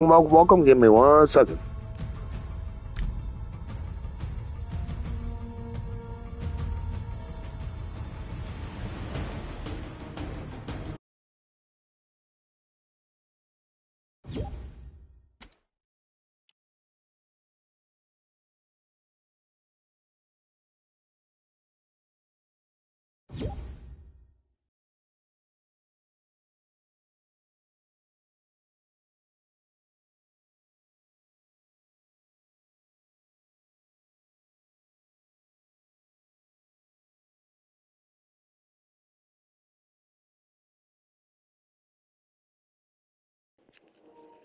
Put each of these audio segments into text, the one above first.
Welcome. Give me one second.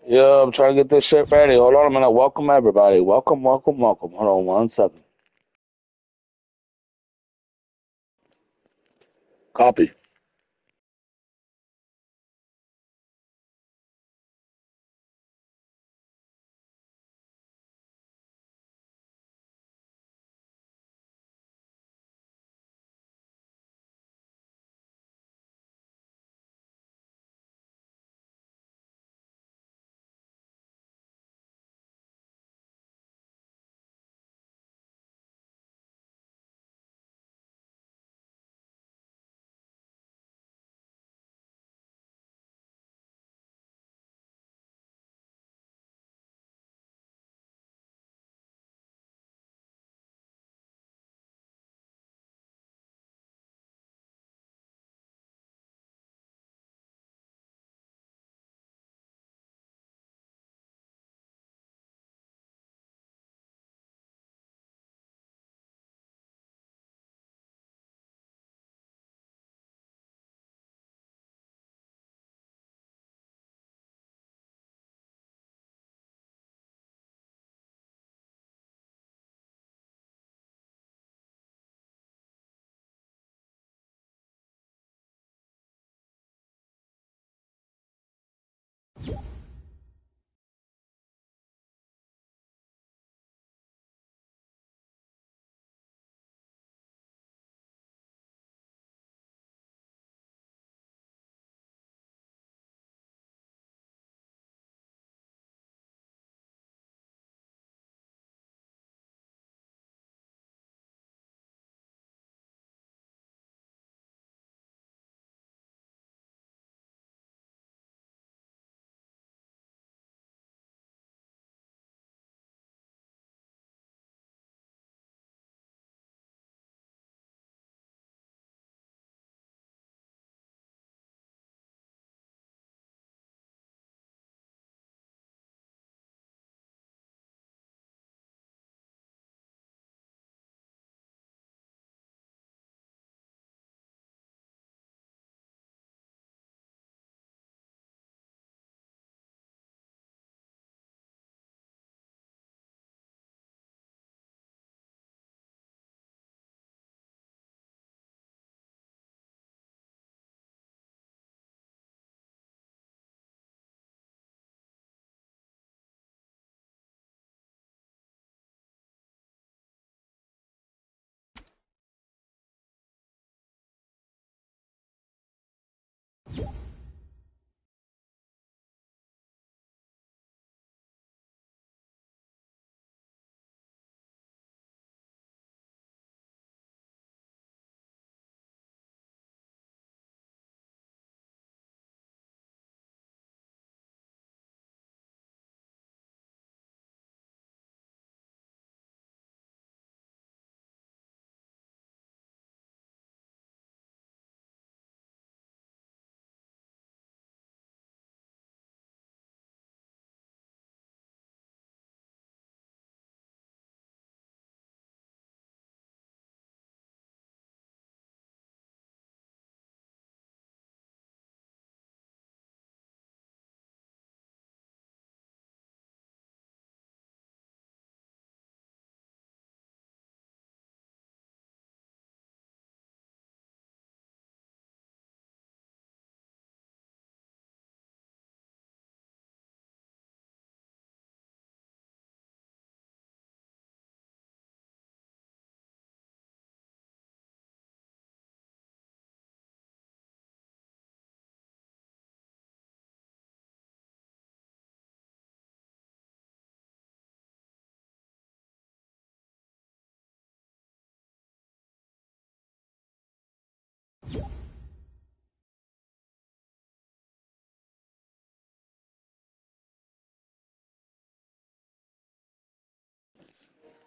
Yeah, I'm trying to get this shit ready. Hold on a minute. Welcome everybody. Welcome, welcome, welcome. Hold on one second. Copy.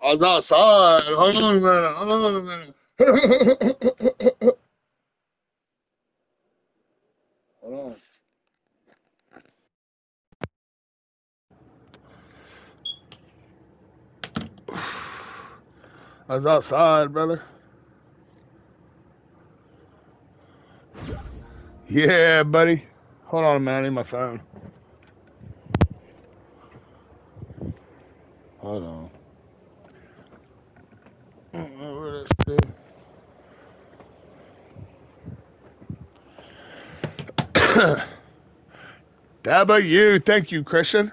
I was outside. Hold on a minute. Hold on a minute. Hold on. I was outside, brother. Yeah, buddy. Hold on a minute. I need my phone. Hold on. I don't know where that's W. Thank you, Christian.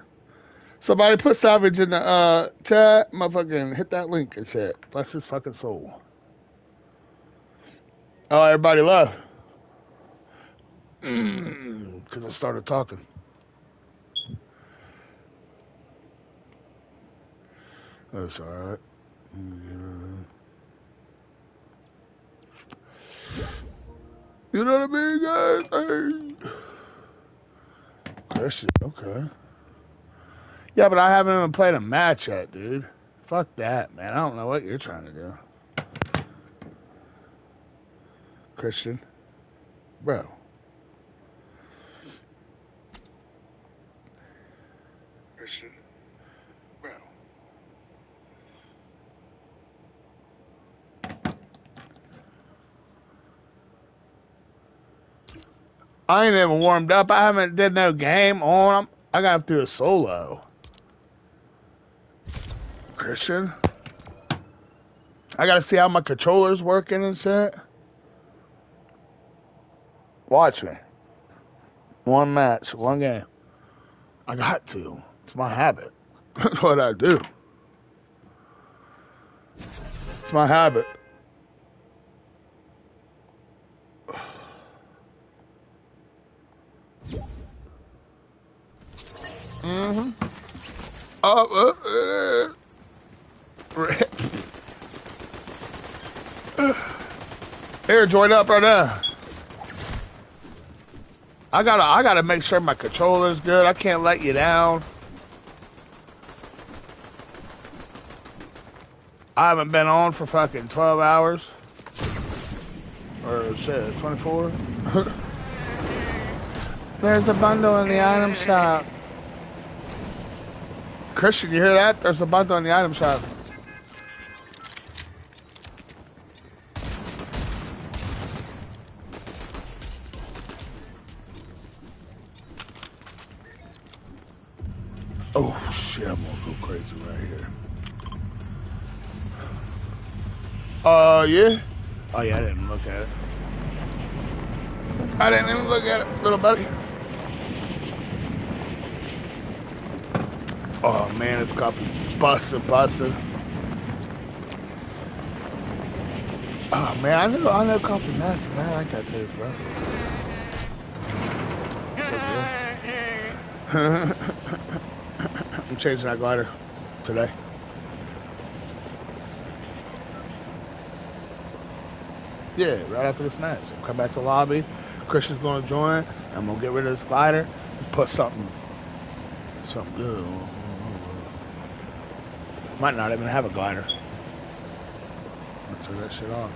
Somebody put Savage in the uh, chat. Motherfucking hit that link and said, bless his fucking soul. Oh, everybody left. Because I started talking. That's all right. You know what I mean, guys? Hey. Christian, okay. Yeah, but I haven't even played a match yet, dude. Fuck that, man. I don't know what you're trying to do. Christian. Bro. Christian. I ain't even warmed up. I haven't did no game on. I got to do a solo. Christian. I gotta see how my controller's working and shit. Watch me. One match, one game. I got to. It's my habit. That's what I do. It's my habit. Mm-hmm. Uh, uh, uh. Here, join up right now. I gotta, I gotta make sure my controller's good. I can't let you down. I haven't been on for fucking 12 hours. Or shit, 24. There's a bundle in the item shop. Christian, you hear that? There's a bundle in the item shop. Oh shit, I'm gonna go crazy right here. Uh, yeah? Oh yeah, I didn't look at it. I didn't even look at it, little buddy. Oh man, this is busting, busting. Oh man, I know, I know is nasty, man. I like that taste, bro. So. I'm changing that glider today. Yeah, right after this match. I'll come back to the lobby. Christian's gonna join. I'm gonna get rid of this glider and put something something good on. Might not even have a glider. Let's turn that shit off.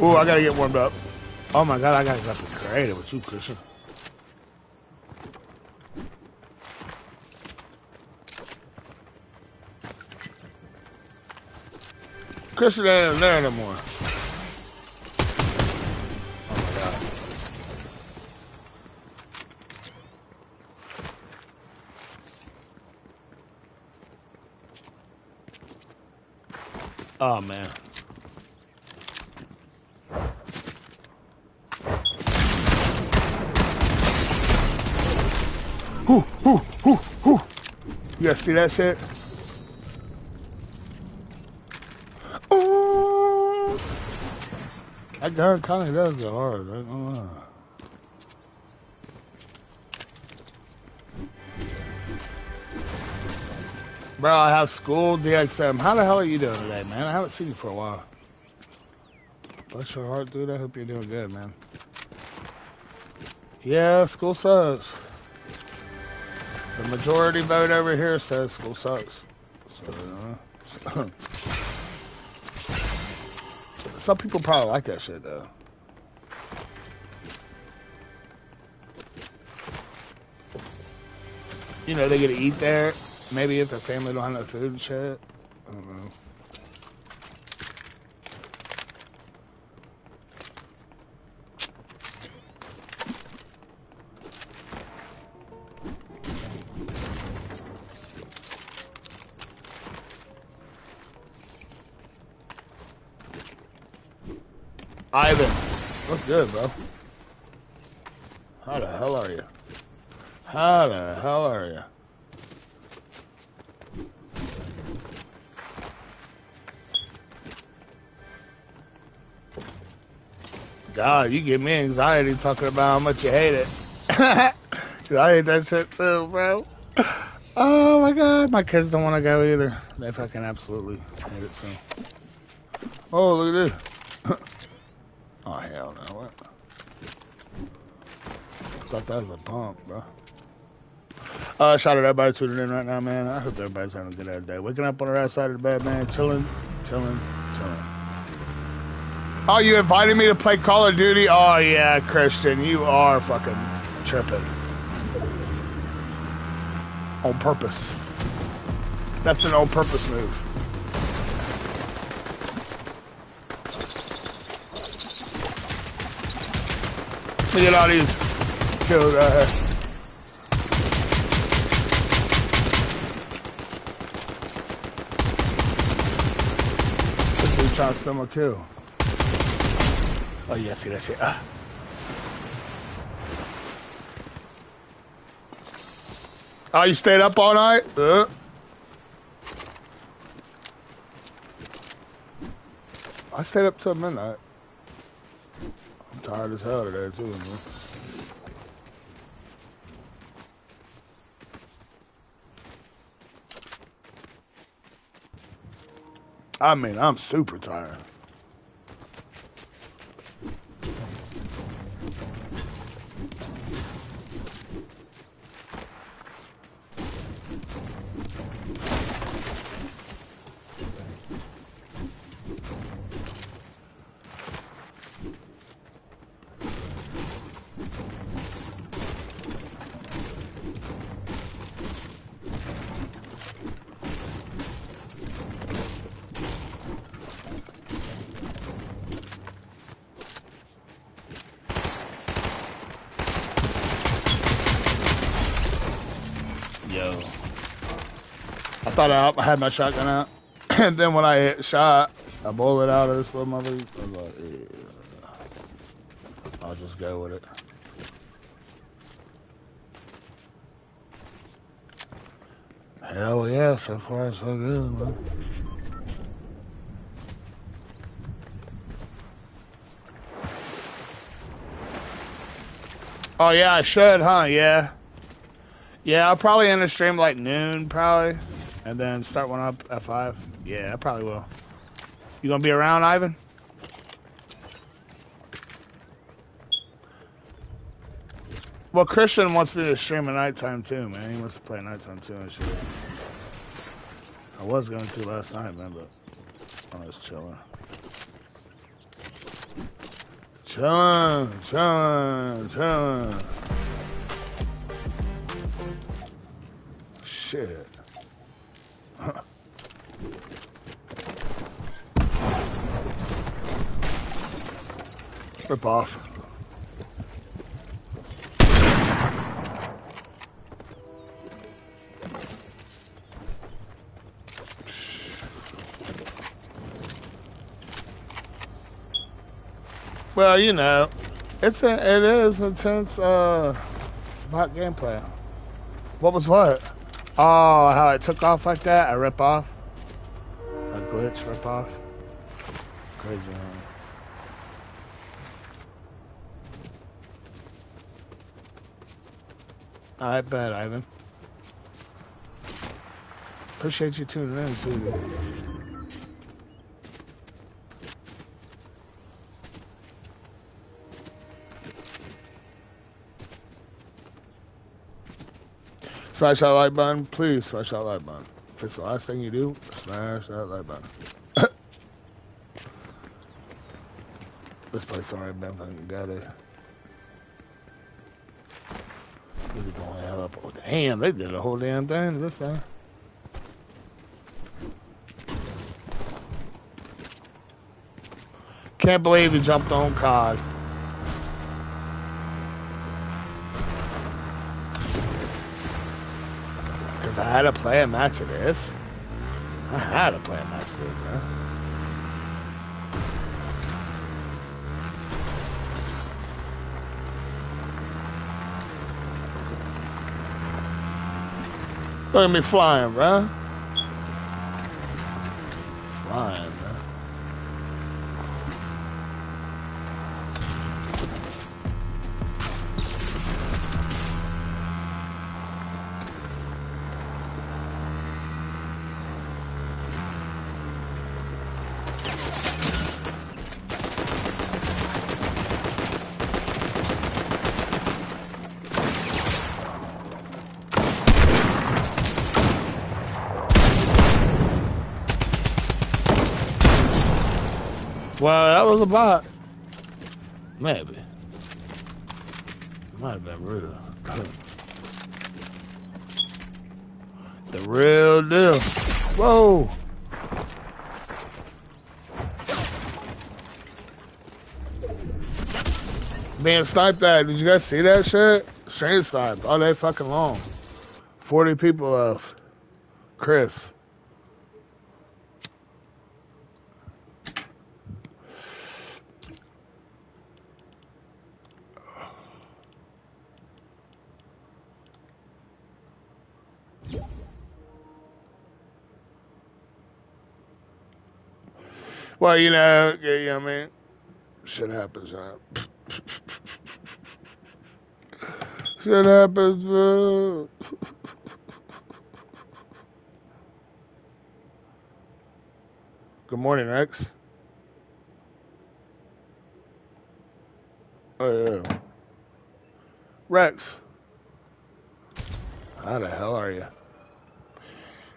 Oh, I gotta get warmed up. Oh my god, I gotta get creative with you, Christian. Christian ain't there anymore. Oh man. Whoo, whoo, whoo, whoo. You guys see that shit? Oh. That gun kind of does go hard. I don't know. Bro, I have school, DXM. How the hell are you doing today, man? I haven't seen you for a while. Bless your heart, dude. I hope you're doing good, man. Yeah, school sucks. The majority vote over here says school sucks. So, uh, some people probably like that shit though. You know, they get to eat there. Maybe if their family don't have no food and shit. I don't know. Ivan, what's good, bro? How the hell are you? How the hell are you? God, you give me anxiety talking about how much you hate it. Cause I hate that shit too, bro. Oh my god, my kids don't want to go either. They fucking absolutely hate it so. Oh, look at this. oh hell no, what? Thought that was a pump, bro. Uh, shout out to everybody tuning in right now, man. I hope everybody's having a good day. Waking up on the right side of the bed, man. Chilling, chilling, chilling. Oh, you invited me to play Call of Duty? Oh, yeah, Christian. You are fucking tripping. On purpose. That's an on purpose move. Look at all these kills right uh, here. This dude trying to steal my kill. Oh, yeah, see that shit. Ah. Oh, you stayed up all night? Uh. I stayed up till midnight. I'm tired as hell today, too, man. I mean, I'm super tired. Yo. I thought I had my shotgun out. and then when I hit shot, a bullet out of this little mother. I was like, yeah. I'll just go with it. Hell yeah, so far so good, man. Oh yeah, I should, huh? Yeah. Yeah, I'll probably end the stream like noon, probably, and then start one up at five. Yeah, I probably will. You gonna be around, Ivan? Well, Christian wants me to stream at nighttime too, man. He wants to play at nighttime too and shit. I was going to last night, man, but I was chilling. Chilling, chilling, chilling. Shit. Rip off. Well, you know, it's a, it is intense uh bot gameplay. What was what? Oh, how it took off like that? A rip off? A glitch rip off? Crazy, man. I bet, Ivan. Appreciate you tuning in, too. Smash that like button. Please smash that like button. If it's the last thing you do, smash that like button. this place already been fucking gutted. Really going hell up. Oh, damn, they did a whole damn thing this time. Can't believe he jumped on COD. Because I had to play a match of this. I had to play a match of this, man. Look at me flying, bro. Flying, that bot. Maybe. Might have been real. The real deal. Whoa. Being sniped at. Did you guys see that shit? Straight sniped. All oh, day fucking long. 40 people left. Chris. Well, you know, yeah, yeah, I mean, shit happens, huh? shit happens, bro. Good morning, Rex. Oh, yeah. Rex. How the hell are you?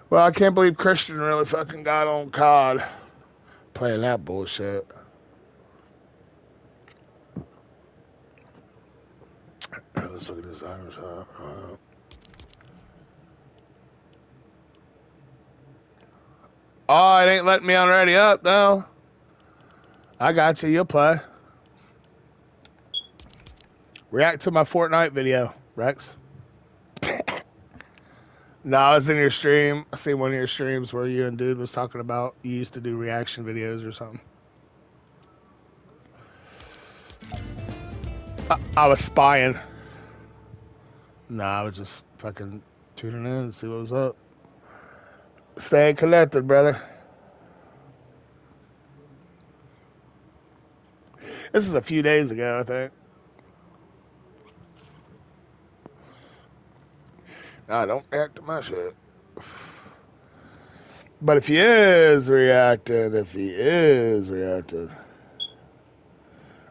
Well, I can't believe Christian really fucking got on COD playing that bullshit. Let's look at this Irish. Uh, uh, Oh, it ain't letting me already up, no. I got you. You'll play. React to my Fortnite video, Rex. no, I was in your stream. I seen one of your streams where you and dude was talking about you used to do reaction videos or something. I, I was spying. Nah, I was just fucking tuning in to see what was up. Staying connected, brother. This is a few days ago, I think. Nah, don't react to my shit. But if he is reacting, if he is reacting,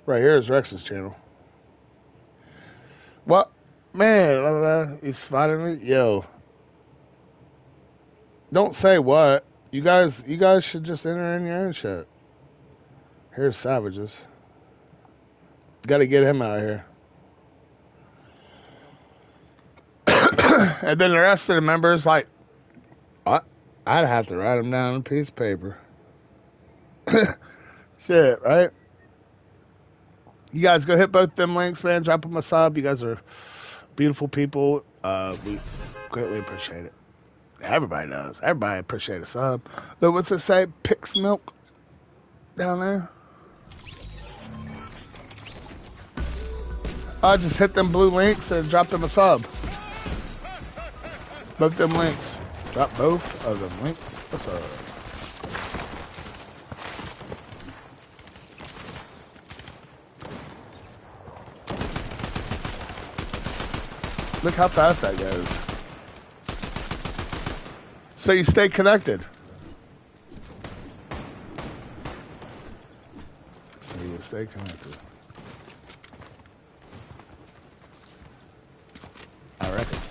right here is Rex's channel. What? Man, he's spotting me? Yo. Don't say what. You guys you guys should just enter in your own shit. Here's Savages. Gotta get him out of here. and then the rest of the members, like, I, I'd have to write them down on a piece of paper. Shit, right? You guys go hit both them links, man. Drop them a sub. You guys are beautiful people. Uh, we greatly appreciate it. Everybody does. Everybody appreciate a sub. Look, what's it say? Pix milk down there. I just hit them blue links and drop them a sub. Both them links. Drop both of them links a sub. Look how fast that goes. So you stay connected. So you stay connected. I reckon.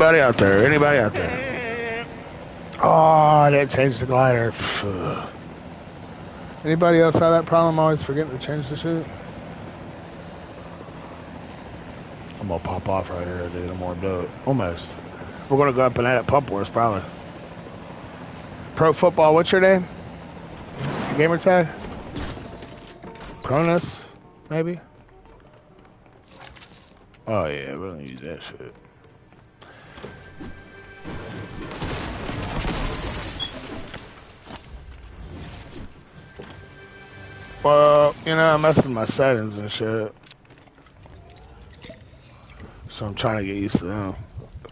Anybody out there? Anybody out there? Oh, I didn't change the glider. Anybody else have that problem? Always forgetting to change the shit. I'm gonna pop off right here, dude. I'm up. Almost. We're gonna go up and add at Pump Wars, probably. Pro football. What's your name? Gamer tag. Cronus, maybe. Oh yeah, we're gonna use that shit. Well, you know, I'm messing my settings and shit. So I'm trying to get used to them.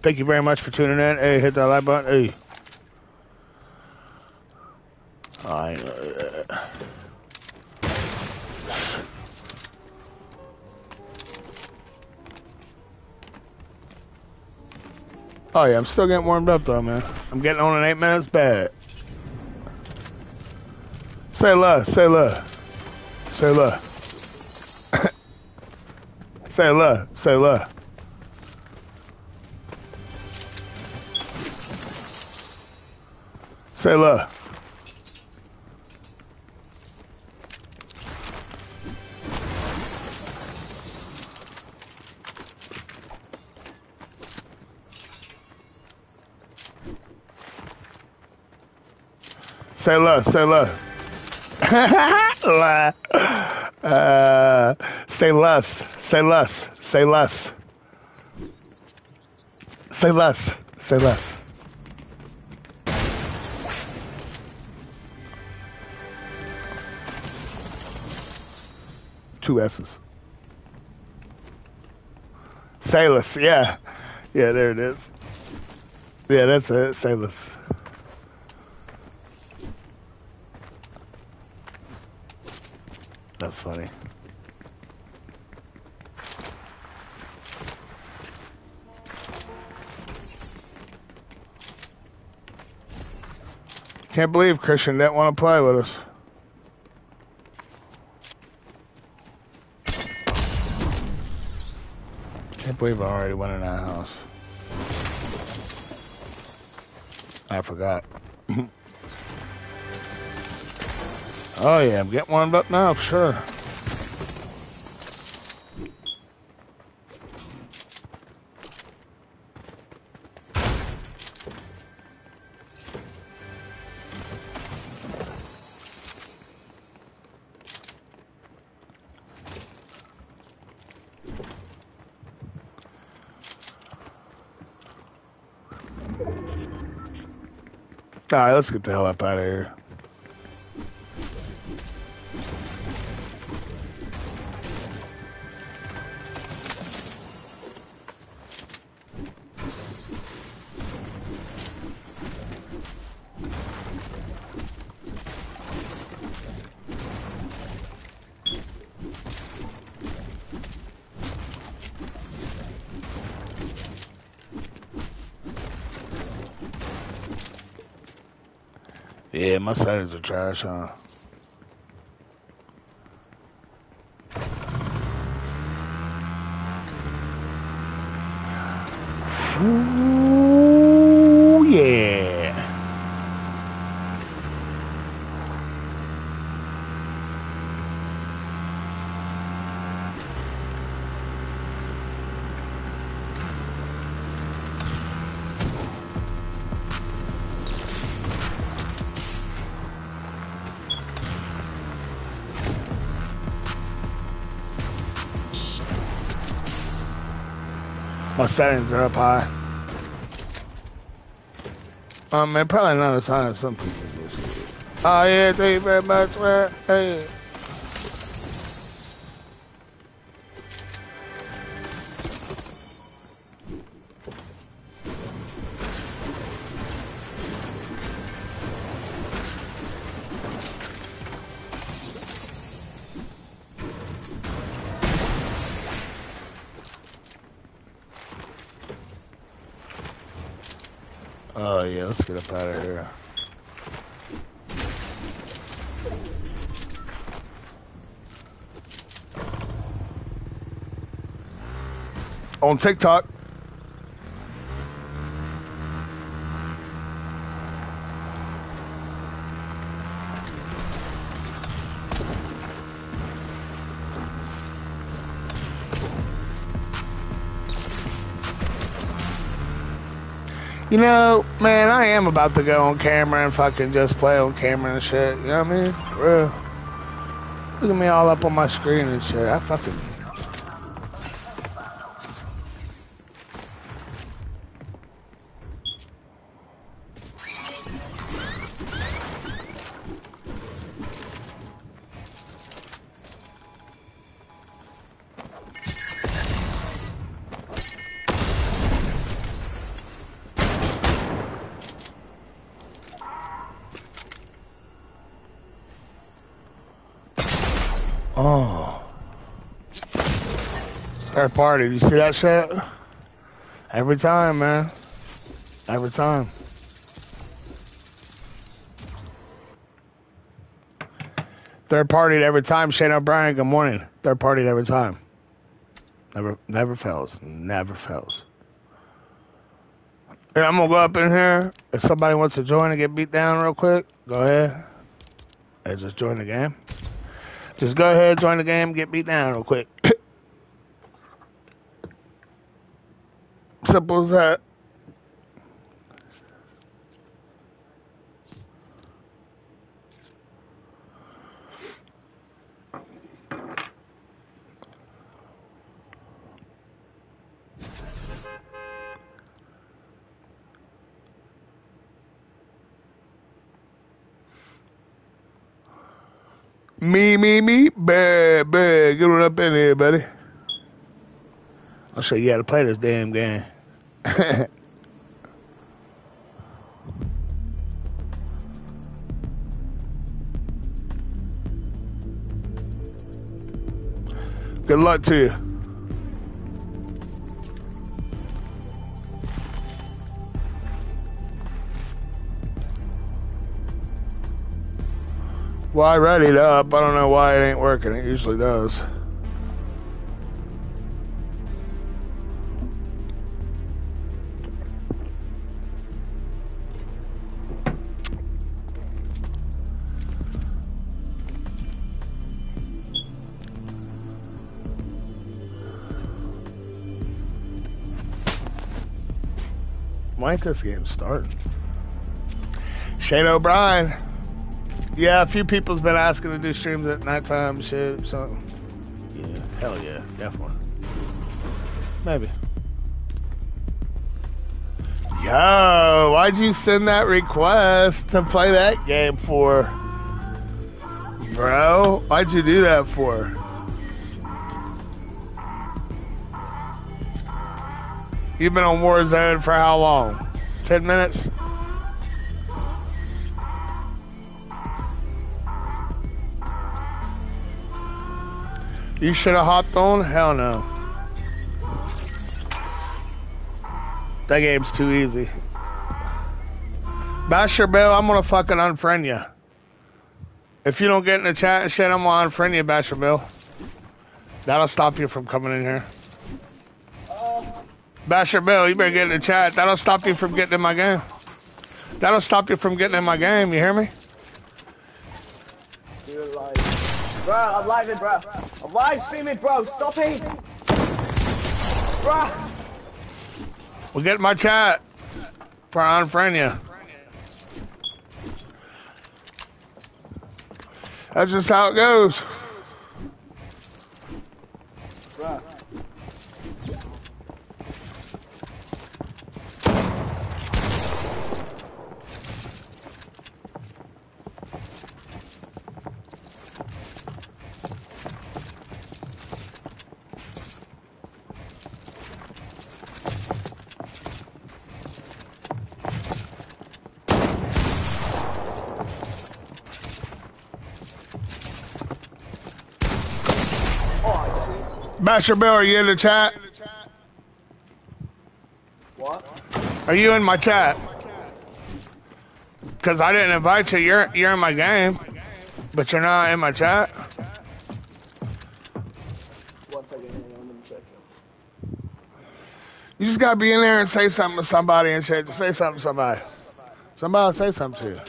Thank you very much for tuning in. Hey, hit that like button. Hey. I uh, Oh yeah, I'm still getting warmed up though, man. I'm getting on in eight minutes bad. Say less, say less. Say la. say la. Say la. Say la. Say la, say la. Uh, say less. Say less. Say less. Say less. Say less. Two S's. Say less. Yeah. Yeah, there it is. Yeah, that's it. Say less. That's funny. Can't believe Christian didn't want to play with us. Can't believe I already went in that house. I forgot. Oh yeah, I'm getting warmed up now, sure. Alright, let's get the hell up out of here. my side is a trash, huh? Settings are up high. Um, man, probably not as high as some people. Oh yeah, thank you very much, man. Hey. On TikTok. You know, man, I am about to go on camera and fucking just play on camera and shit. You know what I mean? Real. Look at me all up on my screen and shit. I fucking. Third party, you see that shit? Every time, man. Every time. Third party every time. Shane O'Brien, good morning. Third party every time. Never never fails. Never fails. Hey, I'm gonna go up in here. If somebody wants to join and get beat down real quick, go ahead. And just join the game. Just go ahead, join the game, get beat down real quick. Simple as that. Me, me, me, bad, bad. Get on up in here, buddy. I'll show you to play this damn game. Good luck to you. Well, I read it up. I don't know why it ain't working. It usually does. Ain't this game starting? Shane O'Brien. Yeah, a few people's been asking to do streams at nighttime shit, so yeah, hell yeah, definitely. Maybe. Yo, why'd you send that request to play that game for? Bro, why'd you do that for? You've been on Warzone for how long? 10 minutes? You should have hopped on? Hell no. That game's too easy. Basher Bill, I'm gonna fucking unfriend you. If you don't get in the chat and shit, I'm gonna unfriend you, Basher Bill. That'll stop you from coming in here. Basher Bill, you better get in the chat. That'll stop you from getting in my game. That'll stop you from getting in my game, you hear me? Bro, I'm live, bro. I'm live streaming, bro. Stop it. Bro. Well, get in my chat. For unfriend you. That's just how it goes. Bro. Basher Bill, are you in the chat? What? Are you in my chat? Because I didn't invite you. You're you're in my game, but you're not in my chat. One second, hang on, let me check. You just gotta be in there and say something to somebody and shit. Say something to somebody. Somebody say something to you.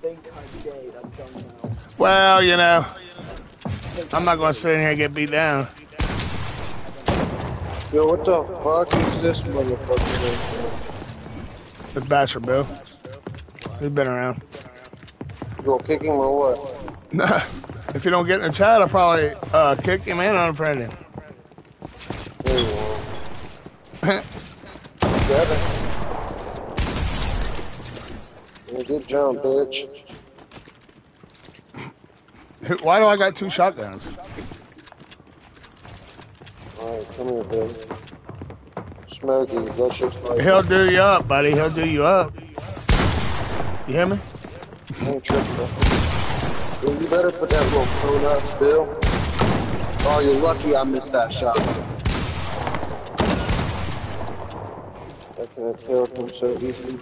think I did, I don't know. Well, you know, I'm not gonna sit in here and get beat down. Yo, what the fuck is this motherfucker? It's Basher Bill. He's been around. You gonna kick him or what? Nah. if you don't get in the chat, I'll probably uh, kick him and unfriend him. There you are. Grab it. Yeah, Good job, bitch. Why do I got two shotguns? Alright, come here, bitch. Smokey, let's just fight. He'll do you up, buddy. He'll do you up. You hear me? Ain't tripping. Well, you better put that little phone up, Bill. Oh, you're lucky I missed that shot. I could have killed him so easily.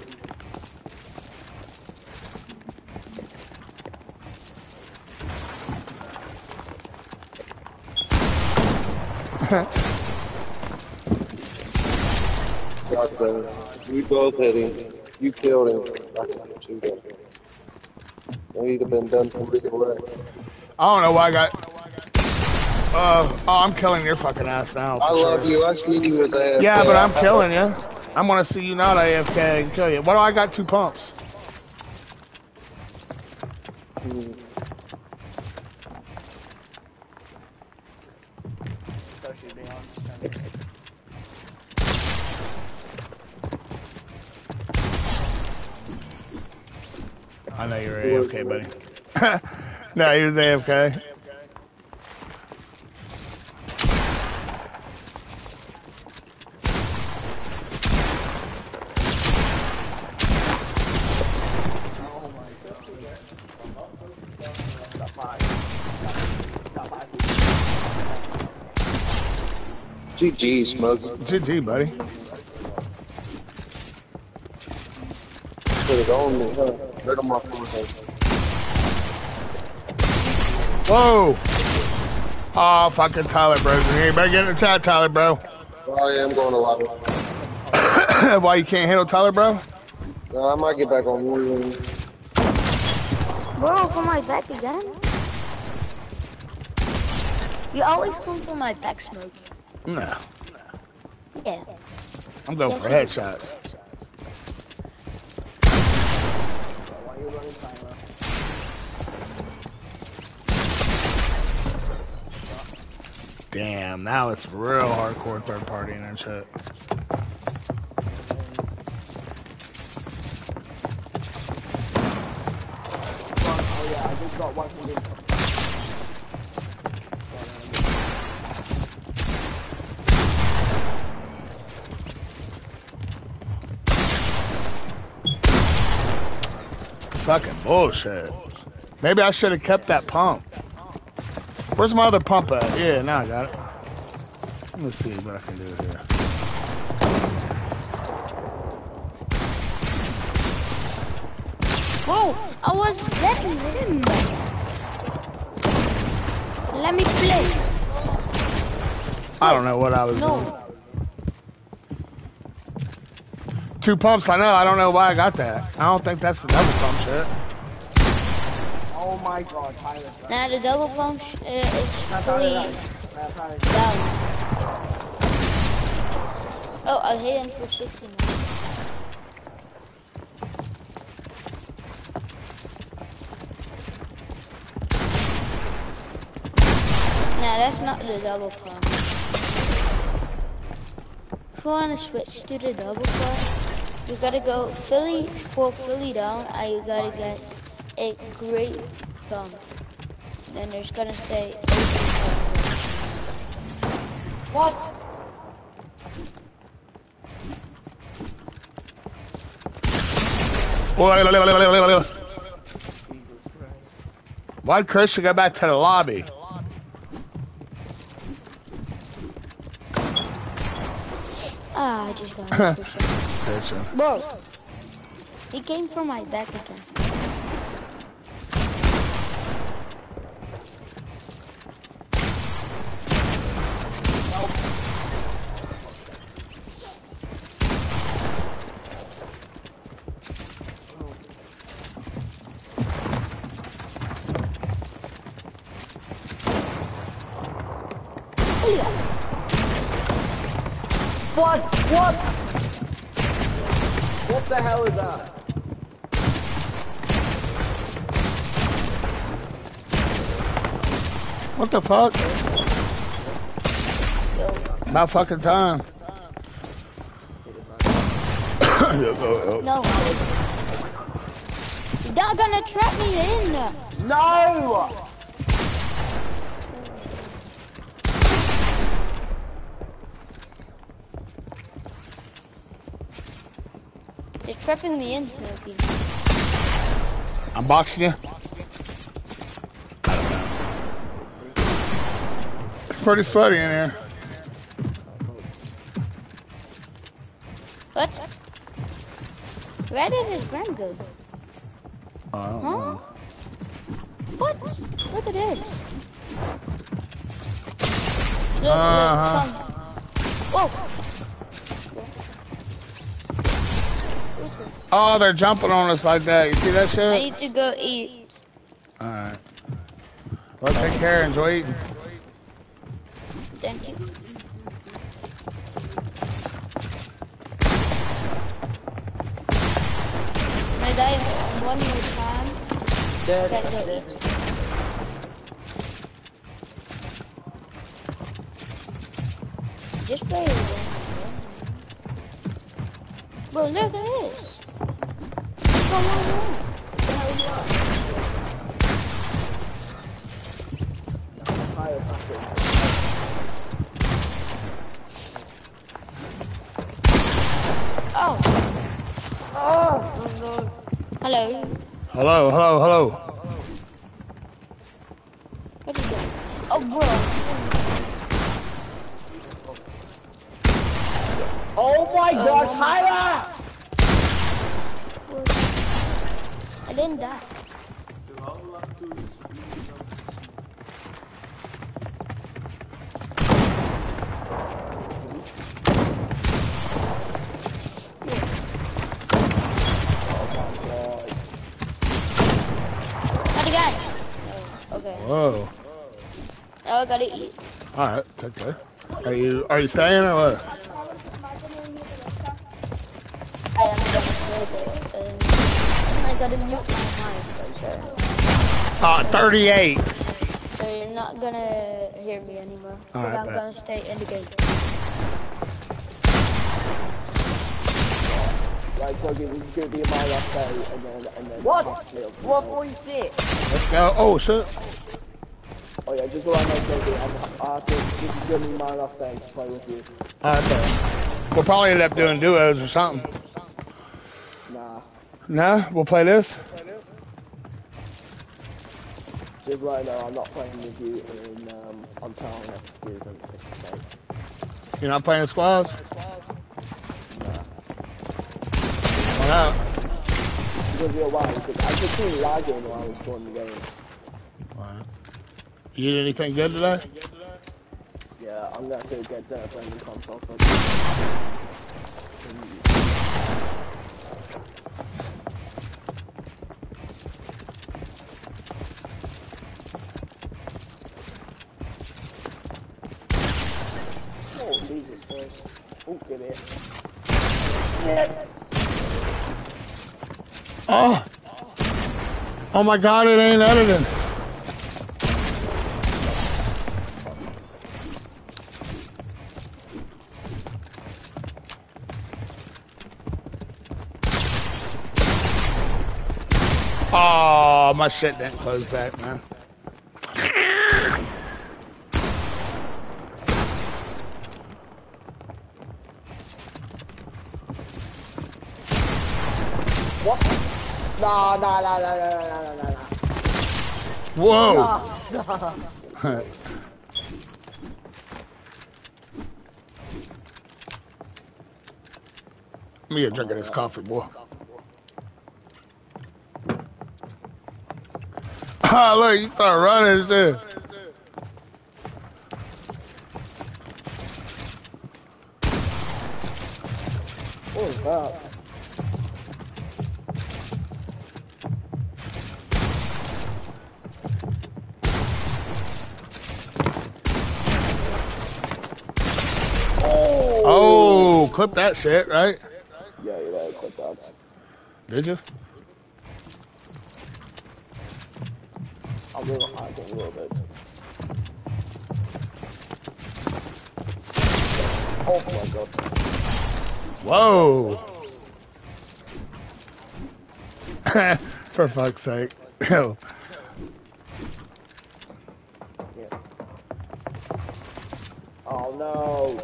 God damn. We both hit him. You killed him. I can see that. He'd have been done for way. I don't know why I got. Uh, oh, I'm killing your fucking ass now. I love sure. you. I seen you as a Yeah, but I'm killing you. I'm gonna see you not AFK and kill you. Why do I got two pumps? Especially being on the center. I know you're AFK, buddy. no, he was AFK. Oh my god. Stop by. Stop by. GG, Smokey. GG, buddy. Put it on me, huh? Hurt on my. Whoa! Oh, fucking Tyler, bro. You better get in the chat, Tyler, bro. Oh, yeah, I'm going to lava. Why you can't handle Tyler, bro? No, I might get back on one. Bro, for my back again? You always come for my back, Smokey. No. Yeah. I'm going for headshots. Damn, now it's real hardcore third party in and shit. Oh yeah, I just got 100. Fucking bullshit. Maybe I should have kept that pump. Where's my other pump at? Yeah, now I got it. Let me see what I can do here. Whoa, I was letting him. Let me play. I don't know what I was doing. No. Two pumps, I know. I don't know why I got that. I don't think that's the double pump shit. Oh my god, back. Now the double pump uh, is Now fully down. Oh, I hit him for 60 now. Nah, that's not the double pump. If you want to switch to the double pump, you gotta go Philly, pull Philly down, and you gotta get a great pump. Then there's gonna say What? Jesus Christ. Why'd Christian go back to the lobby? Ah, I just got Gotcha. Whoa! He came from my back again. The hell is that? What the fuck? yo, About fucking time. No. You're not gonna trap me in. No! They're trapping me in, Smokey. I'm boxing you. It's pretty sweaty in here. What? Where did his friend go? Oh, I don't Huh? know. What? Look at this. Look, Uh-huh. come. Whoa. Oh, they're jumping on us like that. You see that shit? I need to go eat. Alright. Well, take care. Enjoy eating. Thank you. Can I die one more time? Dead. Gotta go eat. Just play it. Bro, look at this. Oh, Oh! hello. Hello, hello, hello. What are you doing? Oh, bro. Oh my god, Tyler! I didn't die. Oh, okay. Whoa. Now I gotta eat. Alright, take care. Are you are you staying or what? I am gonna stay there. I gotta mute my mic for sure. Ah, 38. So you're not gonna hear me anymore. Alright, I'm bet. gonna stay in the game. Right, so this is gonna be my last day, and then, and then... What? 146! Let's go. Oh shit. Oh yeah, just so I know, Toby, I'm, I have to, this is gonna be my last day to play with you. Alright, bet. We'll probably end up doing duos or something. Nah. No? We'll play this? Just like you know, I'm not playing with you in, um, on town next don't participate. You're not playing squads? Why not? It's gonna be a while, because I could see lagging while I was joining the game. Alright. You did anything good today? Yeah, I'm gonna have to get playing the console first. Oh, Jesus Christ. Oh, get it. Oh! Oh my god, it ain't editing. Oh, my shit didn't close back, man. No, no, no, no, no, no, no, no. Whoa! No, no. Me a drink of this coffee, boy. Ah, look, you start running and shit. What is that? Clip that shit, right? Yeah, you better clip that. Did you? I'm gonna hide a little bit. Oh my god. Whoa. For fuck's sake. Yeah. Oh no.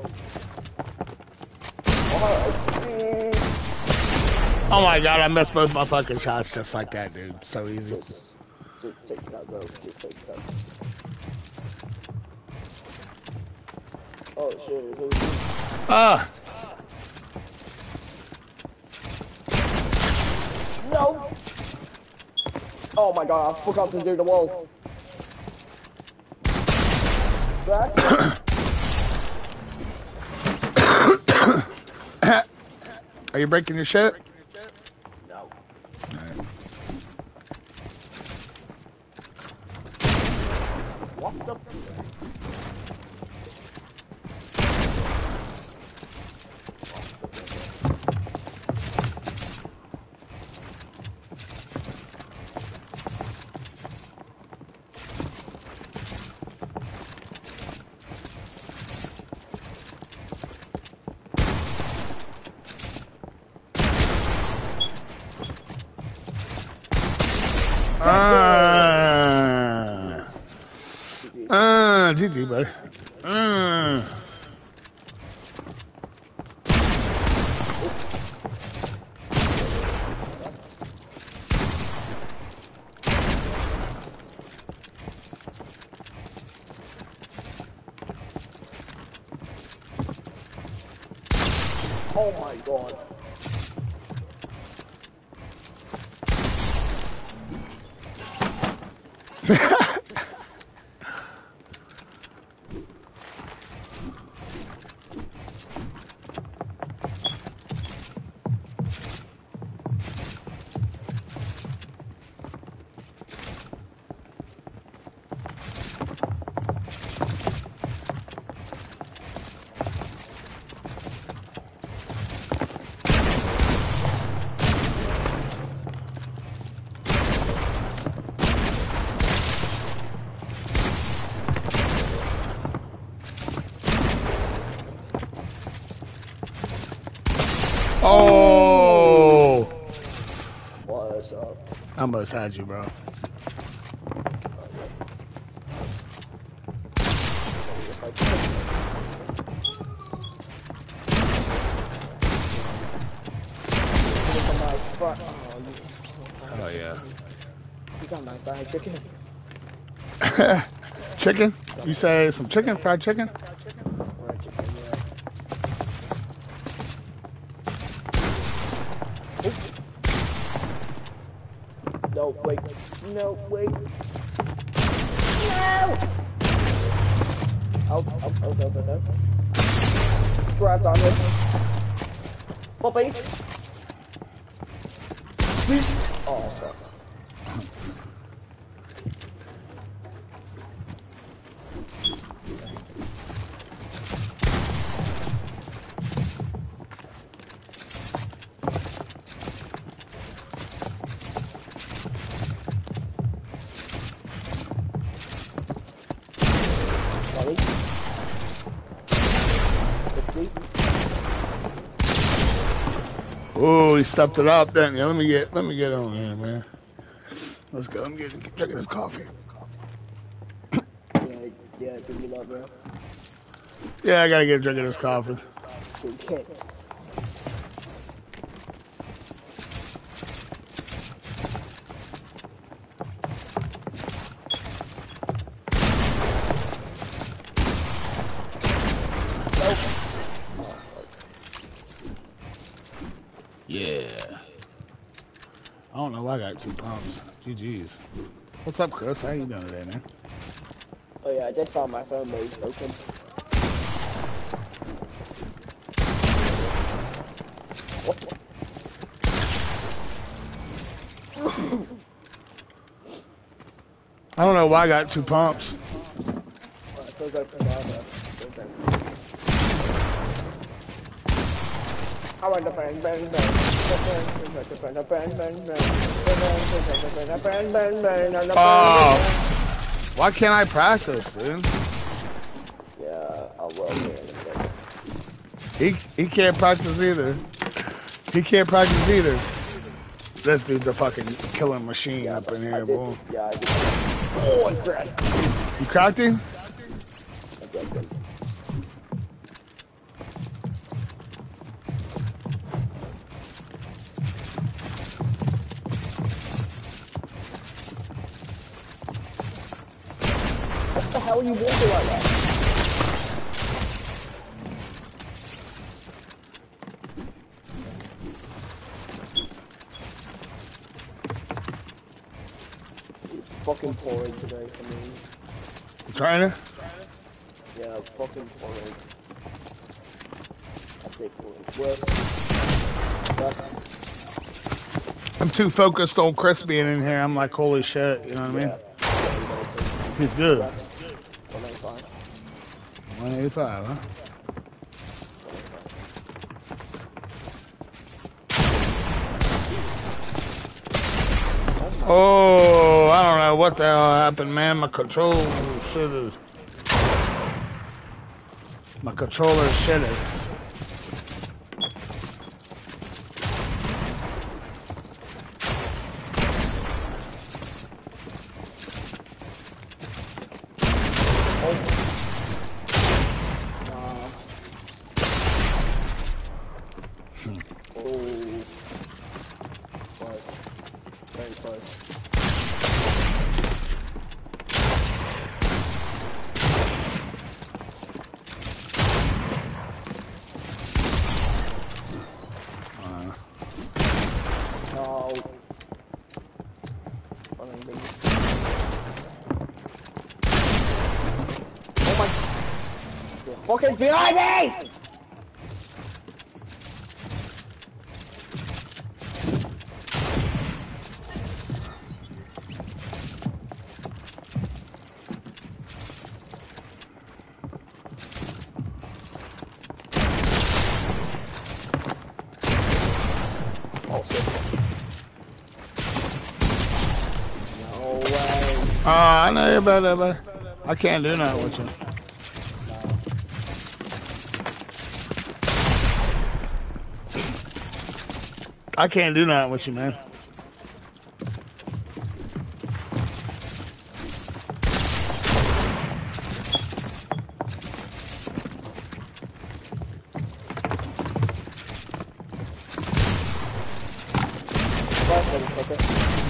Oh, my god, I missed both my fucking shots just like that, dude. So easy. just, just take that, bro. Just take that. Oh shit. Ah, No! Oh my god, I forgot to do the wall. Back? are you breaking your shit? Had you, bro. Look at my front. Oh, yeah. you got my fried chicken. chicken? You say some chicken? Fried chicken? Fried chicken, yeah. No, wait. No, wait. No! Out, out, out, out, out, out. Grab on it. Puppies. Oh, fuck. Ready? Quickly. Oh, he stepped it up, didn't you? Let me get, let me get on here, man. Let's go. Let me get, get drinking this coffee. Yeah, yeah, give me that, bro. Yeah, I gotta get a drink of this coffee. We can't. Nope. Oh, fuck. Yeah. I don't know why I got two pumps. GG's. What's up, Chris? How you doing today, man? Oh yeah, I did find my phone mode open. What? I don't know why I got two pumps. I still got Pinata. I want the bang bang bang. Bang bang bang bang bang bang. Oh. Why can't I practice, dude? Yeah, I will. He he can't practice either. He can't practice either. This dude's a fucking killing machine up in here, boy. Yeah. Oh, I cracked. You cracked him? I did. What the hell are you walking like that? It's fucking pouring today for me. You trying to? Yeah, fucking pouring. I say pouring. Worse. Worse. I'm too focused on Chris being in here. I'm like, holy shit, you know what I mean? Yeah. He's good. 195. 185, huh? Oh, I don't know what the hell happened, man. My control should have. My controller should have. Oh. Close. Very close. No. Oh my goodness. Oh my. You're fucking behind me! Oh shit. No way. Oh, I know that, I can't do that with you. I can't do nothing with you, man.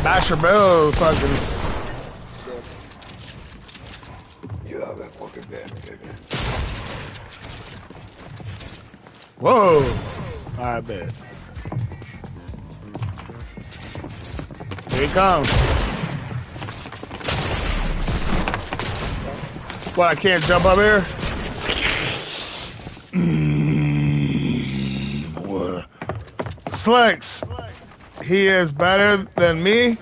Basher Bill fucking. Here he. What, I can't jump up here? Mm, what? Slicks, he is better than me.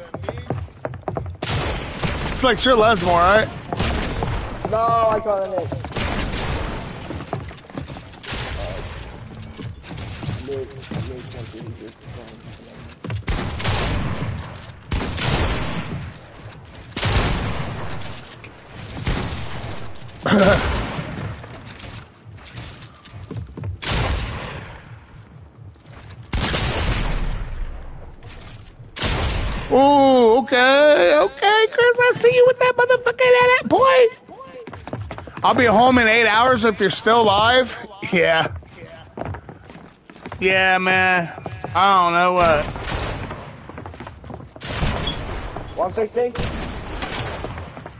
Slicks, you're Lesmore, right? No, I got an it. Liz, Liz wants to use this phone. Ooh, okay, okay, Chris, I see you with that motherfucking that boy. I'll be home in eight hours if you're still alive. Yeah. Yeah, man. I don't know what. 160?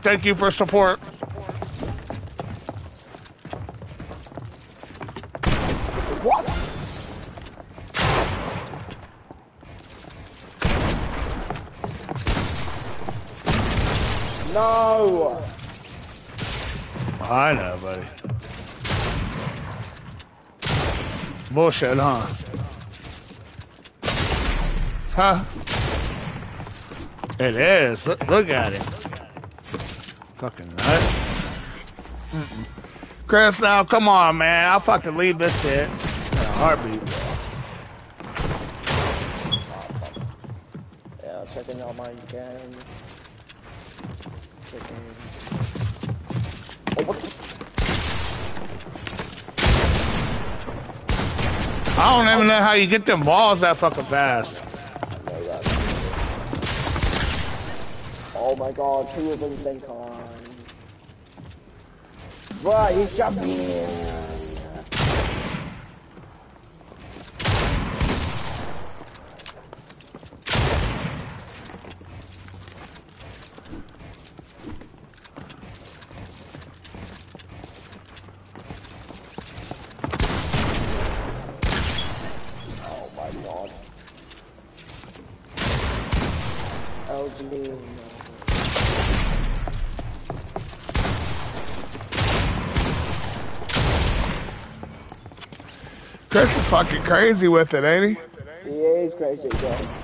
Thank you for support. What? No! I know, buddy. Bullshit, huh? Huh? It is. Look, look at it. Fucking nut. Mm-mm. Chris, now come on, man. I'll fucking leave this shit in a heartbeat. How you get them walls that fucking fast. Oh my god, two of them same time. Right, he me. Chris is fucking crazy with it, ain't he? He is crazy, bro.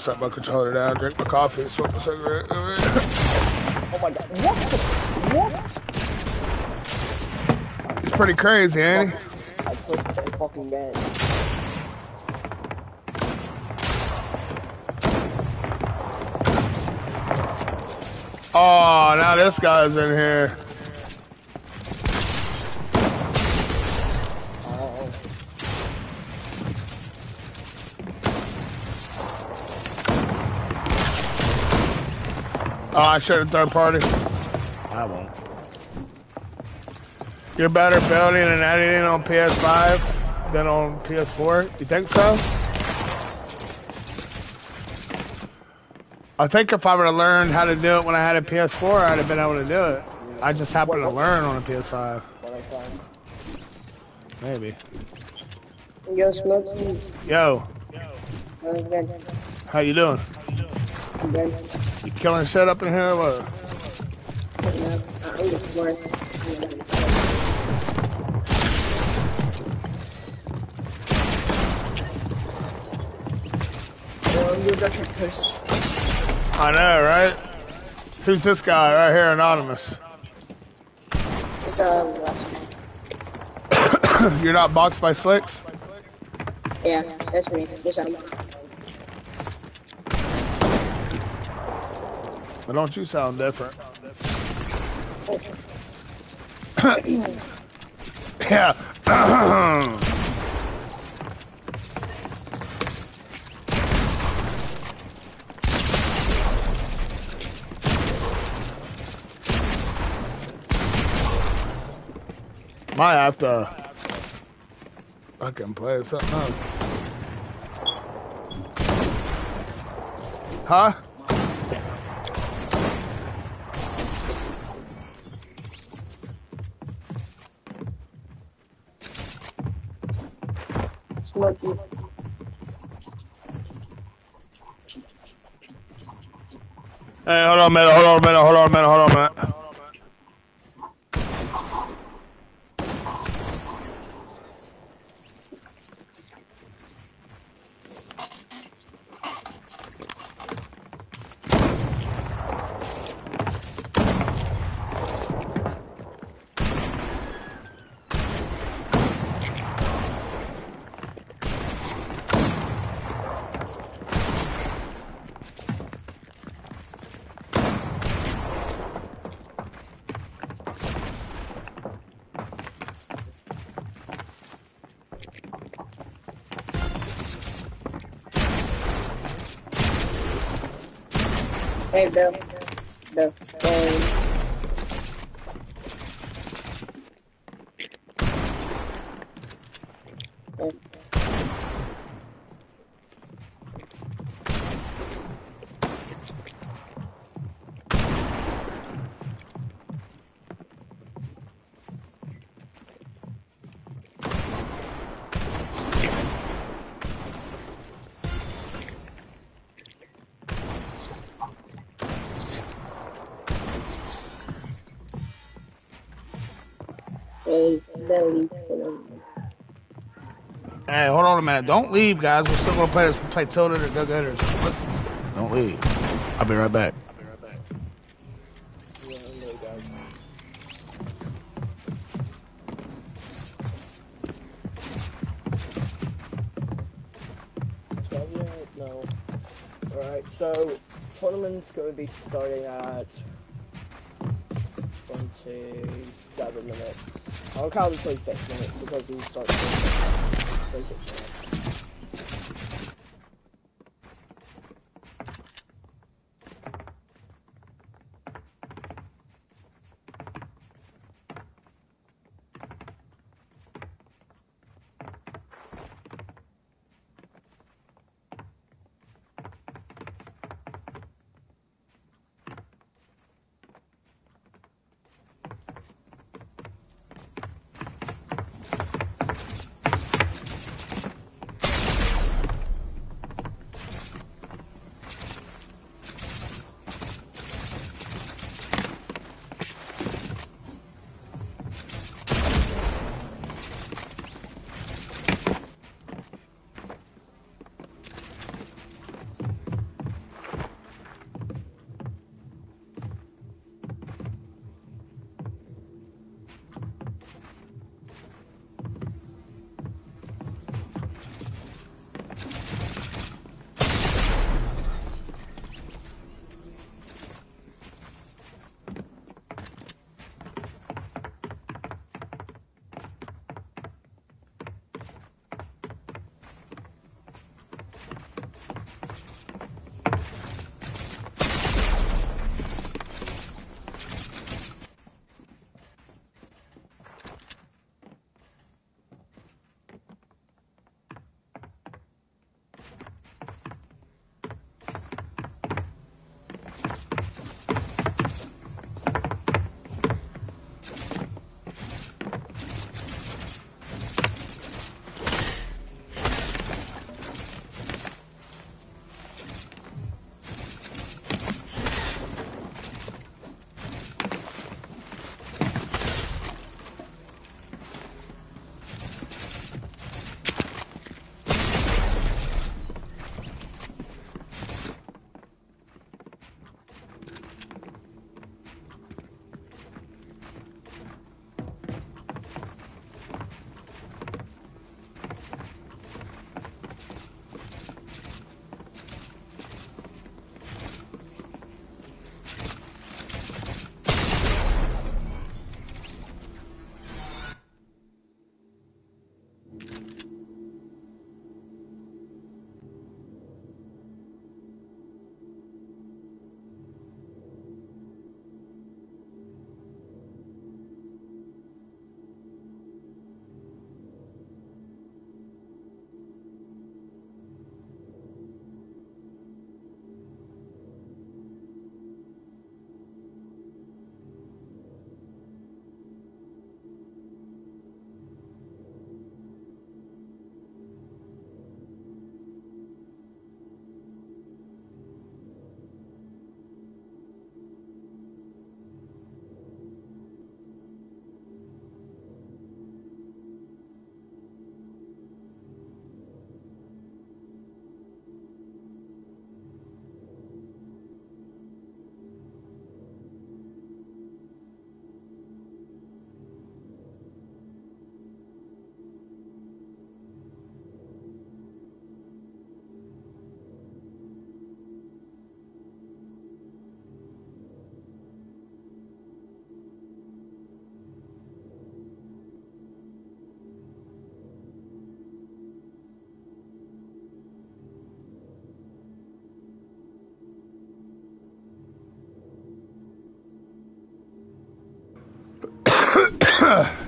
Set my controller down, drink my coffee, smoke a cigarette. oh my god. What the? What? It's pretty crazy, ain't he? I pushed the fucking game. Oh, now this guy's in here. Oh, I should have third party. I won't. You're better building and editing on PS5 than on PS4? You think so? I think if I would have learned how to do it when I had a PS4, I'd have been able to do it. I just happened to learn on a PS5. What I found. Maybe. Yo, Smokey. Yo, How's it good? how you doing? I'm good. Killing shit up in here or what? I'm just bored. Well, you're just a piss. I know, right? Who's this guy right here, anonymous? It's the left. You're not boxed by slicks? Yeah, that's me. Just um, But don't you sound different? yeah. Might have to fucking play something else. Huh? Smokey. Hey, hold on a minute, hold on a minute, hold on a minute, hold on a minute. Hey, minute. Don't leave, guys. We're still gonna play this. We'll play Tilted or Go Getters. Listen, don't leave. I'll be right back. Yeah, there you go. Twenty-eight, no. Alright, so tournament's to be starting at 27 minutes. I'll count the 26 minutes because we start 26 minutes.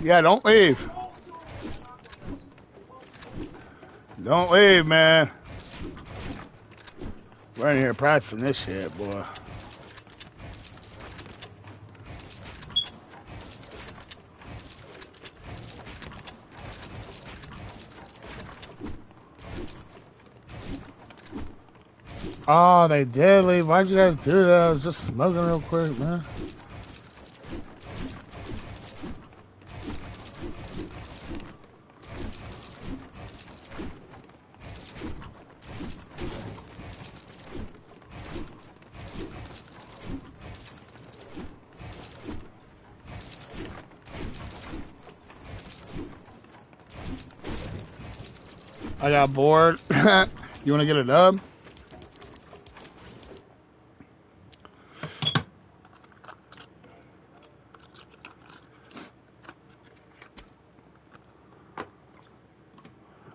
Yeah, don't leave. Don't leave, man. We're in here practicing this shit, boy. Oh, they did leave. Why'd you guys do that? I was just smoking real quick, man. Got bored. you want to get a dub?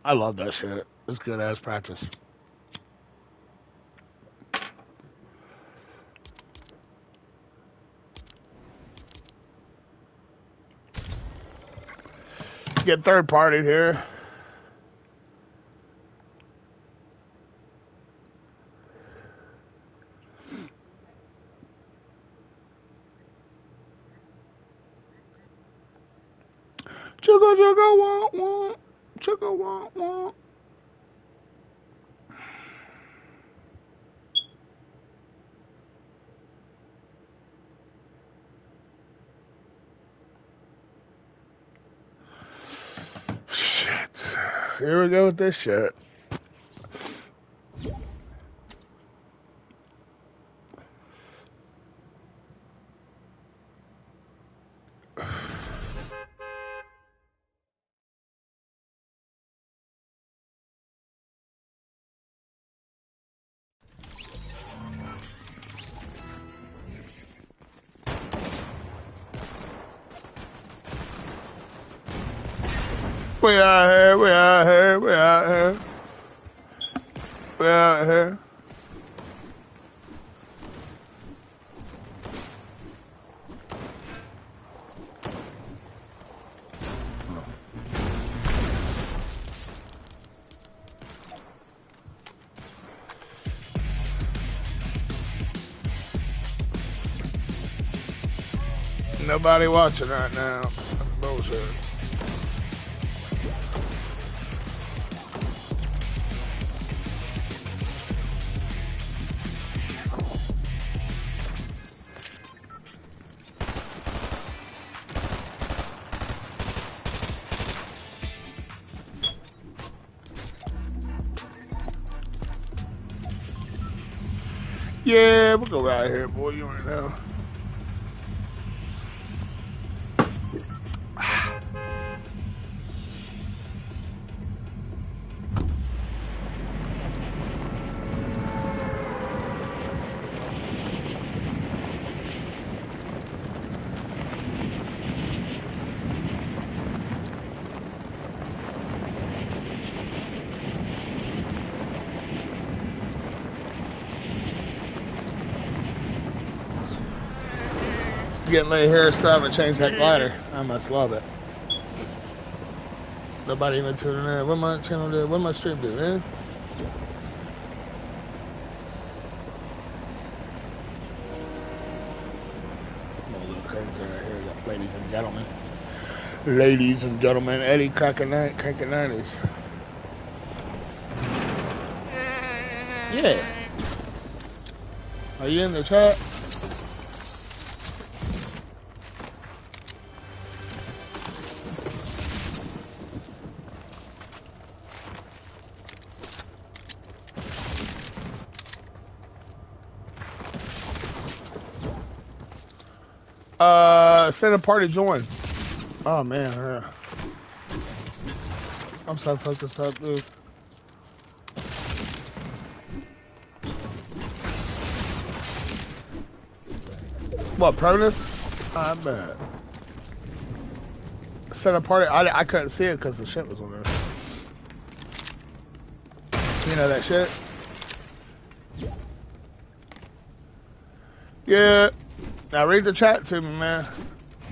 I love that shit. It's good ass practice. Get third party here. Here we go with this shit. Nobody watching right now. Bullshit. Yeah, we'll go right here, boy. You already know. Getting late here, stop and change that glider. I must love it. Nobody even tuning in. What my channel do? What my stream do, man? I'm a little crazy right here, ladies and gentlemen. Ladies and gentlemen, Eddie cracking night, cracking nineties. Yeah. Are you in the chat? Send a party join. Oh man. I'm so focused up, dude. What, Pronus? I bet. Set a party. I, I couldn't see it because the shit was on there. You know that shit? Yeah. Now read the chat to me, man.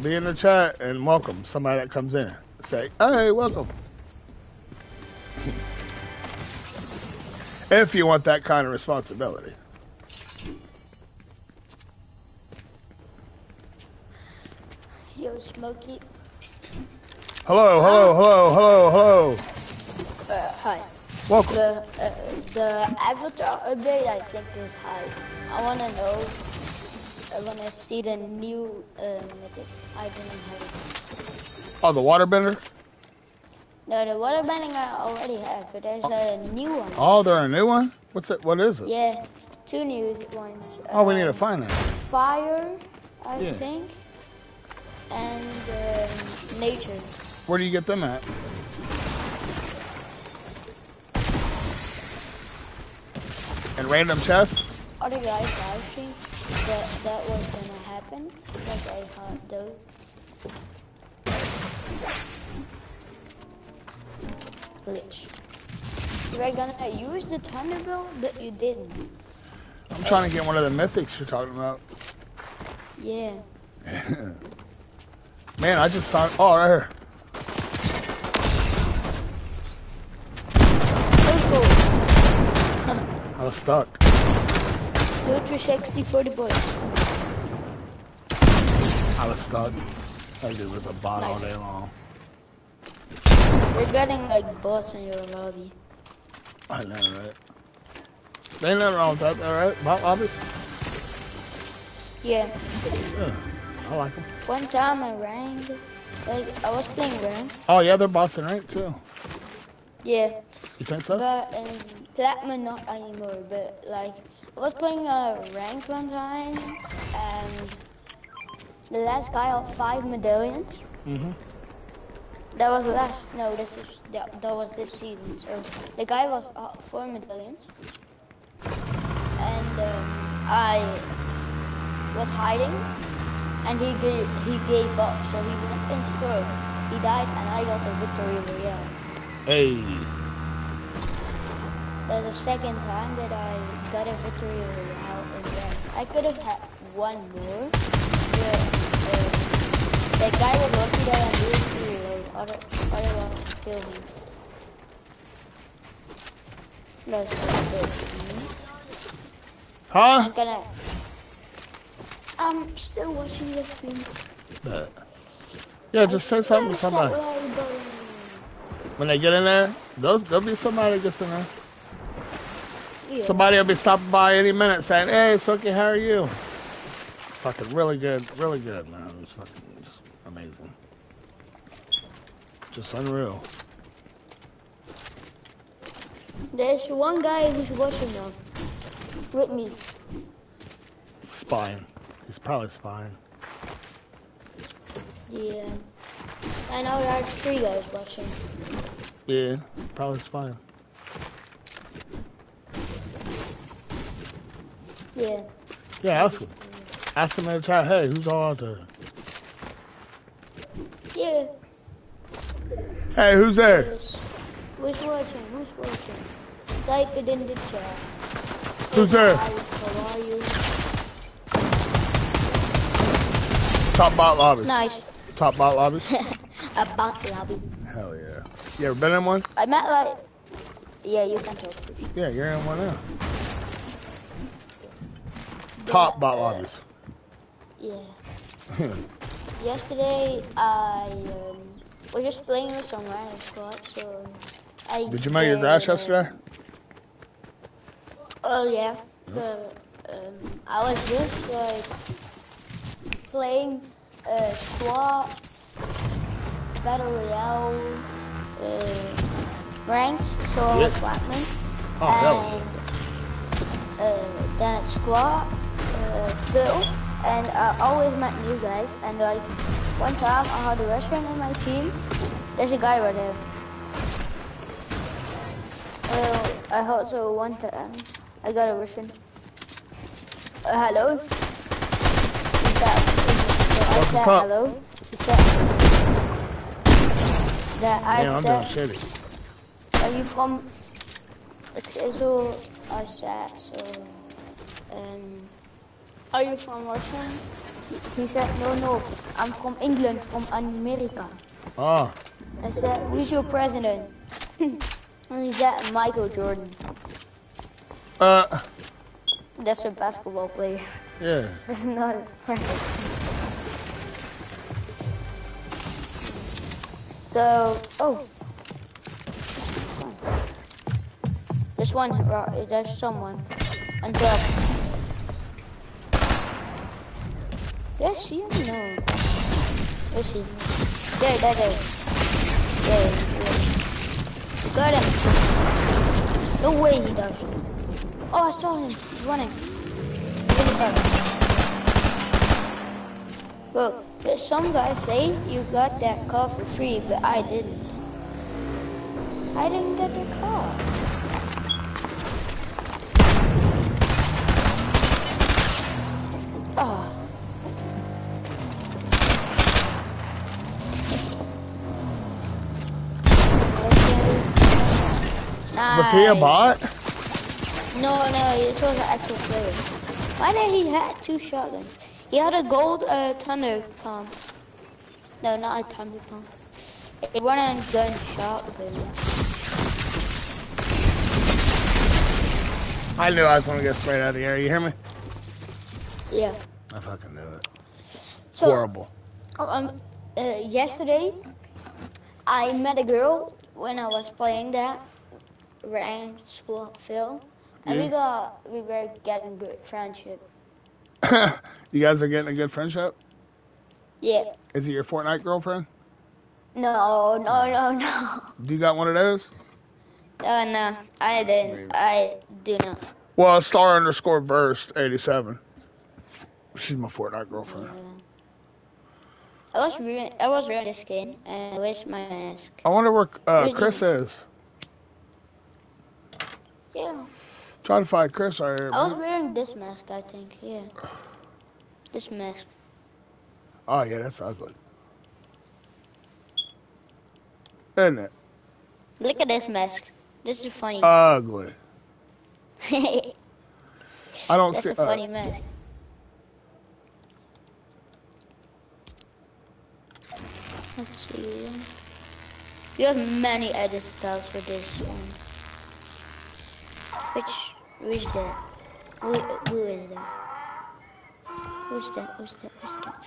Be in the chat and welcome somebody that comes in. Say, hey, welcome. if you want that kind of responsibility. Yo, Smokey. Hello, hello, hello, hello, hello. Uh, hi. Welcome. The uh, the avatar update I think is high. I wanna know. I wanna see the new uh, mythic. I didn't have it. Oh, the waterbender? No, the water bending I already have, but there's a new one. Oh, they're a new one? What's it? What is it? Yeah, two new ones. Oh, we need to Um, find that. Fire, I Yeah. think, and um, nature. Where do you get them at? In random chests? Other guys stream that that was gonna happen, like I thought those. Glitch. You were gonna use the Thunderbolt, but you didn't. I'm trying to get one of the mythics you're talking about. Yeah. Man, I just found. Oh, right here. Let's go. I was stuck. Do 360 for the boys. I was stuck. That dude was a bot all day long. We're getting like boss in your lobby. I know, right? There ain't nothing wrong with that, all right? Bot lobbies? Yeah. Yeah, I like them. One time I ranked, like I was playing rank. Oh, yeah, they're bots in rank, too. Yeah. You think so? But um, platinum not anymore. But like I was playing a rank one time, and the last guy had five medallions. Mm-hmm. That was last. No, this is that, that was this season. So the guy was uh, four medallions, and um, I was hiding, and he gave, he gave up. So he went in storm. He died, and I got the victory royale. Hey. That's the second time that I got a victory royale in rank. I could have had one more, but uh, that guy was lucky that I needed to reload. Other, otherwise, he killed me. That's good. Huh? I'm gonna. I'm still watching the stream. Uh, Yeah, just say something to somebody. When they get in there, those there'll be somebody that gets in there. Yeah. Somebody will be stopping by any minute saying, "Hey, Sookie, how are you?" Fucking really good, really good, man. It's fucking just amazing, just unreal. There's one guy who's watching now. With me. Spying. He's probably spying. Yeah. I know there are three guys watching. Yeah, probably spying. Yeah. Yeah, ask him. Ask him in the chat. Hey, who's all out there? Yeah. Hey, who's there? Who's, watching? Who's watching? Type it in the chat. Who's there? How are you? Top bot lobby. Nice. Top bot lobbies. A bot lobby. Hell yeah. You ever been in one? I met like. Yeah, you can talk. Yeah, you're in one now. Top bot lobbies. Yeah. Yesterday, I um, was just playing with some random squad, so I. Did you make your did, dash uh, yesterday? Oh yeah. Um, I was just like playing uh, squads, battle royale, uh, ranked, so I was platinum, Oh, hell and uh, then squad, uh, Phil, and I always met new guys. And like one time, I had a Russian in my team. There's a guy right there. Uh, I also one time I got a Russian. Uh, hello. He said, so I said hello. He said that I Yeah, I'm doing shitty. are you from? Zei zo, I said so. Um, are you from Russia? He, he said no, no. I'm from England, from America. Oh, I said, who's your president? and he said, Michael Jordan. uh, That's a basketball player. yeah. That's not a president. So, oh. This one, there's someone. On top. Yes, he? No. Where's he? There, there, there. There, there. Got him. No way he does. Oh, I saw him. He's running. In the car. Well, there's some guys say you got that car for free, but I didn't. I didn't get the car. Oh. Was he a Nice. bot? No, no, this was an actual player. Why did he have two shotguns? He had a gold uh, thunder pump. No, not a thunder pump. A run and gun shotgun. I knew I was gonna get sprayed out of the air. You hear me? Yeah. I fucking knew it. So, Horrible. Um, uh, yesterday, I met a girl when I was playing that ranked school Phil, and we got we were getting good friendship. you guys are getting a good friendship. Yeah. Is it your Fortnite girlfriend? No, no, no, no. Do you got one of those? Uh, no, I didn't. I do not. Well, star underscore burst eighty seven. She's my Fortnite girlfriend. I was re- I was wearing this skin, and where's my mask? I wonder where uh, Chris is. Yeah. Try to find Chris right here. I was man. wearing this mask, I think. Yeah. This mask. Oh yeah, that's ugly. Isn't it? Look at this mask. This is funny. Ugly. I don't That's see. a uh, funny mask. Let's see. You have many edit styles for this one. Which, who's that? Who, who is that? Who's that? Who's that? Who's that?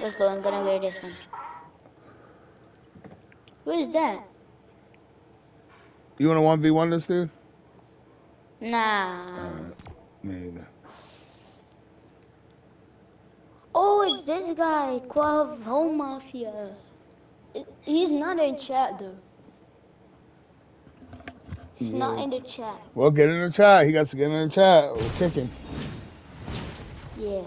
Let's go, I'm gonna wear this one. Who is that? you want to one v one this dude? Nah. Me either. Oh, it's this guy, Quav Home Mafia. He's not in chat though. He's not in the chat. Well, get in the chat. He got to get in the chat. We'll kick him. Yeah.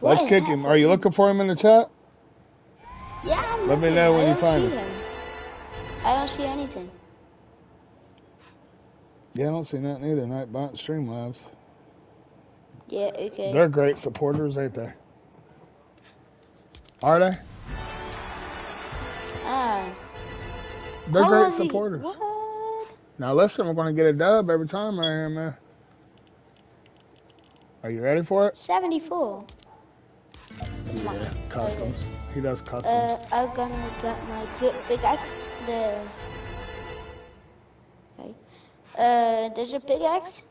Let's kick him. Are you looking for him in the chat? Yeah, I'm Let me know when I you find see him. I don't see anything. Yeah, I don't see nothing either. Nightbot Streamlabs. Yeah, okay. They're great supporters, ain't they? Are they? ah. They're How great he- supporters. What? Now listen, we're gonna get a dub every time right here, man. Are you ready for it? 74. This one. Customs. He does customs. Uh, I'm gonna get my good pickaxe. The okay. Uh, there's a pickaxe.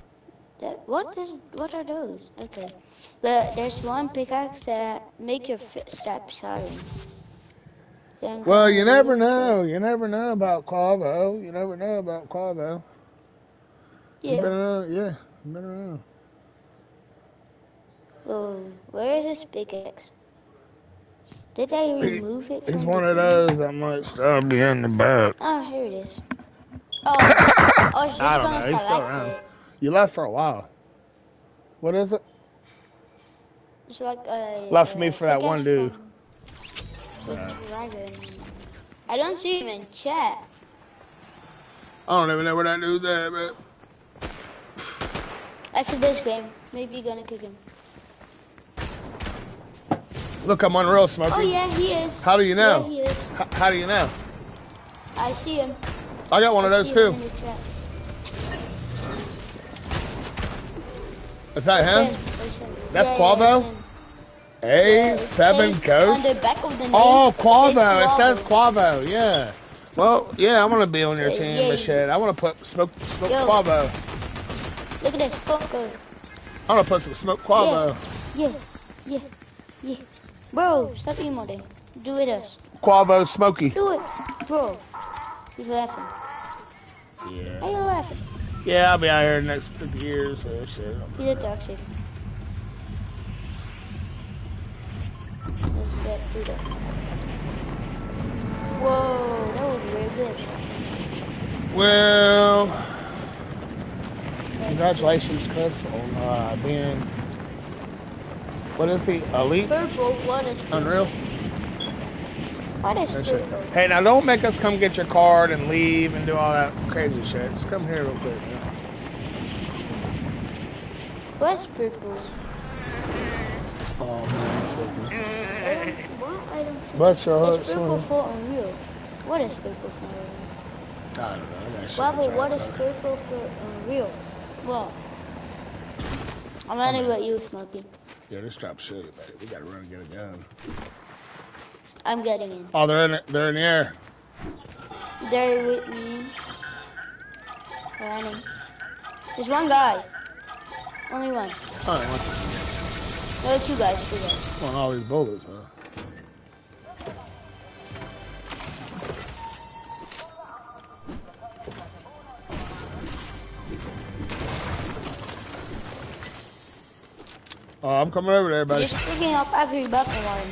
That what is what are those? Okay, but there's one pickaxe that make your footsteps silent. Well, you never know. You never know about Quavo. You never know about Quavo. Yeah. You Yeah. better know. Yeah, you better know. Oh, where is this pickaxe? Did they remove it? From one of those that might stab you in the back. Oh, here it is. Oh, oh I was just I don't gonna know, he's still around. it. You left for a while. What is it? It's like a. Left me uh, for that one dude. from the dragon. I don't see him in chat. I don't even know where that dude's at, but After this game, maybe you're gonna kick him. look, I'm unreal, Smokey. Oh yeah, he is. How do you know? Yeah, he is. How do you know? I see him. I got one of those too. him in the chat. Is that It's him? him. That's Yeah, Quavo? yeah, it's him. Yeah, it A7 says Ghost? On the back of the name, Oh, it says Quavo. It says Quavo. Quavo. Yeah. Well, yeah, I want to be on your team, yeah. but shit, I want to put smoke, smoke Yo. Quavo. Look at this. Go, go. I want to put some smoke Quavo. Yeah, yeah, yeah. Bro, stop emoting. Do it us. Quavo Smoky. Do it. Bro. He's laughing. Yeah. Why you laughing? Yeah, I'll be out here the next 50 years, so shit. He's a toxic. Let's get through that. Whoa, that was very good. Well, congratulations, Chris, on uh, being, what is he, Elite? Purple, what is purple? Unreal? What is That shit. purple? Hey, now don't make us come get your card and leave and do all that crazy shit. Just come here real quick. Man. What's purple? Oh, man, that's wicked. I don't, what? I don't see. Bless your heart, It's purple son. for unreal. What is purple for unreal? I don't know. I got shit to Waffle, try what to is find. purple for unreal? Well, I'm running with you, Smokey. Yeah, this drop shit, man. We gotta run and get a gun. I'm getting in. Oh, they're in, it. they're in the air. They're with me. Running. There's one guy. Only one. Oh, No, two guys, two guys. I want all these bullets, huh? Oh, I'm coming over there, buddy. Just picking up every button right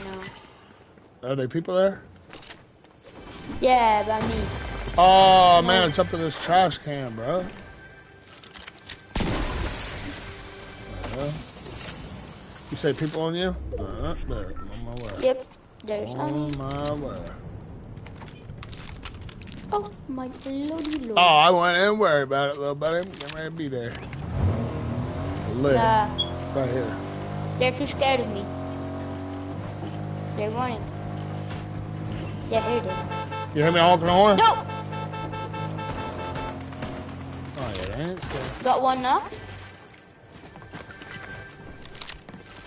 now. Are there people there? Yeah, by me. Oh man, it's up to this trash can, bro. Uh, you say people on you? Uh, there, I'm on my way. Yep. There's On only. my way. Oh my lordy lord. Oh, I went in. Worry about it, little buddy. I'm getting ready to be there. Uh, Right here. They're too scared of me. They're running. Yeah, here. You hear me honking the horn? No! Oh yeah, ain't scared. Got one knock.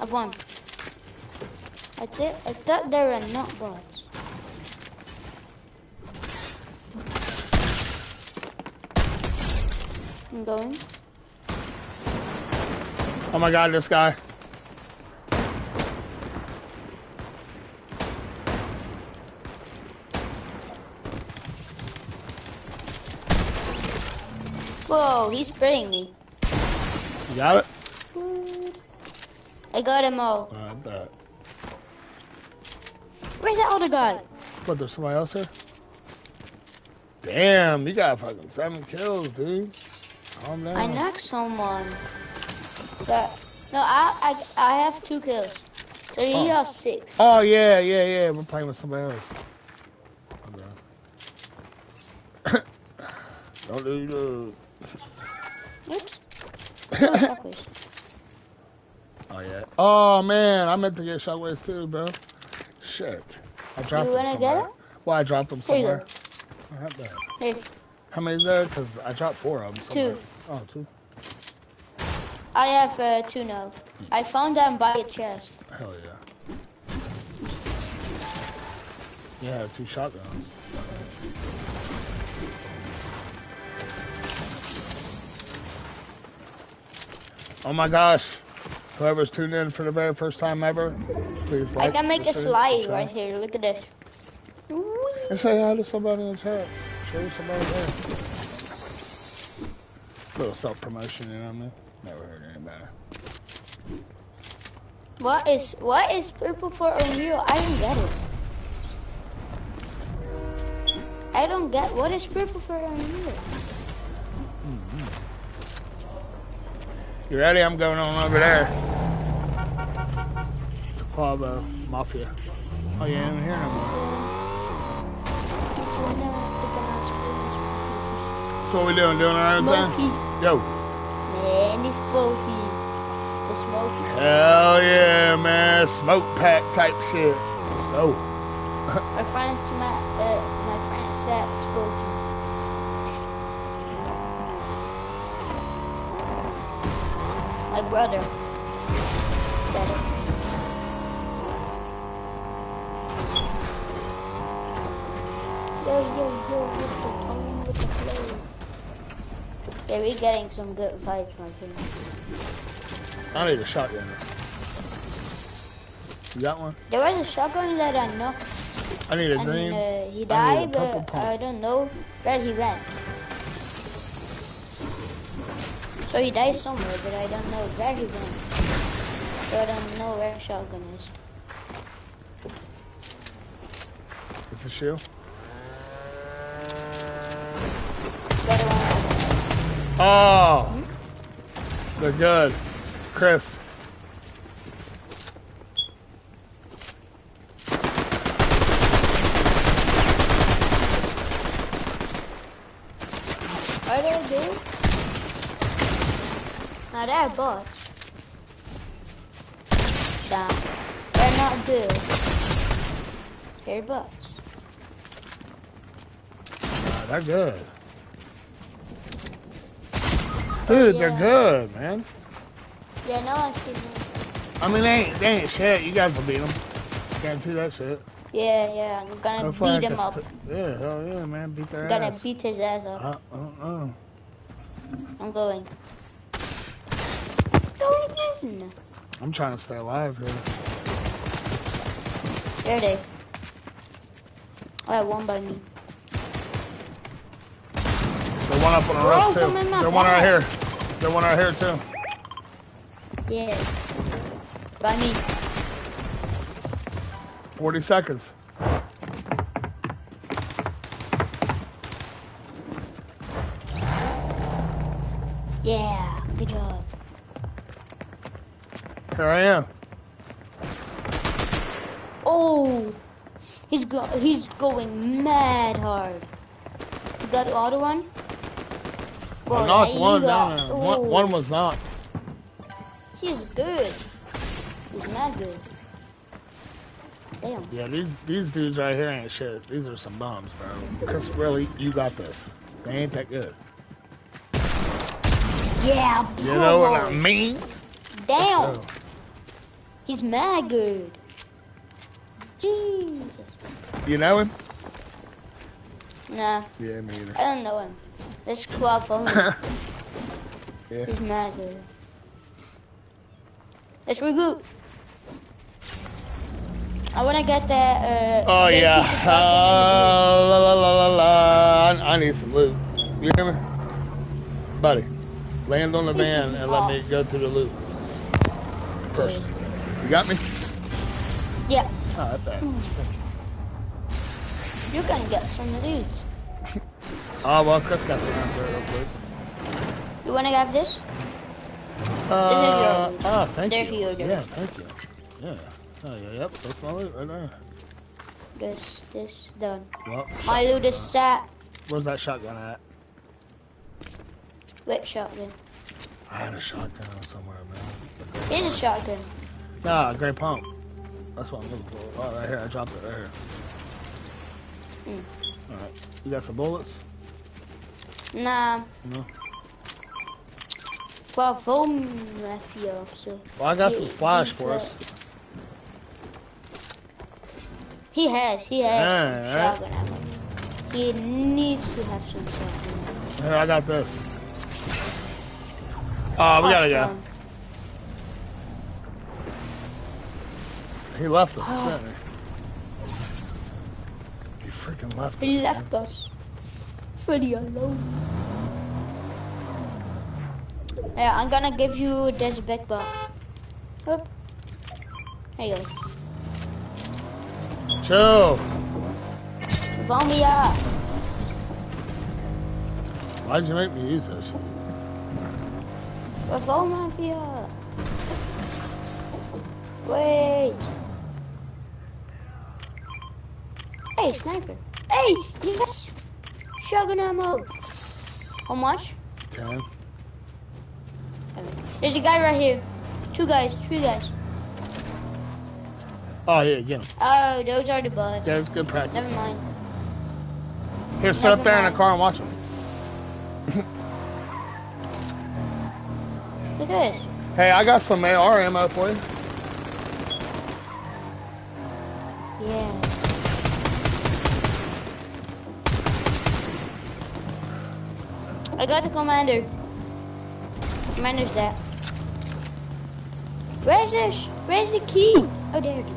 I've won. I, th- I thought they were not bots. I'm going. Oh my god, this guy. Whoa, he's spraying me. You got it? I got him all. I bet. Where's that other guy? What, there's somebody else here? Damn, you got fucking seven kills, dude. Calm down. I knocked someone. That no, I I I have two kills. So he Oh. has six. Oh yeah, yeah, yeah. We're playing with somebody else. Don't do Oops. Oh, Oh yeah. Oh man, I meant to get shockwaves too, bro. Shit. I dropped You them wanna get somewhere. Well, I dropped them Here you somewhere. go. I have that. Here, How many is there? Because I dropped four of them. Somewhere. Two. Oh, two. I have uh, two now. I found them by a chest. Hell yeah. Yeah, two shotguns. Oh my gosh. Whoever's tuned in for the very first time ever, please like. I can make a slide right here. Look at this. And say hi to somebody in the chat. Show somebody there. Little self promotion, you know what I mean? Never heard anybody. What is what is purple for Unreal? I don't get it. I don't get what is purple for Unreal. You ready? I'm going on over there. To Quavo Mafia. Oh, you ain't here no more. So what we doing? Doing our own Smoky. thing? Yo. Man, it's smoky. The smoky. Hell yeah, man. Smoke pack type shit. Let's go. My friend sma- uh, my friend said smoky. My brother. Said it. Yo, yo, yo, with the tone, with the flow. Yeah, we're getting some good fights, my friend. I need a shotgun. You got one? There was a shotgun that I knocked, I need a and green. uh, he died, purple but. I don't know where he went. So he died somewhere, but I don't know where he went. So I don't know where shotgun is. It's a shield. The other one. Oh! They're good. Chris. Are they good? No, they're boss. Damn. They're not good. They're boss. Uh, they're good. Dude, they're good, man. Yeah, no, I see them. I mean, they ain't, they ain't shit. You guys will beat them. Guarantee that shit. Yeah, yeah, I'm gonna Go fly beat him up. yeah, hell yeah, man. Beat their ass. gonna beat his ass up. I, I don't. I'm going. Going in. Hmm. I'm trying to stay alive here. There they. I have one by me. There's one up on the roof, too. There's one right here. There's one right here, too. Yeah. By me. 40 seconds. Yeah. Good job. Here I am. Oh. He's go he's going mad hard. You got the other one? I knocked he one down there. One, oh. one was knocked. He's good. He's not good. Damn. Yeah, these these dudes right here ain't shit. These are some bums, bro. Chris, really, you got this. They ain't that good. Yeah. You know what I mean? Damn. He's mad good. Jesus. You know him? Nah, Yeah, me either. I don't know him. Let's swap phone. Yeah. He's mad good. Let's reboot. I wanna get that. Uh, Oh yeah. Uh, la, la, la, la, la. I, I need some loot. You hear me, buddy? Land on the van and let me go to the loot first. You got me? Yeah, Oh, that's bad. you can get some loot. Oh well, Chris got some real quick. You wanna have this? Uh, loot. oh, thank There's you. your loot. Yeah, thank you. Yeah. Oh yeah, yep. That's my loot right there. This, this, done. Well, My loot is set. where's that shotgun at? Wait, shotgun. I had a shotgun somewhere, man. Here's a shotgun. Nah, Great pump. That's what I'm looking for. Oh, right here. I dropped it right here. Hmm. All right. You got some bullets? Nah. No. Well, phone mafia officer. Well, I got He- some splash for us. He has, he has some right. shotgun ammo. He needs to have some shotgun ammo. Here, I got this. Oh, we gotta go. He left us, didn't he? He freaking left us. He man. left us pretty alone. Yeah, I'm gonna give you this big box. Oop. Here you go. Chill. Phone me up. Why'd you make me use this? Phone mafia. Wait. Hey, sniper. Hey, yes. Shotgun ammo. How much? Ten. There's a guy right here. Two guys, three guys. Oh yeah, get him. Oh, those are the bullets. Yeah, it's good practice. Never mind. Here, sit Never up there in the car and watch them. Look at this. Hey, I got some AR ammo for you. Yeah. I got the commander. Commander's that. Where's this? Where's the key? Oh, there it is.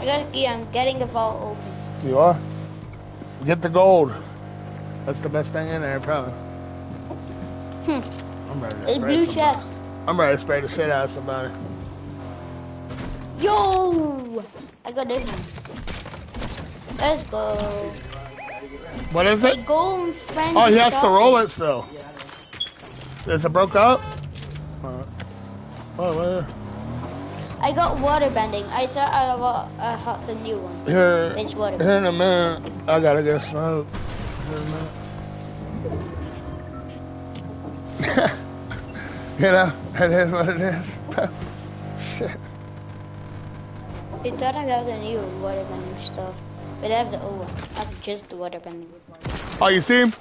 I got a key. I'm getting the vault open. You are? Get the gold. That's the best thing in there, probably. Hmm. I'm ready to A blue some- chest. I'm ready to spray the shit out of somebody. Yo! I got this one. Let's go. What is it? go and friend. Oh, he has to roll it still. Is it broke up? Alright. Oh, where? I got water bending. I thought I got I had the new one. Here, It's water. here in a minute. I gotta get smoke. Here in a minute. you know, it is what it is. Shit. I thought I got the new water bending stuff. But I have the one. I have just the water bending. Oh, you see him?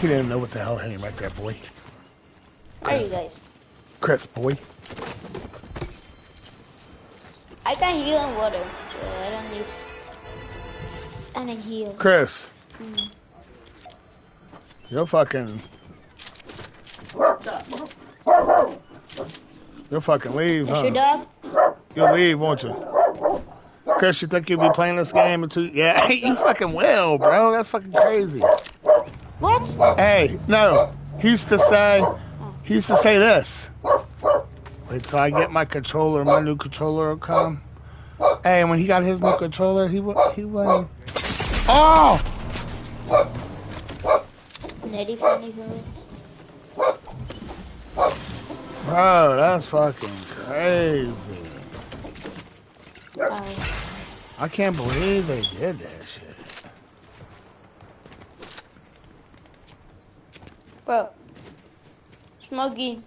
He didn't know what the hell hit him right there, boy. Where are you guys? Chris, boy. I got heal and water, so I don't need any heal. Chris. Mm. You're fucking. You'll fucking leave, That's your huh? dog? You'll leave, won't you? Chris, you think you'll be playing this game in two? Yeah, you fucking will, bro. That's fucking crazy. What? Hey, no. He used to say, he used to say this. Wait till I get my controller, my new controller will come. Hey, when he got his new controller, he wa- he went. Oh! Nitty funny. Bro, that's fucking crazy. I can't believe they did that shit. bro. Smokey.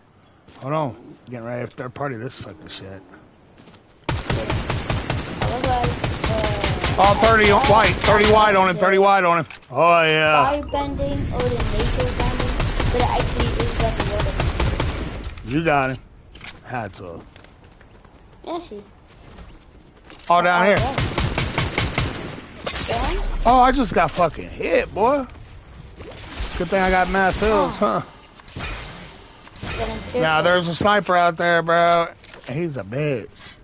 Hold on. Getting ready to third party this fucking shit. I was like, uh, Oh, 30 on- white. 30 wide on him. 30 wide on him. Oh, yeah. fire bending or the nature bending, but it actually is got the water. You got him. Had to. Yes, he. Oh, down here. Oh, I just got fucking hit, boy. Good thing I got mass hills, oh. huh? Getting Now, there's a sniper out there, bro. He's a bitch.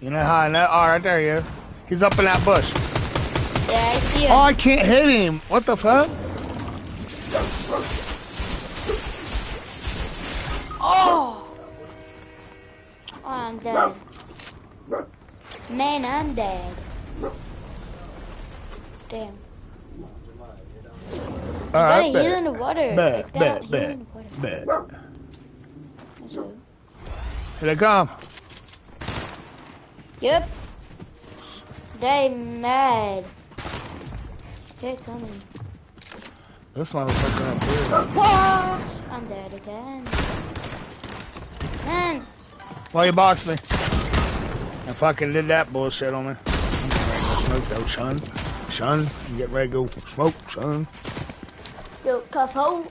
You know how I know? Oh, right there he is. He's up in that bush. Yeah, I see him. Oh, I can't hit him. What the fuck? Oh! Oh, I'm dead. Man, I'm dead. Damn. Uh, you gotta heal bet. in the water. Bet, like that. bet, heal bet, in the water. bet. Here they come. Yep. They mad. They're coming. This motherfucker up here. What? I'm dead again. Man, Why you box me? I fucking did that bullshit on me. I'm getting ready to smoke though, son. Son, you get ready to go smoke, son. yo, cuff hole.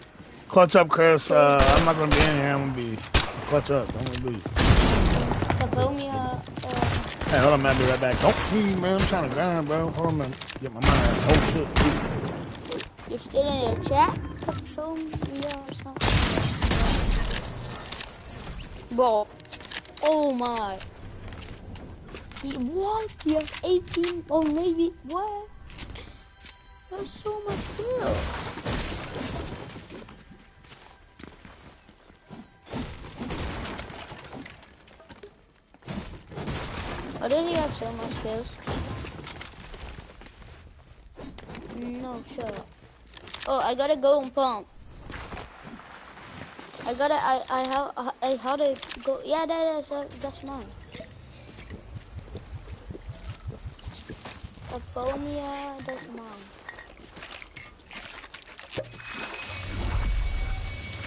Clutch up, Chris. Uh, I'm not gonna be in here. I'm gonna be clutch up. I'm gonna be. Cuff hole me, uh, uh, Hey, hold on, man. I'll be right back. Don't leave, man. I'm trying to grind, bro. Hold on, man. Get my mind. Oh shit. you're still in the chat? Cuff hole me, yeah, or something. Bro. Oh my. What? You have 18 or maybe what? There's so much kill. Why did he have so much kills? No, shut up. Oh, I gotta go and pump. I gotta, I, I how, I, how to go, yeah, that, that is, uh, that's mine. Apomia does mom.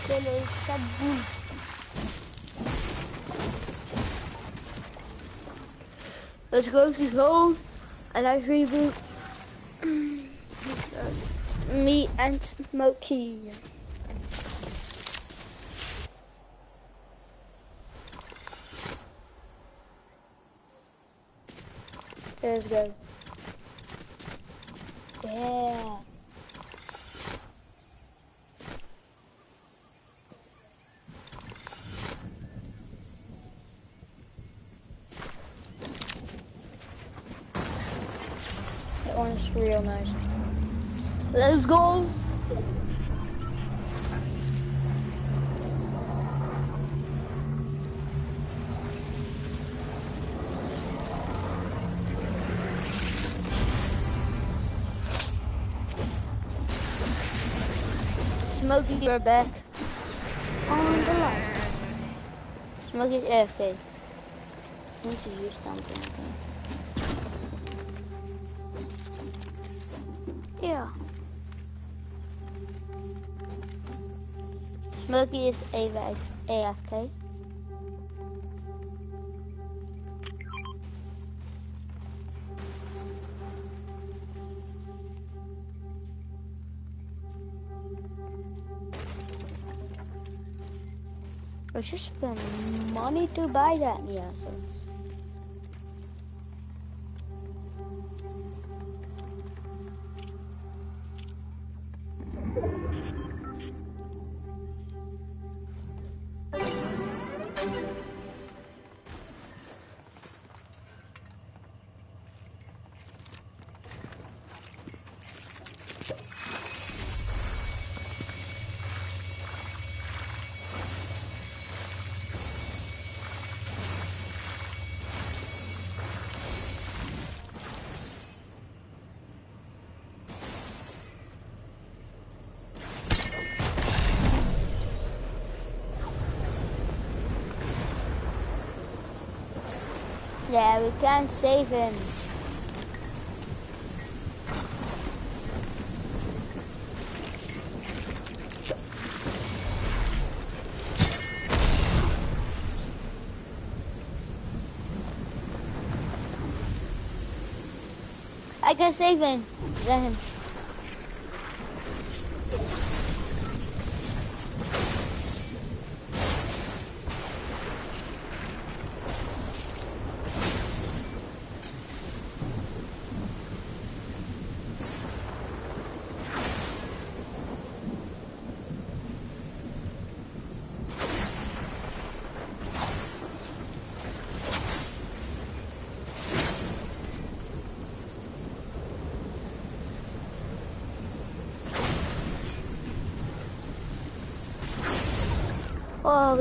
Pelo Shabu. Let's go to his home and I reboot me and Smokey. Let's go. Yeah. Smokey, you're back. Oh On the line. Smokey's AFK. He needs to use something, Yeah. Smokey is AF AFK. Just spend money to buy that, yeah, so. Can't save him. I can save him. Let him.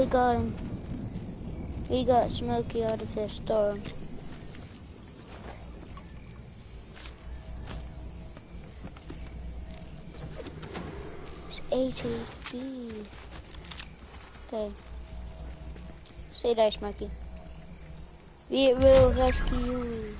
Got him. We got Smokey out of this storm. It's ATB. Okay. Say that, Smokey. We will rescue you.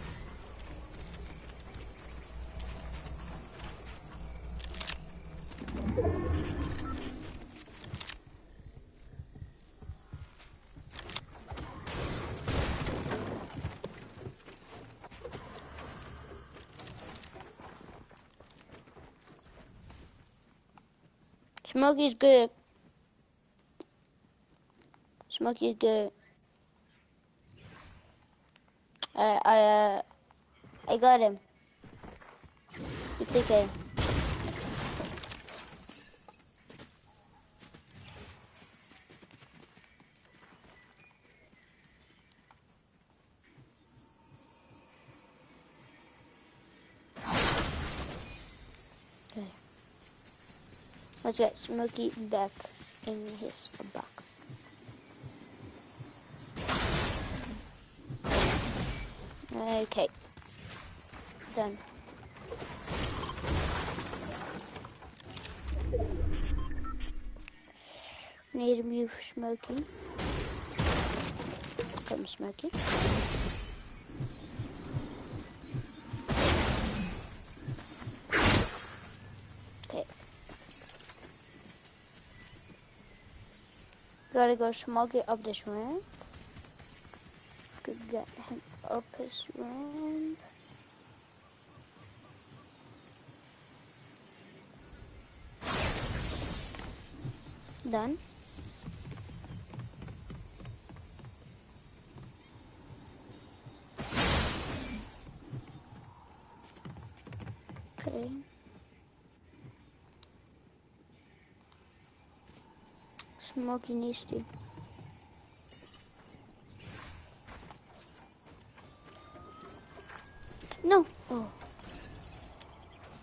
Smokey's good. Smokey's good. I I uh, I got him. Care. Okay. Let's get Smokey back in his box. Okay. Done. Need a move Smokey. Come, Smokey. Gotta go Smokey up this ramp. To get him up his ramp. Done. Okay. Smokey needs to. No! Oh.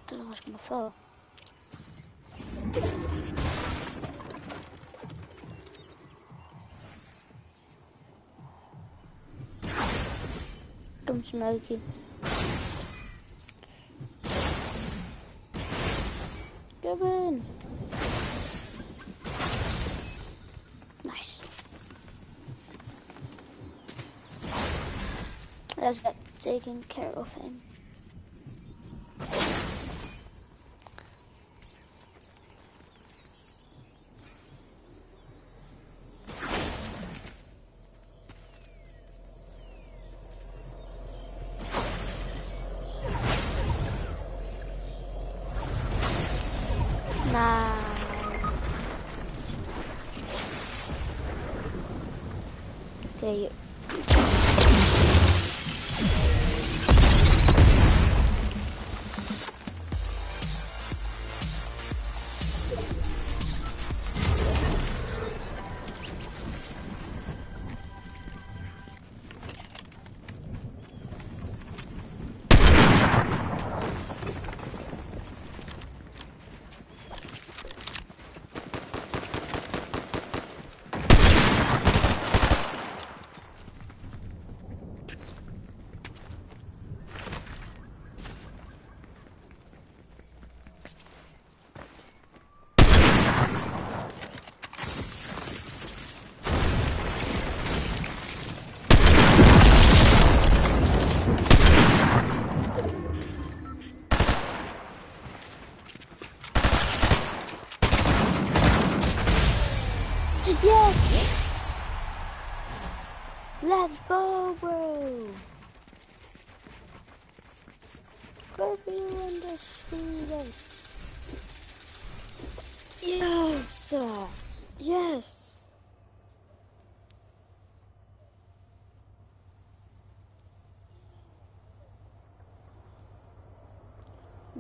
Thought I was gonna fall. Come Smokey. Give in. Nice. Let's get taking care of him.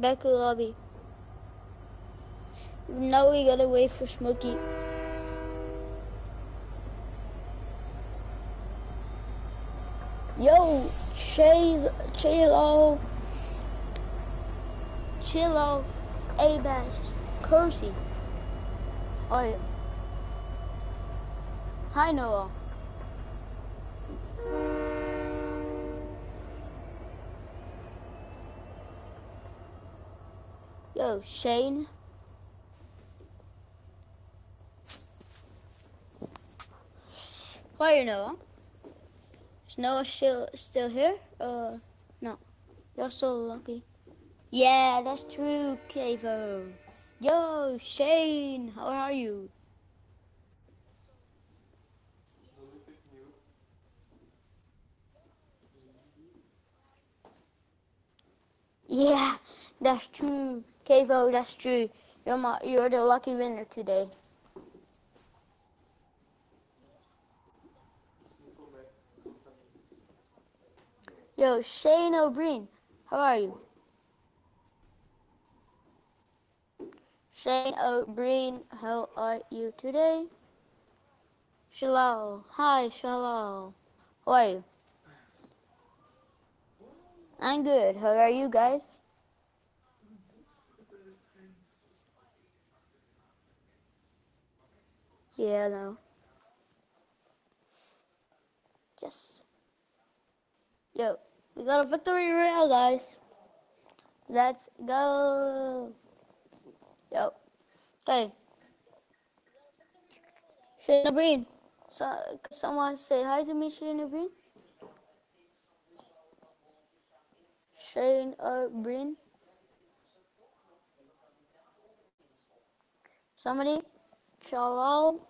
Back lobby. Now we gotta wait for Smokey. Yo, Chase, Chilo, Chilo, Abash, Kersey. Oh yeah. Hi Noah. Shane. Why you Noah? Is Noah still still here? Uh, no. You're so lucky. Yeah, that's true, Cavo. Yo, Shane, how are you? Yeah, that's Cavo. That's true. You're my, you're the lucky winner today. Yo, Shane O'Brien, how are you? Shane O'Brien, how are you today? Shalal, hi Shalal, how are you? I'm good, how are you guys? Yeah, no. Yes. Yo, we got a victory royale, guys. Let's go. Yo. Okay. Shane Breen. So, could someone say hi to me, Shane Breen? Shane Breen. Somebody? Shalom.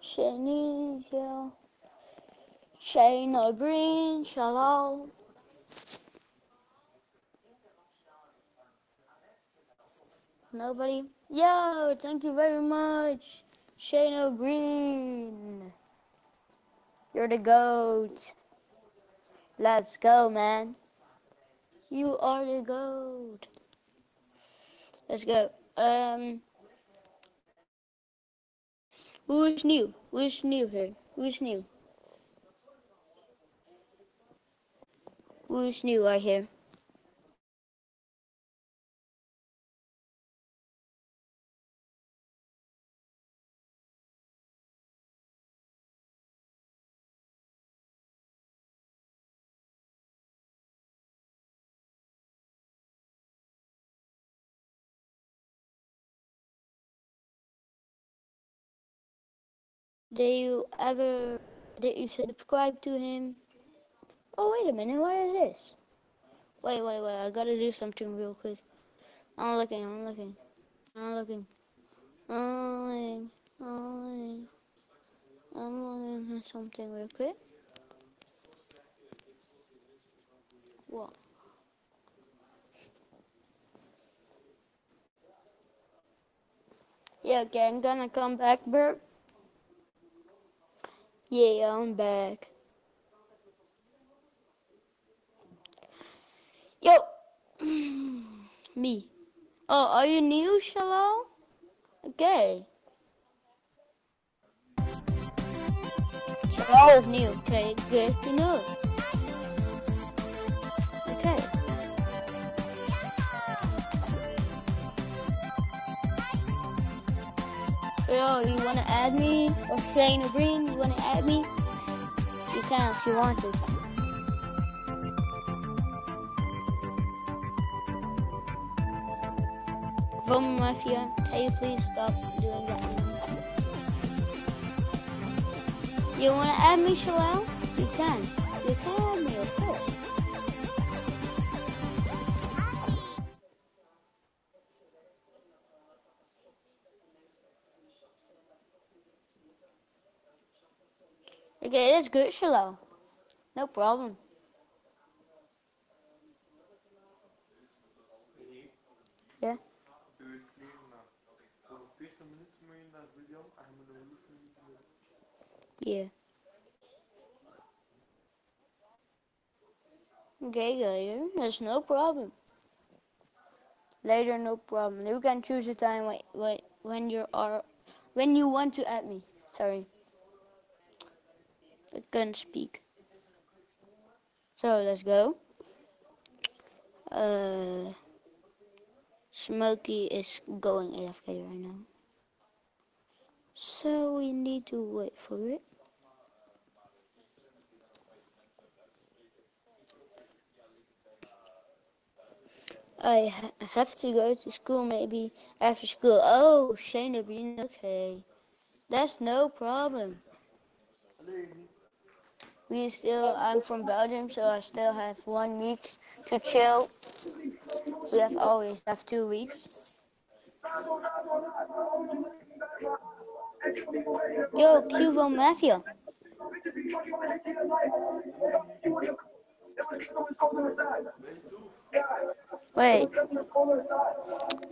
Shane, Shana Green, Shalom. Nobody? Yo, thank you very much. Shana Green. You're the GOAT. Let's go, man. You are the GOAT. Let's go. Um, who's new? Who's new here? Who's new? Who's new right here? Did you ever, did you subscribe to him? Oh, wait a minute, what is this? Wait, wait, wait, I gotta do something real quick. I'm looking, I'm looking, I'm looking. I'm looking, I'm looking. I'm looking at something real quick. What? Yeah, okay, I'm gonna come back, Bert. Yeah, I'm back. Yo, me. Oh, are you new, Shalom? Okay. Shalom is new. Okay, good to know. Yo, you wanna add me? Or or Green, you wanna add me? You can if you want to. From Mafia, can you please stop doing that? You wanna add me, Shalal? You can. You can add me, course. Okay, good, Shalal. No problem. Yeah. Yeah. Okay, later. There's no problem. Later, no problem. You can choose the time when, when you are when you want to add me. Sorry. I couldn't speak. So let's go. Uh, Smokey is going AFK right now. So we need to wait for it. I ha- have to go to school maybe after school. Oh, Shane okay. That's no problem. We still, I'm from Belgium, so I still have one week to chill. We have always have two weeks. Yo, Cubo Mafia. Wait.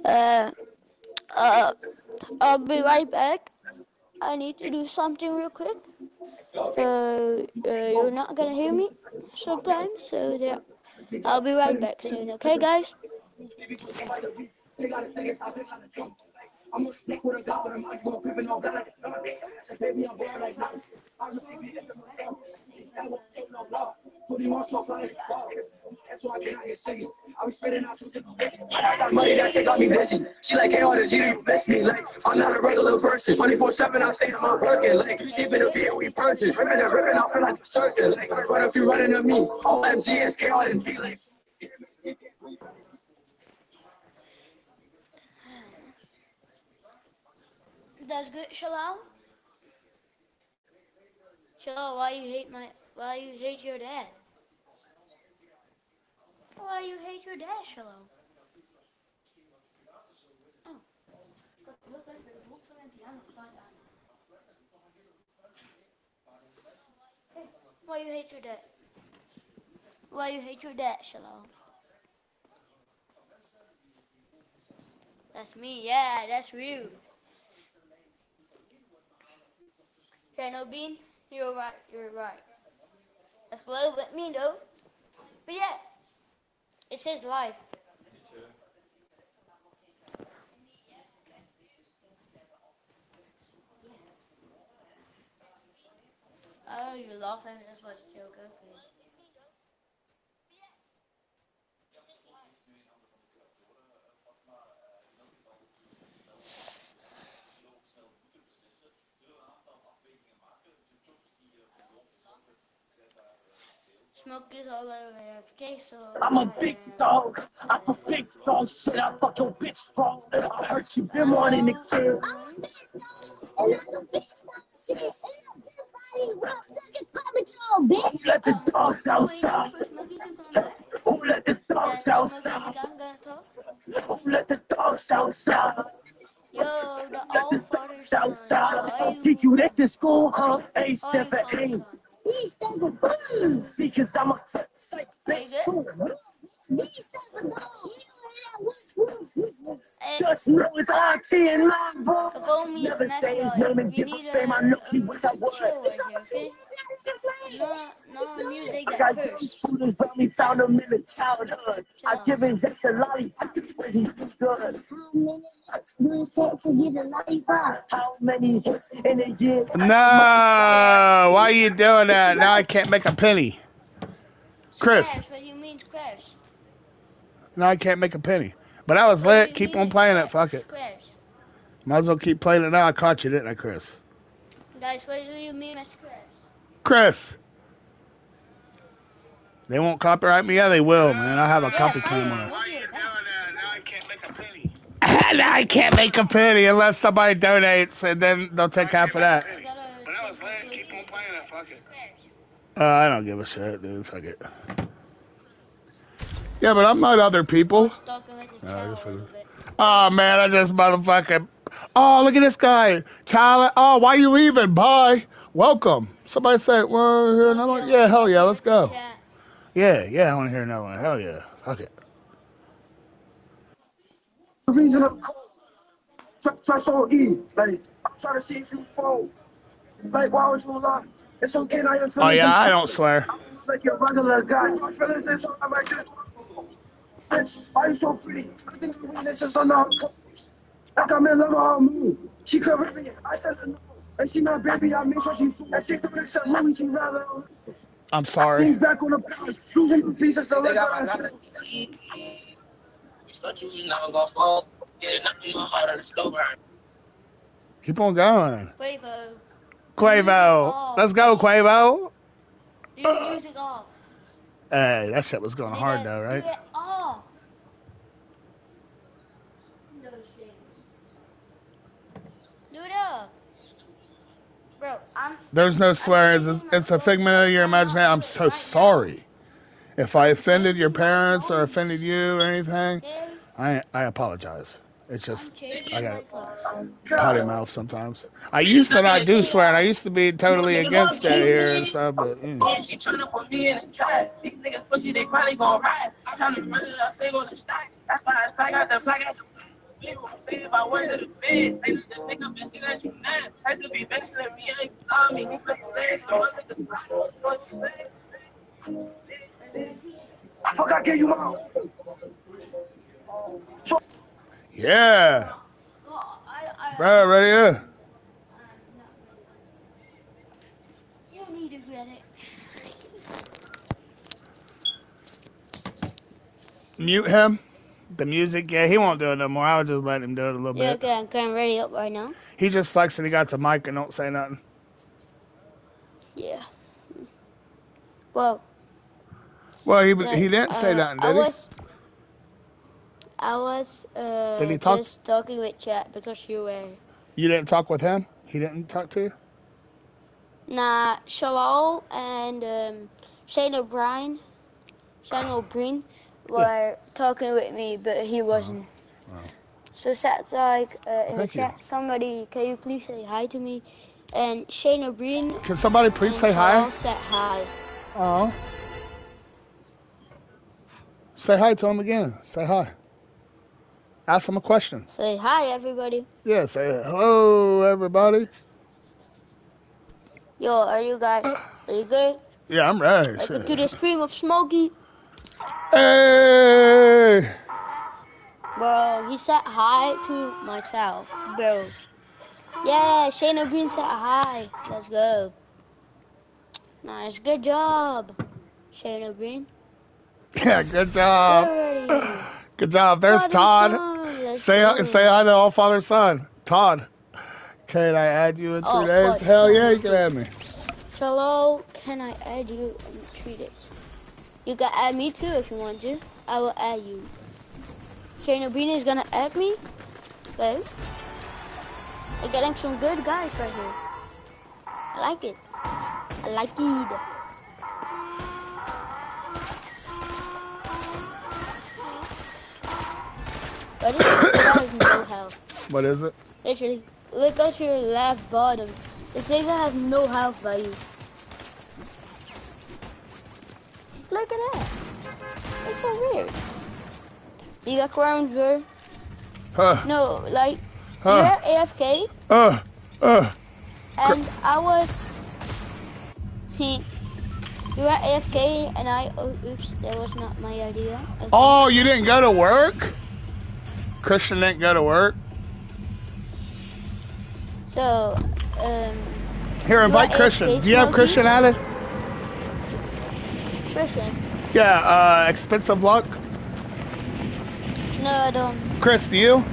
Uh, uh, I'll be right back. I need to do something real quick. So uh, you're not gonna hear me sometimes. So yeah, I'll be right back soon. Okay, guys. I'm a snake with a but I'm not creeping all that. Say, baby, I'm born like night. I really be in the I won't take no loss. More sauce on it. That's why I get out here shaking. I be spitting out two different. I got money, that shit got me busy. She like, hey, all the G, you miss me. Like, I'm not a regular person. 24 7, I stay on my working. Like, you deep in the beer, we purchase. Ripping and ripping, I feel like a surgeon. Like, what if you running to me? OMG, the G, like. That's good, Shalom. Shalom, why you hate my? Why you hate your dad? Why you hate your dad, Shalom? Oh. Why you hate your dad? Why you hate your dad, Shalom? That's me, yeah, that's rude. Okay, no bean, you're right, you're right. That's what it let me know. But yeah, it's his life. Oh, you're laughing. Just watch Joker. Smoke is all over AFK, so. I'm a big dog. I'm a big dog. Shit, I fuck your bitch, bro. I hurt you. Been wanting to kill. Who let the dogs oh, outside? Who let the dogs outside? Who let the dogs outside? Yo, the all fathers Outside. Why you- Teach you this in school, huh? A why step you at fathers aim. on? Cause I'm a psych Are you good? Hey, Just know it's RT and my bro. Follow me Never up say his next name and We give a need fame. I know he wish I chill would. right here, okay? No, no music I got curse. those shooters around me, found him in the childhood. I give his ex a lollipop when he was good. How many hits in a year? No, why are you doing that? Now I can't make a penny. Chris, Crash, what do you mean crash? Now I can't make a penny. But I was What lit. you Keep on playing it. Fuck it. Crash. Might as well keep playing it now. I caught you, didn't I, Chris? Guys, what do you mean by crash? Chris. They won't copyright me. Yeah, they will, man. I have a Yeah, copy fine, claim it's on it. movie attack. Now I can't make a penny. now I can't make a penny unless somebody donates, and then they'll take half of that. But I gotta check the Keep on playing it. Fuck it. Uh, I don't give a shit, dude. Fuck it. Yeah, but I'm not other people. Talking with the No, I child just a little figured- bit. Oh man, I just motherfucking. Oh, look at this guy, Tyler. Oh, why you leaving? Bye. Welcome. Somebody say, well, here another one. Yeah, hell yeah, let's go. Yeah, yeah, I want to hear another one. Hell yeah. Fuck it. reason I'm cold. Try, try so E. Like, I'm trying to see if you fall. Like, why would you lie? It's okay, now you're Oh yeah, I don't swear. Like you're a regular guy. Bitch, why you so pretty? I think I'm weakness is on the Like I'm in love with her mood. She Caribbean. I said no. And she not baby, I make sure she fool. And she don't accept money, she rather. I'm sorry. Things back on the balance. Losing the pieces of like I said. Keep on going. Quavo. Quavo. Let's go, Quavo. Do your music off. Hey, that shit was going hard though, right? Do it off. Those things. Do it off. Bro, I'm. There's no swearing. It's, a figment of your imagination. I'm so sorry. If I offended your parents or offended you or anything, I I apologize. It's just I got potty mouth sometimes. I used to not do swearing. I used to be totally against it here and stuff, but you know. She tryna put me in the trap. These niggas pussy, they probably gon' ride. I'm tryna run it up, save on the stacks. That's why I out the flag out Nigga won't stay if I the bed. They let the nigga bitch see that you mad. Type to be better than me, ain't love me. You play play, so my niggas. Fuck, I gave you my. Yeah, Well, I, I, bro. I'm ready. You need to get it. Mute him. The music, yeah, he won't do it no more. I was just letting him do it a little Yeah, bit. okay, I'm getting ready up right now. He just flexing. He got the mic and don't say nothing. Yeah. Well, Well, he like, he didn't say uh, nothing, I did he? was, I was uh, Did he talk? just talking with chat because you were. You didn't talk with him. He didn't talk to you. Nah, Shalal and um, Shane O'Brien, Shane O'Brien were talking with me, but he wasn't. So Sat's like uh, in the Thank you. chat, somebody, can you please say hi to me? And Shane O'Brien Can somebody please say hi? Said hi. Oh. Say hi to him again. Say hi. Ask him a question. Say hi, everybody. Yeah, say hello, everybody. Yo, are you guys? Are you good? Yeah, I'm ready. Welcome to the stream of Smokey. Hey! Bro, he said hi to myself, bro. Yeah, Shane O'Brien said hi. Let's go. Nice, good job, Shayna Green. Yeah, good job. Good job. There's Father, Todd. Say go. say hi to all father son. Todd. Can I add you in oh, three Oh, days? Hell yeah, you can add me. Hello, can I add you in three days? You can add me too if you want to. I will add you. Shane is gonna add me. Guys, I'm getting some good guys right here. I like it. I like it. This guy has no health. What is it? Literally, look at your left bottom. It says I have no health value. Look at that. That's so weird. You got crowns, bro. Huh. No, like, Huh. you're AFK, Uh. Uh. and I was... He... You were AFK, and I... Oh, oops, that was not my idea. Okay. Oh, you didn't go to work? Christian didn't go to work? So, um... Here, invite Christian. Do you have? Christian added? Yeah, uh, expensive luck. No, I don't. Chris, do you?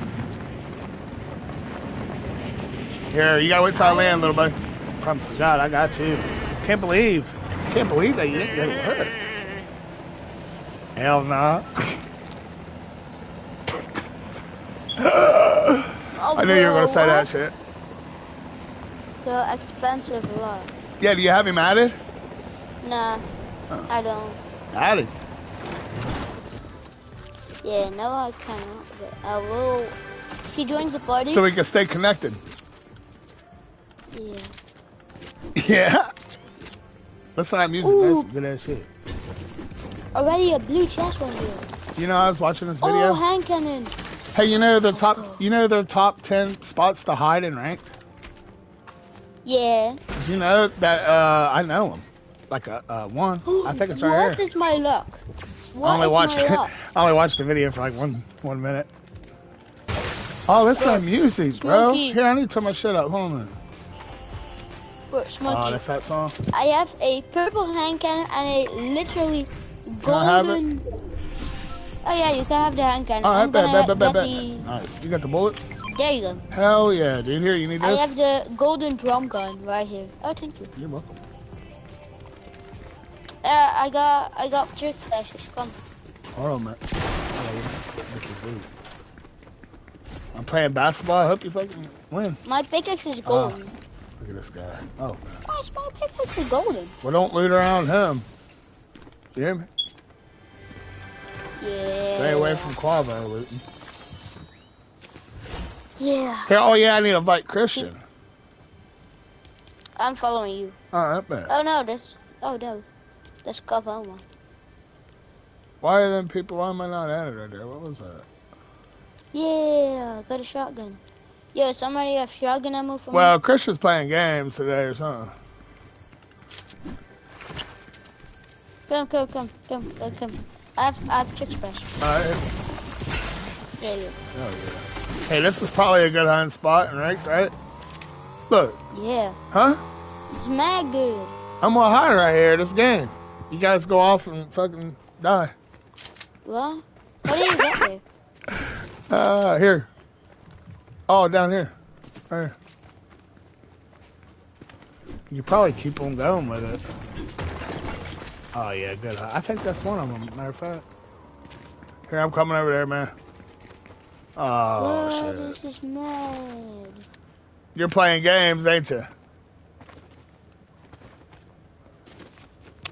Here, you gotta wait till I land, little buddy. Promise to God, I got you. Can't believe, can't believe that you didn't get hurt. Hell nah. Oh, I knew you were gonna say that shit. So expensive luck. Yeah, do you have him added? Nah, Oh. I don't. Added. Yeah, no, I cannot. But I will. If he joins the party, So we can stay connected. yeah. Yeah. Listen to that music, Ooh. that's some good ass shit. Already a blue chest right here. You know, I was watching this video. Oh, video. hand cannon. hey, you know the Let's top, go. you know the top ten spots to hide in ranked. Yeah. You know that uh, I know them. Like a uh, one. I think it's right What here. is my luck? I only is watched my luck? I only watched the video for like one one minute. Oh, that's that music, bro. Smokey. Here, I need to turn my shit up. Hold on. a minute. Bro, Oh, that's that song. I have a purple hand cannon and a literally Can I have it? golden. Oh yeah, you can have the hand cannon. All right, bet, bet, bet, bet. Nice. You got the bullets? There you go. Hell yeah, dude. Here, you need that. I have the golden drum gun right here. Oh, thank you. You're welcome. Uh, I got I got trick slashes. Come. Hold on, man. Oh, yeah. This loot. I'm playing basketball. I hope you fucking win. My pickaxe is Ah. golden. Look at this guy. Oh, Why is my pickaxe is golden? well, don't loot around him. You hear me? Yeah. Stay away from Quavo looting. Yeah. Here, oh yeah, I need to invite Christian. I'm following you. All right, man. Oh no, this oh no, that's one. Why are them people? Why am I not at it right there? What was that? Yeah, got a shotgun. Yo, somebody have shotgun ammo for Well, me? Well, Christian's playing games today or something. Come, come, come, come, come, come. I have I have chug splash. All right. There you Oh yeah. Hey, this is probably a good hunting spot right? right? Look. Yeah, huh? it's mad good. I'm gonna hide right here. This game. You guys go off and fucking die. Well, What? Do you get? Uh, here. Oh, down here. Right here. You probably keep on going with it. Oh yeah, good. I think that's one of them. Matter of fact. Here, I'm coming over there, man. Oh Whoa, shit. this is mad. You're playing games, ain't you?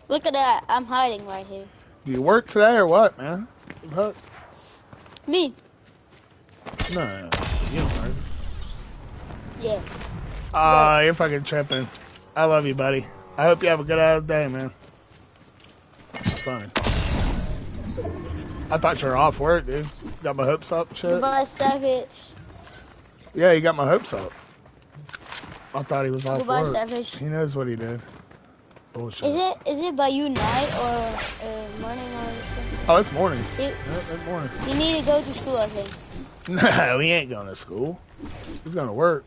Look at that. I'm hiding right here. Do you work today or what, man? What? Me. No, no, you don't work. Yeah. Ah, you're fucking tripping. I love you, buddy. I hope you have a good ass day, man. Fun. I thought you were off work, dude. Got my hopes up, shit. Goodbye, Savage. Yeah, you got my hopes up. I thought he was off Goodbye, work. Savage. He knows what he did. Bullshit. Is it is it by you night or uh, morning or something? Oh, it's morning. You, Yeah, it's morning. you need to go to school, I think. No, he ain't going to school. He's going to work.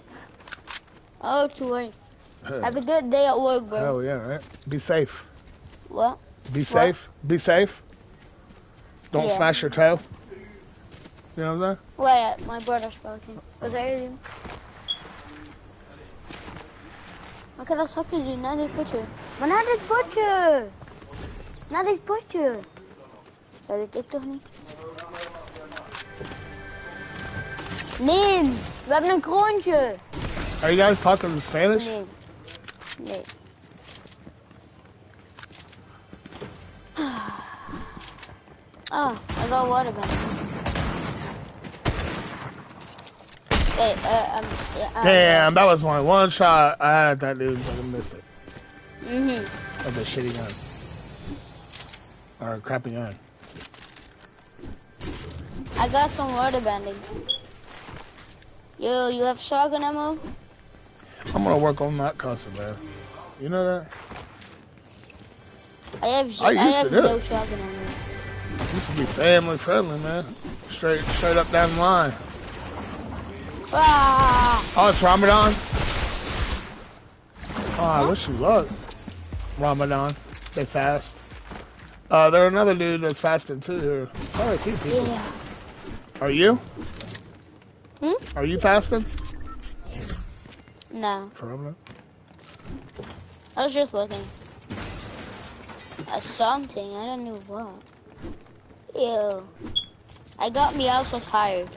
Oh, to work. Have a good day at work, bro. Hell yeah, right? Be safe. What? Be safe. Be safe. Don't Yeah. smash your toe. You know what I'm saying? Wait, my brother's. Wat zei jullie? Maar ik heb dat straks doen, naar dit potje. Maar naar dit potje! Naar dit potje! Dat weet ik toch niet? Nee, we hebben een kroontje. Are you guys talking in Spanish? Nee. Nee. Oh, I got water back. Hey, uh, um, yeah, um, Damn, that was only one shot I had that dude, but I missed it. Mm-hmm. Of a shitty gun. Or a crappy gun. I got some water bending. Yo, you have shotgun ammo? I'm gonna work on that custom, man. You know that? I have, I I, have no shotgun ammo. Used to be family friendly, man. Straight, straight up down the line. Ah! Oh, it's Ramadan. Oh, I wish you luck. Ramadan. They fast. Uh, there's another dude that's fasting too here. Quite a few people. Yeah. Are you? Hmm? Are you fasting? No, For Ramadan? I was just looking. At something, I don't know what. Ew. I got me also tired.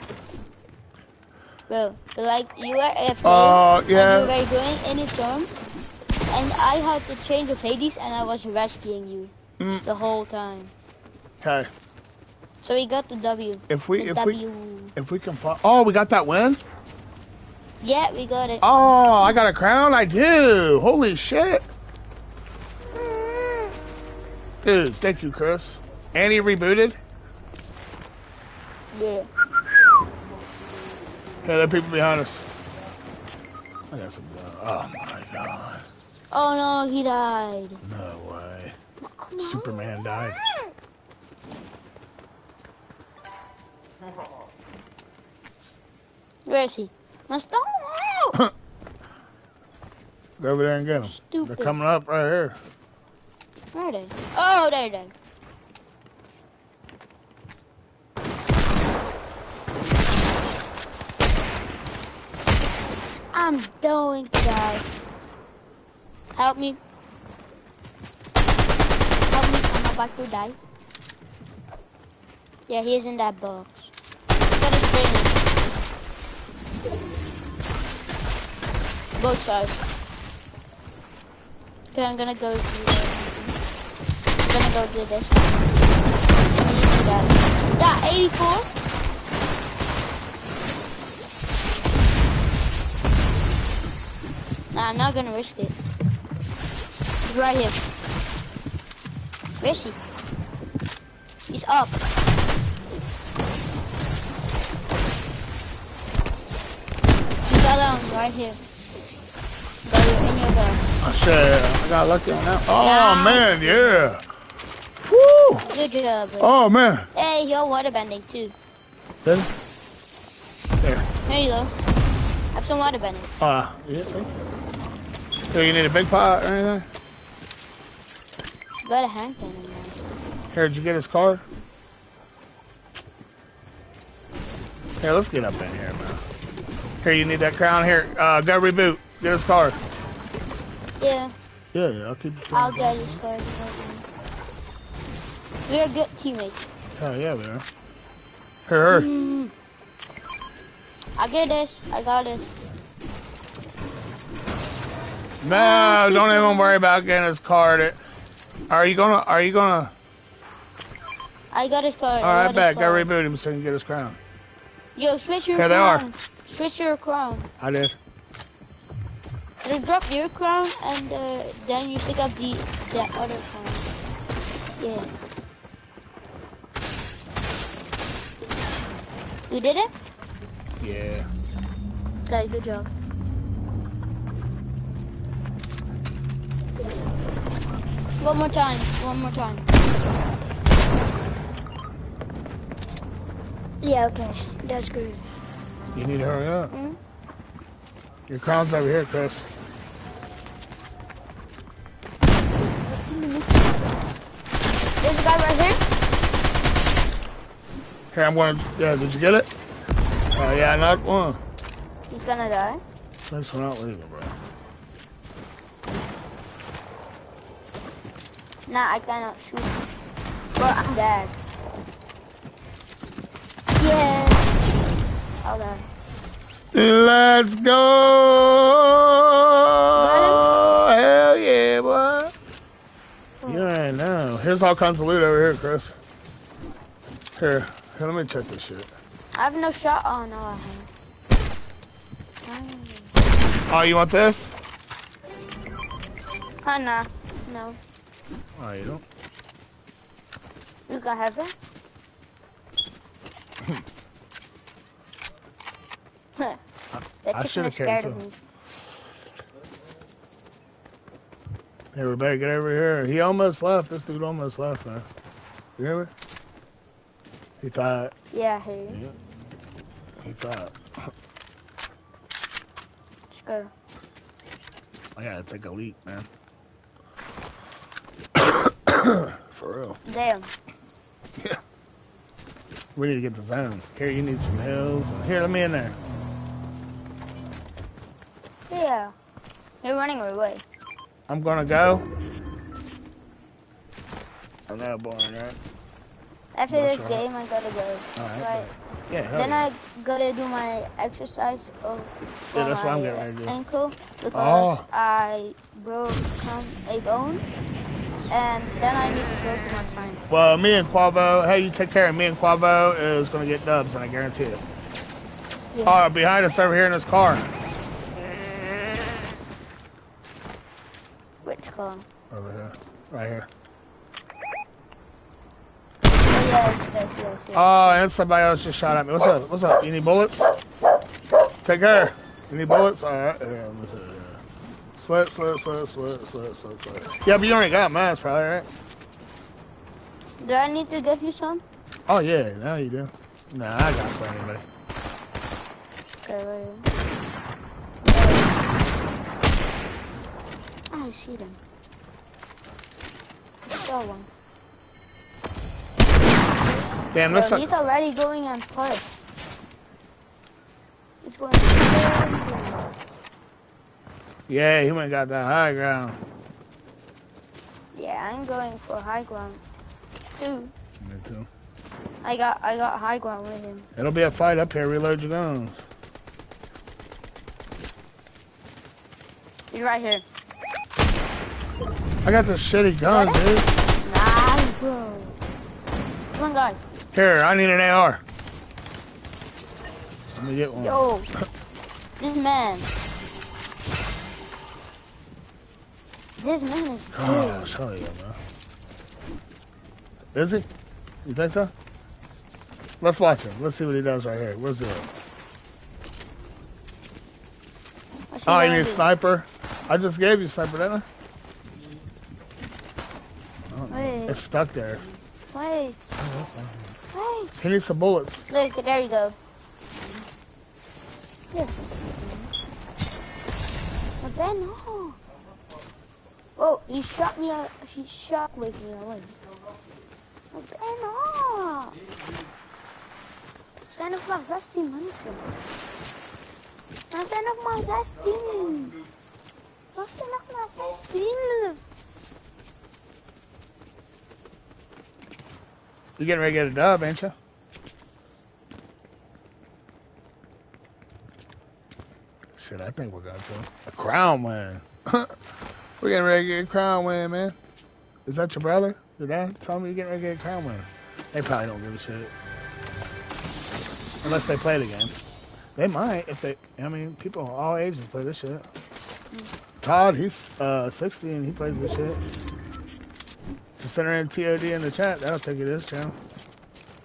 Bro, like you were AFK Uh, and yeah. you were going in a storm and I had to chains of Hades and I was rescuing you Mm. the whole time. Okay. So we got the W. If we, The if we, if we can find. Oh, we got that win. Yeah, we got it. Oh, I got a crown. I do. Holy shit. Dude, thank you, Chris. And he rebooted. Yeah. Yeah, there are people behind us. I got some gun. Oh my god. Oh no, he died. No way. Superman died. Where is he? My stone. Oh! Go over there and get them. Stupid. They're coming up right here. Where are they? Oh, there they. I'm going to die. Help me. Help me, I'm about to die. Yeah, he's in that box. Both sides. Okay, I'm gonna go uh, I'm gonna go do this do that. Yeah, 84. I'm not gonna risk it. He's right here. Where is he? He's up. He got down right here. Go in your bell. I said, I got lucky on that. Oh Yeah. man, yeah. Woo! Good job. bro. Oh man. Hey, you're water bending too. Then, there. Here you go. Have some water bending. Uh, yeah. So you need a big pot or anything? Got a hand cannon man. Here, did you get his car? Here, let's get up in here, man. Here, you need that crown. Here, uh, go reboot. Get his car. Yeah, Yeah, yeah, I'll keep. I'll get his car. We're good teammates. Oh, yeah, we are. Here, here. Mm. I get this. I got this. No, don't even worry about getting his card. Are you gonna? Are you gonna? I got his card. All I right, got bet. Go reboot him so he can get his crown. Yo, switch your Here they are. crown. Switch your crown. I did. It'll drop your crown and uh, then you pick up the the other crown. Yeah. You did it? Yeah. Okay, good job. One more time. One more time. Yeah, okay. That's good. You need to hurry up. Mm -hmm. Your crown's over here, Chris. There's a guy right here. Here, I'm gonna. Yeah, did you get it? Oh, uh, yeah, I knocked one. He's gonna die. Thanks for not leaving, bro. Nah, I cannot shoot. But I'm dead. Yeah. Hold on. Let's go! Hell yeah, boy! You ain't know. Here's all kinds of loot over here, Chris. Here, here, let me check this shit. I have no shot. Oh no, I have. Oh, you want this? Oh no, no. You don't? Look, I have it. that I is scared carried of me. Hey, we better get over here. He almost left. This dude almost left, man. You hear me? He thought, Yeah, here. he thought, Let's go. I gotta take a leap, man. For real. Damn. Yeah. We need to get the zone. Here, you need some hills. Here, let me in there. Yeah. You're running away. I'm gonna go. I know, boring, right? After That's this right. game, I gotta go. Alright. Right. Yeah, Then yeah. I gotta do my exercise of Yeah, that's what I'm my to do. ankle because Oh. I broke some a bone, and then I need to go to my friend. Well, me and Quavo, hey, you take care of me and Quavo is gonna get dubs, and I guarantee it. Yeah. Oh, behind us over here in this car. Which car? Over here. Right here. Oh. Oh, and somebody else just shot at me. What's up? What's up? You need bullets? Take care. You need bullets? Alright. Yeah, let me see. Split, split, split, split, split, split, split. Yeah, but you already got mine, probably, right? Do I need to give you some? Oh, yeah, now you do. Nah, I got plenty, buddy. Okay, wait. Oh, I see them. I saw one. Damn, let's Bro, he's already going and push. He's going. Yeah, he went got that high ground. Yeah, I'm going for high ground. Two. Me too. I got I got high ground with him. It'll be a fight up here. Reload your guns. He's right here. I got this shitty gun, dude. Nice, bro. Come on, guy. Here, I need an AR. Let me get one. Yo, this man. This man is Oh, good. hell yeah, man. Is he? You think so? Let's watch him. Let's see what he does right here. Where's? He Oh, you need a sniper? I just gave you a sniper, didn't I? Oh. Wait. It's stuck there. Wait, wait. He needs some bullets. Look, there you go. Here. But then, no. Oh, he shot me. out- He shockwaved me away. But then, no. Zijn nog maar 16 mensen. Er zijn nog maar 16. Er zijn nog maar 16. You getting ready to get a dub, ain't you? Shit, I think we're going to. A crown win. we're getting ready to get a crown win, man. Is that your brother? Your dad? Tell me you're getting ready to get a crown win. They probably don't give a shit. Unless they play the game. They might if they. I mean, people of all ages play this shit. Todd, he's uh, 60 and he plays this shit. In TOD in the chat. That'll take you to this channel.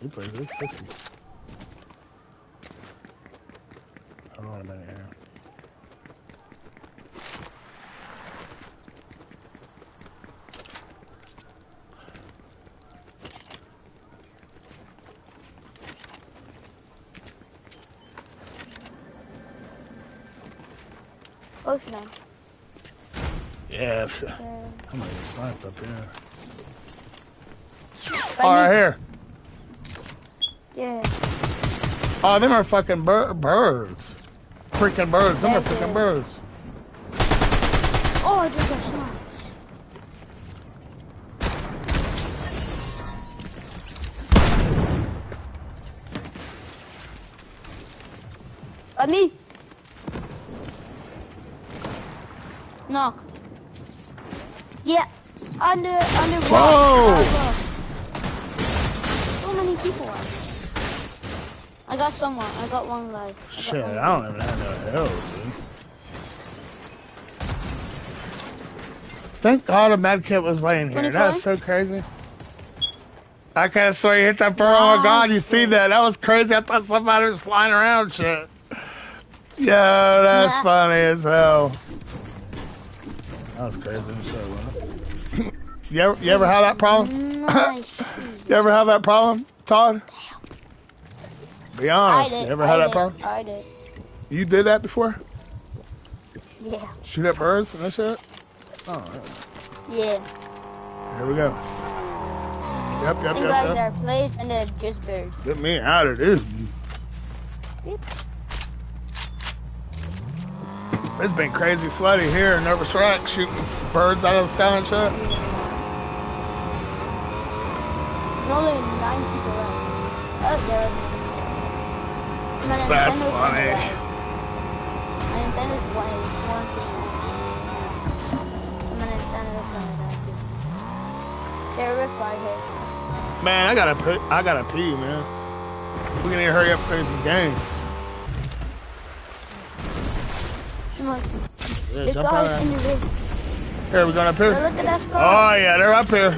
He plays this 60. Hold on a minute here. Ocean. Yeah. I'm gonna get sniped up here. I All right, need- here. Yeah. Oh, them are fucking bir- birds. Freaking birds. Them are Thank freaking you. birds. Oh, I just got shot. At me. Knock. Under, under rock. Whoa. So many people are. I got someone. I got one life. I Shit, one I don't even have no health, dude. Thank God a medkit was laying here. That's so crazy. I can't swear you hit that bird. Oh my God, you see that? That was crazy. I thought somebody was flying around shit. Yo, that's funny as hell. That was crazy as shit, wasn't it? You ever, you ever have that problem? Mm, you ever have that problem, Todd? Be I honest. did. You ever I had that did, problem? I did. You did that before? Yeah. Shoot at birds and that shit? Oh, Yeah. here we go. Yep, yep, You yep, guys yep. are plays and they're just birds. Get me out of this. It's been crazy sweaty here in Nervous Rack shooting birds out of the sky and shit. There's only nine people left. Oh, there. My That's Nintendo's funny. My Nintendo's one one percent. My Nintendo's gonna die too. They're here. Man, I gotta put, I gotta pee, man. We to hurry up and finish this game. Come on. Yeah, jump out us of in there. the river. Here, we going up here? Look at that scar. Oh yeah, they're up here.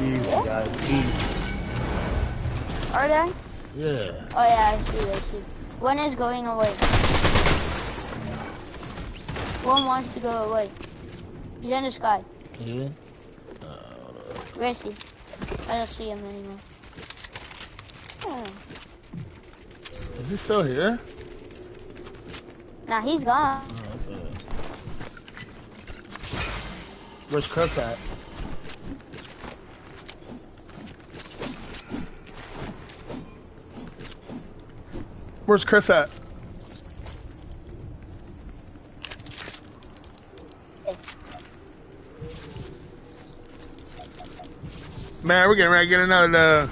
Easy guys, easy. Are they? Yeah. Oh yeah, I see, I see. One is going away. One wants to go away. He's in the sky. Yeah. Where is he? I don't see him anymore. Oh. Is he still here? Nah, he's gone. Oh, Where's Chris at? Where's Chris at? Man, we're getting ready to get another. Uh...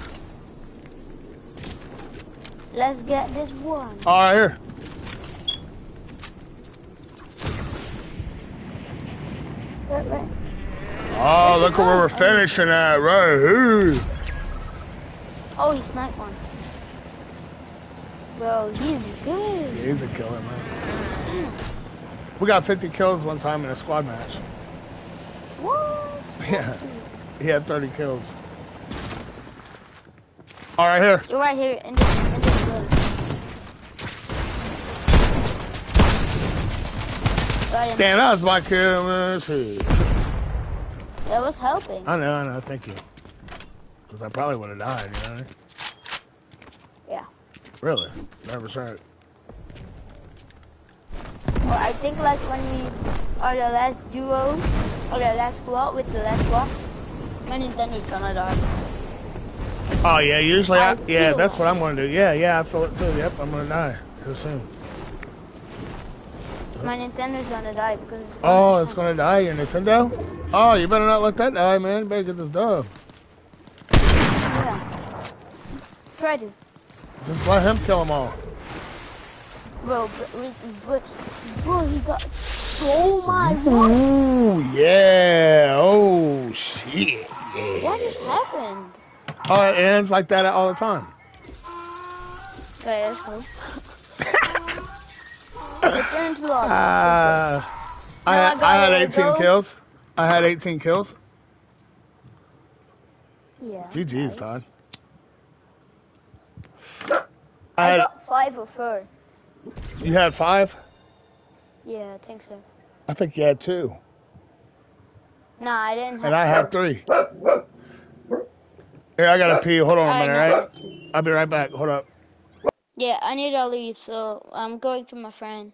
Let's get this one. All right, here. Oh, look where we're finishing at, right here. Oh, he sniped one. Bro, he's good. Yeah, he's a killer, man. We got 50 kills one time in a squad match. What? Yeah, he had 30 kills. All right, here. You're right here in this, in this room. Got him. Damn, that was my kill, man. That was helping. I know, I know. Thank you. Because I probably would have died, you know? Really? Never tried. Well, I think like when we are the last duo or the last squad with the last squad, my Nintendo's gonna die. Oh, yeah, usually, I, I yeah, that's what I'm going to do. Yeah, yeah, I feel it too. Yep, I'm to die real soon. My Nintendo's gonna die because. It's Oh, it's to die, your Nintendo? Oh, you better not let that die, man. You better get this dub. Yeah. Try to. Just let him kill them all. Bro, but, but, bro, he got. Oh my, what? Ooh, yeah. Oh, shit. Yeah. What just happened? Oh, it ends like that all the time. Okay, that's cool. Return to lobby. Uh, I, I had, I had 18 go. kills. I had 18 kills. yeah. GG's, nice. Todd. I, I had, got five or her. you had five? Yeah, I think so. I think you had two. No, I didn't have. And I had three. Here, I gotta pee. Hold on a minute, know. right? I'll be right back. Hold up. Yeah, I need to leave, so I'm going to my friend.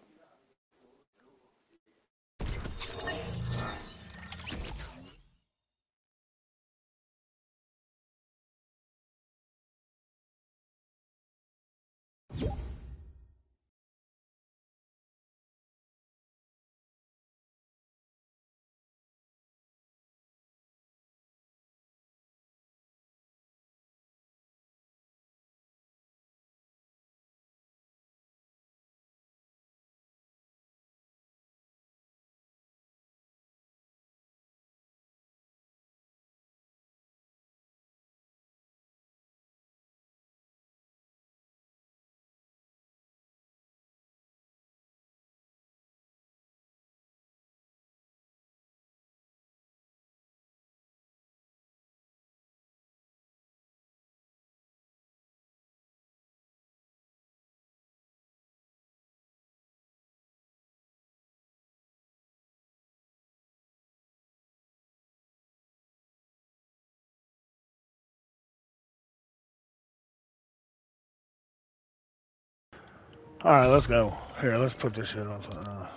All right, let's go. Here, let's put this shit on. Uh,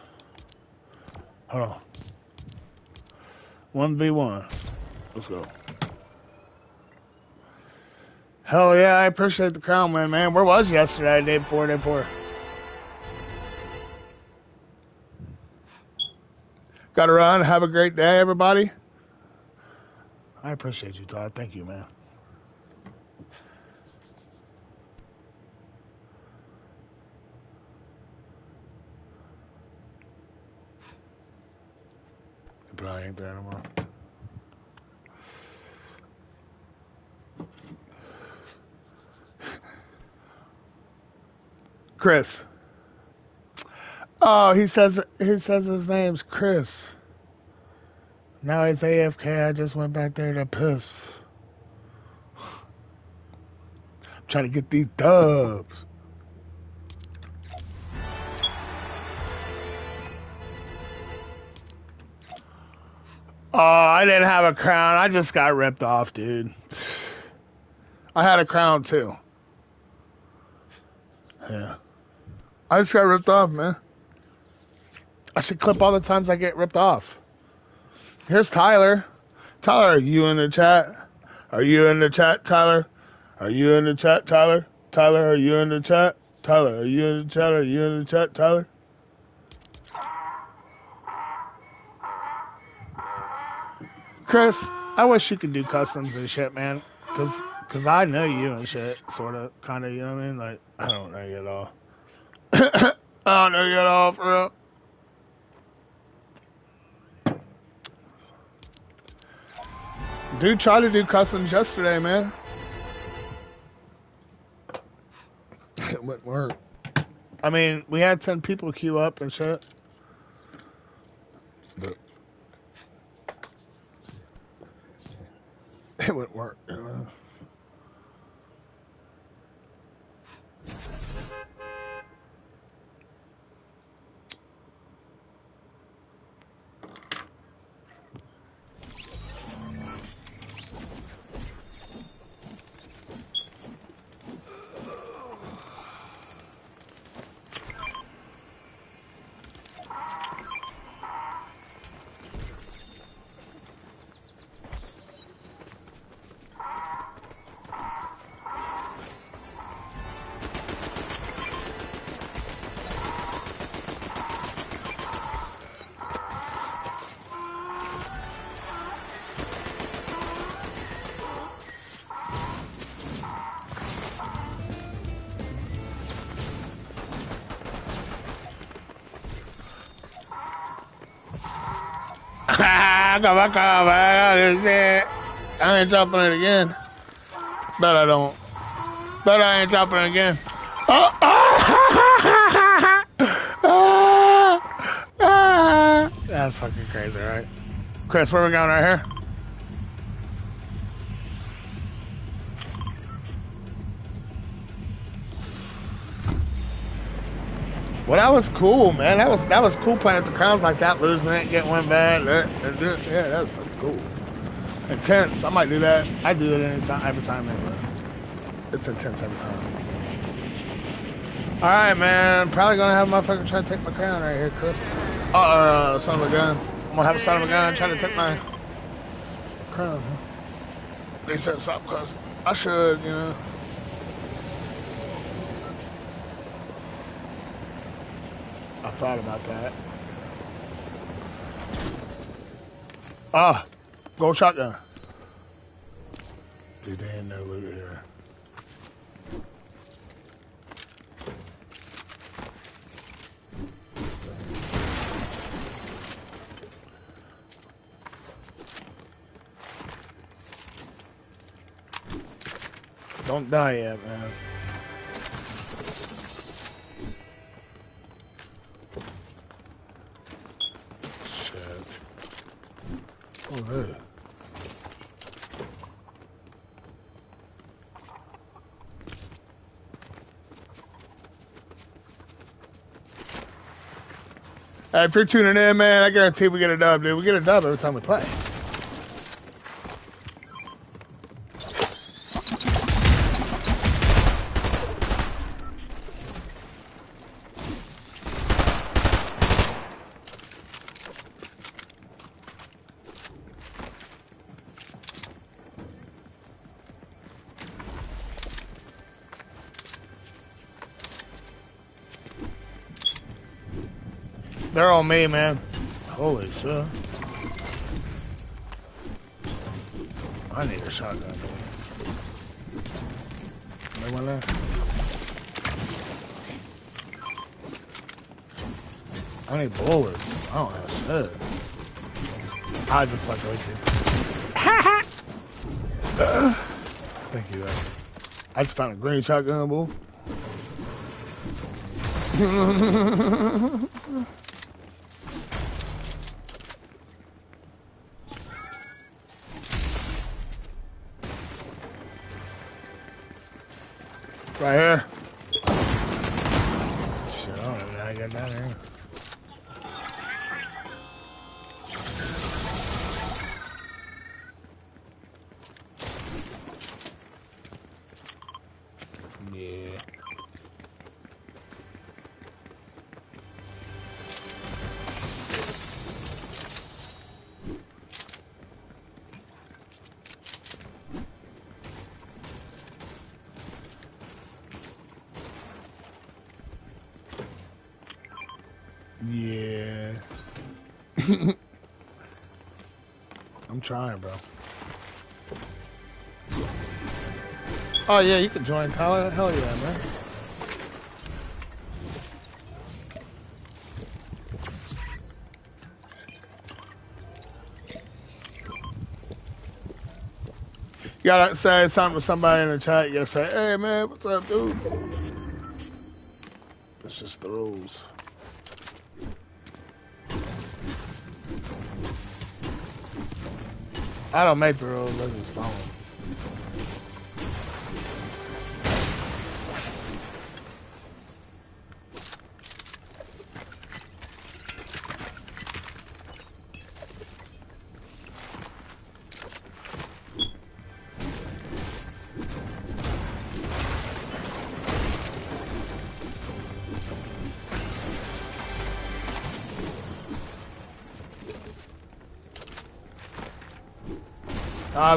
hold on. One v one. Let's go. Hell yeah, I appreciate the crown, man. Man, where was yesterday? Day before, day before. Got to run. Have a great day, everybody. I appreciate you, Todd. Thank you, man. Ain't there anymore. Chris. Oh, he says he says his name's Chris. Now he's AFK. I just went back there to piss. I'm trying to get these dubs. Oh, I didn't have a crown. I just got ripped off, dude. I had a crown too. Yeah. I just got ripped off, man. I should clip all the times I get ripped off. Here's Tyler. Tyler, are you in the chat? Are you in the chat, Tyler? Are you in the chat, Tyler? Tyler, are you in the chat? Tyler, are you in the chat? Are you in the chat, Tyler? Chris, I wish you could do customs and shit, man. Cause, cause I know you and shit, sort of, kind of. You know what I mean? Like, I don't know you at all. I don't know you at all, for real. Dude tried to do customs yesterday, man. It wouldn't work. I mean, we had 10 people queue up and shit. But it wouldn't work. On, come on. I ain't dropping it again. Bet I don't. Bet I ain't dropping it again. Oh, ah, ah, ah, ah. That's fucking crazy, right? Chris, where we going right here? Well, that was cool, man. That was that was cool playing at the crowns like that, losing it, getting one that, yeah, that was fucking cool. Intense. I might do that. I do it anytime, every time, anyway. It's intense every time. All right, man. Probably gonna have a motherfucker try to take my crown right here, Chris. Uh, uh son of a gun. I'm gonna have a son of a gun try to take my crown. They said stop cussing. I should, you know. Thought about that. Ah, gold shotgun. Dude, they ain't no loot here. Don't die yet, man. Shit. Oh, really? If you're tuning in, man, I guarantee we get a dub, dude. We get a dub every time we play. Me, man. Holy shit. I need a shotgun. No one left. I need bullets. I don't have shit. I just fuck with you. Thank you. I just found a green shotgun, bull. trying, bro. Oh yeah, you can join Tyler. Hell yeah, man. You gotta say something to somebody in the chat. You gotta say, "Hey man, what's up, dude?" It's just the rules. I don't make the rules. I just follow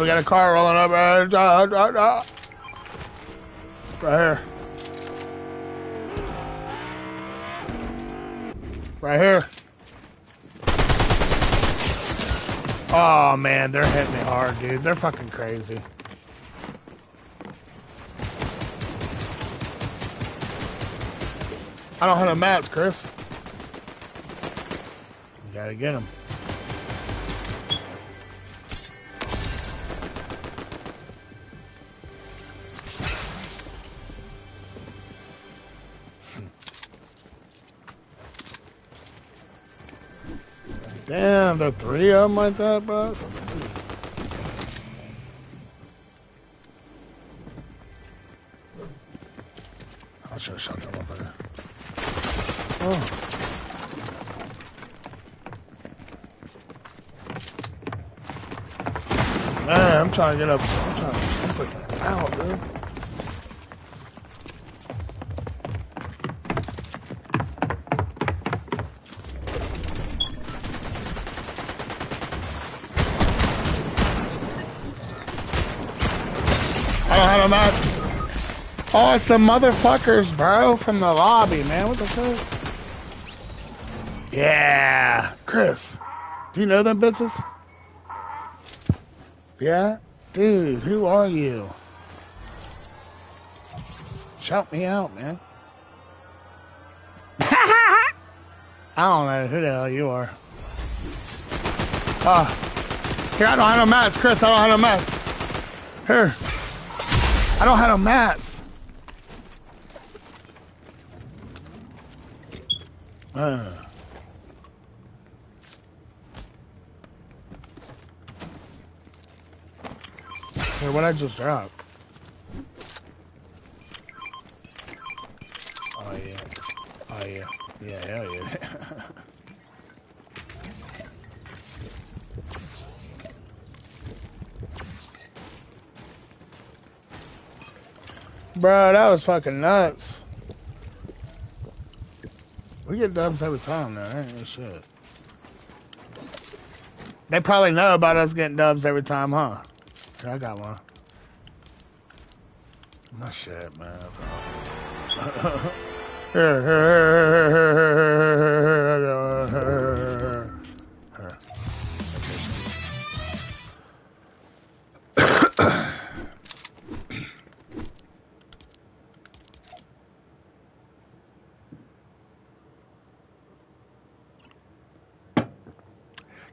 we got a car rolling up. Uh, uh, uh, uh. Right here. Right here. Oh man, they're hitting me hard, dude. They're fucking crazy. I don't have no mats, Chris. You gotta get them. Damn, there three of them like that, bro. I should have shot that motherfucker. Oh. Man, I'm trying to get up. I'm trying to I'm out, dude. I don't have a match. Oh, it's some motherfuckers, bro, from the lobby, man. What the fuck? Yeah. Chris, do you know them bitches? Yeah? Dude, who are you? Shout me out, man. I don't know who the hell you are. Oh. Here, I don't have no mats, Chris. I don't have no mats. Here. I don't have no mats. Uh. Here, what I just dropped? Oh yeah. Oh yeah. Yeah, hell yeah. Bro, that was fucking nuts. Get dubs every time now, ain't shit. They probably know about us getting dubs every time, huh? I got one. My shit, man.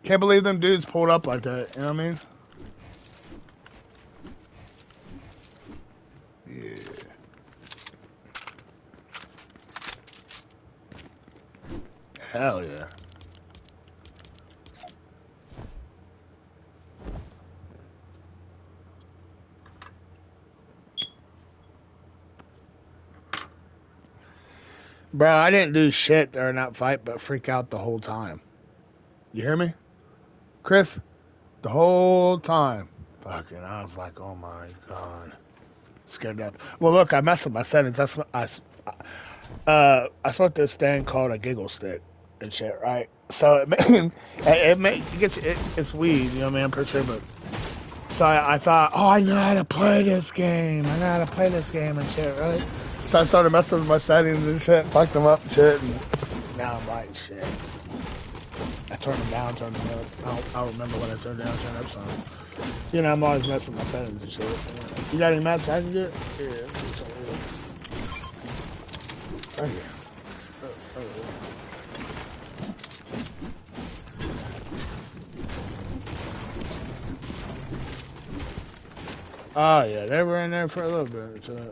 Can't believe them dudes pulled up like that. You know what I mean? Yeah. Hell yeah. Bro, I didn't do shit or not fight but freak out the whole time. You hear me? Chris? The whole time. Fucking, I was like, oh my god. Scared death. Well, look, I messed with my settings. That's what I, uh, I smoked this thing called a giggle stick and shit, right? So it, ma- it, it, ma- it gets, it, it's weed, you know what I mean? I'm pretty sure, but. So I, I thought, oh, I know how to play this game. I know how to play this game and shit, right? So I started messing with my settings and shit, fucked them up and shit, and now I'm like, shit. I turned them down, turned them up. I don't, I don't remember what I turned down, turned up something. You know, I'm always messing with my settings and shit. You got any maps I can get? Yeah. let's see something real. Right here. Oh, oh, oh. Oh yeah, they were in there for a little bit. So,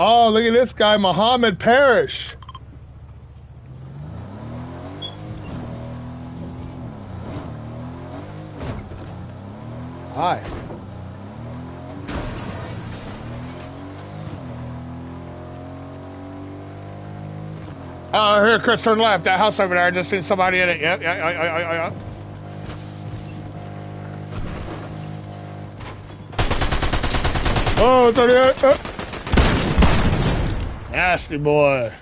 Oh, look at this guy, Muhammad Parrish. Hi. Oh, here, Chris, turn left. That house over there. I just seen somebody in it. Yep, yeah, yeah, yeah, yeah, yeah. Oh, 38. Uh. Nasty boy.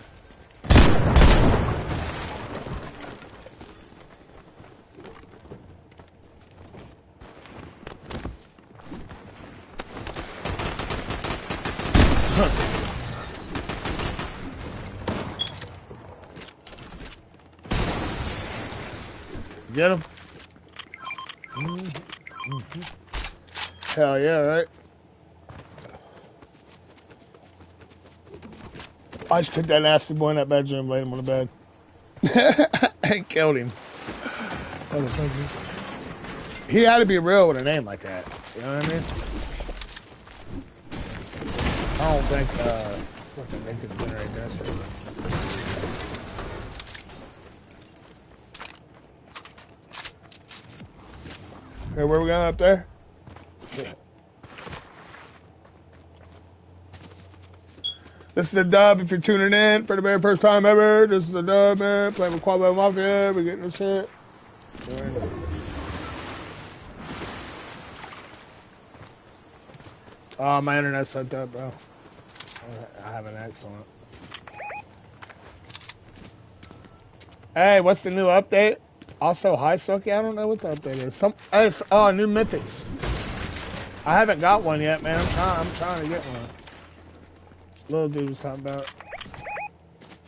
Get him. Mm-hmm. Mm-hmm. Hell yeah, right? I just took that nasty boy in that bedroom, laid him on the bed. and killed him. He had to be real with a name like that. You know what I mean? I don't think, uh, fucking they could generate that shit. Hey, where we going up there? This is the dub if you're tuning in for the very first time ever. This is the dub, man. Playing with Quabo Mafia. We're getting this shit. Oh, my internet's hooked up, bro. I have an excellent. Hey, what's the new update? Also, hi, Sucky. I don't know what the update is. Some, it's, oh, new mythics. I haven't got one yet, man. I'm trying. I'm trying to get one. Little dude was talking about.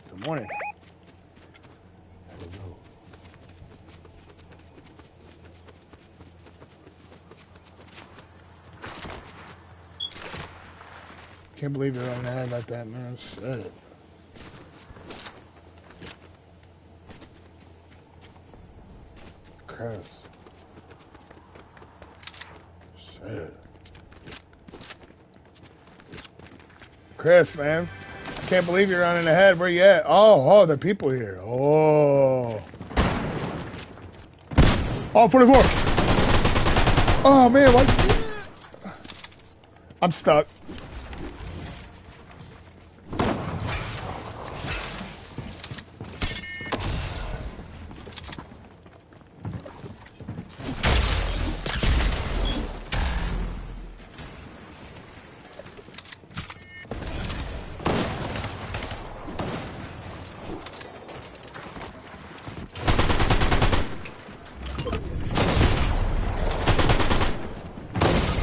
Good morning. Can't believe you're on head like that, man. Shit. Chris. Shit. Chris, man. I can't believe you're running ahead. Where you at? Oh, oh, the people here. Oh. Oh, 44. Oh, man. What? I'm stuck.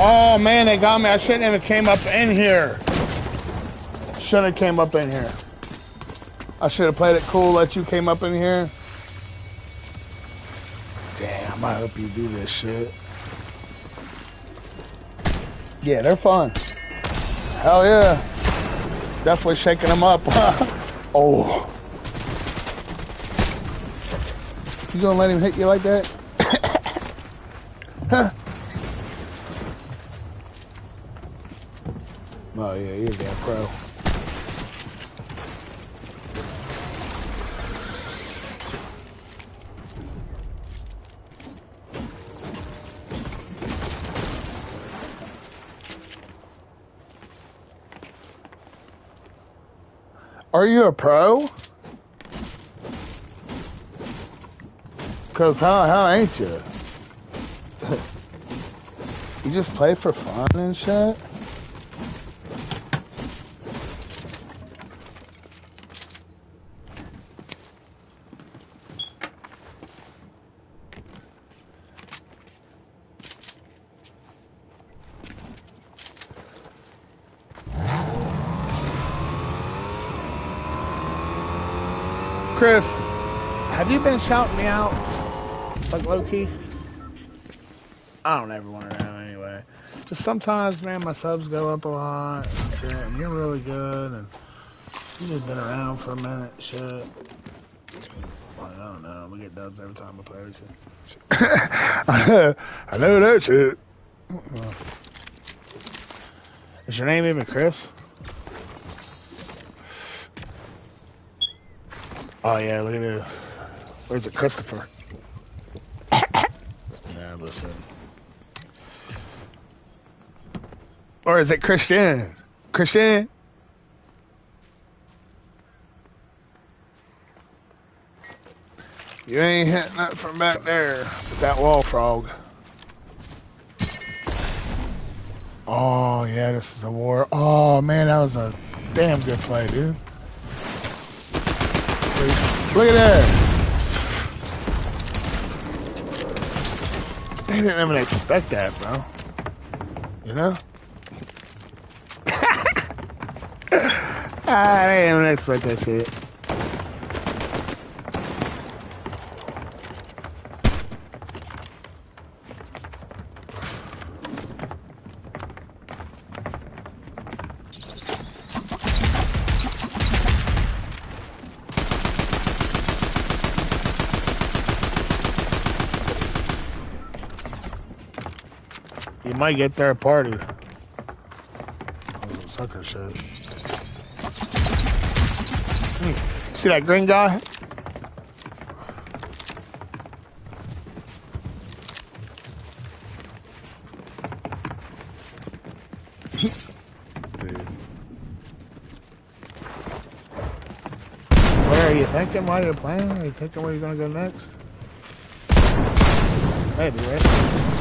Oh man, they got me. I shouldn't have came up in here. Shouldn't have came up in here. I should have played it cool, let you came up in here. Damn, I hope you do this shit. Yeah, they're fun. Hell yeah. Definitely shaking them up. oh. You gonna let him hit you like that? huh? Oh, yeah, you're a damn pro. Are you a pro? Cause how how ain't you? you just play for fun and shit. Chris, have you been shouting me out like Loki. I don't ever want to know anyway. Just sometimes, man, my subs go up a lot and shit, and you're really good, and you just been around for a minute, shit. Like, I don't know. We get dubs every time we play this shit. I know, I know that shit. Is your name even Chris? Oh yeah, look at this. Where's it, Christopher? yeah, listen. Or is it Christian? Christian? You ain't hitting that from back there with that wall frog. Oh yeah, this is a war. Oh man, that was a damn good play, dude. Look at that. They didn't even expect that, bro. You know? I didn't even expect that shit. Might get there party. Oh, sucker shit. Hmm. See that green guy? Dude. What are you thinking while you're playing? Are you thinking where you're gonna go next? Maybe, right?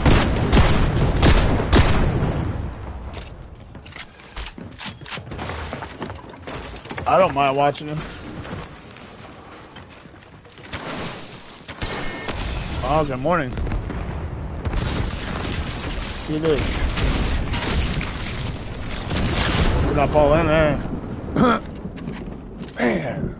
I don't mind watching him. Oh, good morning. You did. You're not all in there. Man.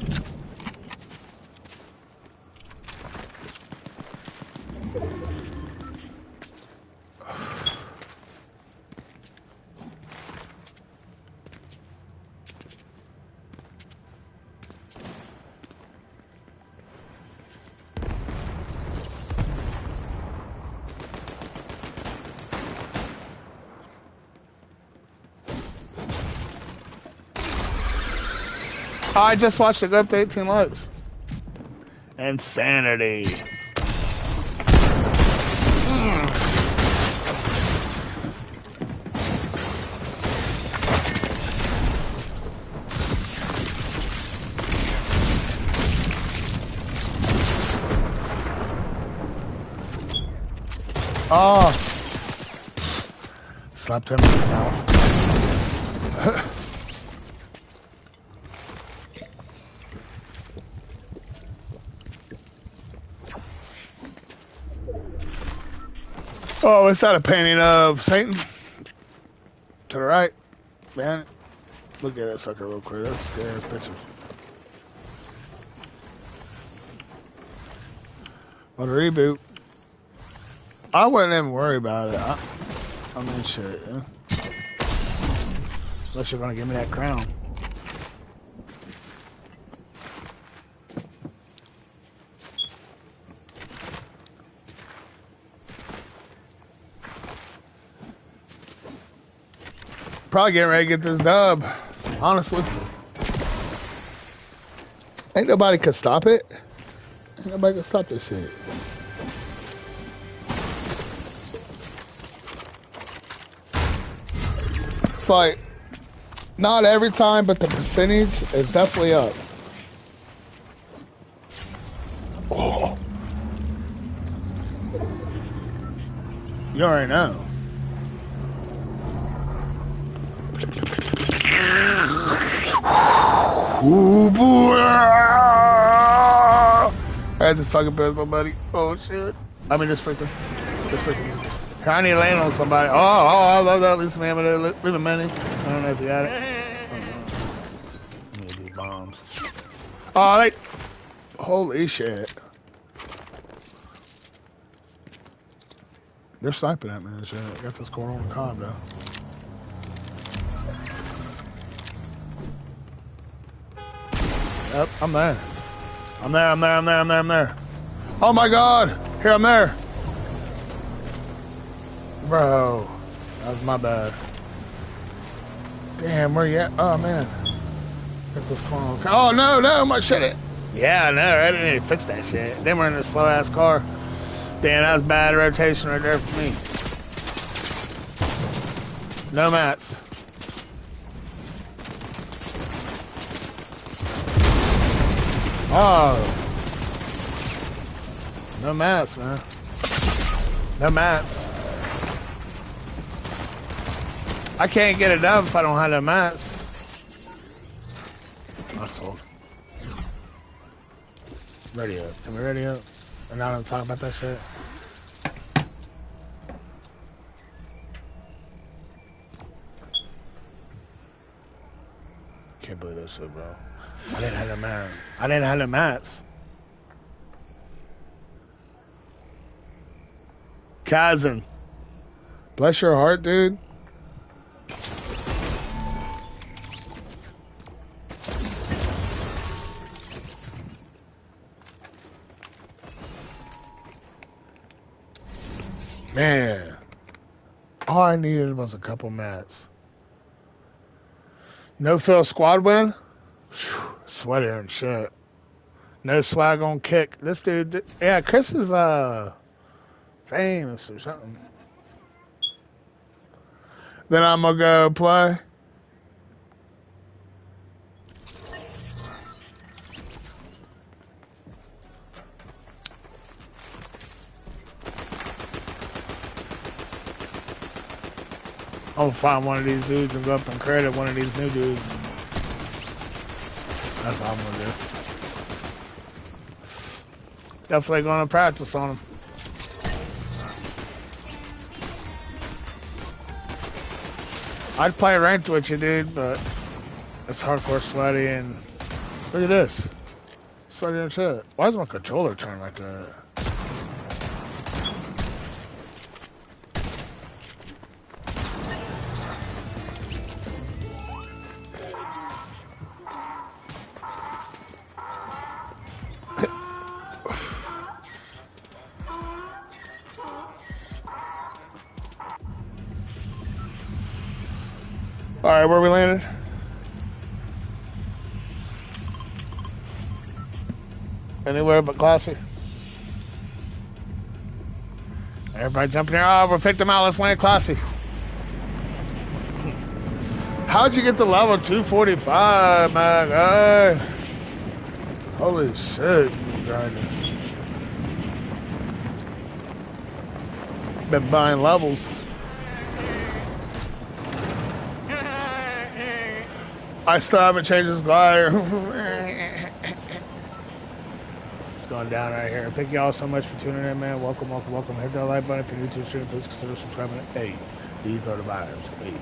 I just watched it go up to 18 likes. Insanity. Oh. Slapped him in the mouth. Oh, is that a painting of Satan? To the right, man. Look at that sucker real quick. That's a scary picture. On a reboot, I wouldn't even worry about it. I, I mean, shit. Yeah. Unless you're gonna give me that crown. Probably getting ready to get this dub. Honestly. Ain't nobody could stop it. Ain't nobody can stop this shit. It's like not every time, but the percentage is definitely up. You already know. I had to talk about somebody. Oh, shit. I mean, this freaking. This freaking. To land on somebody. Oh, oh, oh, I love that. Listen, man, but leave a money. I don't know if you got it. Oh. Need these bombs. Oh. Holy shit. They're sniping at me and shit. I got this going on in condo. Yep, I'm there. I'm there, I'm there, I'm there, I'm there, I'm there. Oh my god! Here, I'm there! Bro, that was my bad. Damn, where you at? Oh man. Get this corner. Oh no, no, my shit. It. Yeah, I know? I didn't even fix that shit. Then we're in this slow ass car. Damn, that was bad rotation right there for me. No mats. Oh. No mats, man. No mats. I can't get it done if I don't have the mats. Asshole. Ready up. Can we ready up? And now don't talk about that shit. Can't believe that shit, bro. I didn't have the mat. I didn't have the mats. Kazan. Bless your heart, dude. Man. All I needed was a couple mats. No fill squad win? Whew, sweaty and shit. No swag on kick. This dude, yeah, Chris is uh famous or something. Then I'm gonna go play. I'm gonna find one of these dudes and go up and credit one of these new dudes. That's what I'm gonna do. Definitely gonna practice on him. I'd play ranked with you, dude, but it's hardcore sweaty and look at this. Sweaty and shit. Why is my controller turn like that? Classy. Everybody jumping here. Oh, we picked them out. Let's land classy. How'd you get to level 245, my guy? Holy shit, you grinding. Been buying levels. I still haven't changed this glider. going down right here. Thank y'all so much for tuning in, man. Welcome, welcome, welcome. Hit that like button if you're new to the stream. Please consider subscribing. Hey, these are the vibes. Hey.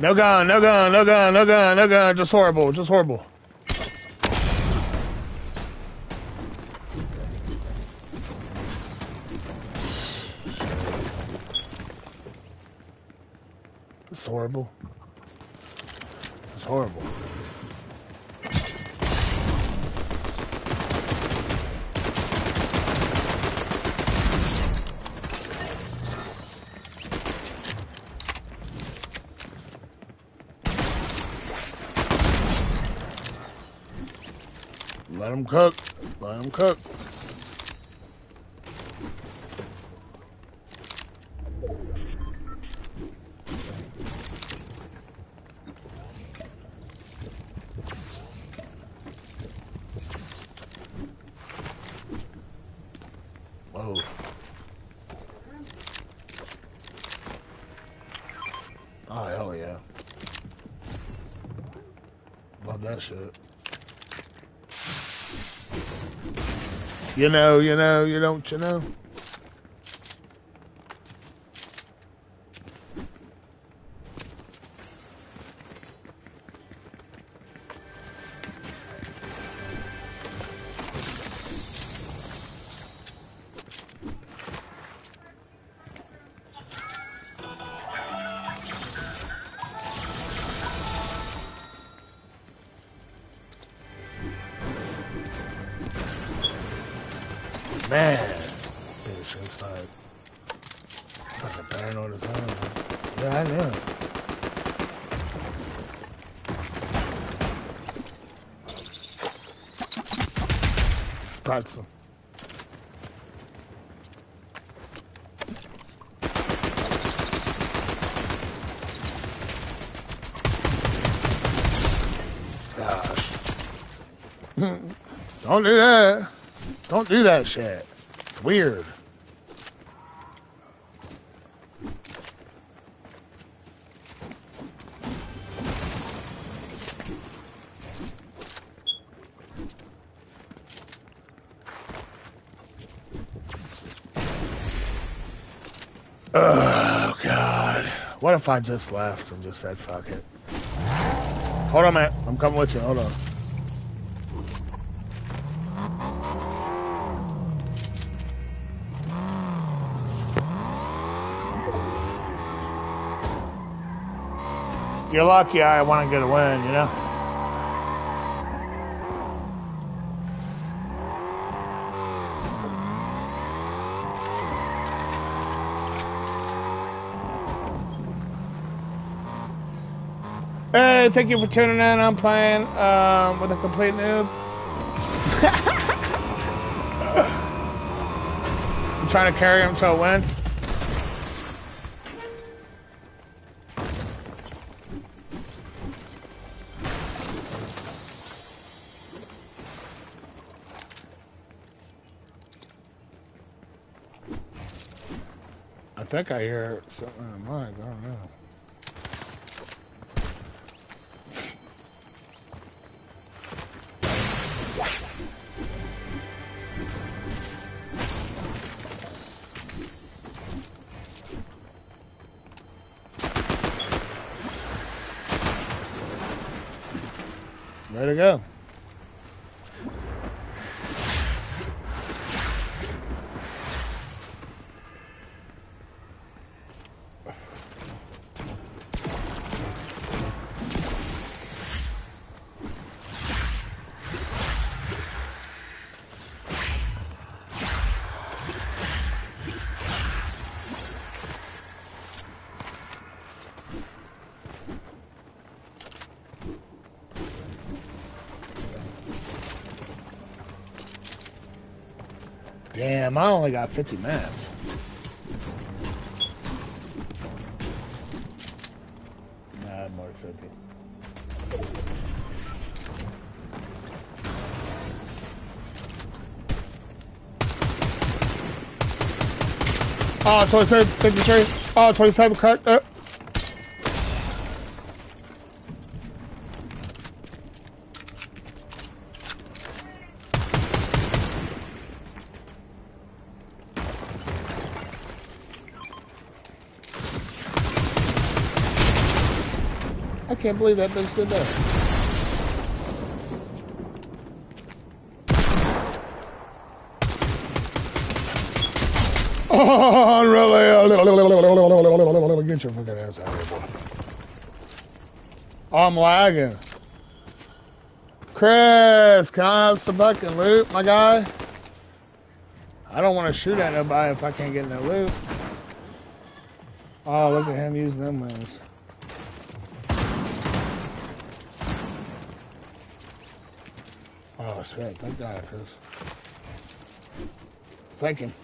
No gun, no gun, no gun, no gun, no gun. Just horrible, just horrible. Horrible. It's horrible. Let them cook. Let them cook. Whoa. Oh, hell yeah. Love that shit. You know, you know, you don't, you know. Don't do that. Don't do that shit. It's weird. Oh God! What if I just left and just said fuck it? Hold on, man. I'm coming with you. Hold on. You're lucky I want to get a win, you know? Hey, thank you for tuning in. I'm playing um, with a complete noob. I'm trying to carry him to a win. Think I hear something in the mic. I don't know. Damn, I only got 50 minutes. Nah, more than 50. Oh, 27, 53. Oh, 27, correct. Uh. Can't believe that bitch did that. Oh, really? Get your fucking ass out of here, boy. I'm lagging. Chris, can I have some fucking loot, my guy? I don't want to shoot at nobody if I can't get no loot. Oh, look at him using them wings. Shit. Thank God, Chris. Thank him.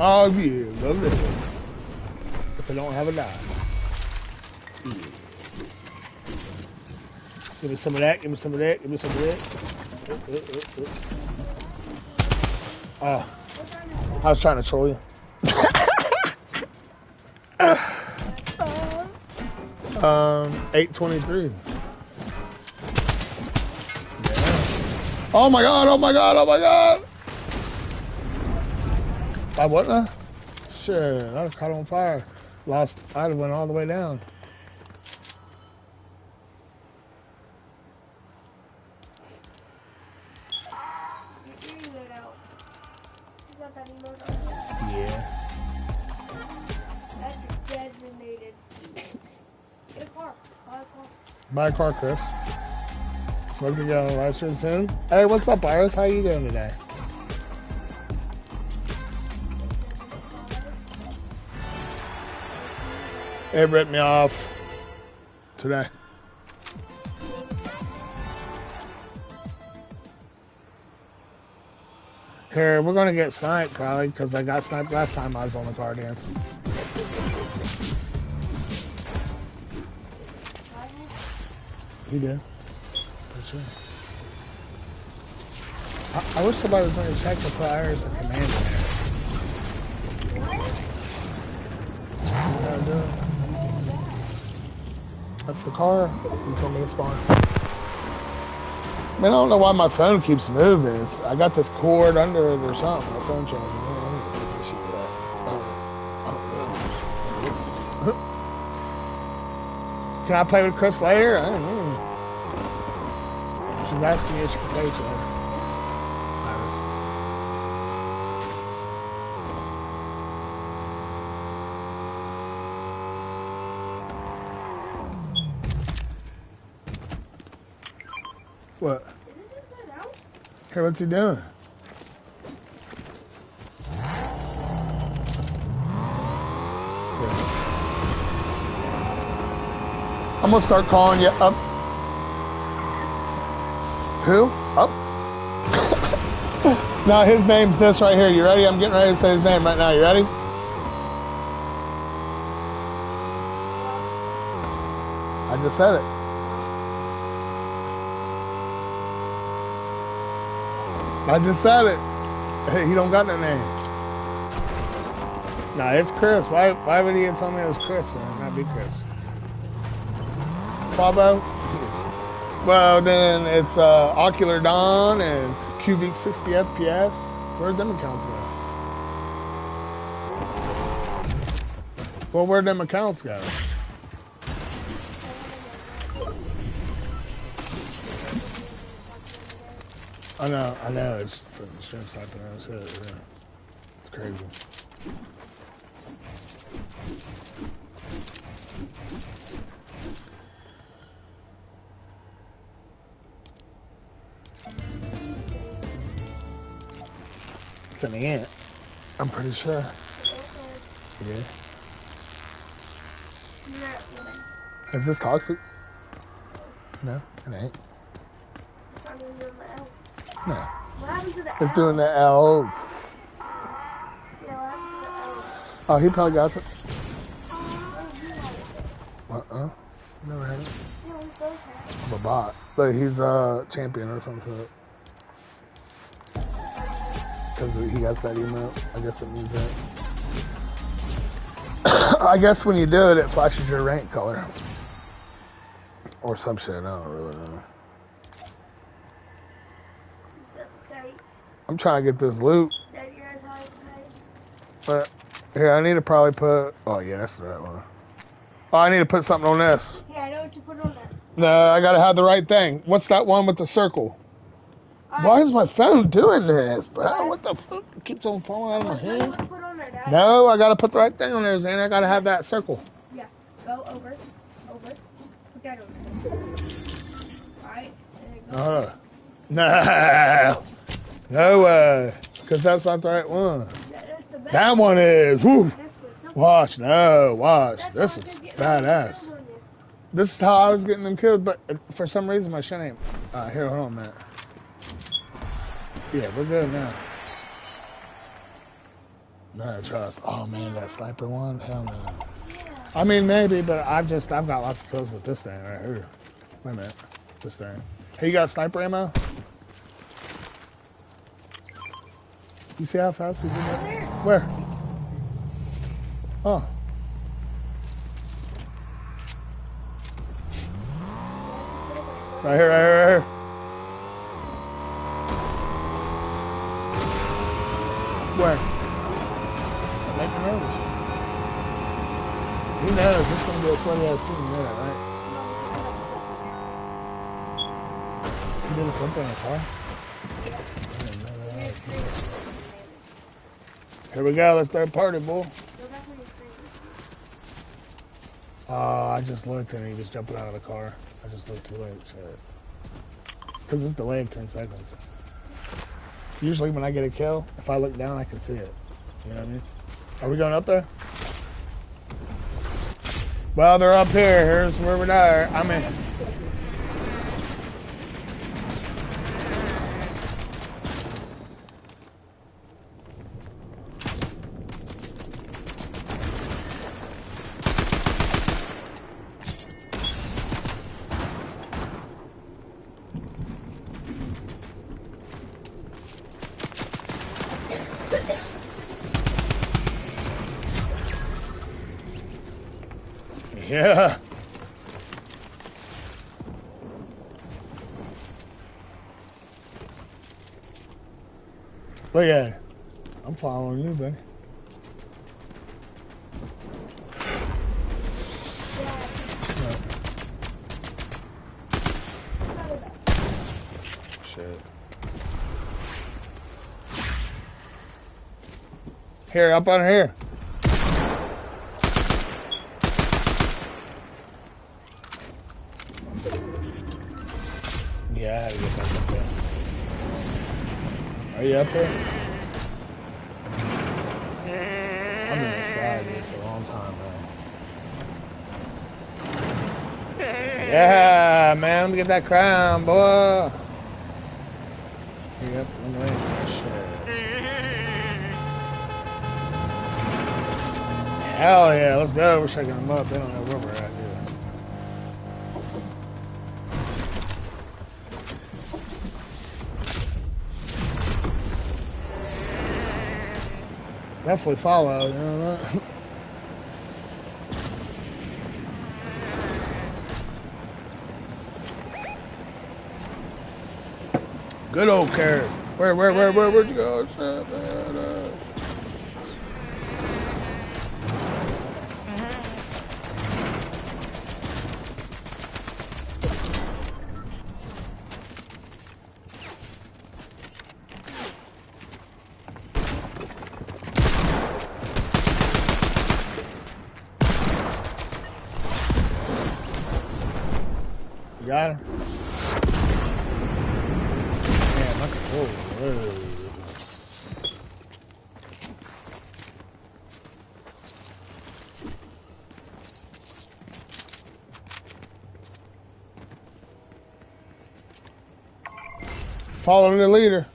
Oh yeah, love it. If I don't have a dime. Yeah. Give me some of that, give me some of that, give me some of that. Uh, uh. Oh, I was trying to troll you. um, 823. Oh my god, oh my god, oh my god! What now? Shit, I was caught on fire. Lost, I went all the way down. Yeah. That's designated. Get a car. Buy a car. Buy a car, Chris. Smoking get on the live stream soon. Hey, what's up, Iris? How you doing today? It ripped me off today. Here, we're gonna get sniped probably because I got sniped last time I was on the car dance. He did. For sure. I, I wish somebody was going to check to put Iris a command there. That's the car. You told me to spawn. Man, I don't know why my phone keeps moving. It's, I got this cord under it or something. My phone oh. Can I play with Chris later? I don't know. She's asking me if she can play with you. Iris. What? Isn't this inside out? Here, what's he doing? I'm gonna start calling you up. Who? Up? no, his name's this right here. You ready? I'm getting ready to say his name right now. You ready? I just said it. I just said it. Hey, he don't got no name. Nah, it's Chris. Why why would he told me it was Chris and not be Chris? Bobo? Well, then it's uh, Ocular Dawn and Cubic 60 FPS. Where'd them accounts go? Well, where'd them accounts go? I know, I know. It's fucking stream sniping. That's it. Yeah. It's crazy. It's an ant. I'm pretty sure. Yeah. Yeah, Is this toxic? No, it ain't. I'm gonna do my L. No. What happened to the It's doing the L. Oh, he probably got know. Uh-uh. Never had it. I'm a bot. But he's a champion or something. Because he got that email. I guess it means that. I guess when you do it, it flashes your rank color. Or some shit. I don't really know. That's tight. I'm trying to get this loot. That you're as high as tight. But here, I need to probably put. Oh, yeah, that's the right one. Oh, I need to put something on this. Yeah, I know what you put on that. No, I gotta have the right thing. What's that one with the circle? Why is my phone doing this, bro? What the fuck? It keeps on falling out of my I'll tell you hand. what to put on there, No, I gotta put the right thing on there, Zane. I gotta have that circle. Yeah, go over, over. Put that on there. Alright, go. Uh, no, no way, cause that's not the right one. That, that's the best. That one is. Whew. That's the simple. Watch, no, watch. This is I could get badass. This is how I was getting them killed, but uh, for some reason my shit ain't. Uh, here, hold on, man. Yeah, we're good now. No trust. Oh man, that sniper one? Hell no. I mean, maybe, but I've just I've got lots of kills with this thing right here. Wait a minute, this thing. Hey, you got sniper ammo? You see how fast he's in there? Where? Oh. Right here, right here, right here. Where? Make me nervous. He knows it's gonna be a sweaty ass team, you know that, right? You did something in the car? I didn't know that. Here we go, let's start party, boy. Uh, I just looked and he was jumping out of the car. I just looked too late, shit. Cause it's delayed 10 seconds. Usually when I get a kill, if I look down, I can see it. You know what I mean? Are we going up there? Well, they're up here. Here's where we are. I'm in. Yeah. Look at it. I'm following you, buddy. Shit. Here, up on here. Yeah, I up there. Are you up there? I'm for a long time, man. Yeah, man, let me get that crown, boy. Hell yeah, let's go. We're shaking them up. They don't know where we're at. Definitely follow, you know that? Good old carrot. Where, where, where, where, where'd you go? Shit, man, uh, You got her? Man, my controller. Whoa. Follow the leader.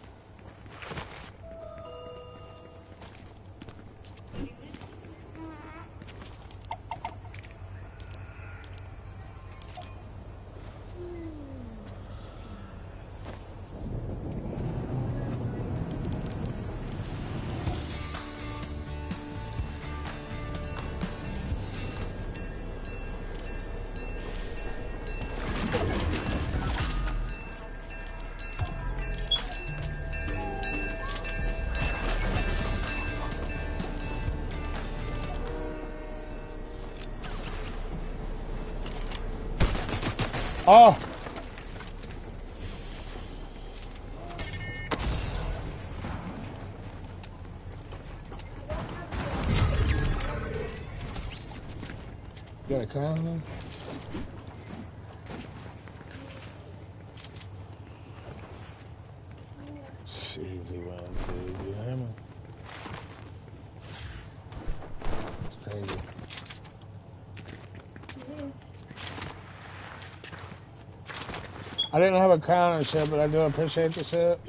Got a car on them? Cheesy one, dude. You hear? It's crazy. I didn't have a crown and but I do appreciate the shit.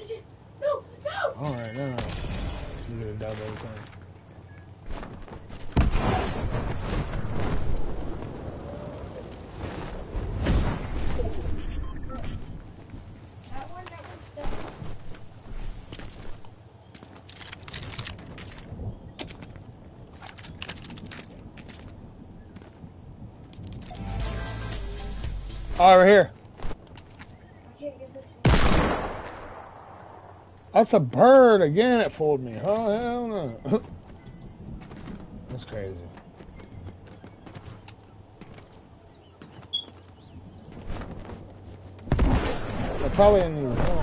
Oh, right here. This one. That's a bird again. It fooled me. Oh hell no. That's crazy. They're probably in these.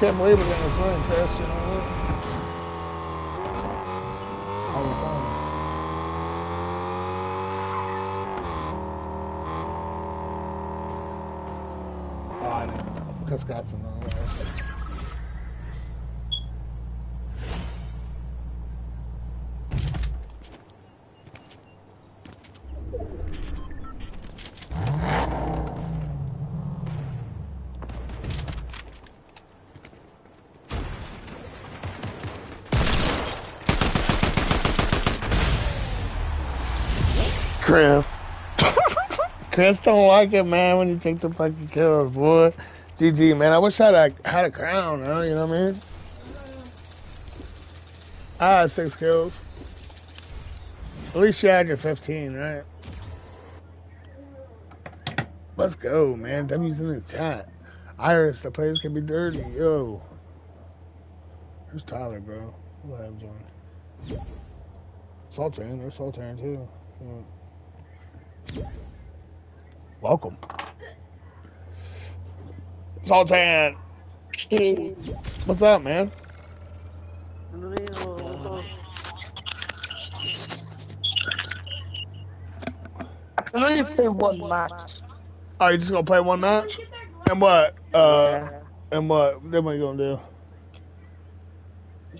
Can't believe we're getting this win, Chris. You know what? All the time. Oh, I know. Chris got some. Uh, Chris. Chris don't like it, man, when you take the fucking kills, boy. GG, man. I wish I had a, had a crown, huh? you know what I mean? I had six kills. At least you had your 15, right? Let's go, man. W's in the chat. Iris, the players can be dirty. Yo. Where's Tyler, bro? What have on? Sultan. There's Sultan, too. Yeah. Welcome. Sultan. What's up, man? I can only play one match. Oh, you just gonna play one match? And what? Uh, and what? Then what you gonna do?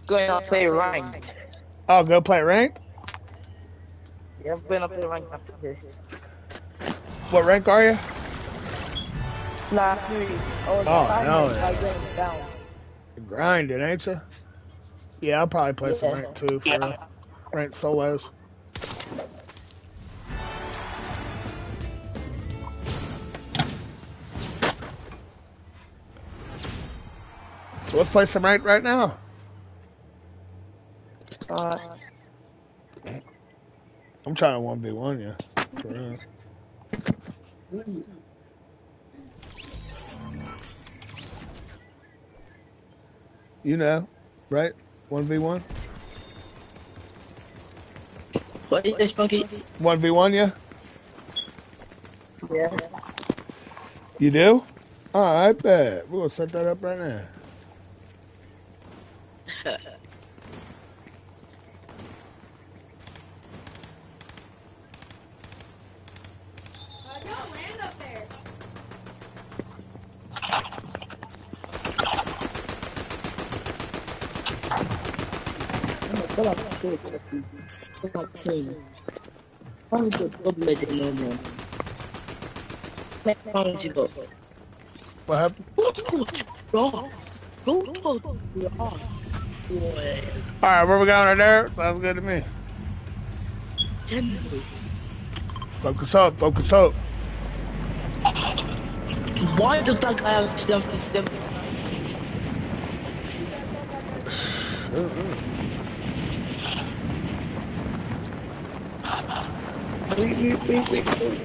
Going to play ranked. Oh, go play ranked? Yeah, I'm going to play ranked after this. What rank are you? Nah, three. Oh, Oh, no. I get down. You're grinding, ain't you? Yeah, I'll probably play some Yeah. rank too for real. Rank solos. So let's play some rank right now. Uh, I'm trying to one v one you. For You know, right? One v one. what is this monkey? One v one, yeah. Yeah. You do? All right, bet. We're gonna set that up right now. so coffee. That's not. How is your? What happened? The. Alright, where we going right there? Sounds good to me. Focus up, focus up. Why does that guy have 77? Wait, wait, wait, wait, wait.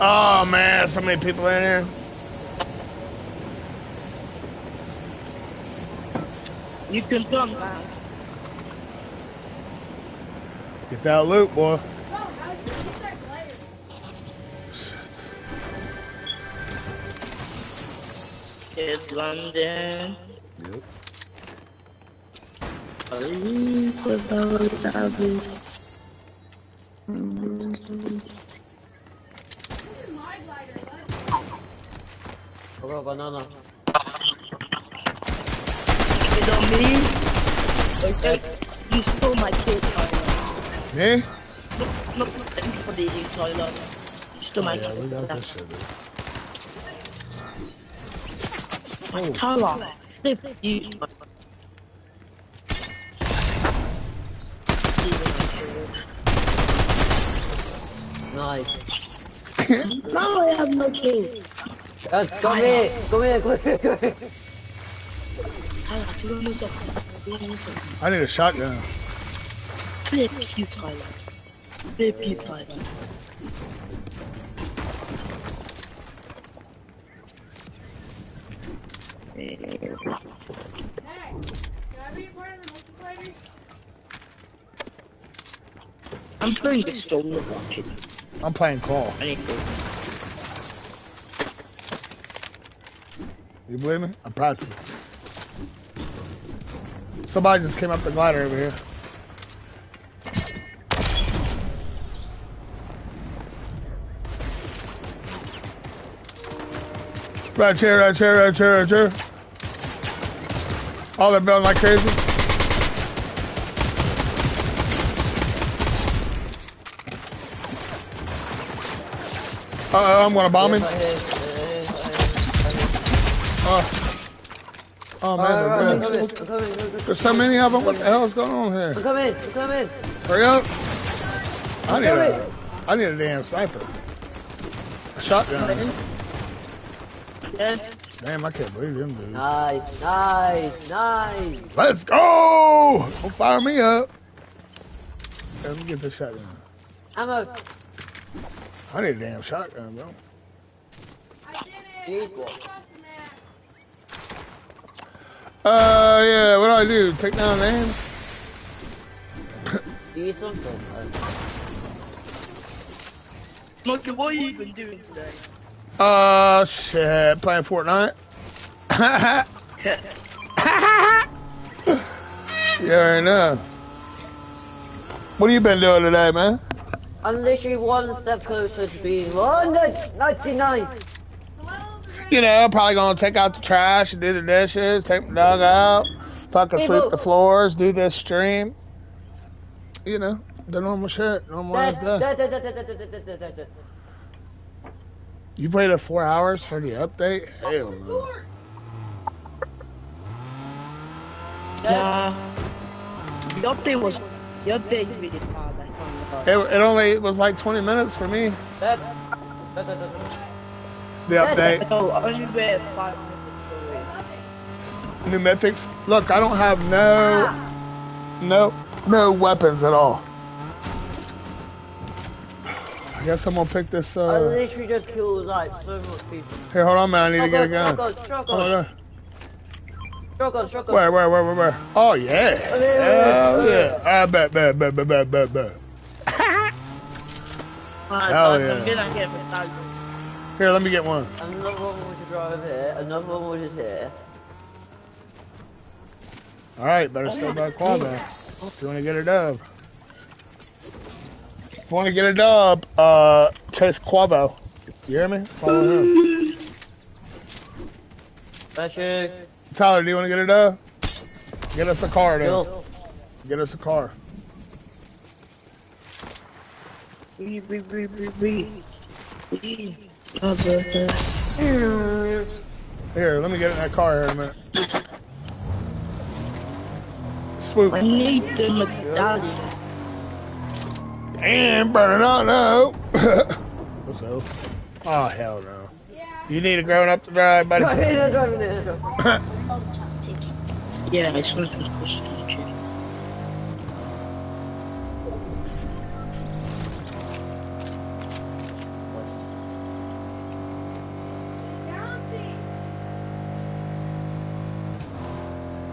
Oh man, so many people in here. You can come back. Get that loot, boy. London. Yep. This is my glider. What? Bro, banana. It's on me. Wait, sir, eh? you stole my kill, Tyler. Me? No, no, everybody, you, Tyler. You stole my Oh, yeah, we kill. got this shit. dude. Oh. Flip you. Nice. Now I have no kill. Guys, uh, come here. Come here, come here, come here. Tyler, kill yourself. Kill yourself. I need a shotgun. Flip you, Tyler. Flip you, Tyler. Hey, can I be a part of the multiplayer? I'm playing this solo watching. I'm playing Claw. I need to. You believe me? I practice. Somebody just came up the glider over here. Right here, right here, right here, right here. All that building like crazy. Uh-oh, I'm gonna bomb him. Uh, oh man, right, there's so many of them. What the hell is going on here? Come in, come in. Hurry up. I need, a, I need a damn sniper. A shotgun. Damn, I can't believe him, dudes. Nice, nice, nice. Let's go! Don't fire me up. Let me get this shotgun. I'm a. I need a damn shotgun, bro. Jeez, what? Uh, yeah, what do I do? Take down names? Do something. Monkey, what are you even doing today? Uh, shit, playing Fortnite. You already know. What have you been doing today, man? I'm literally one step closer to being 199. You know, probably gonna take out the trash and do the dishes, take the dog out, fucking sweep the floors, do this stream. You know, the normal shit. Normal Da- You waited four hours for the update? Hell no. Nah. The update was the update's really hard. I. It, it only was like 20 minutes for me, da- da- da- da. the update. No, oh, only wait five minutes. New mythics. Look, I don't have no, no, no weapons at all. I guess I'm gonna pick this, I uh, literally just killed like so much people. Hey, hold on, man, I need to get a gun. Shotgun, Hold shotgun, on. shotgun, shotgun. Where, where, where, where, where? Oh, yeah. Hell yeah. I bet, bet, bet, bet, bet, bet, bet. Alright, Hell guys, yeah. I'm gonna get medallion. Here, let me get one. Another one which is right over here. Another one which is here. All right, better stay by Quavo. If you want to get a dub. If you want to get a dub, uh, chase Quavo. You hear me? Follow him. Special. Tyler, do you want to get a dub? Get us a car, dude. Yo. Get us a car. Wee, wee, wee, wee, wee. Wee. Brother. Here, let me get in that car here in a minute. Swoop. I need the medallion. And burn it out now. What's up? Oh, hell no. You need a grown up to drive, buddy. Yeah, I just wanted to push the tree.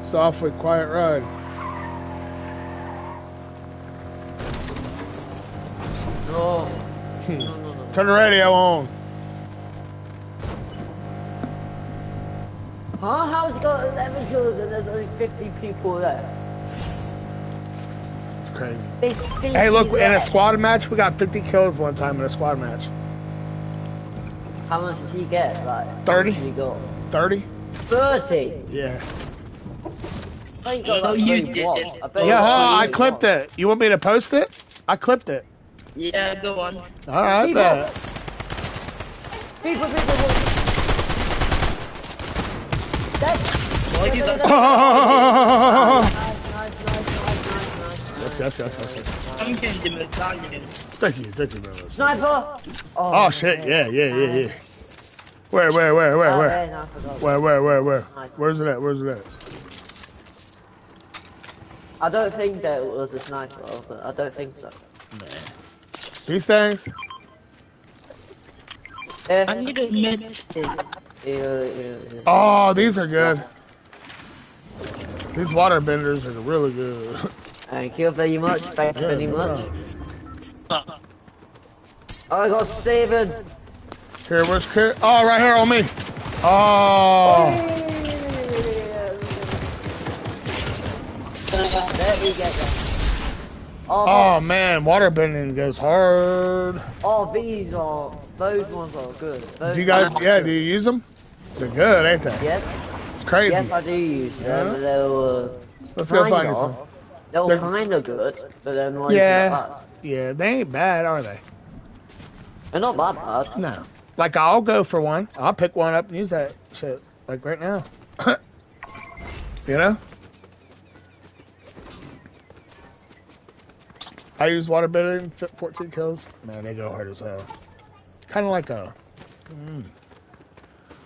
Softly, quiet ride. No. Hmm. Turn the radio on. Huh? How's it got 11 kills and there's only 50 people there? It's crazy. Hey, look, in a squad match, we got 50 kills one time in a squad match. How much did you get? Like, 30? much did he got? 30? 30? Yeah. I got No, like you didn't. Yeah, you huh, got I clipped it. You want me to post it? I clipped it. Yeah, go on. All right, People. bet. People, people, people. That's... Why you guys- Oh, Nice, nice, nice, nice, nice, nice. yes, yes, yes, yes, yes. I'm getting the medallion. Thank you, thank you, brother. Sniper! Oh, oh shit, yeah, yeah, yeah, yeah. Where, where, where, where, Oh, where? yeah, no, Where, where, where, where? Where's it at? Where's it at? I don't think that it was a sniper, but I don't think so. These things? Eh. I need a med. yeah, yeah, yeah. Oh, these are good. These water benders are really good. Thank you very much, thank you Yeah, very much. problem. Oh, I got seven. Here, where's Kit? Oh, right here on me. Oh, There we get Oh, man, water bending goes hard. oh, these are, those ones are good. Those Do you guys, yeah, do you use them? They're good, ain't they? Yes, It's crazy. yes, I do use them. Yeah? but They were uh, Let's go find of. some. They were They're- kind of good, but then like Yeah. not bad. Yeah, they ain't bad, are they? They're not that bad. No. Like I'll go for one. I'll pick one up and use that shit. Like right now. You know? I use water bending, 14 kills. Man, they go hard as hell. Kind of like a. Mm,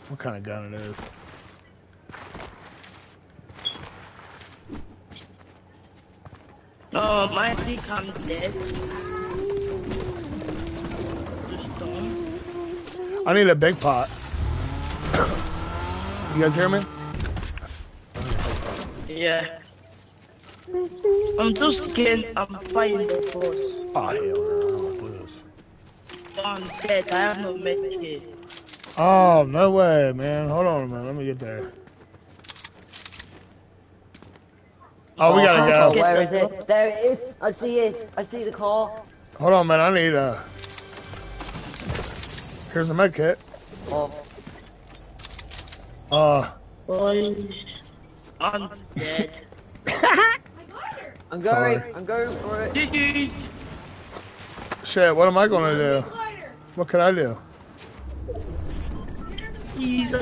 what kind of gun it is? Oh, my think I'm dead. Just don't. I need a big pot. You guys hear me? Yeah. I'm just scared I'm fighting the boss. Oh, hell no. I don't want to lose. I'm dead. I have no med kit. Oh, no way, man. Hold on a minute. Let me get there. Oh, we gotta Oh, go. where is it? There it is. I see it. I see the car. Hold on, man. I need a. Here's a med kit. Oh, Uh, Boys, I'm dead. I'm going. Sorry. I'm going for it. shit. What am I gonna do? What can I do?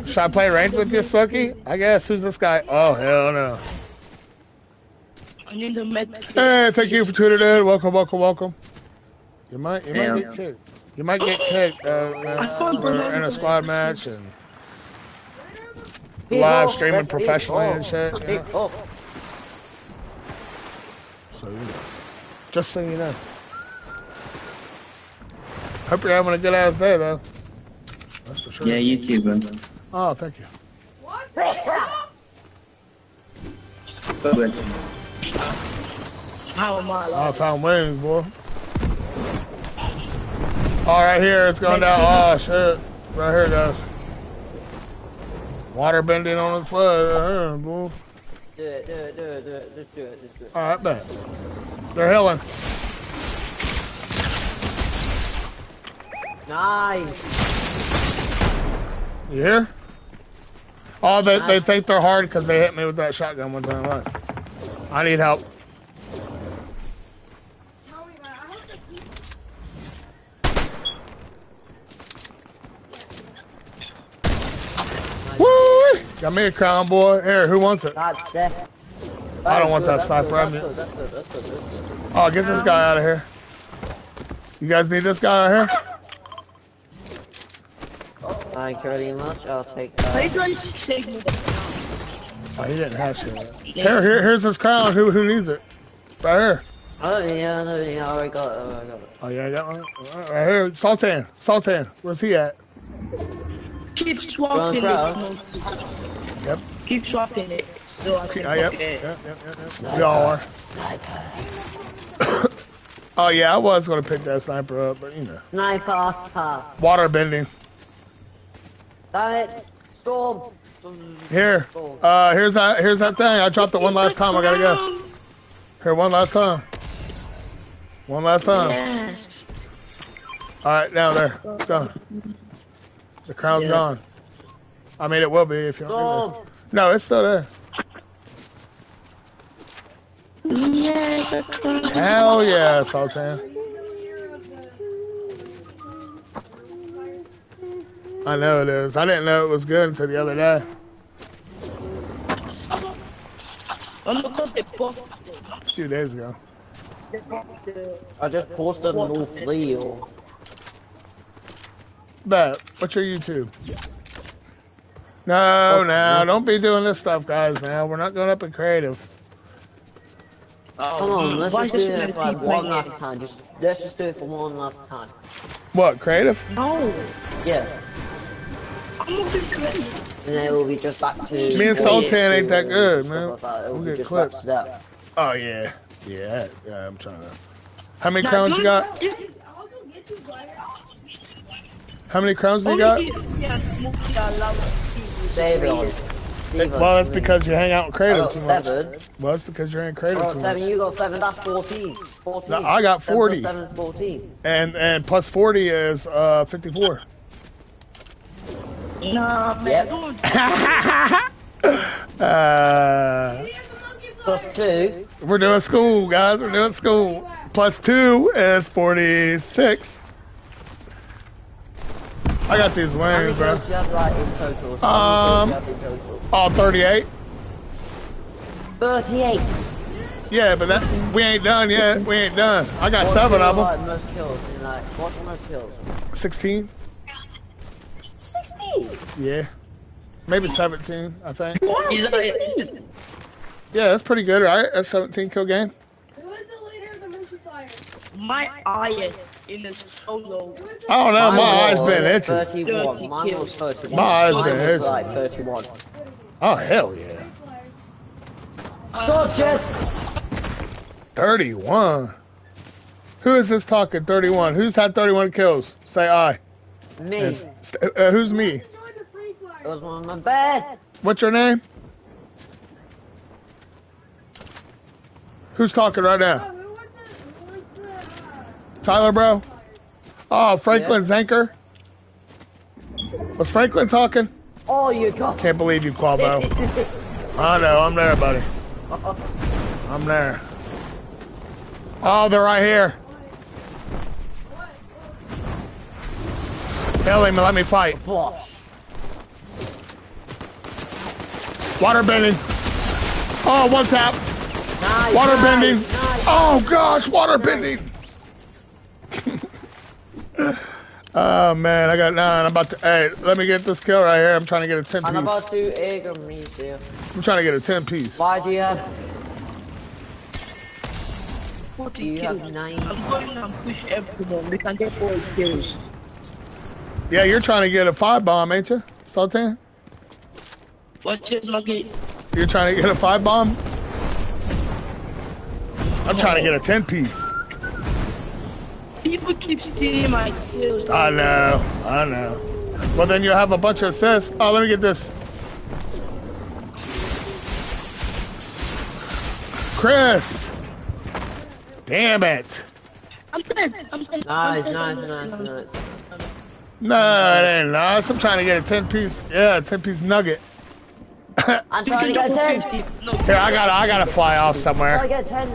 Should I play ranked with you, Smokey? I guess. Who's this guy? Oh, hell no. I need a med kit. Hey, thank you for tuning in. Welcome, welcome, welcome. You might, you might get kicked. You might get kicked uh, uh, we're in a squad match and live streaming professionally and shit. you know? So you know. Just so you know. Hope you're having a good ass day though. That's for sure. Yeah, you too, bro. Oh, thank you. Bye-bye. How am I Oh, I alive? found wings, boy. Oh, right here, it's going down. Oh, shit. Right here, guys. Water bending on its way. Right here, boy. Do it, do it, do it, do it. Just do it, just do it. All right, bet. They're healing. Nice. You hear? Oh, they, they think they're hard because they hit me with that shotgun one time. I need help. Woo! Got me a crown, boy. Here, who wants it? That's death. I don't want that sniper. I'm that's good. Oh, get this guy out of here. You guys need this guy out here? Thank you very much. I'll take uh, Are you that. trying to save me? Oh, he didn't have shit. Here, here, here's his crown. Who, who needs it? Right here. I don't need it, I don't need it. I already got it, I already got it. Oh, yeah, I got one. Right here. Sultan. Sultan. Where's he at? Keep swapping it. Yep. Keep swapping it. So I can Oh, yep. Yep, yep, yep, yep. Y'all are. oh, yeah, I was going to pick that sniper up, but you know. Sniper. Ha. Water bending. Damn it. Storm. Here. Uh, here's that, here's that thing. I dropped it one last time. I gotta go. Here, one last time. One last time. Yes. All right, now there. It's gone. The crown's Yeah. gone. I mean, it will be if you don't. Storm. No, it's still there. Yes, I can. Hell yeah, Sultan. I know it is. I didn't know it was good until the other day. Oh, because they buffed A few days ago. they buffed the... I just posted an all three or Bet. What's your YouTube? No, no, don't be doing this stuff, guys. Now we're not going up in creative. Oh, Come on, let's Why just do it for like one last time. Just let's just do it for one last time. What creative? No. Yeah, I'm not doing ready. and then it will be just back to. Me and Sultan ain't that good, man. Like that. It will We'll get just clipped. back to that. Oh yeah, yeah, yeah. I'm trying to. How many Now, crowns you got? How many crowns do you got? Yeah, Smokey allowed to Save it on. Seven. Well, that's because you hang out in I got too much. seven. Well, it's because you're in I creative got too seven. much. You got seven. That's fourteen. Fourteen. No, I got Seven plus 40. Seven's fourteen. And and plus 40 is uh 54. Nah, man, Yep. Uh, Plus two. we're doing school, guys. We're doing school. Plus two is 46. I got these How many wings, bro. kills you have like in total? So Um, how many kills do you have in total? All 38. 38. Yeah, but that we ain't done yet. We ain't done. I got What's seven your, of them. like, most kills in like, what's your most kills? Sixteen. 16. Yeah. Maybe seventeen. I think. Is 16. Yeah, that's pretty good, right? That's seventeen kill game. My Who is the leader of the Mercy Fire? My highest in a solo. I don't know. My eyes was been itching. 31. Mine was 31. My eyes Mine been was itching. like 31. Oh hell yeah. Dodges! Thirty-one. Who is this talking? Thirty-one. Who's had thirty-one kills? Say I. Me. Uh, who's me? Join the Free Fire. It was one of my best. What's your name? Who's talking right now? Oh, who was the, who was the, uh, Tyler, bro. Oh, Franklin Zanker. Was Franklin talking? Oh, you got. Can't believe you, Quavo. I know, I'm there, buddy. I'm there. Oh, they're right here. Kill him let me fight. Water bending. Oh, one tap. Nice, Water nice, bending. nice. Oh gosh, water bending. Oh man, I got nine. I'm about to. Hey, let me get this kill right here. I'm trying to get a ten piece. I'm about to egg on me, here. I'm trying to get a ten piece. Why do you have? 40 You kills. have nine. I'm going and push everyone. We can get 40 kills. Yeah, you're trying to get a five bomb, ain't you, Sultan? Watch it, Nugget. You're trying to get a five bomb. I'm trying to get a ten piece. People keep stealing my kills. I know, I know. Well, then you have a bunch of assists. Oh, let me get this. Chris. Damn it. I'm dead. I'm dead. Nice, I'm nice, dead. nice, nice. No, it ain't nice. I'm trying to get a 10 piece, yeah, 10 piece nugget. I'm trying to get 10. No, Here, I gotta, I gotta fly off Try to somewhere. get 10.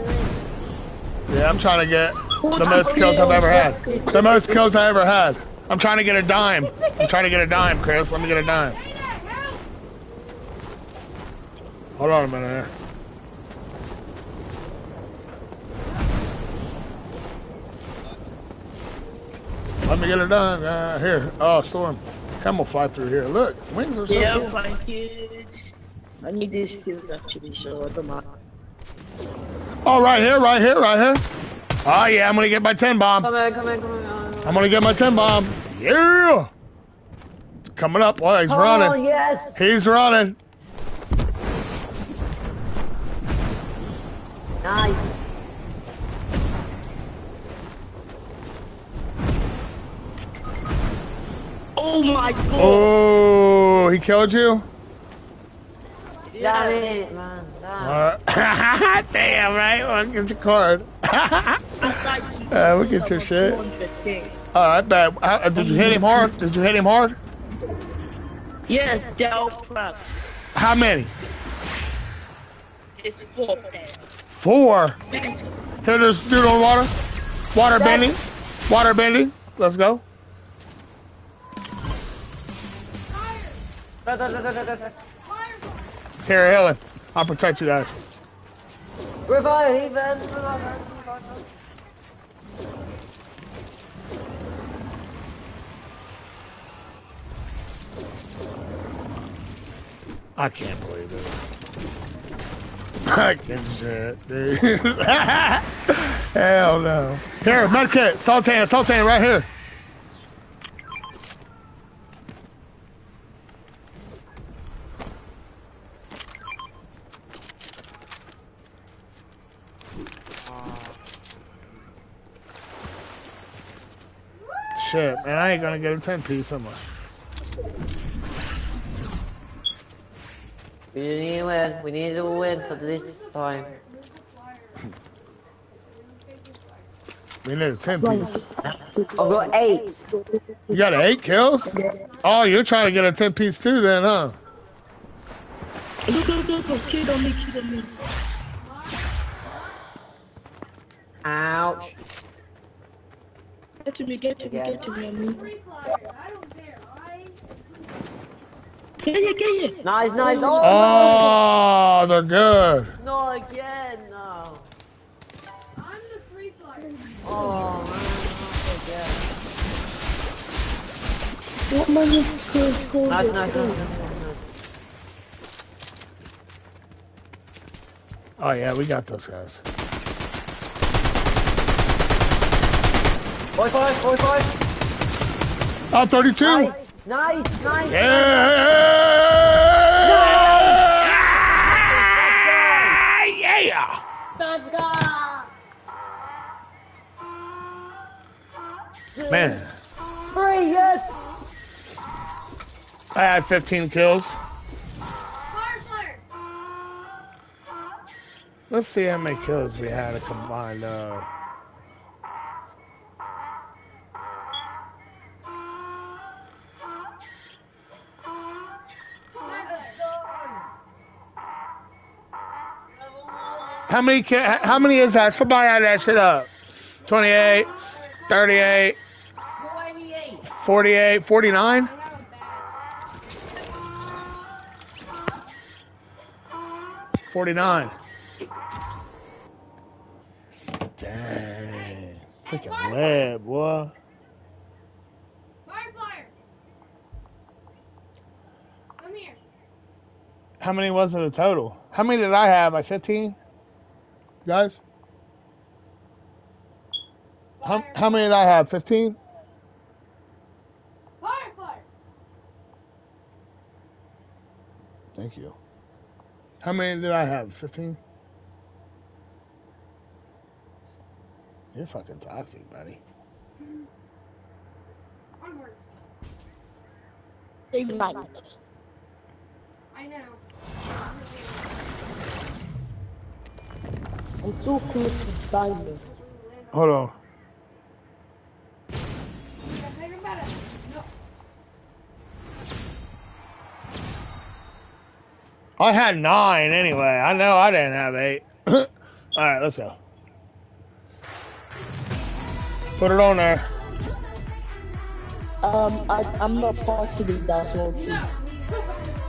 Yeah, I'm trying to get the most kills I've ever had. The most kills I ever had. I'm trying to get a dime. I'm trying to get a dime, Chris. Let me get a dime. Hold on a minute here. Let me get a dime. Uh, here. Oh, storm. Come will fly through here. Look, wings are so Yeah, cool. fine, kids. I need these skills actually, so I don't matter. Oh, right here, right here, right here. Oh, yeah, I'm gonna get my 10 bomb. Come here, come here, come here. I'm gonna get my 10 bomb. Yeah! It's coming up. Well, he's Oh, running. yes. He's running. Nice. Oh my god! Oh, he killed you? Damn it, man. Damn. Uh, damn, right? Get your card. uh, we'll get your shit. Alright, bad. How, uh, did you hit him hard? Did you hit him hard? Yes, they're. How many? It's four. Four. Here, this dude on water. Water bending. Water bending. Let's go. Here, Helen. I'll protect you guys. Revive and revive. I can't believe it. I can shit, dude. Hell no. Here, medkit. Sultan, Sultan, right here. Shit, man, I ain't gonna get a 10 piece, am I? We need a win. We need a win for this time. We need a 10 piece. I've got eight. You got eight kills? Oh, you're trying to get a 10 piece too then, huh? no, no, no, no, kid on me, kid on me. Ouch. Get to me, get to me, get to me, on me. I don't care, alright? Kill you, kill you. Nice, nice. Oh, Oh, ah, they're good. no, again, no. I'm the free flyer. Oh, man, What man is called called not again. Nice, nice, nice, nice, nice, Oh yeah, we got those guys. Nice. Boy, five, boy. Oh, 32. Nice, nice, nice. Yeah. Yeah. Let's go. Man, Three, yes. I had 15 kills. Let's see how many kills we had a combined. Uh, how many? Ca- how many is that? Somebody add that shit up. 28, 38, 48, 49. Forty-nine. Dang. Freaking lead, boy. Fire. Come here. How many was it a total? How many did I have? Like 15? Guys? How, how many did I have? 15? Fire flyer. Thank you. How many did I have? 15? You're fucking toxic, buddy. Onwards. Ignite. I know. So close to diamond. Hold on. Yeah, think about it. No. I had nine anyway. I know I didn't have eight. All right, let's go. Put it on there. Um, I, I'm not part of the that's all.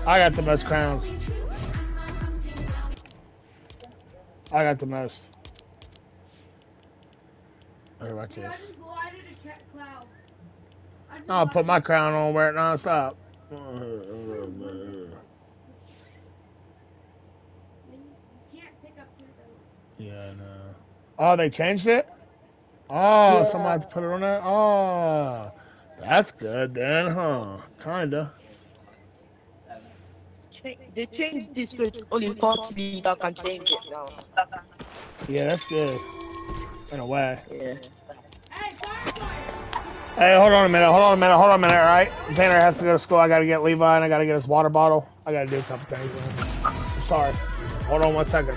I got the most crowns. I got the most. Right, watch Dude, I this. just glided a cat cloud. I I'll put my crown on, wear it nonstop. You can't pick up two though. Yeah, know. Oh, they changed it? Oh, Yeah. somebody had to put it on there? Oh, that's good then, huh? Kinda. Cha- They changed this to only possibly that can change it now. Yeah, that's good. In a way. Yeah. Hey, fire flyer. Hey, hold on a minute. Hold on a minute. Hold on a minute. All right. Tanner has to go to school. I got to get Levi and I got to get his water bottle. I got to do a couple things. I'm sorry. Hold on one second.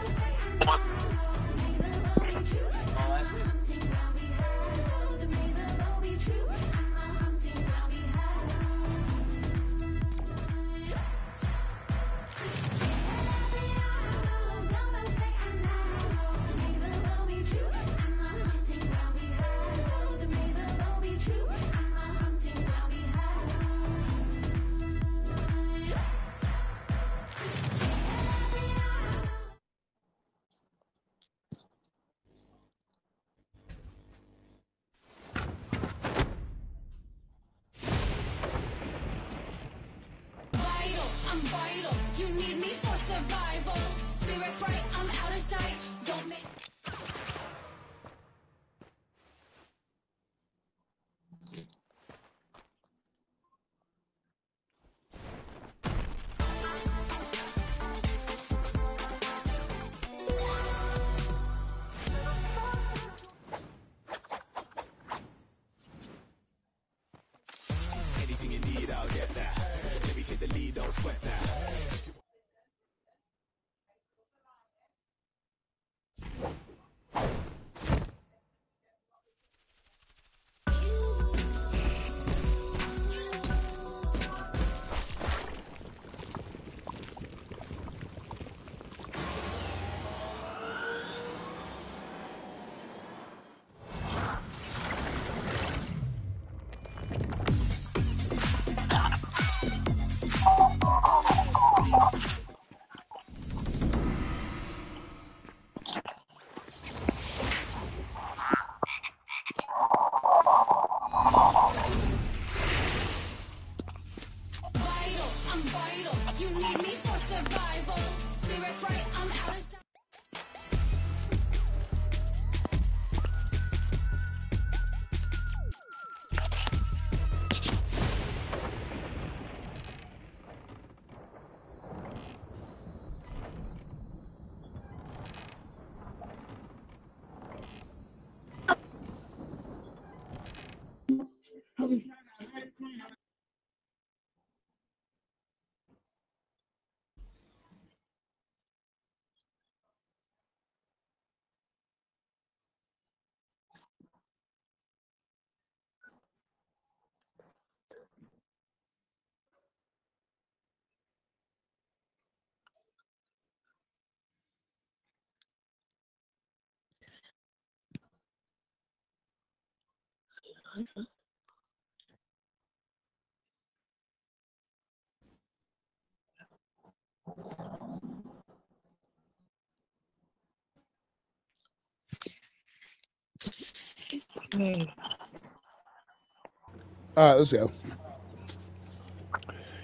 All right, let's go.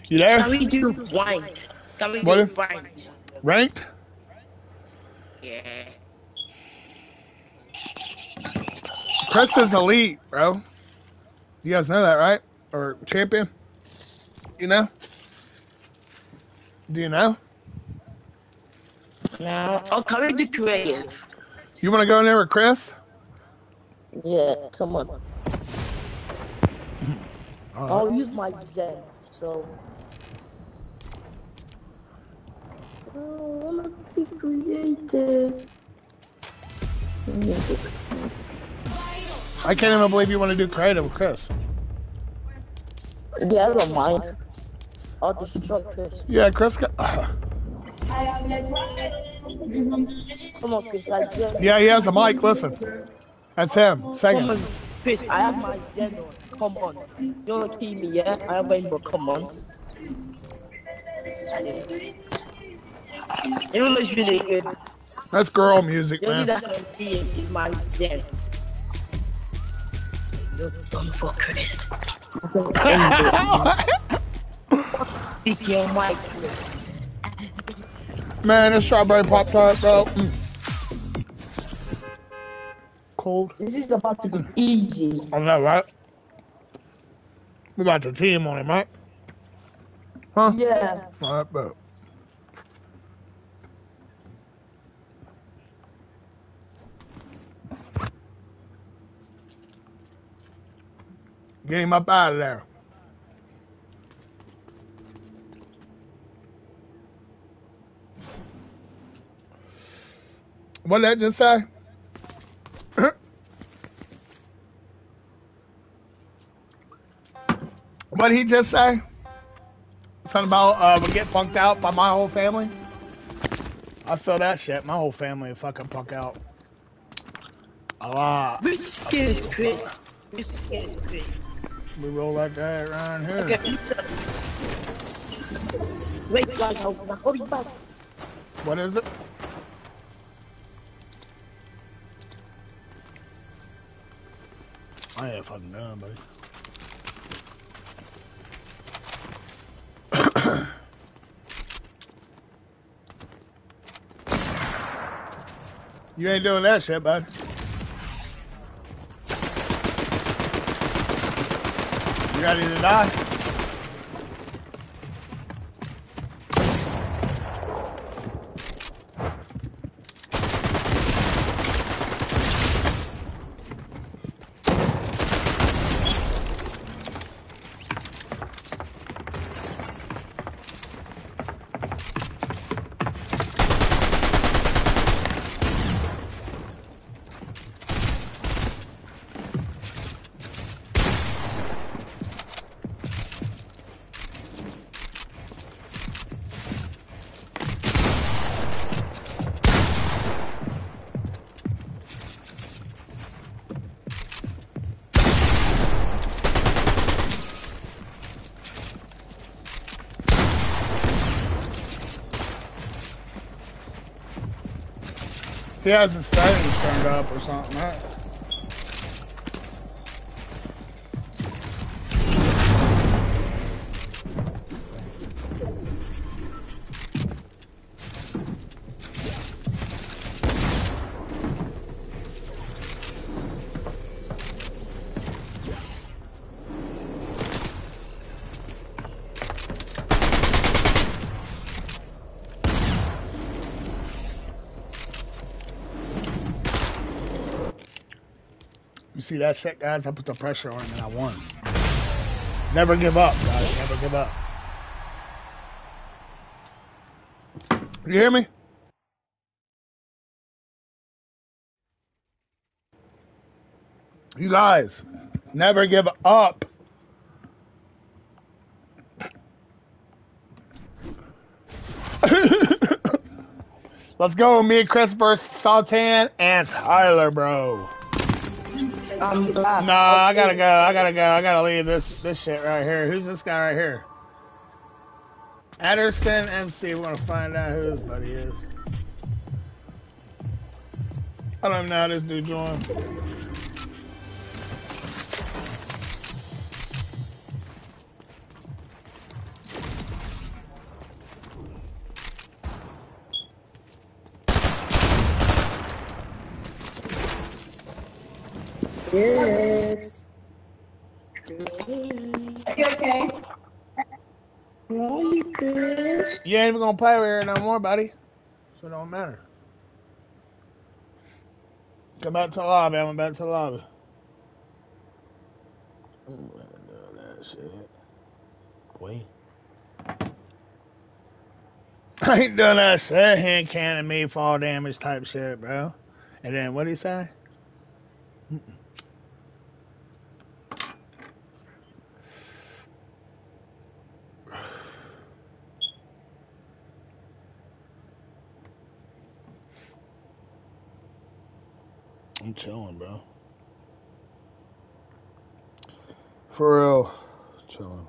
You there? Can we do ranked? Can we What do if- ranked? Ranked? Yeah. Chris is elite, bro. You guys know that, right? Or champion? You know? Do you know? No. Can we the creative? You want to go in there with Chris? Yeah, come on. All I'll use my Zen, so. I wanna be creative. I can't even believe you want to do creative with Chris. Yeah, I don't mind. I'll destroy Chris. Yeah, Chris got. Come on, Chris, I just. yeah, he has a mic. Listen. That's him. Come Singing. on, Chris, I have my Zen on. Come on. You wanna kill me, yeah? I have rainbow, come on. Know what's really good? That's girl music, man. that seeing my Zen. You're done for Chris. Pick your mic, Man, this strawberry pop tart, bro. Mm. Cold. This is about to be easy. I know, right? We got the team on him, right? Huh? Yeah. All right, bro. Get him up out of there. What did that just say? what did he just say? Something about uh, we get punked out by my whole family? I feel that shit. My whole family fucking punk out. A lot. Which skin is Chris? Which skin is Chris? We roll like that around here. Okay. Wait, guys, I'll, I'll be back. What is it? I ain't fucking done, buddy. you ain't doing that shit, bud. Ready to die? He has his settings turned up or something? See that shit, guys? I put the pressure on him and I won. Never give up, guys. Never give up. You hear me? You guys, never give up. Let's go. Me and Chris versus Sultan and Tyler, bro. I'm I gotta go. I gotta go. I gotta leave this this shit right here. Who's this guy right here? Anderson MC. We're gonna find out who his buddy is. I don't know how this dude joined. Yes. okay? Why, Chris? You ain't even gonna play with her no more, buddy. So it don't matter. Come back to the lobby. I'm back to the lobby. I'm gonna do that shit. Boy. I ain't doing that shit. Hand cannon me, fall damage type shit, bro. And then what would he say? Chilling, bro. For real, chilling.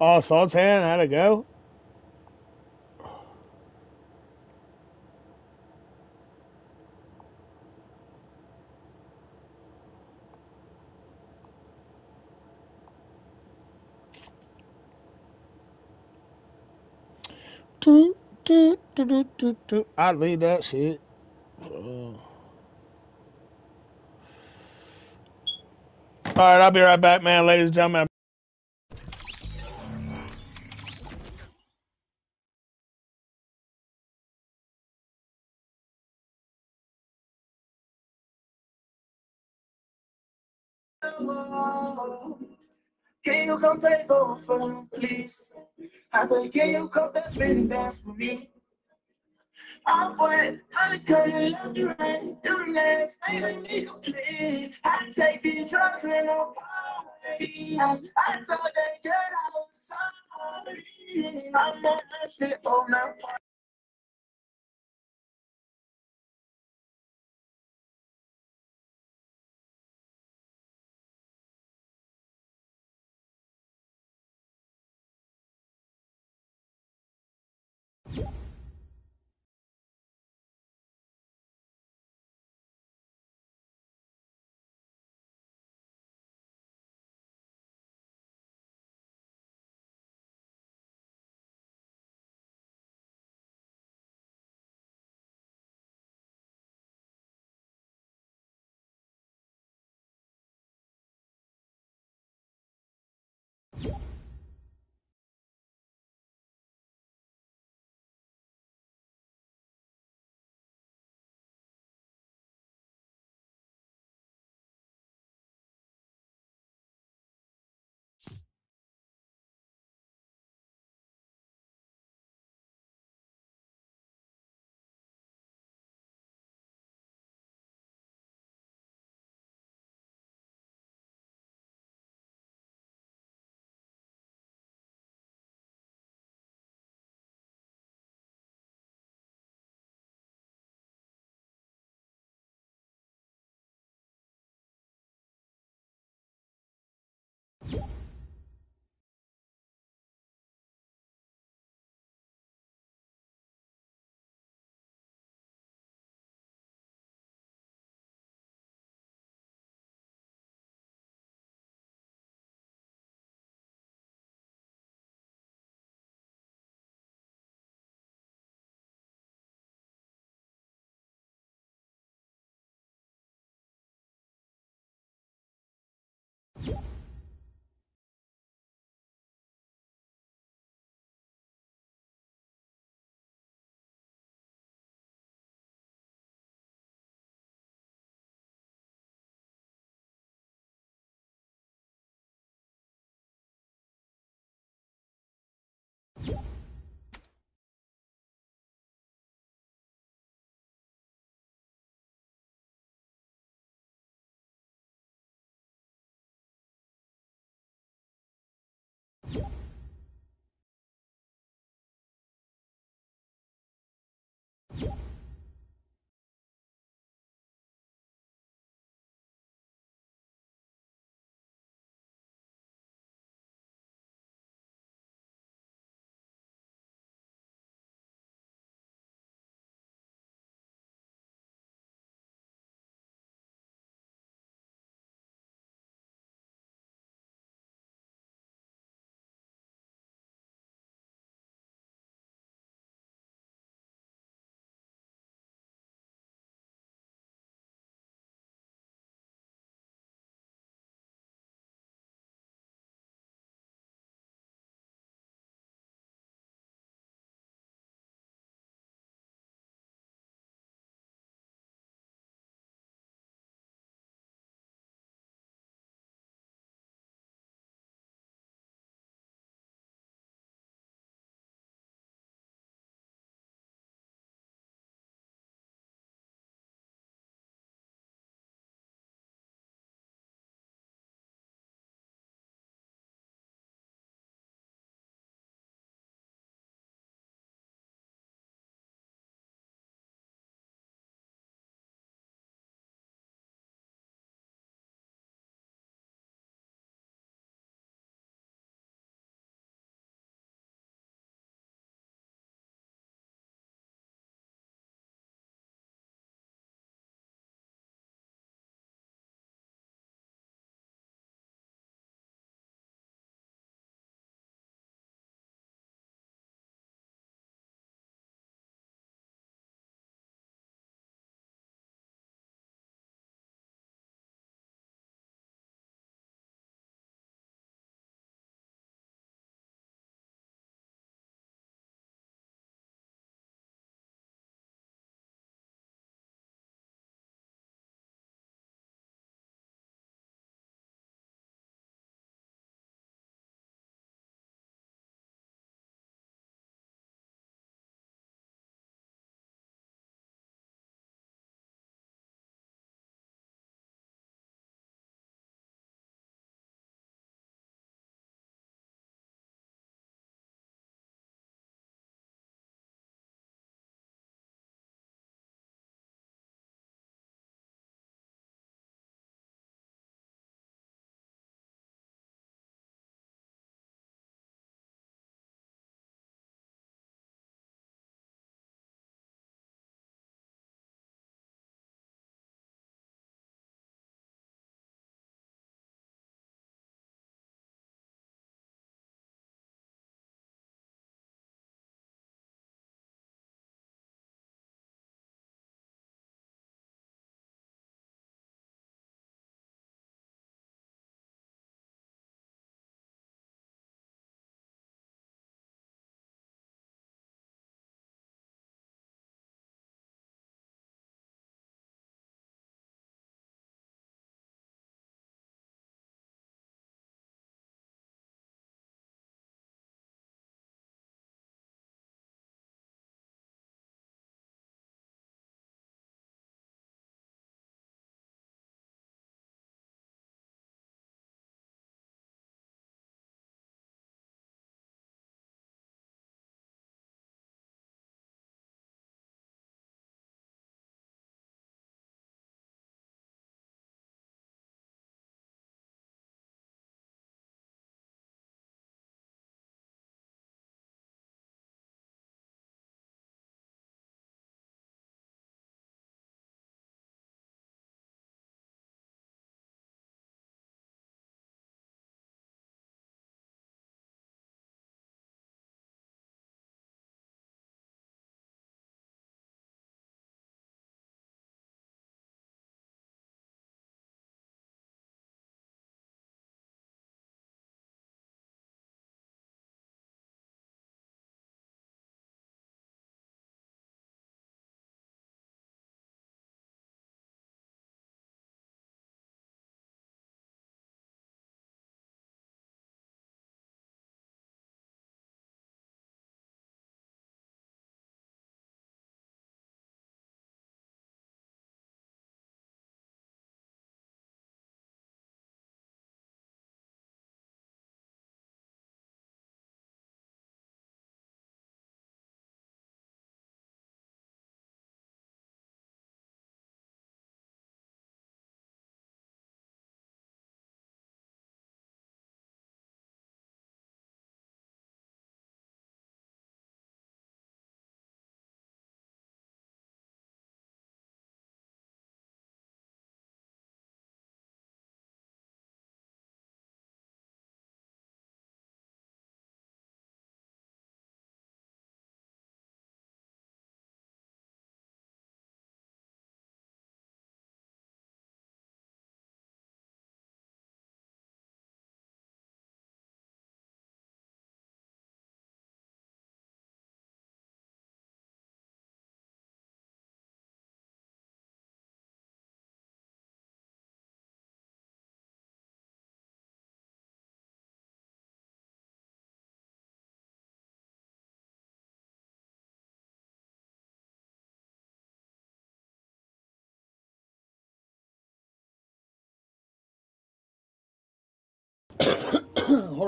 Oh, how'd it go? Do, do, do, do, do, do. I'd leave that shit. All right, I'll be right back, man. Ladies and gentlemen. Come take over for me, please? I say, can you step in and dance with me? I'm wet, honey, cause you love the right, do the next I need complete. I take these drugs and I'm party. I told that girl I was sorry. I'm not shit oh, on that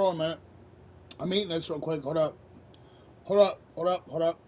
on a minute. I'm eating this real quick. Hold up. Hold up. Hold up. Hold up.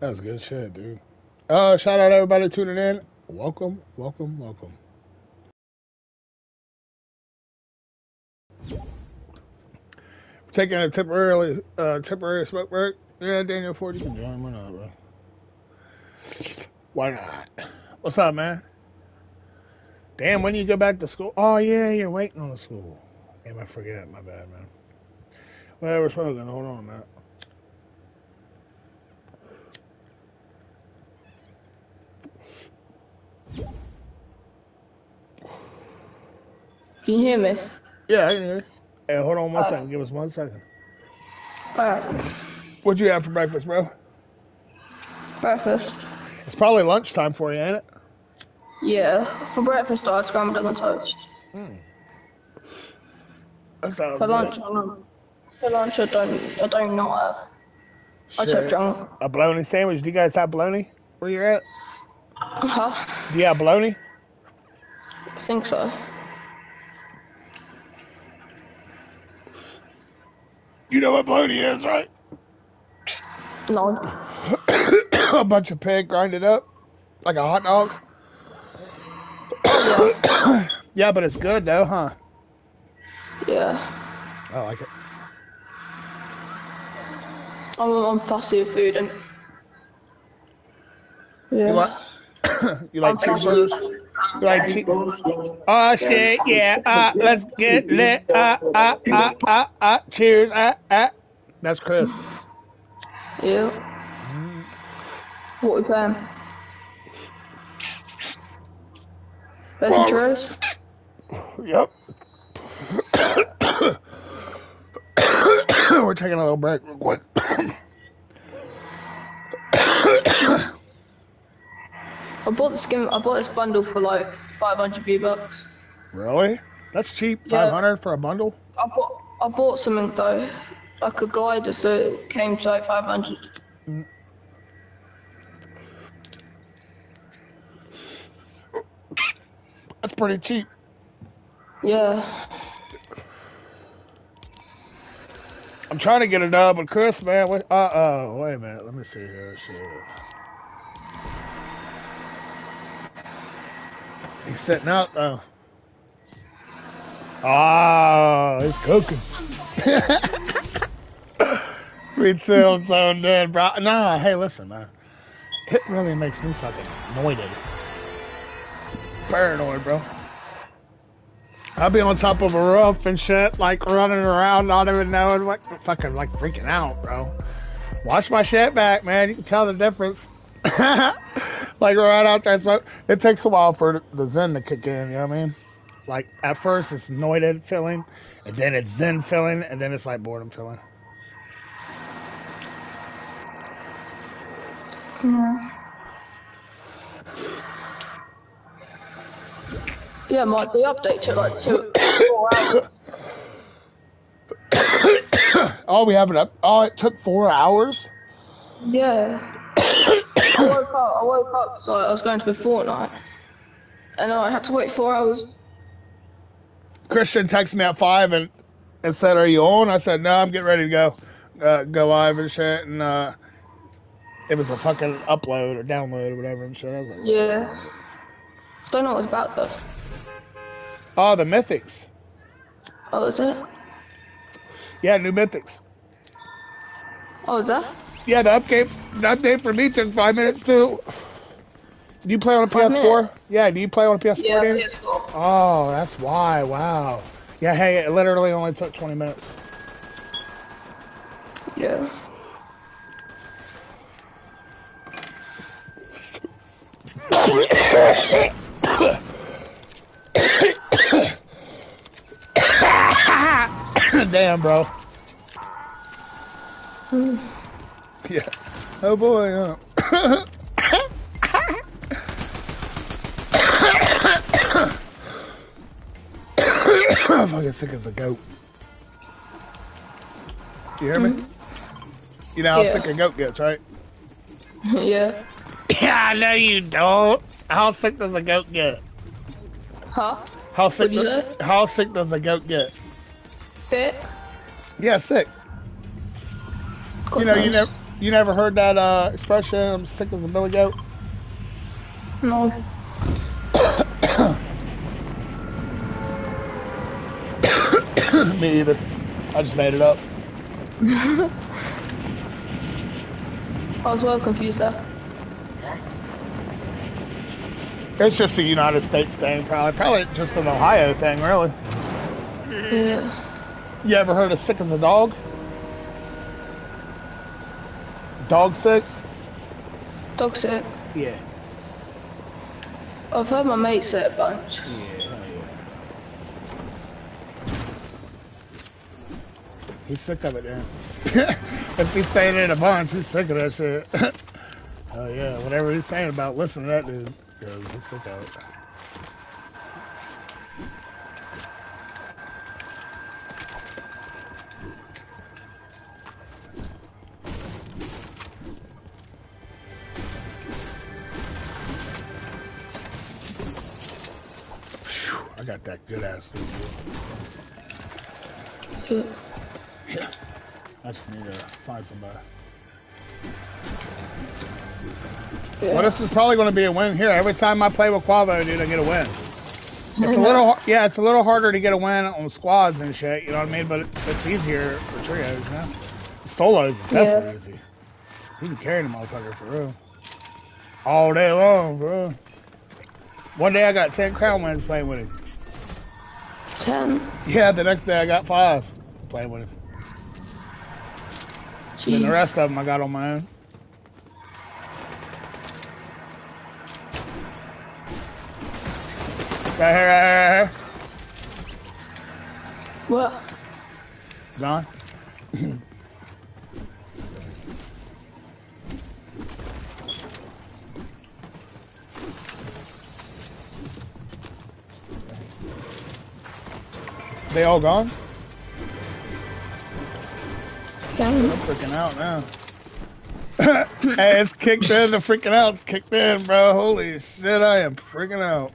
That was good shit, dude. Uh, shout out everybody tuning in. Welcome, welcome, welcome. Taking a temporary, uh temporary smoke break. Yeah, Daniel Ford, you can join. Why not, bro? Why not? What's up, man? Damn, when you go back to school? Oh yeah, you're waiting on the school. Damn, I forget. My bad, man. Well, we're smoking. Hold on, man. Can you hear me? Yeah, I can hear you. Hey, hold on one Uh, second. Give us one second. Alright. What'd you have for breakfast, bro? Breakfast. It's probably lunchtime for you, ain't it? Yeah. For breakfast, I had scrambled egg and toast. That sounds For good. lunch, I. For lunch, I don't. I don't not have. I just have junk. A bologna sandwich. Do you guys have bologna where you're at? Huh? Do you have bologna? I think so. You know what bologna is, right? No. a bunch of pig grinded up like a hot dog. yeah, but it's good though, huh? Yeah. I like it. I'm, fussy with food and You like you like cheeseburgers? You like cheese? Oh shit, yeah. Uh, let's get lit. Uh, uh, uh, uh, uh. Cheers. Uh, uh. That's Chris. Yeah. What we playing? There's some churros. Yep. We're taking a little break real quick. I bought this game. I bought this bundle for like 500 V bucks. really? That's cheap. Yeah. Five hundred for a bundle. I bought. I bought something though, like a glider, so it came to like 500. That's pretty cheap. Yeah. I'm trying to get a dub with Chris, man. Wait, uh, uh, wait a minute. Let me see here. Shit. He's sitting out though. Ah, he's cooking. me too. I'm so dead, bro. Nah, hey, listen, man. It really makes me fucking annoyed. Paranoid, bro. I'll be on top of a roof and shit, like running around, not even knowing what, fucking like freaking out, bro. Watch my shit back, man. You can tell the difference. like right out there, smoke. It takes a while for the zen to kick in. You know what I mean? Like at first it's noited feeling, and then it's zen feeling, and then it's like boredom feeling. Yeah. Yeah, my the update took like two, four hours. oh, we have it up. Oh, it took four hours. Yeah. I woke up. I woke up so I was going to be Fortnite, and I had to wait four hours. Christian texted me at five and, and said, "Are you on?" I said, "No, I'm getting ready to go, uh, go live and shit." And uh, it was a fucking upload or download or whatever and shit. I was like, Yeah. Don't know what it's about though. "Oh, the mythics. Oh, is it? Yeah, new mythics. Oh, is that? Yeah, the update, the update for me took five minutes too. Do you play on a Five PS4? minutes? Yeah, do you play on a PS4? Yeah, game? PS4. Oh, that's why. Wow. Yeah, hey, it literally only took 20 minutes. Yeah. Damn, bro. Yeah. Oh boy. Uh. I'm fucking sick as a goat. You hear me? You know how Yeah. sick a goat gets, right? yeah. Yeah, I know you don't. How sick does a goat get? Huh? How sick? How sick does a goat get? Sick. Yeah, sick. God you know, you never, you never heard that uh, expression? I'm sick as a billy goat. No. Me either. I just made it up. I was well confused there. It's just a United States thing, probably. Probably just an Ohio thing, really. Yeah. You ever heard of sick as a dog? Dog sick? Dog sick. Yeah. I've heard my mate say it a bunch. He's sick of it, then. if he's saying it a bunch, he's sick of that shit. oh, yeah. Whatever he's saying about listening to that dude, he's sick of it. I got that good ass loot. Yeah. Yeah. I just need to find somebody. Well, this is probably going to be a win here. Every time I play with Quavo, dude, I get a win. It's a little, yeah, it's a little harder to get a win on squads and shit. You know what I mean? But it's easier for trios, you know. Solos is definitely easy. You can carry the motherfucker for real. all day long, bro. One day I got ten crown wins playing with him. Ten. Yeah, the next day I got five playing with him. And the rest of them I got on my own. Right here, right here, right here. What? Gone. they all gone? Damn. I'm freaking out now. hey, it's kicked in. The freaking out's kicked in, bro. Holy shit, I am freaking out.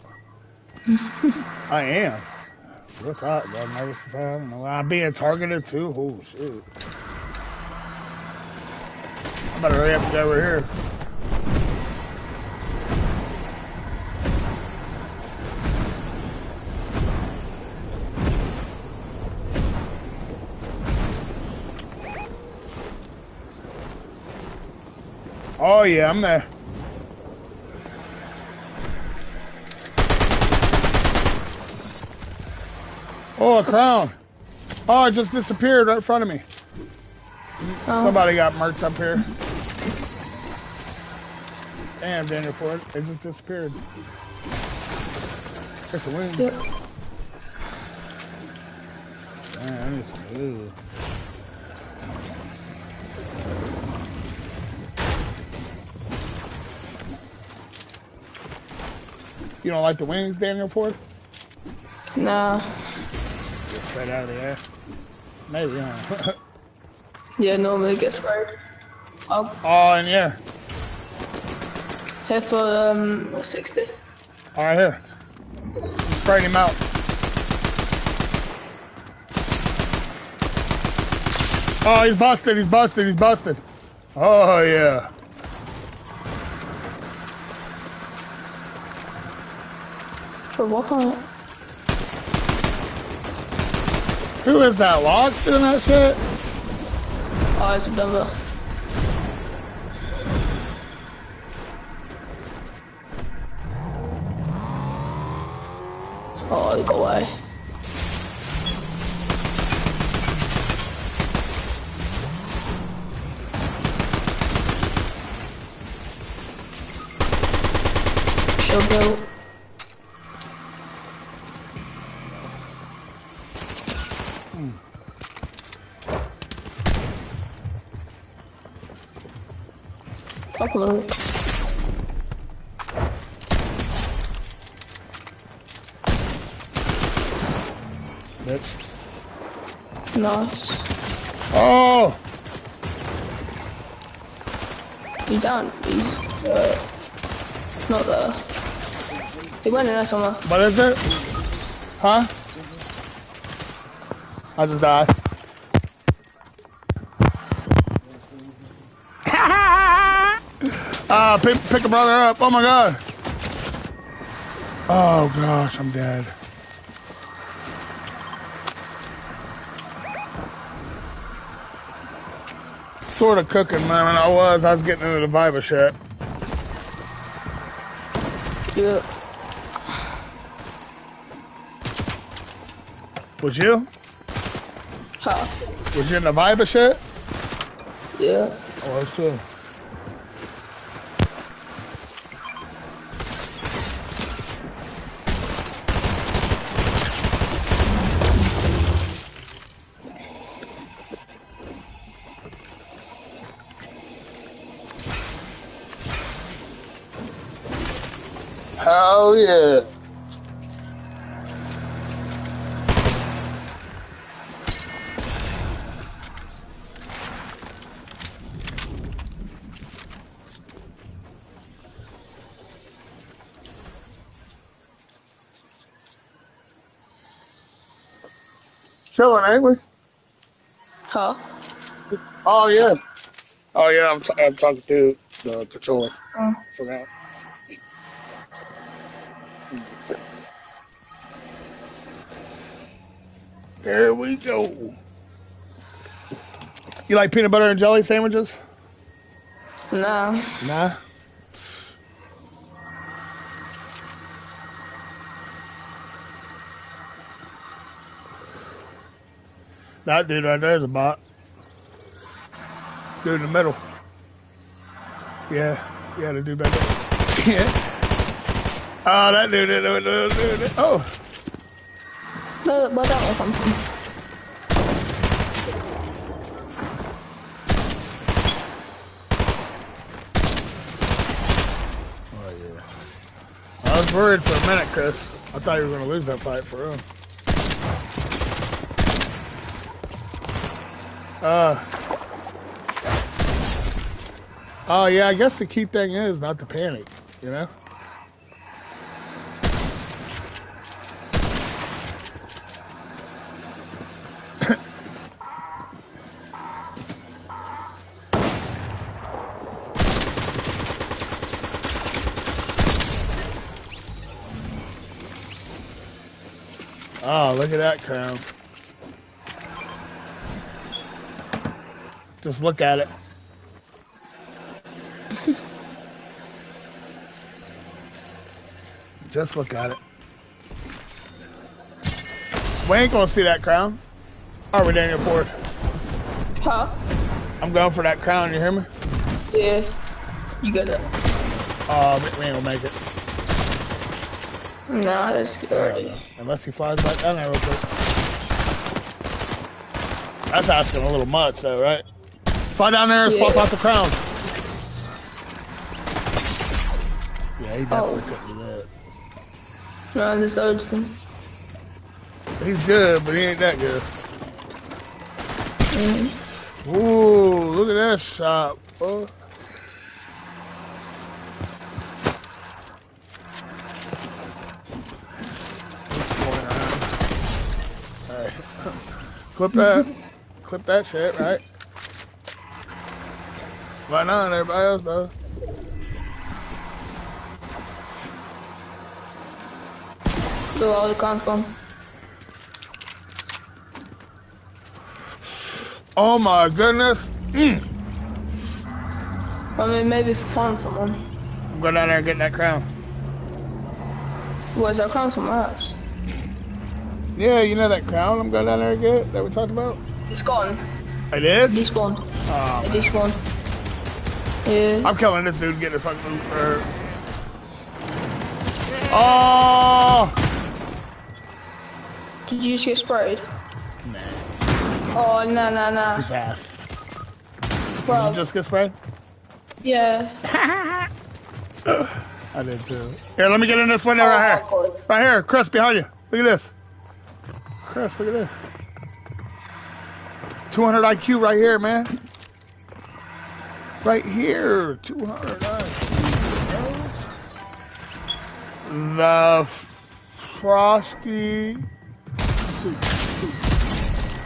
I am. What's up, bro? Nervous as hell. I don't know. I'm being targeted too. Oh shit. I better hurry up and get over here. Oh yeah, I'm there. Oh, a crown. Oh, it just disappeared right in front of me. Oh. Somebody got marked up here. Damn, Daniel Ford. It just disappeared. It's a win. Yep. Damn, You don't like the wings, Daniel Ford? Nah. Get straight out of the air. Maybe, huh? Yeah, normally it gets sprayed. I'll oh, in the air. here for um 60. All right, here. Spraying him out. Oh, he's busted. He's busted. He's busted. Oh, yeah. Kind Who is that? Logs doing that shit? Oh, it's a Denver. Oh, got away. She'll go. Upload. Bitch. Nice. Oh! He's down. He's uh, not there. He went in there somewhere. What is it? Huh? I just died. Ah, pick, pick a brother up. Oh my god. Oh gosh, I'm dead. Sort of cooking, man. I was. I was getting into the vibe of shit. Yeah. Was you? Huh. Was you in the vibe of shit? Yeah. Oh, that's true. Hell yeah. Chilling, ain't we? Huh? Oh yeah. Oh yeah, I'm, I'm talking to uh, the controller. Oh. Forgot. There we go. You like peanut butter and jelly sandwiches? No. Nah. That dude right there is a bot. Dude in the middle. Yeah, yeah, the dude back there. yeah. Oh, that dude. dude, dude, dude. Oh. Oh yeah. I was worried for a minute, Chris. I thought you were gonna lose that fight for real. Uh. Oh yeah, I guess the key thing is not to panic, you know. Oh, look at that crown. Just look at it. Just look at it. We ain't gonna see that crown. Are we, Daniel Ford? Huh? I'm going for that crown, you hear me? Yeah. You got it. Oh, we ain't gonna make it. Nah, that's good. Unless he flies back down there real quick. That's asking a little much, though, right? Fly down there and swap Yeah. out the crown. Yeah, he definitely Oh. couldn't do that. No, this old thing. He's good, but he ain't that good. Mm. Ooh, look at that shot, boy. He's going around. Alright. Clip that. Clip that shit, right? Why not? Everybody else though. Look, all the cons gone. Oh my goodness. Mm. I mean, maybe find someone. Going down there and get that crown. Where's that crown somewhere else? Yeah, you know that crown I'm going down there get that we talked about? It's gone. It is? Despawned. Oh, It despawned. Yeah. I'm killing this dude and getting his fucking loot for Oh! Did you just get sprayed? Nah. Oh, nah, nah, nah. His ass. Did Bro, you just get sprayed? yeah. I did too. Here, let me get in this window oh, right here. Right here, Chris, behind you. Look at this. Chris, look at this. 200 IQ right here, man. Right here, 200 IQ. The Frosty.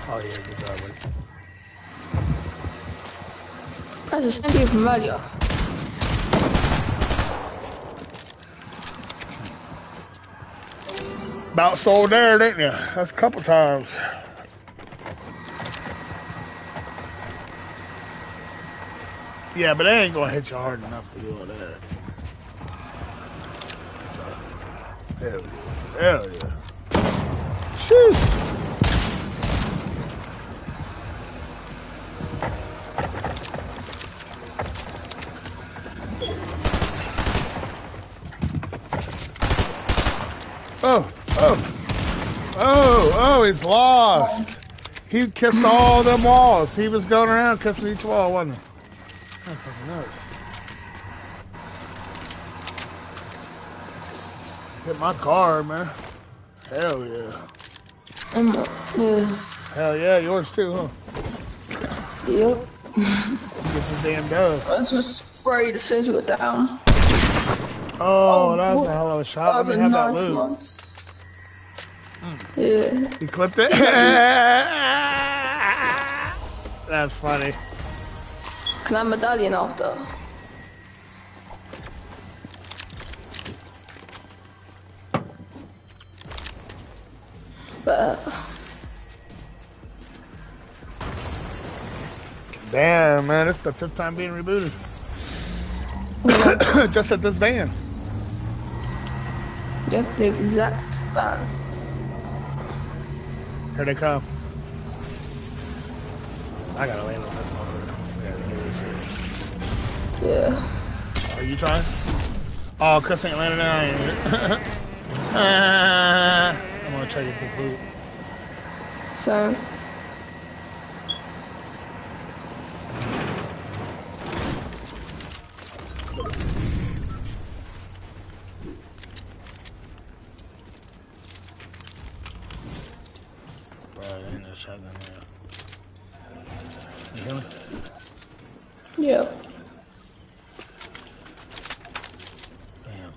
Oh, yeah, good job, buddy. That's the same people from earlier. About sold there, didn't you? That's a couple times. Yeah, but they ain't gonna hit you hard enough to do all that. Hell yeah. Hell yeah. Shoot. Oh, oh, oh, oh, he's lost. He kissed all them walls. He was going around kissing each wall, wasn't he? That's fucking nuts. Hit my car, man. Hell yeah. Um, yeah. Hell yeah, yours too, huh? Yep. Get your damn dove. I just sprayed as soon as we got down. Oh, that was a hell of a shot. That was Let a me have that nice loot. Nice. Yeah. He clipped it. That's funny. Can I have a medallion after? But uh, Damn, man, it's the fifth time being rebooted. Just at this van. yep, the exact ban. Here they come. I gotta land on this one. Yeah, give me this shit. Yeah. Are you trying? Oh, Chris ain't landing there. I ain't. Ah, I'm gonna try to get this loot. So, Right, ain't no shotgun there. You hear me? Yeah. Damn.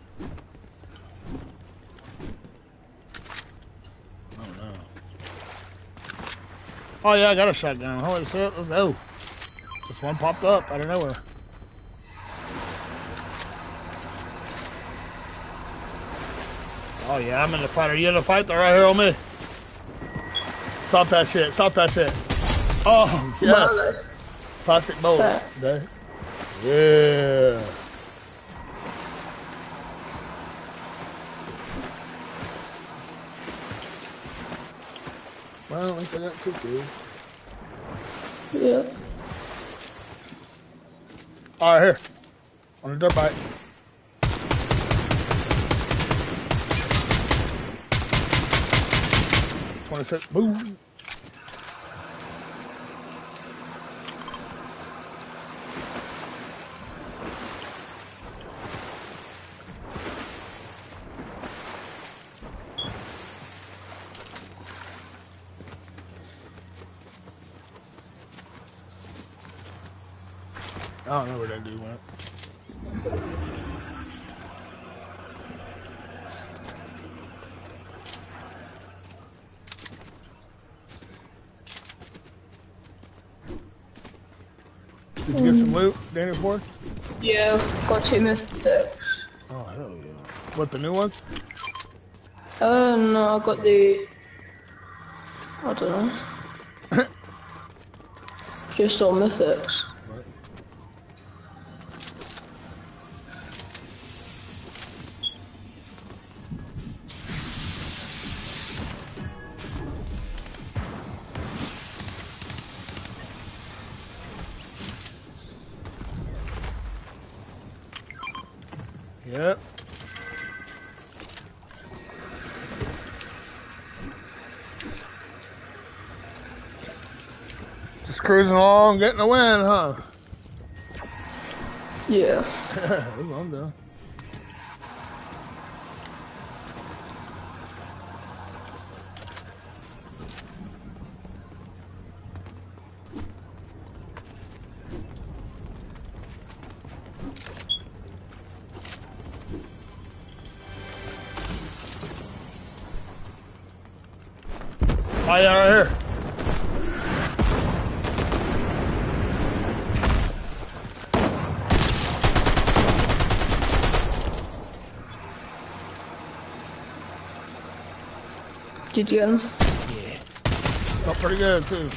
Oh no. Oh yeah, I got a shotgun. Holy shit, let's go. Just one popped up out of nowhere. Oh yeah, I'm in the fight. Are you in the fight? They're right here on me. Stop that shit. Stop that shit. Oh, yes. Plastic bullets. That- Yeah. Well, at least I got two kills. Yeah. Alright, here. On the dirt bike. Twenty-six. Boom. I don't know where that dude went. Did you get some loot, Daniel Ford? Yeah, got two mythics. Oh, hell yeah. What, the new ones? Uh, no, I got the. I don't know. Just all mythics. Along, getting a win, huh? Yeah. I'm done. Oh yeah, right here. Did you get him? Felt pretty good too.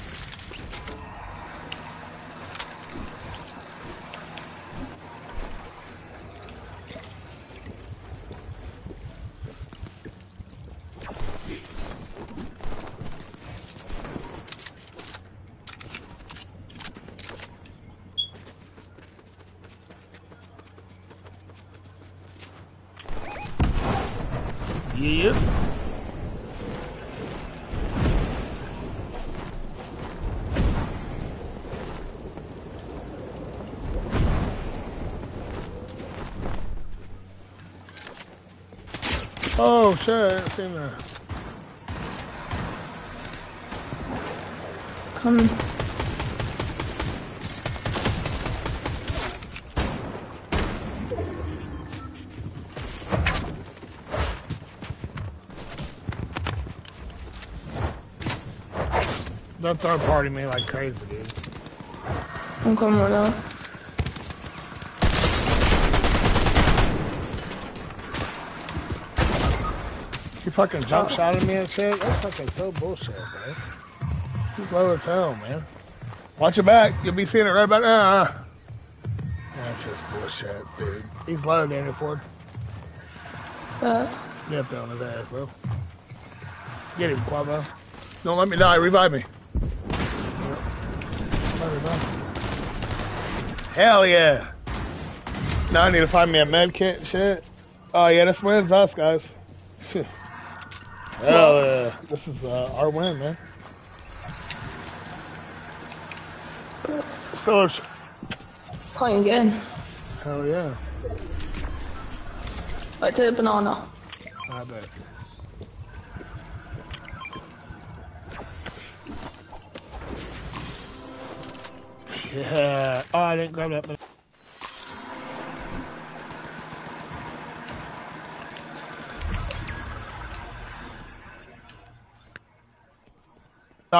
Oh shit, I. Come. That third party me like crazy, dude. I'm coming right now. Fucking jump shot at me and shit. That's fucking so bullshit, bro. He's low as hell, man. Watch your back. You'll be seeing it right about now. That's just bullshit, dude. He's low, Daniel Ford. Uh, there on his ass, bro. Get him, Quavo. Don't let me die. Revive me. Hell yeah. Now I need to find me a med kit and shit. Oh yeah, this win's us, guys. Hell yeah. This is uh, our win, man. So, Playing again. hell yeah. Right to the banana. I bet. Yeah. Oh, I didn't grab that.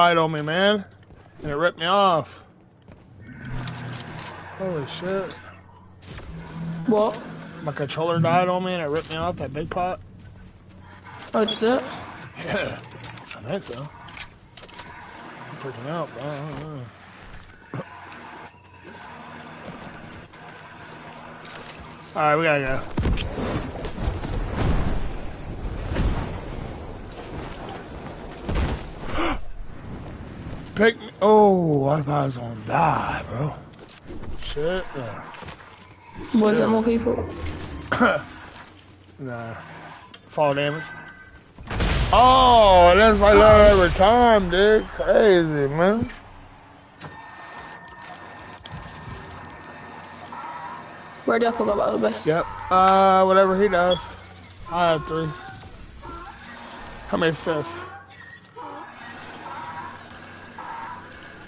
Died on me, man. And it ripped me off. Holy shit. What? My controller died on me and it ripped me off that big pot. Oh, did it? Yeah. I think so. I'm freaking out, bro. I don't know. Alright, we gotta go. Pick me. Oh, I thought I was gonna die, bro. Shit. Uh, Was it more people? nah. Fall damage. Oh, that's like that every time, dude. Crazy, man. Where'd I forgot about the Yep. Uh, whatever he does. I have three. How many assists?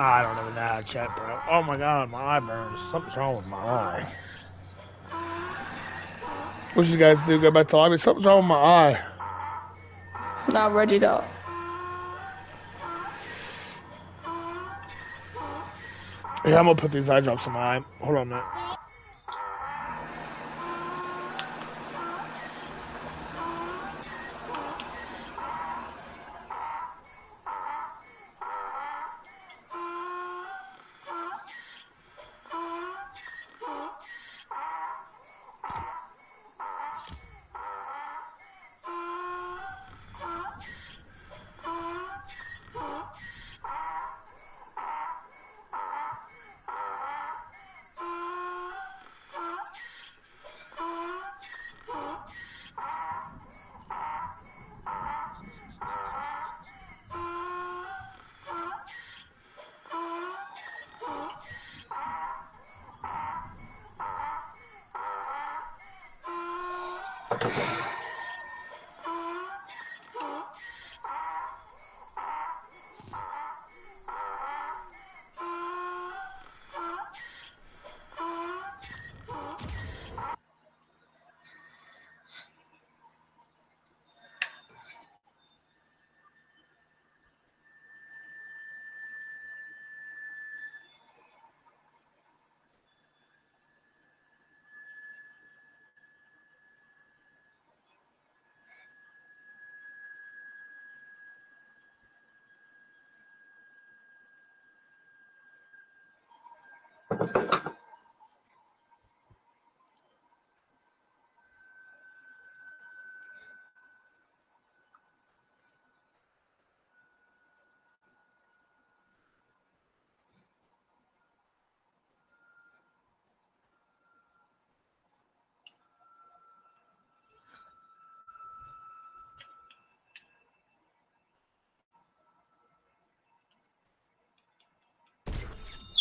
I don't even know how to check, bro. Oh my god, my eye burns. Something's wrong with my eye. What you guys do? Go back to lobby? Something's wrong with my eye. Now ready up. Yeah, I'm gonna put these eye drops in my eye. Hold on a minute.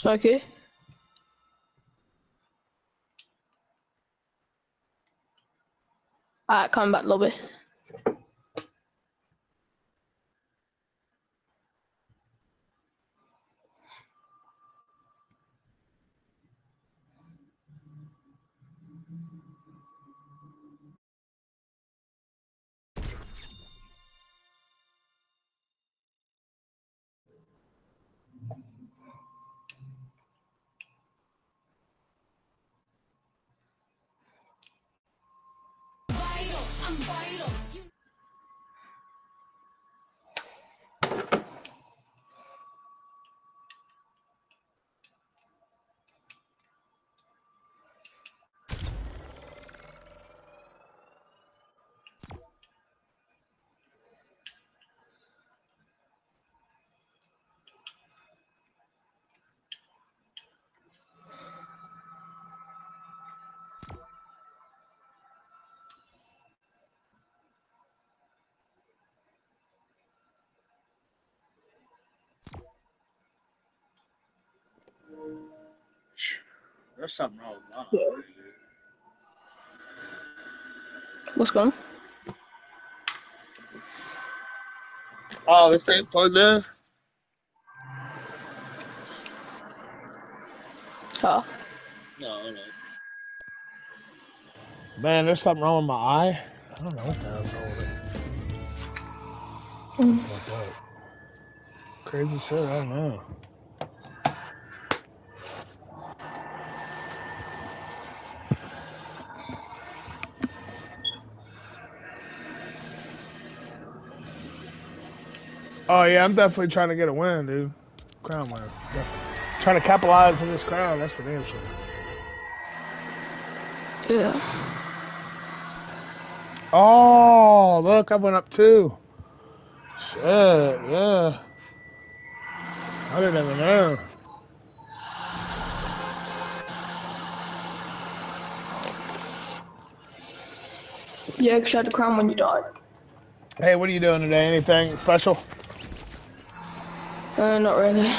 Smokey? Alright, come back lobby. There's something wrong with mine. dude. What's going on? Oh, this ain't plugged in? Huh? No, no. Man, there's something wrong with my eye. I don't know what the hell's wrong with it. Mm. It's fucked. Crazy shit, I don't know. Oh yeah, I'm definitely trying to get a win, dude. Crown win. Definitely. Trying to capitalize on this crown, that's for damn sure. Yeah. Oh, look, I went up two. Shit, yeah. I didn't even know. Yeah, because you had the crown when you died. Hey, what are you doing today? Anything special? Uh, not really.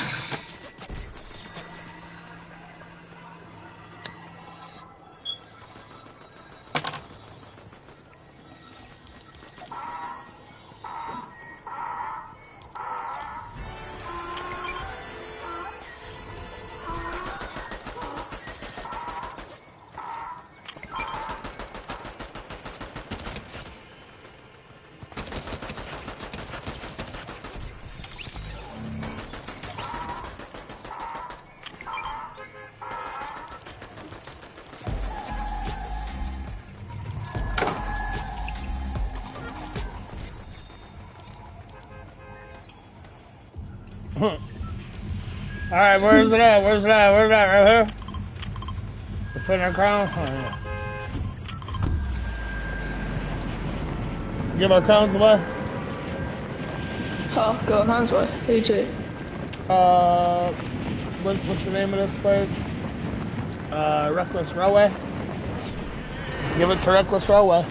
Where's it at? Where's it at? Where's it at? Right here? Defender crown? Oh, yeah. Give our crowns away? Oh, go hands away. Who too? Uh, what, what's the name of this place? Uh, Reckless Railway? Give it to Reckless Railway.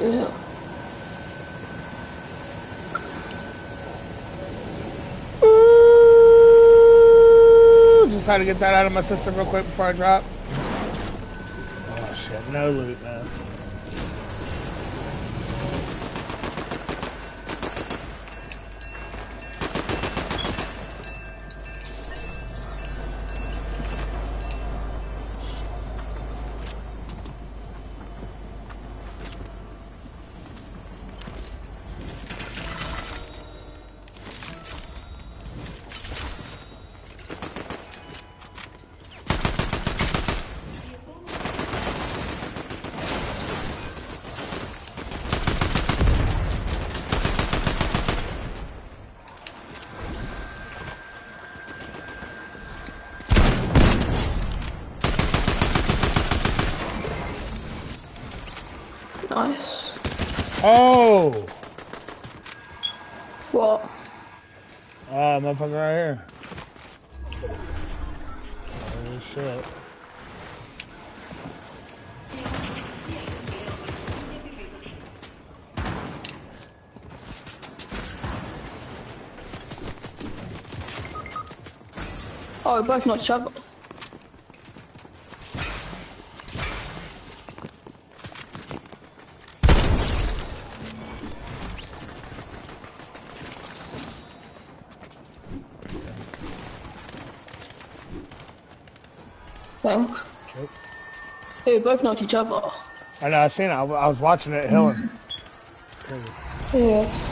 Yeah. Had to get that out of my system real quick before I drop. Oh shit, no loot, man. Nice. Oh! What? Ah, motherfucker right here. Holy shit. Oh, we both not each other. Thanks. Yep. Both not each other. I know, I seen it. I, I was watching it Helen. Yeah.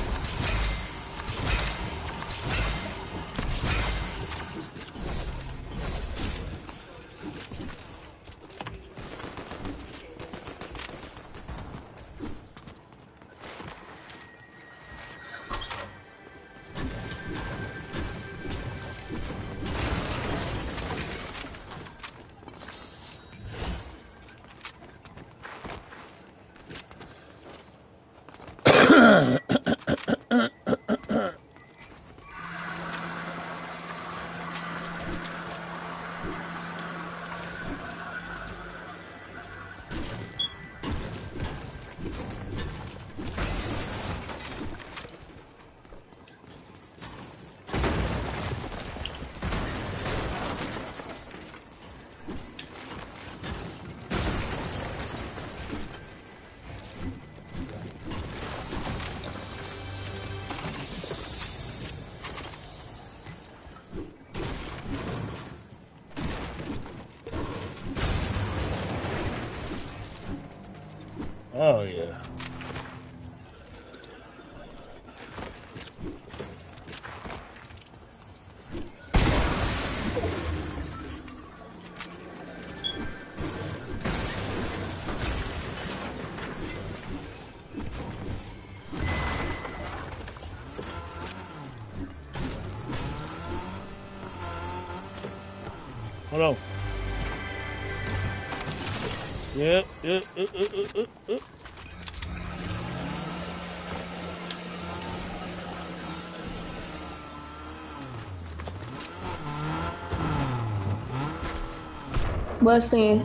Where's thingy?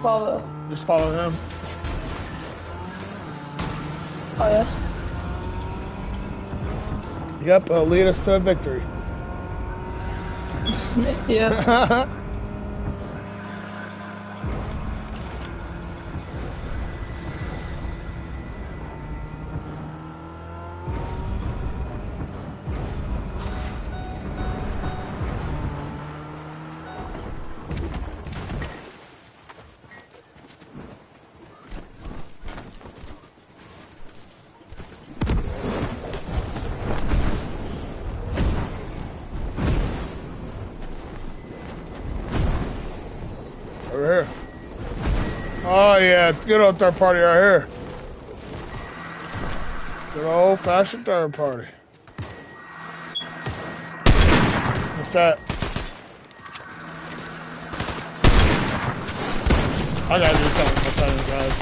Father. Just follow him. Oh yeah. Yep, it'll lead us to a victory. yeah. yeah, good old third party right here. Good old fashioned third party. What's that? I gotta do something for settings, guys.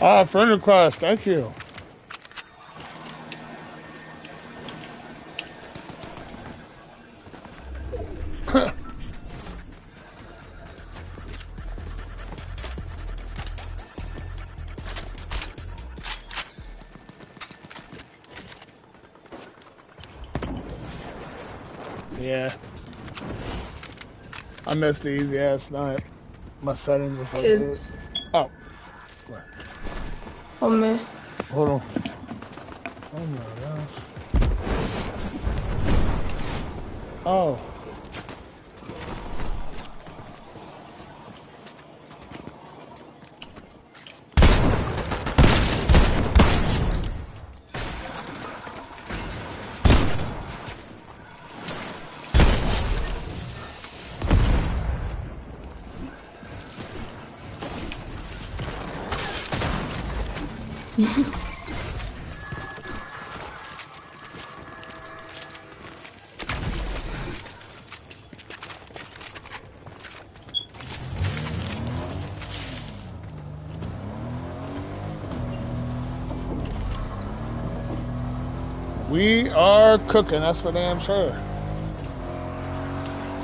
Ah, friend request, thank you. Missed the easy ass night. My settings are so Kids. Oh, oh On me. hold on. Oh my gosh. Oh. Cooking, that's for damn sure.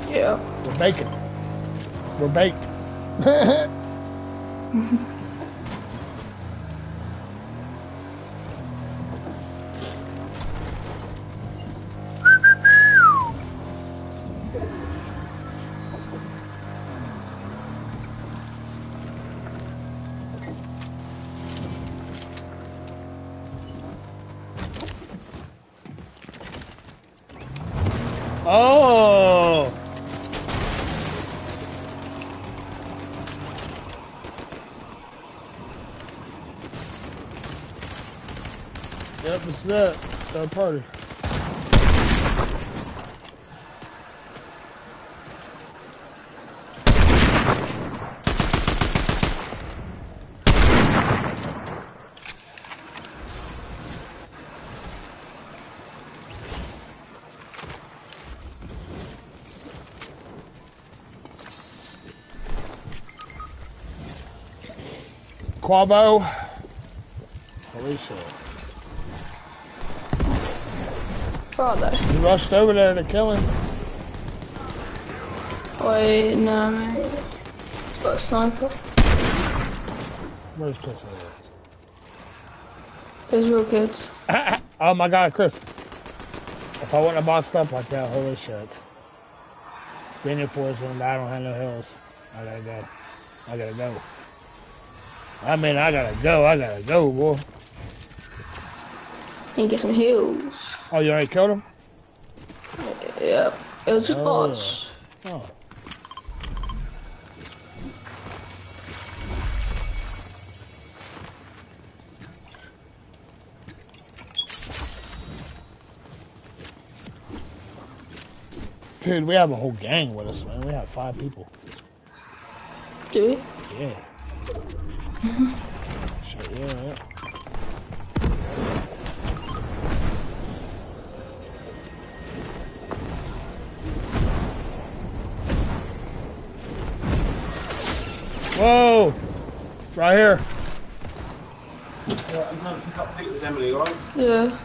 Yeah. We're baking. We're baked. party. Quavo. Alicia. Where are they? You rushed over there to kill him. Wait, no, man. Got a sniper. Where's Chris? There's real kids. oh my god, Chris. If I wouldn't have boxed up like that, holy shit. Being in forest when I don't have no hills. I gotta go. I gotta go. I mean, I gotta go. I gotta go, boy. And get some heals. Oh, you already killed him? Yeah. It was just oh. bots. Oh. Dude, we have a whole gang with us, man. We have five people. Do we? Yeah. Mm-hmm. Yeah, yeah. Right here. Yeah, I'm trying to pick up Pete with Emily, alright? Yeah.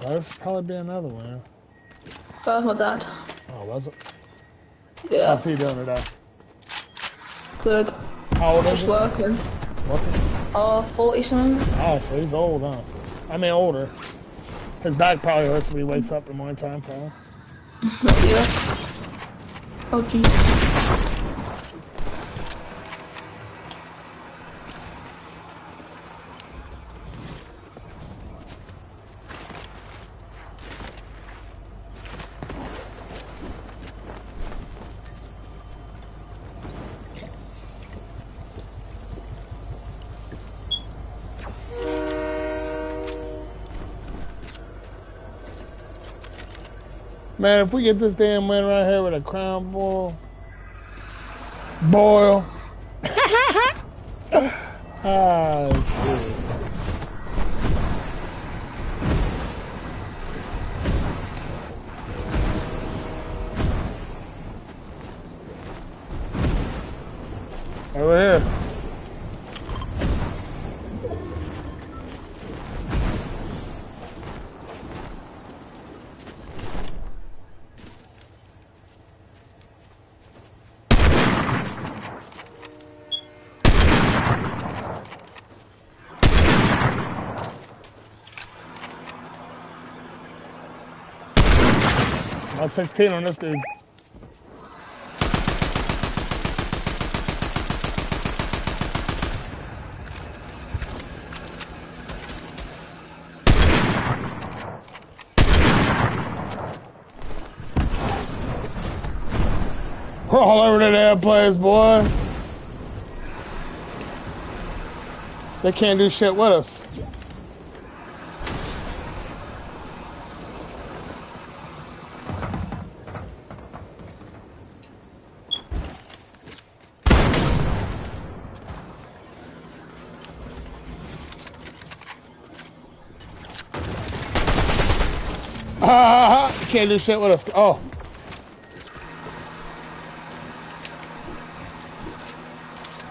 Well, this probably be another one. That was my dad. Oh, was it? Yeah. How's he doing today? Good. How old is Just he? working. Working? Oh, 40 something. Oh, so he's old, huh? I mean, older. His back probably hurts when he wakes up in the morning time, probably. yeah. Oh, jeez. Man, if we get this damn win right here with a crown boil, boil. ah, shit. 16 on this dude. We're all over the damn place, boy. They can't do shit with us. Ah, can't do shit with us. Oh.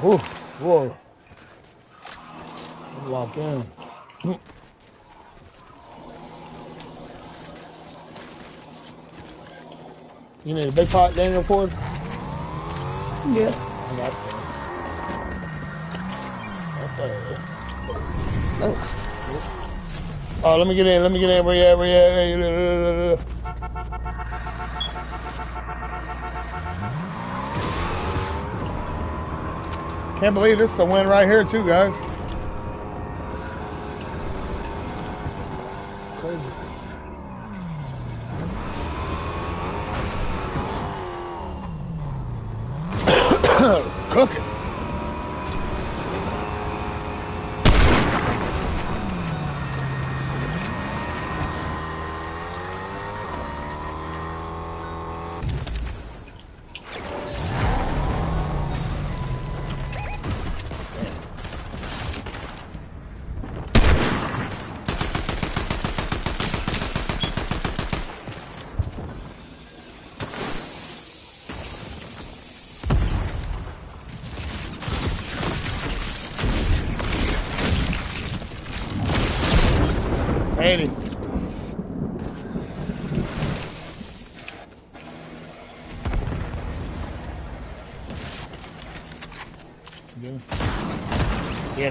Ooh, whoa. Walk in. You need a big pot, Daniel Ford? Yeah. I got there. Thanks. Oh, let me get in. Let me get in. Where you at? Where you at? Hey, Can't believe this is a win right here, too, guys.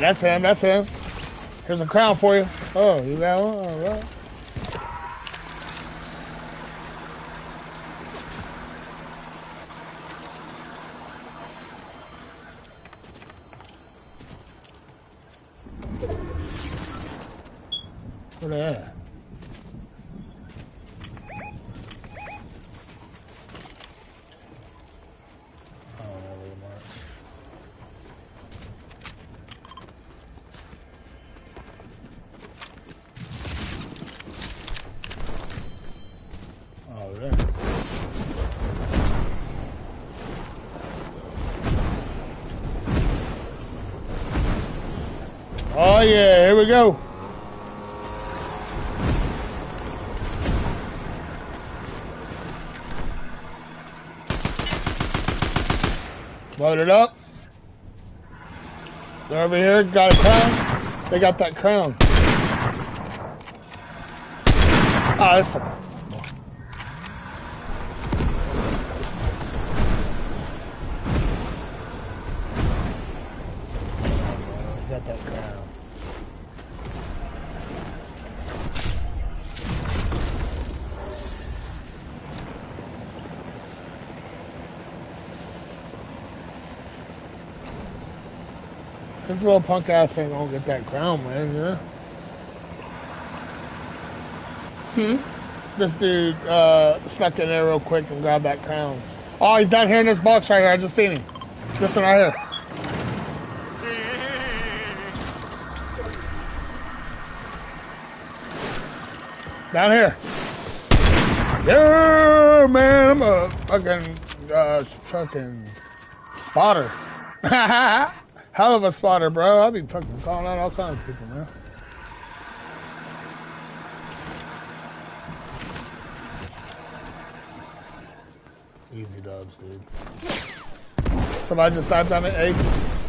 That's him. That's him. Here's a crown for you. Oh, you got one? All right. Got that crown. Ah, this one. This little punk ass ain't gonna get that crown, man, you know? Hmm? This dude uh, snuck in there real quick and grabbed that crown. Oh, he's down here in this box right here. I just seen him. This one right here. Down here. Yeah, man. I'm a fucking, uh, fucking spotter. Hell of a spotter, bro. I'll be fucking calling out all kinds of people, man. Easy dubs, dude. Somebody just typed on it, hey.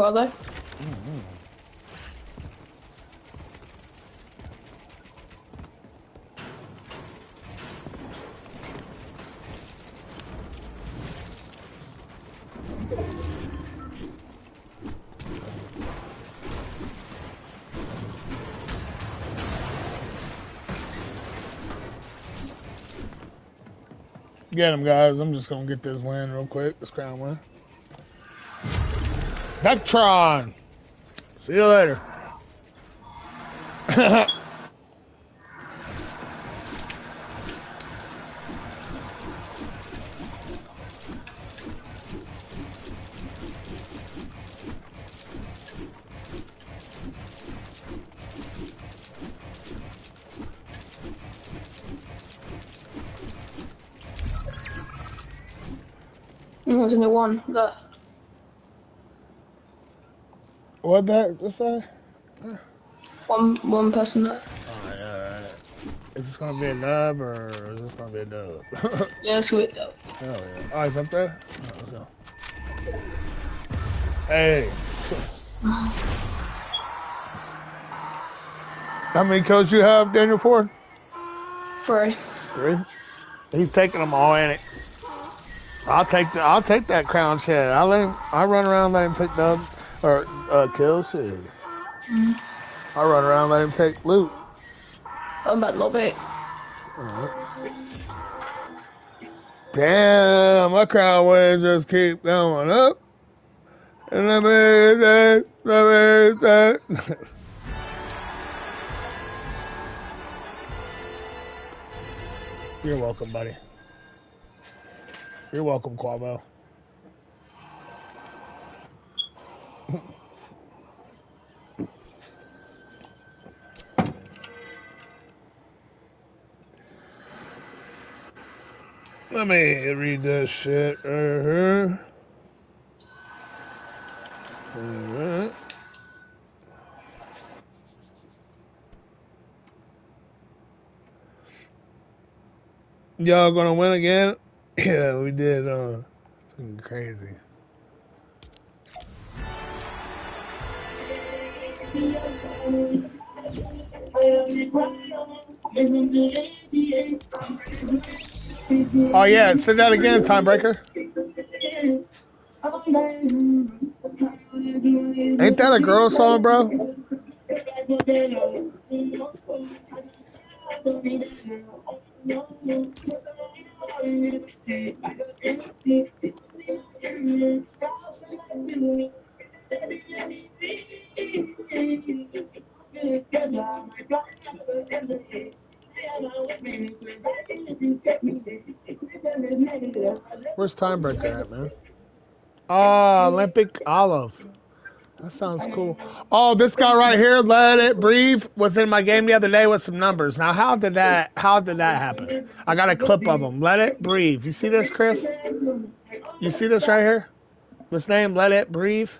What are they? Get him, guys. I'm just gonna get this win real quick. This crown win. Vectron. See you later. There's only one left. What that just say? One one person left. Alright, alright. Is this gonna be a nub or is this gonna be a dub? Yeah, let's wait though. Hell yeah. Oh, he's up there? Oh, let's go. Hey. How many kills you have, Daniel Ford? Three. Three. He's taking them all in it. I'll take the I'll take that crown shit. I let him I run around let him take dub or uh shit. Mm. I run around let him take loot. I'm about a little bit. Damn, my crown wins just keep going up. And say, let me say. You're welcome, buddy. You're welcome, Quavo. Let me read this shit right here. Alright. Y'all gonna win again? Yeah, we did. Uh, crazy. Oh yeah, say that again, Timebreaker. Ain't that a girl song, bro? Where's Timebreaker at, man? Oh, Olympic Olive. That sounds cool. Oh, this guy right here, Let It Breathe, was in my game the other day with some numbers. Now, how did that? How did that happen? I got a clip of him. Let It Breathe. You see this, Chris? You see this right here? This name, Let It Breathe.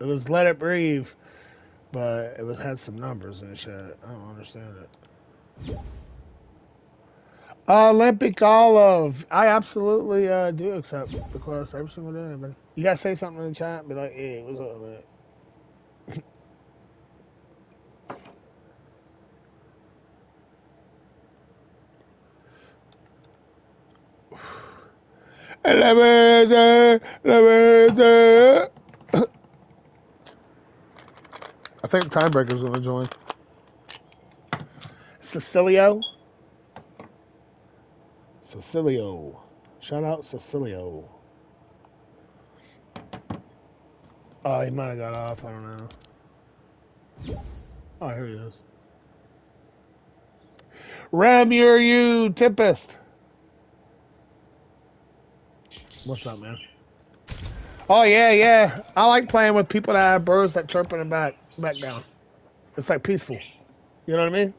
It was Let It Breathe, but it was had some numbers and shit. I don't understand it. Olympic Olive. I absolutely uh, do accept the quest every single day, man. You gotta say something in the chat. Be like, "Hey, what's up, man?" I think Timebreaker's gonna join. Cecilio. Cecilio. Shout out Cecilio. Oh, he might have got off. I don't know. Oh, here he is. Ram, you're you, Tempest. What's up, man? Oh yeah, yeah. I like playing with people that have birds that chirp in the back background. It's like peaceful. You know what I mean?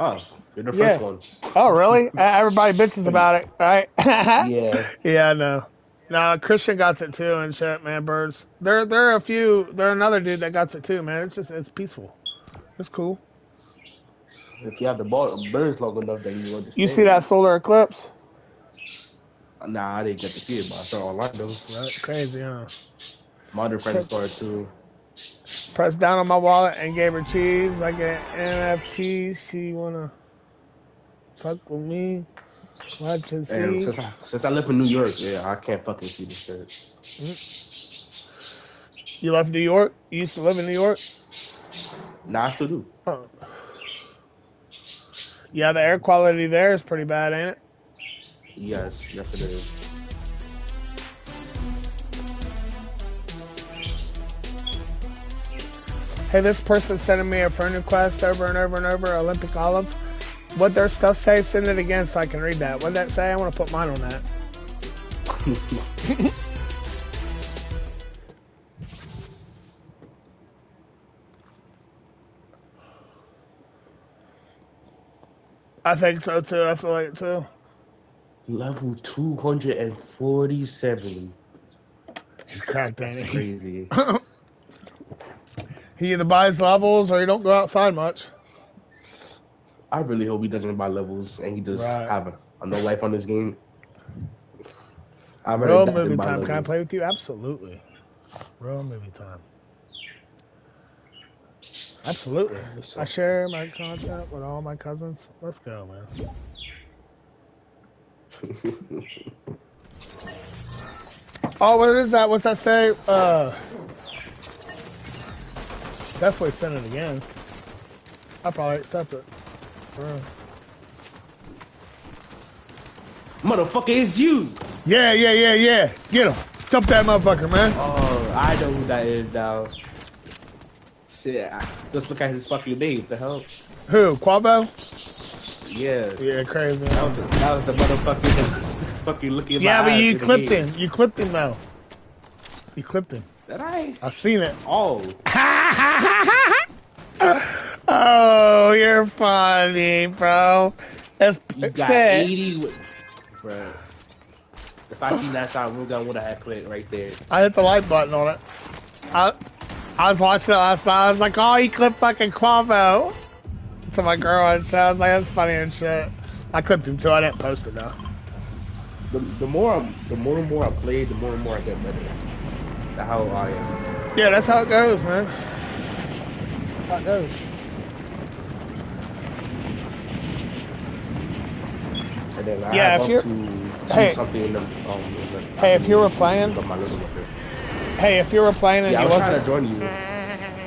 Oh, you're the Yeah. first one. Oh really? Uh, Everybody bitches about it, right? Yeah. Yeah, I know. No, Christian got it too and shit, man. Birds. There, there are a few. There are another dude that got it too, man. It's just, it's peaceful. It's cool. If you have the ball, birds long enough, then you understand. You see that solar eclipse? Nah, I didn't get to see it, but I saw online though. Right, crazy, huh? My other friends saw it too. Pressed down on my wallet and gave her cheese like an NFT. She wanna fuck with me. Watch and see. since I, since I live in New York, yeah, I can't fucking see this shit. Mm. You left New York? You used to live in New York? Nah, I still do. Oh. Yeah, the air quality there is pretty bad, ain't it? Yes, yes it is. Hey, this person sending me a friend request over and over and over, Olympic Olive. What their stuff say, send it again so I can read that. What that say? I want to put mine on that. I think so too. I feel like it too. Level 247. He's cracked, ain't That's crazy. He either buys levels or he don't go outside much. I really hope he doesn't buy levels and he just Right. have a, a no life on this game. Rather Real movie time. Can I play with you? Absolutely. Real movie time. Absolutely. I share my content with all my cousins. Let's go, man. Oh, what is that? What's that say? Uh, definitely send it again. I'll probably accept it. For. Motherfucker, it's you! Yeah, yeah, yeah, yeah. Get him. Jump that motherfucker, man. Oh, I know who that is now. Shit, I, just look at his fucking name. The hell? Who? Quavo? Yeah. Yeah, crazy. That was the, that was the motherfucker that was fucking looking at Yeah, my but eyes you clipped him. You clipped him though. You clipped him. Did I? I seen it. Oh. Oh, you're funny, bro. That's You got shit. 80 with... Bruh. If I seen that side, we're gonna would have clicked right there. I hit the like button on it. I I was watching it last night. I was like, oh, he clipped fucking Quavo. To my girl and shit. I was like, that's funny and shit. I clipped him too. I didn't post it though. The, the more I'm, the more and more I play, the more and more I get better. That's how I am. Yeah, that's how it goes, man. It goes. And then I Yeah, if you're- to hey. something in the, um, the, Hey, if you were playing, on my little record. hey, if you were playing and Yeah, I you was wasn't, trying to join you.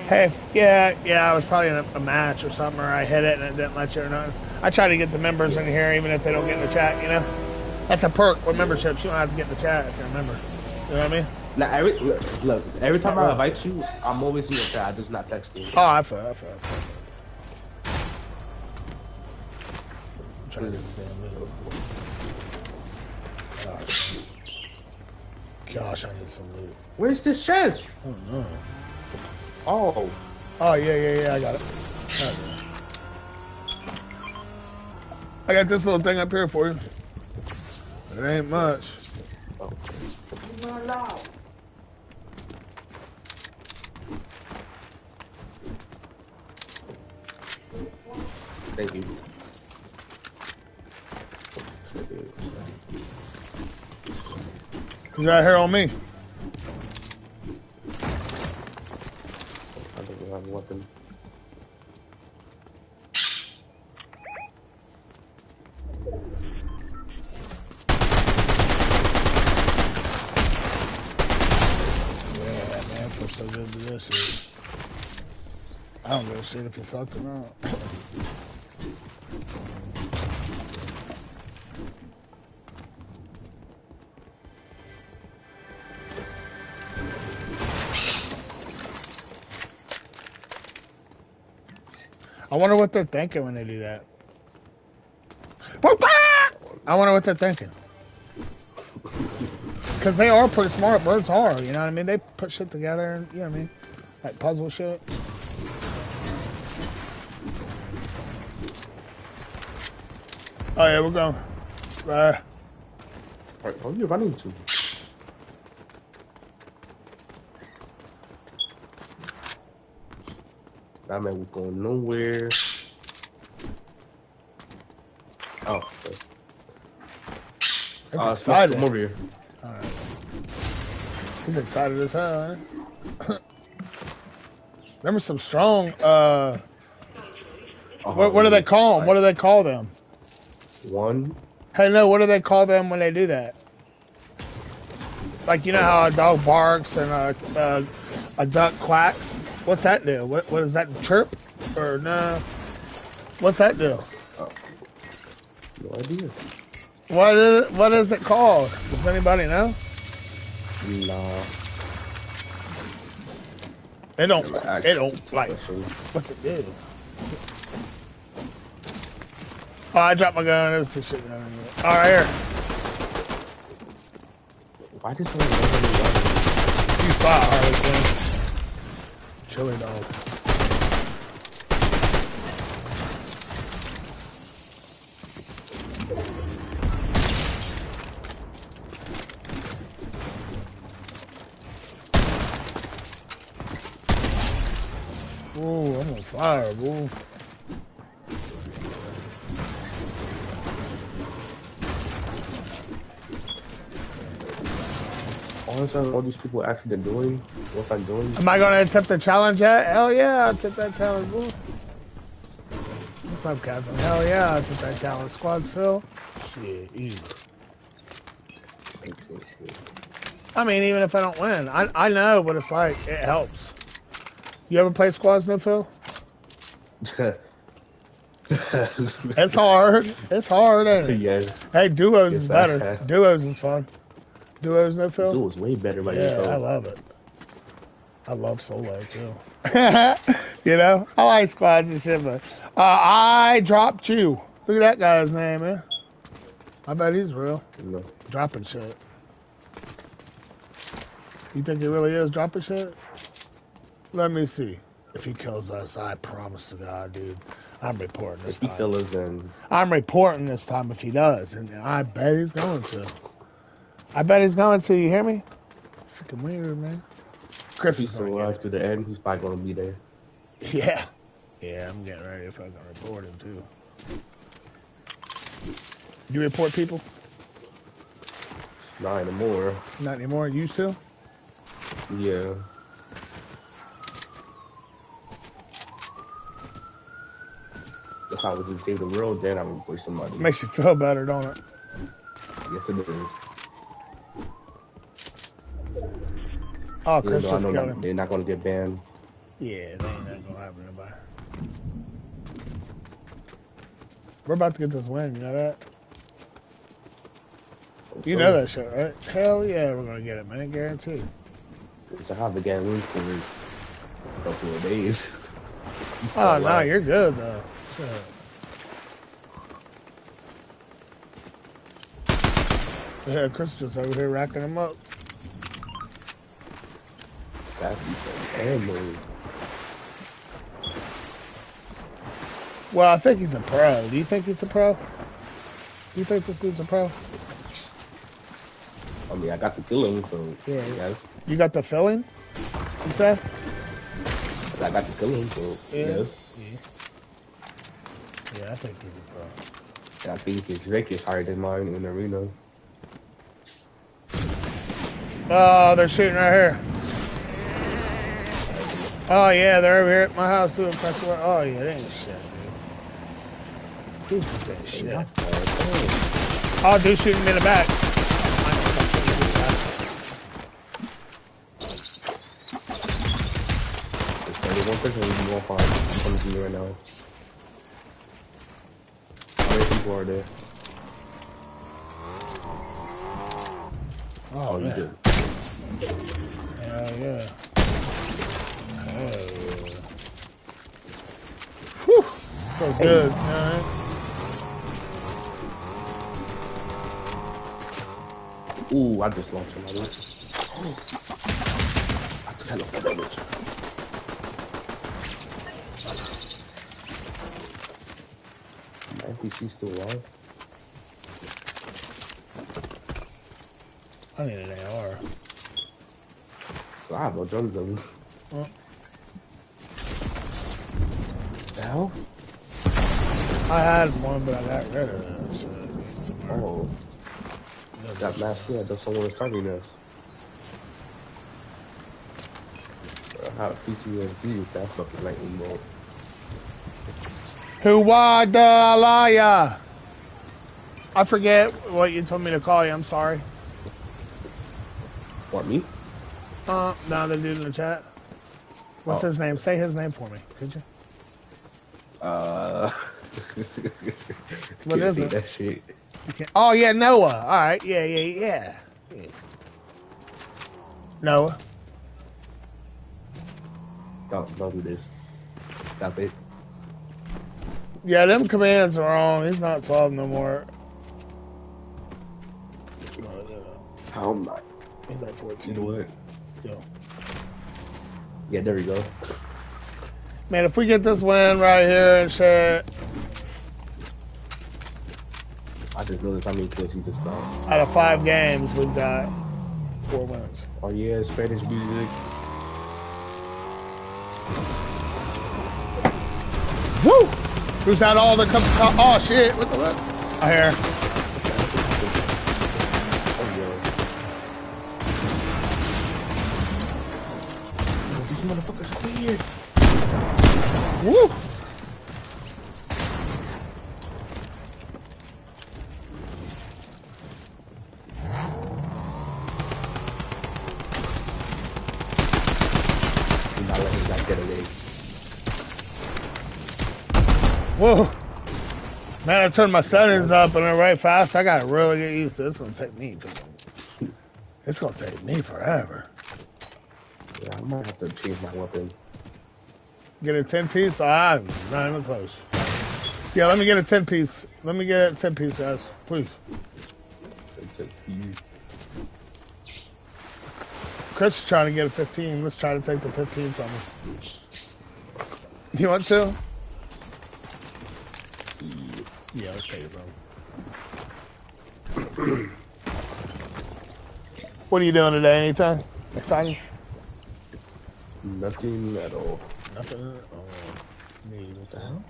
Hey, yeah, yeah, I was probably in a, a match or something, or I hit it and it didn't let you or nothing. I try to get the members in here, even if they don't get in the chat. You know, that's a perk with memberships. You don't have to get in the chat if you're a member. You know what I mean? Like every look, look, every time I invite you, I'm always in your chat. I just not texting. Oh, I feel, I feel, I feel. I'm trying to get the damn move. gosh, I need some loot. Where's this chest? I don't know. Oh. Oh yeah, yeah, yeah. I got it. Got it. I got this little thing up here for you. It ain't much. Oh. Thank you. You got hair on me. I think we have a weapon. Yeah, man, feels so good to this shit. I don't give a shit if it sucked or not. I wonder what they're thinking when they do that. I wonder what they're thinking. Because they are pretty smart. Birds are, you know what I mean? They put shit together, you know what I mean? Like puzzle shit. Oh, yeah, we're going. Uh, Where are you running to? That man we're going nowhere. Oh, okay. Uh, exciting. Come over here. He's excited as hell, huh? Remember some strong, uh, what, what do they call them? What do they call them? One. Hey, no, what do they call them when they do that? Like, you know how a dog barks and a, a, a duck quacks? What's that do? What, what is that, chirp? Or no? What's that do? No idea. What is, what is it called? Does anybody know? Nah. It don't, it don't, like, what's it do? Oh, I dropped my gun. There's a shit gun in. All right, here. Why did someone run on the weapon? You fire, Harley Quinn. Chili dog. Ooh, I'm on fire, boo. Honestly, all these people actually doing what I'm doing. Am I gonna attempt the challenge yet? Hell yeah, I'll attempt that challenge, boo. What's up, Captain? Hell yeah, I'll attempt that challenge. Squads fill? Shit, easy. I mean, even if I don't win, I I know what it's like. It helps. You ever play squads, no fill? It's hard. It's hard, ain't it? yes. Hey, duos Yes, is better. Duos is fun. Duos, no fill? Duo's way better by yeah, yourself. I love it. I love solo too. you know, I like squads and shit, but uh, I dropped you. Look at that guy's name, man. I bet he's real. No. Dropping shit. You think he really is dropping shit? Let me see. If he kills us, I promise to God, dude, I'm reporting this If he time. kill us, then I'm reporting this time if he does, and I bet he's going to. I bet he's going to. You hear me? Freaking weird, man. Chris if is he's gonna alive to the end, he's probably gonna be there. Yeah. Yeah, I'm getting ready to fucking report him too. You report people? Not anymore. Not anymore. Used to? Yeah. That's how I would just save the world, then I would report somebody. Makes you feel better, don't it? Yes, it is. Oh, Chris though I just know him. they're not gonna get banned. Yeah, they ain't nothing gonna happen to nobody. We're about to get this win, you know that? You know that shit, right? Hell yeah, we're gonna get it, man. Guaranteed. So I have the game win for a couple of days. Oh, no, you're good, though. Shit. Yeah, Chris just over here racking them up. That'd be some ammo. Well, I think he's a pro. Do you think he's a pro? Do you think this dude's a pro? I mean, I got the feeling, so Yeah. yes. You got the feeling? You said? I got the feeling, so Yeah. yes. Yeah. Yeah, I think he's a pro. I think his rec is higher than mine in the arena. Oh, they're shooting right here. Oh yeah, they're over here at my house doing press work. Oh yeah, they ain't shit, dude. Who's that shit? Oh, dude shooting me in the back. There's one person who's gonna. I'm coming to you right now. How many people are there? Oh, oh you yeah. good. Hell yeah. Oh. Whew. Feels good. Alright. Ooh, I just launched another. I took hella for damage. My NPC still alive? I need an AR. I have no drums though. Hell? I had one, but I got rid of it. So Oh. That mask, yeah, that's someone was targeting us. Uh, How PTSD with that fucking lightning bolt. Huwadalaya. I forget what you told me to call you. I'm sorry. What, me? Uh, no, the dude in the chat. What's Oh. his name? Say his name for me, could you? Uh. What see it? that shit. Can't- Oh yeah, Noah. All right, yeah, yeah, yeah. yeah. Noah. Don't, don't do this. Stop it. Yeah, them commands are wrong. He's not 12 no more. How am I? He's like 14. You know what? Yo. Yeah, there we go. Man, if we get this win right here and shit, I just noticed how many kills he just got. out of five games, we've got four wins. Oh yeah, Spanish music. Woo! Who's had all the cup? Oh shit! What the fuck? I hear. Oh, These motherfuckers weird. Woo! Do not let him guy get away. Whoa! Man, I turned my settings up and they're right fast. I gotta really get used to this. It's gonna take me. It's gonna take me forever. Yeah, I might have to change my weapon. Get a 10 piece? Ah, not even close. Yeah, let me get a 10 piece. Let me get a 10 piece, guys. Please. Chris is trying to get a 15. Let's try to take the 15 from him. You want to? Yeah, let's take it. What are you doing today? Anything exciting? Nothing at all. Nothing. Oh, me. What the hell?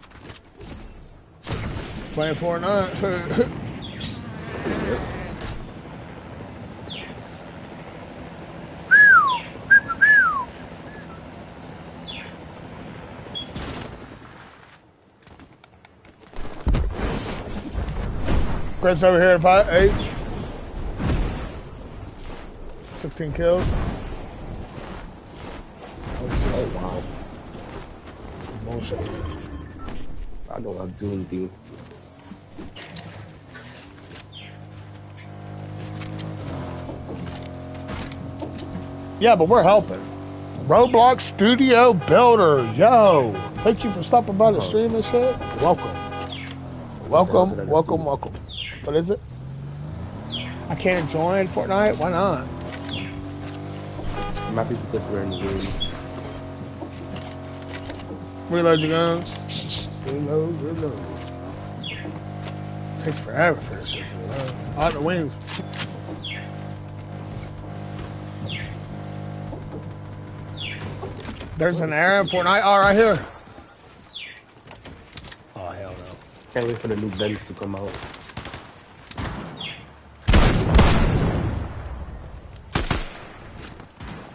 Playing Fortnite. Chris over here at five, eight. 16 kills. Bullshit. I don't have to do anything. Yeah, but we're helping. Roblox Studio Builder, yo! Thank you for stopping by the stream and shit. Welcome, welcome, welcome, welcome. What is it? I can't join Fortnite. Why not? Might be because we're in the game. Reload your guns. Reload, reload. Takes forever for this shit to reload. On the wings. There's an Aaron Fortnite. Oh, right here. Oh, hell no. Can't wait for the new bench to come out.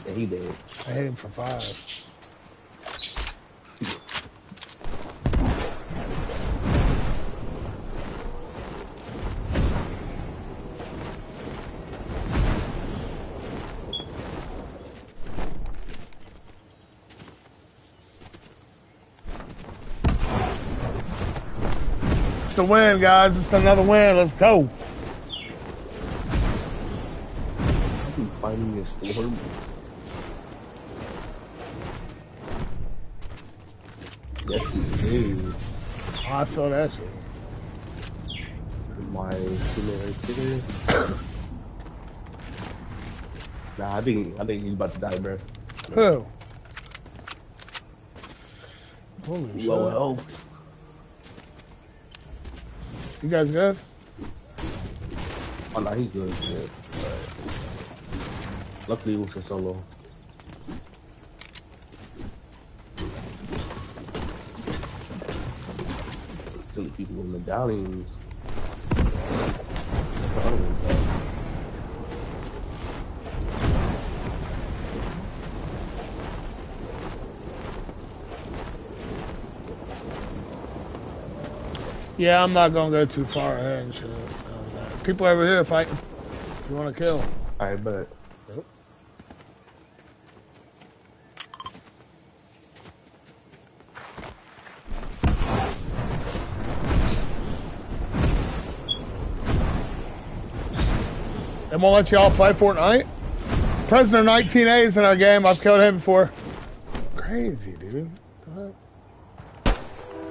Yeah, he did. I hit him for five. Win, guys. It's another win. Let's go. I'm finding this storm. Yes, he is. Oh, I feel that shit. My teammate right there. Nah, I think I think he's about to die, bro. Who? Holy shit. Low health. You guys good? Oh no, he's good. he's. But luckily, it was a solo. Silly people with medallions. Yeah, I'm not gonna go too far ahead and shit. People over here fighting. You want to kill? I bet. They won't let y'all play Fortnite? Prisoner 19A is in our game. I've killed him before. Crazy, dude.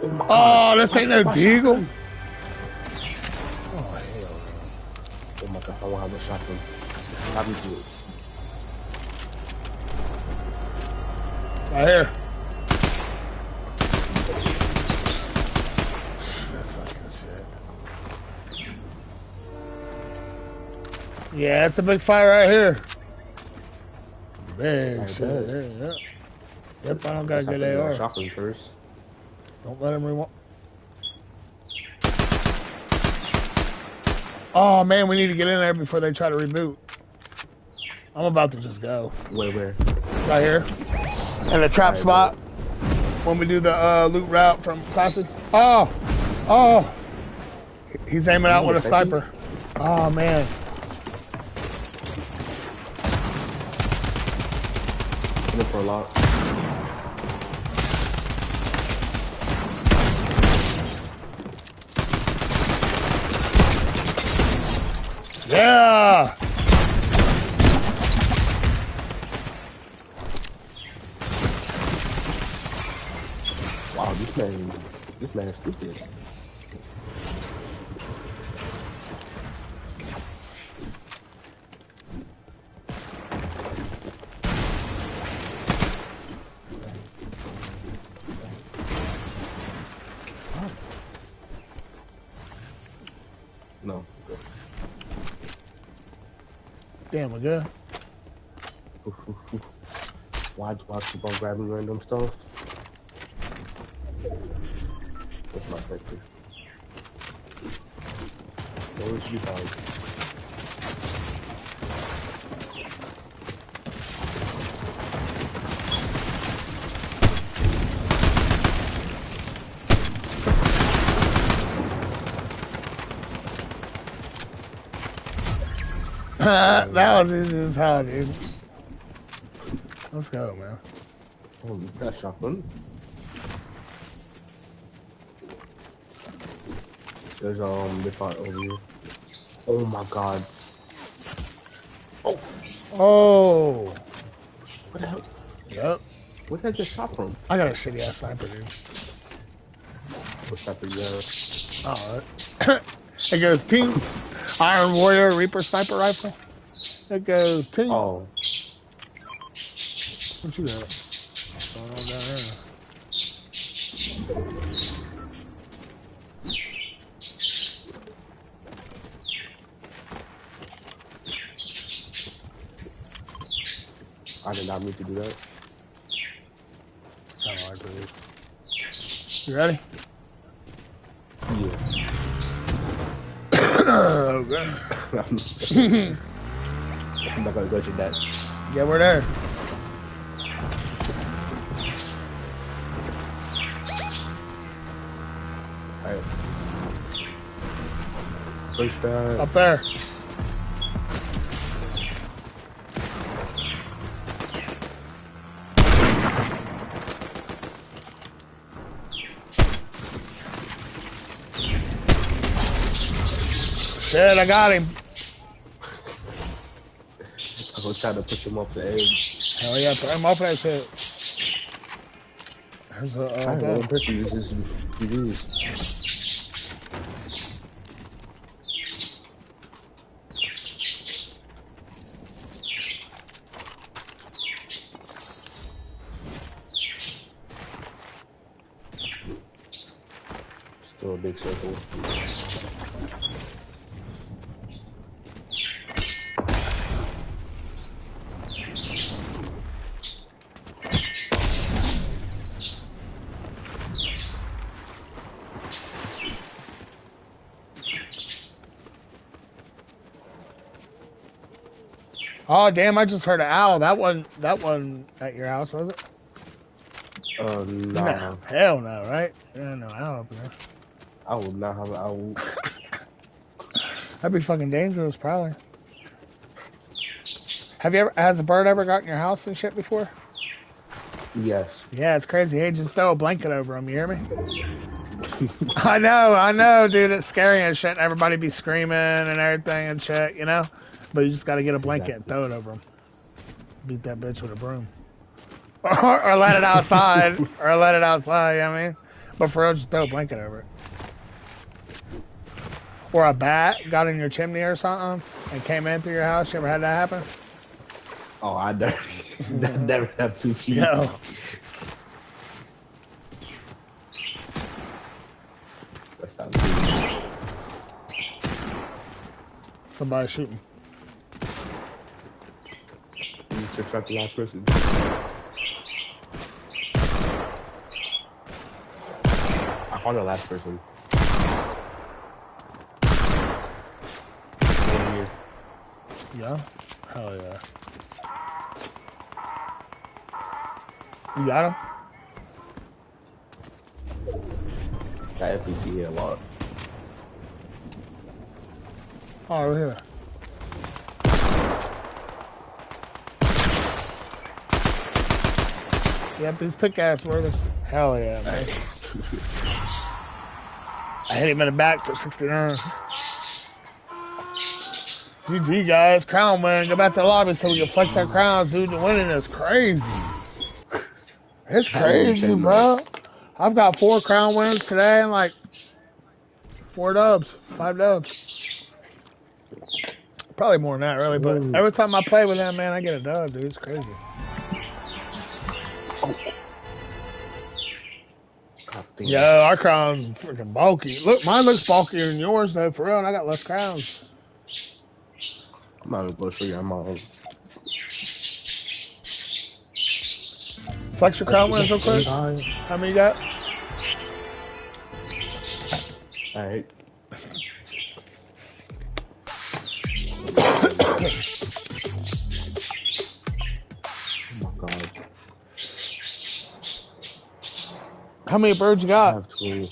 Ah, oh, this ain't no deagle. Oh hell. Oh, my god, I want to have a shotgun. Have me do it. Right here. Yeah, it's a big fire right here. Big I shit. Yeah, yeah. Yep, I don't got a good to get AR. a shotgun first. Don't let him rewind. Oh man, we need to get in there before they try to reboot. I'm about to just go. Where, where? Right here. In the trap Alright, spot. When we do the uh, loot route from Classic. Oh! Oh! He's aiming out with a sniper. Oh man. Looking for a lot. Yeah! Wow, this man, this man is stupid. No. Damn, we're good. Why do I keep on grabbing random stuff? What's my sector? Where's you guys? that was easy as hell, dude. Let's go, man. Oh, that shotgun. There's um this part over here. Oh my god. Oh! Oh. What the hell? Yep. Where did I get shot from? I got a shitty ass sniper, dude. What sniper you have? Alright. it goes team Iron Warrior Reaper Sniper Rifle. It goes team. Oh. What you got? What's going on down there? I did not mean to do that. Oh, Kinda like this. You ready? Yeah. I'm not gonna go to that. Yeah, we're there. Alright. Push that. Up there. Shit, I got him. I was trying to try to push him off the edge. Hell yeah, throw him off that shit. There's a, I uh, don't know what push you just used. Still a big circle. Oh damn! I just heard an owl. That one, that one at your house was it? Oh, nah. No, hell no, right? Yeah, no owl up there. I would not have. I would. That'd be fucking dangerous, probably. Have you ever? Has a bird ever got in your house and shit before? Yes. Yeah, it's crazy. Hey, just throw a blanket over them. You hear me? I know, I know, dude. It's scary and shit. Everybody be screaming and everything and shit, you know. But you just got to get a blanket and throw it over them. Beat that bitch with a broom, or, or let it outside, or let it outside. You know what I mean, but for real, just throw a blanket over it. Or a bat got in your chimney or something and came in through your house. You ever had that happen? Oh, I never, that mm-hmm. never have to see. Yo. That sounds good. Somebody shooting. You need the last person. I found the last person. Yeah? Hell yeah. You got him? That FPC hit a lot. Oh, over here. Yep, his pickaxe worth it. Hell yeah, man. I hit him in the back for 69. GG, guys. Crown win. Go back to the lobby so we can flex our crowns, dude. The winning is crazy. It's crazy, bro. I've got four crown wins today and like four dubs, five dubs. Probably more than that, really. But every time I play with them, man, I get a dub, dude. It's crazy. Yo, our crown's freaking bulky. Look, mine looks bulkier than yours, though, for real. And I got less crowns. I'm not even close to you. I'm on. Flex your crown wins real quick. How many you got? Alright. oh How many birds you I got? have two.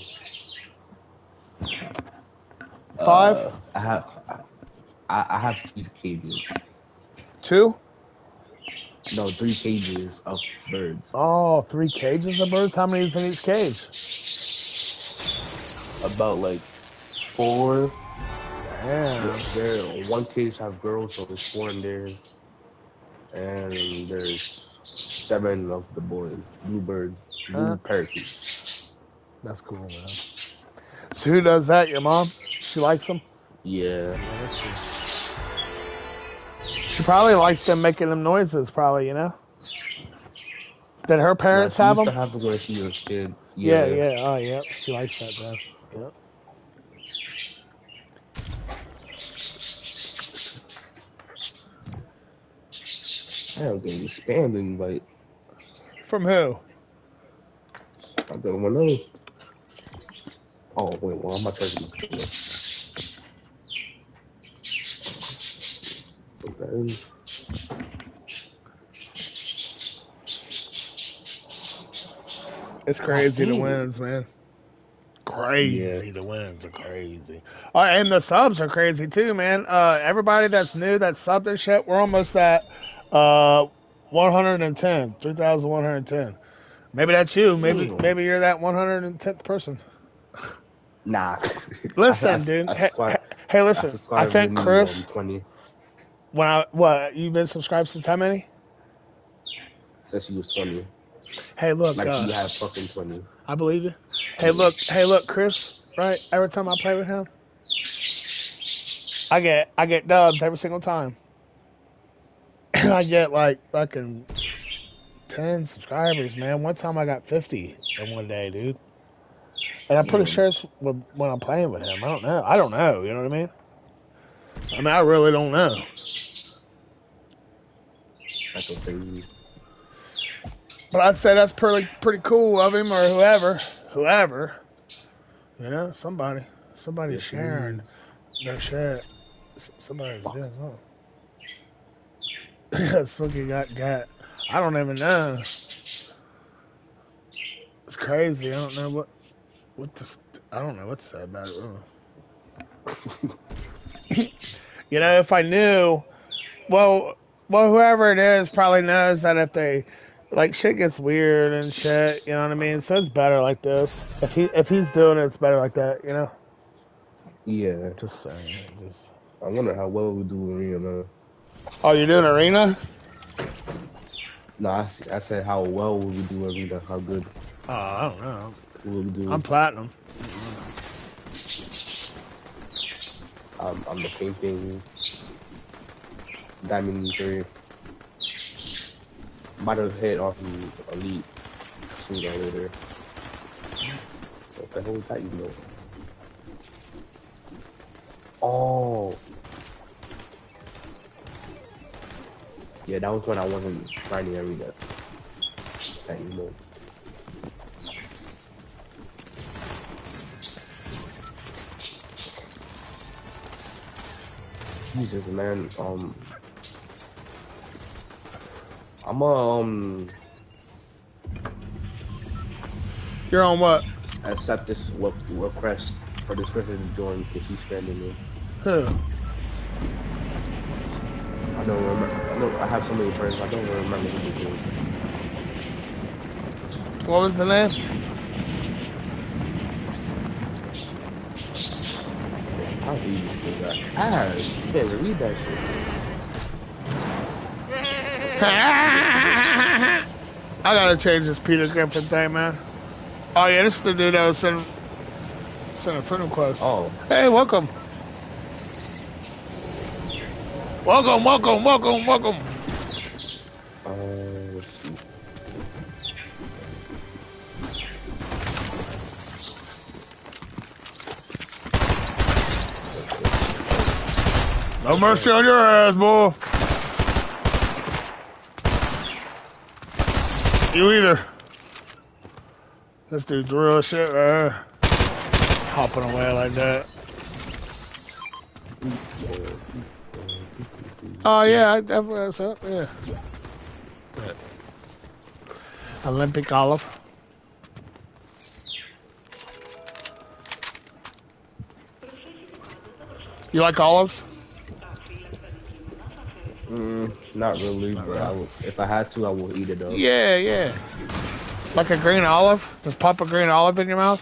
Five? Uh, I have. I, I have three cages. Two? No, three cages of birds. Oh, three cages of birds? How many is in each cage? About like four. Damn. There, one cage have girls, so there's four in there. And there's seven of the boys. Blue birds. Huh? parakeets. That's cool, man. So who does that? Your mom? She likes them? Yeah. Oh, that's cool. She probably likes them making them noises, probably, you know? Did her parents yeah, have them? to have them when she was a kid. Yeah, yeah. Oh, yeah. She likes that though. Yep. I don't get any spam invite. From who? I don't want to know. Oh wait, well I'm not touching my. Okay. It's crazy the wins, man. Crazy the wins are crazy. Oh, and the subs are crazy too, man. Uh, everybody that's new that subbed and shit, we're almost at uh 110, 3,110. Maybe that's you. Maybe Damn. maybe you're that 110th person. Nah. Listen, I- dude. I Hey, subscribe- hey, listen. I think Chris, Twenty when I what you've been subscribed since how many? since she was twenty. Hey, look. Like uh, she had fucking twenty. I believe you. Hey, look. Hey, look, Chris. Right. Every time I play with him, I get I get dubs every single time, and I get like fucking ten subscribers, man. One time I got fifty in one day, dude. And I'm pretty Damn. sure it's when, when I'm playing with him. I don't know. I don't know. You know what I mean? I mean, I really don't know. That's crazy. But I'd say that's pretty pretty cool of him or whoever, whoever. You know, somebody, somebody's sharing their shit. Somebody's doing something. Spooky got got. I don't even know. It's crazy. I don't know what what I don't know what to say about it. Really. you know, if I knew, well, well, whoever it is probably knows that if they like shit gets weird and shit, you know what I mean. So it's better like this. If he if he's doing it, it's better like that. You know. Yeah. Just saying. Just. I wonder how well we do in arena, man. Oh, you're doing arena? No, I said how well will we do in arena? How good Oh, I don't know. will we do? I'm platinum. Um, I'm the same thing. Diamond three. Might have hit off in elite sooner or later. What the hell is that you know? Oh. Yeah, that was when I wasn't grinding arena. That you. Jesus, man. Um, I'm um You're on what? accept this request for this person to join because he's spamming me. Who? I don't remember. I, have so many friends. I don't remember who it is. What was the name? How do you screw that? Ah, you better read that shit. I gotta change this Peter Griffin thing, man. Oh yeah, this is the dude that was sending sending friend request. Oh. Hey, welcome. Welcome, welcome, welcome, welcome. Uh. No mercy on your ass, boy. You either. This dude's real shit here. Hopping away like that. Oh yeah, I definitely that's up, yeah. Olympic olive. You like olives? Mm, not really, but I will, if I had to, I would eat it though. Yeah, yeah. Like a green olive? Just pop a green olive in your mouth?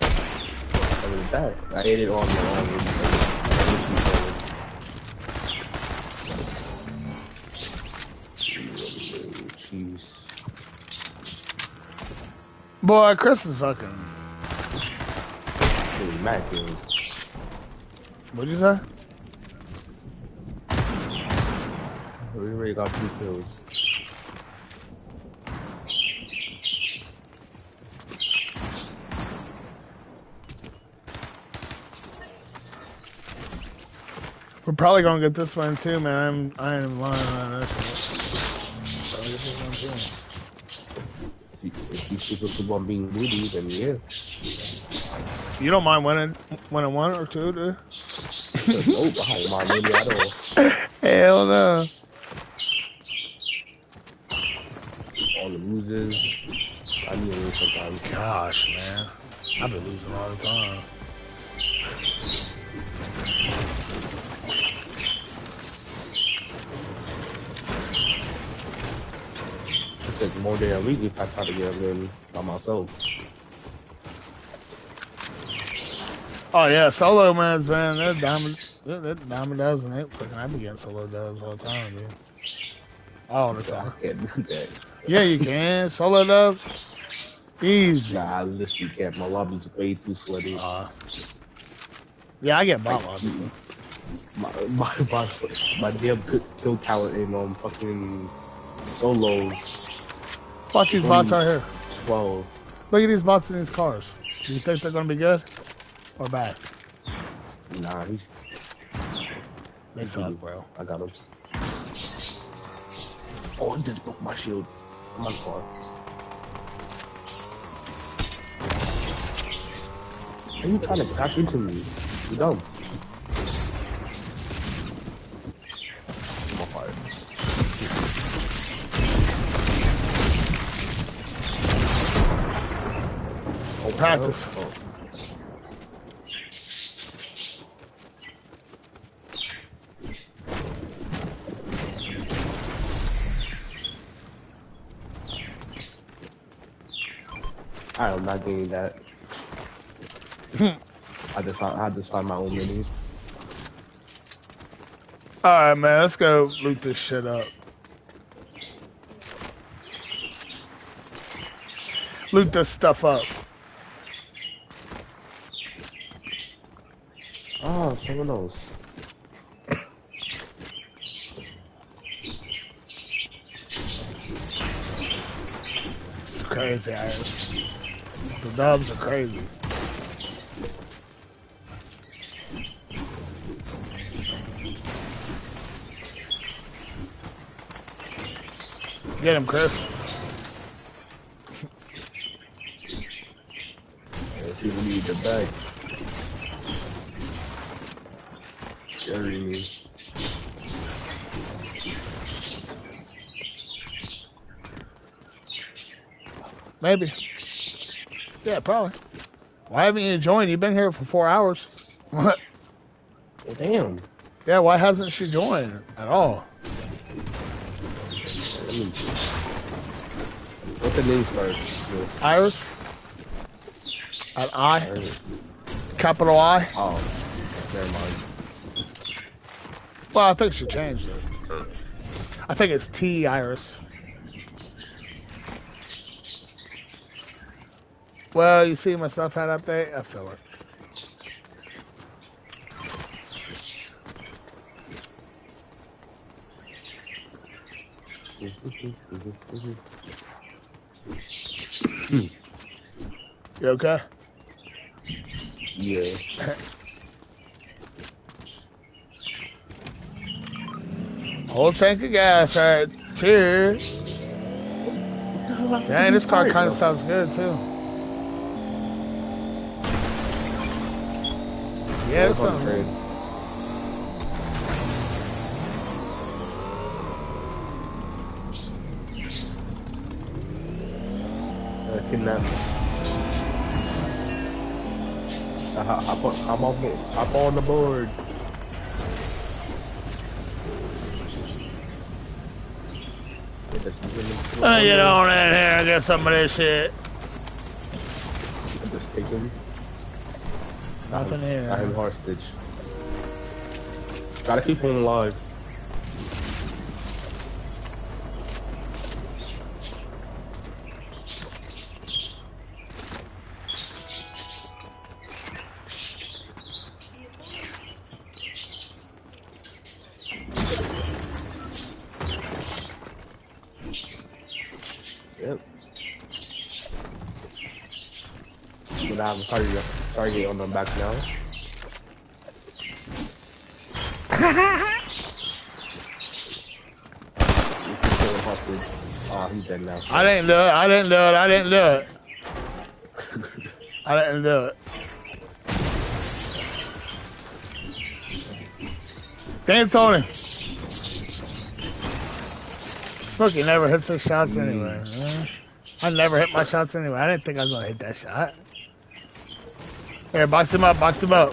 What is that? I ate it on my own. Boy, Chris is fucking. Dude, Mac is. What'd you say? We already got two kills. We're probably gonna get this one too, man. I'm I am lying on this one. If you, if you super keep on being greedy, then yeah. You don't mind winning winning one or two, do you? nope, I don't mind maybe at all. Hell no. All the losers. I need to lose sometimes. Gosh, man. I've been losing all the time. Takes more than a week if I try to get a win by myself. Oh yeah, solo mans, man. They're diamond. They're, they're diamond does and they fucking. I be getting solo dubs all the time, dude. All the time. I can't do that. Yeah, you can solo dubs. Easy. Nah, I literally can't. My lobby's way too sweaty. Uh, yeah, I get bot lobbies. my, my, my, my damn kill- kill talent in um fucking solo. Watch these bots right here. Twelve. Look at these bots in these cars. Do you think they're gonna be good or bad? Nah, he's. They suck, bro. I got him. Oh, he just broke my shield. My car. Are you trying to crash into me? You dumb. Oh. I am not getting that. I just found, I just found my own minis. All right, man. Let's go loot this shit up. Loot this stuff up. Oh, someone else. It's crazy, Iris. The dubs are crazy. Get him, Chris. Let's see if we need the bag. Carry me. Maybe. Yeah, probably. Why haven't you joined? You've been here for four hours. What? Oh, damn. Yeah, why hasn't she joined at all? Let me What's the name first? Iris? An I? Capital I? Oh, never mind. Well, I think she changed it. I think it's T Iris. Well, you see my stuff had update? I feel it. You okay? Yeah. Whole tank of gas, right? Cheers. Dang, this car kind of sounds good too. Yeah, this sounds good. Uh, kidnap. Uh, hop, on, hop, on, hop on the board. That's really- me get on in here I got some of this shit. I'm Just him. Nothing here. I have hostage. Gotta keep him alive. Yep. But I have a target, target on them back now. Ah, oh, he's dead now. I didn't do it. I didn't do it. I didn't do it. I didn't do it. Dance on him. Smokey never hits his shots hmm. anyway. man. I never hit my shots anyway. I didn't think I was gonna hit that shot. Here, box him up, box him up.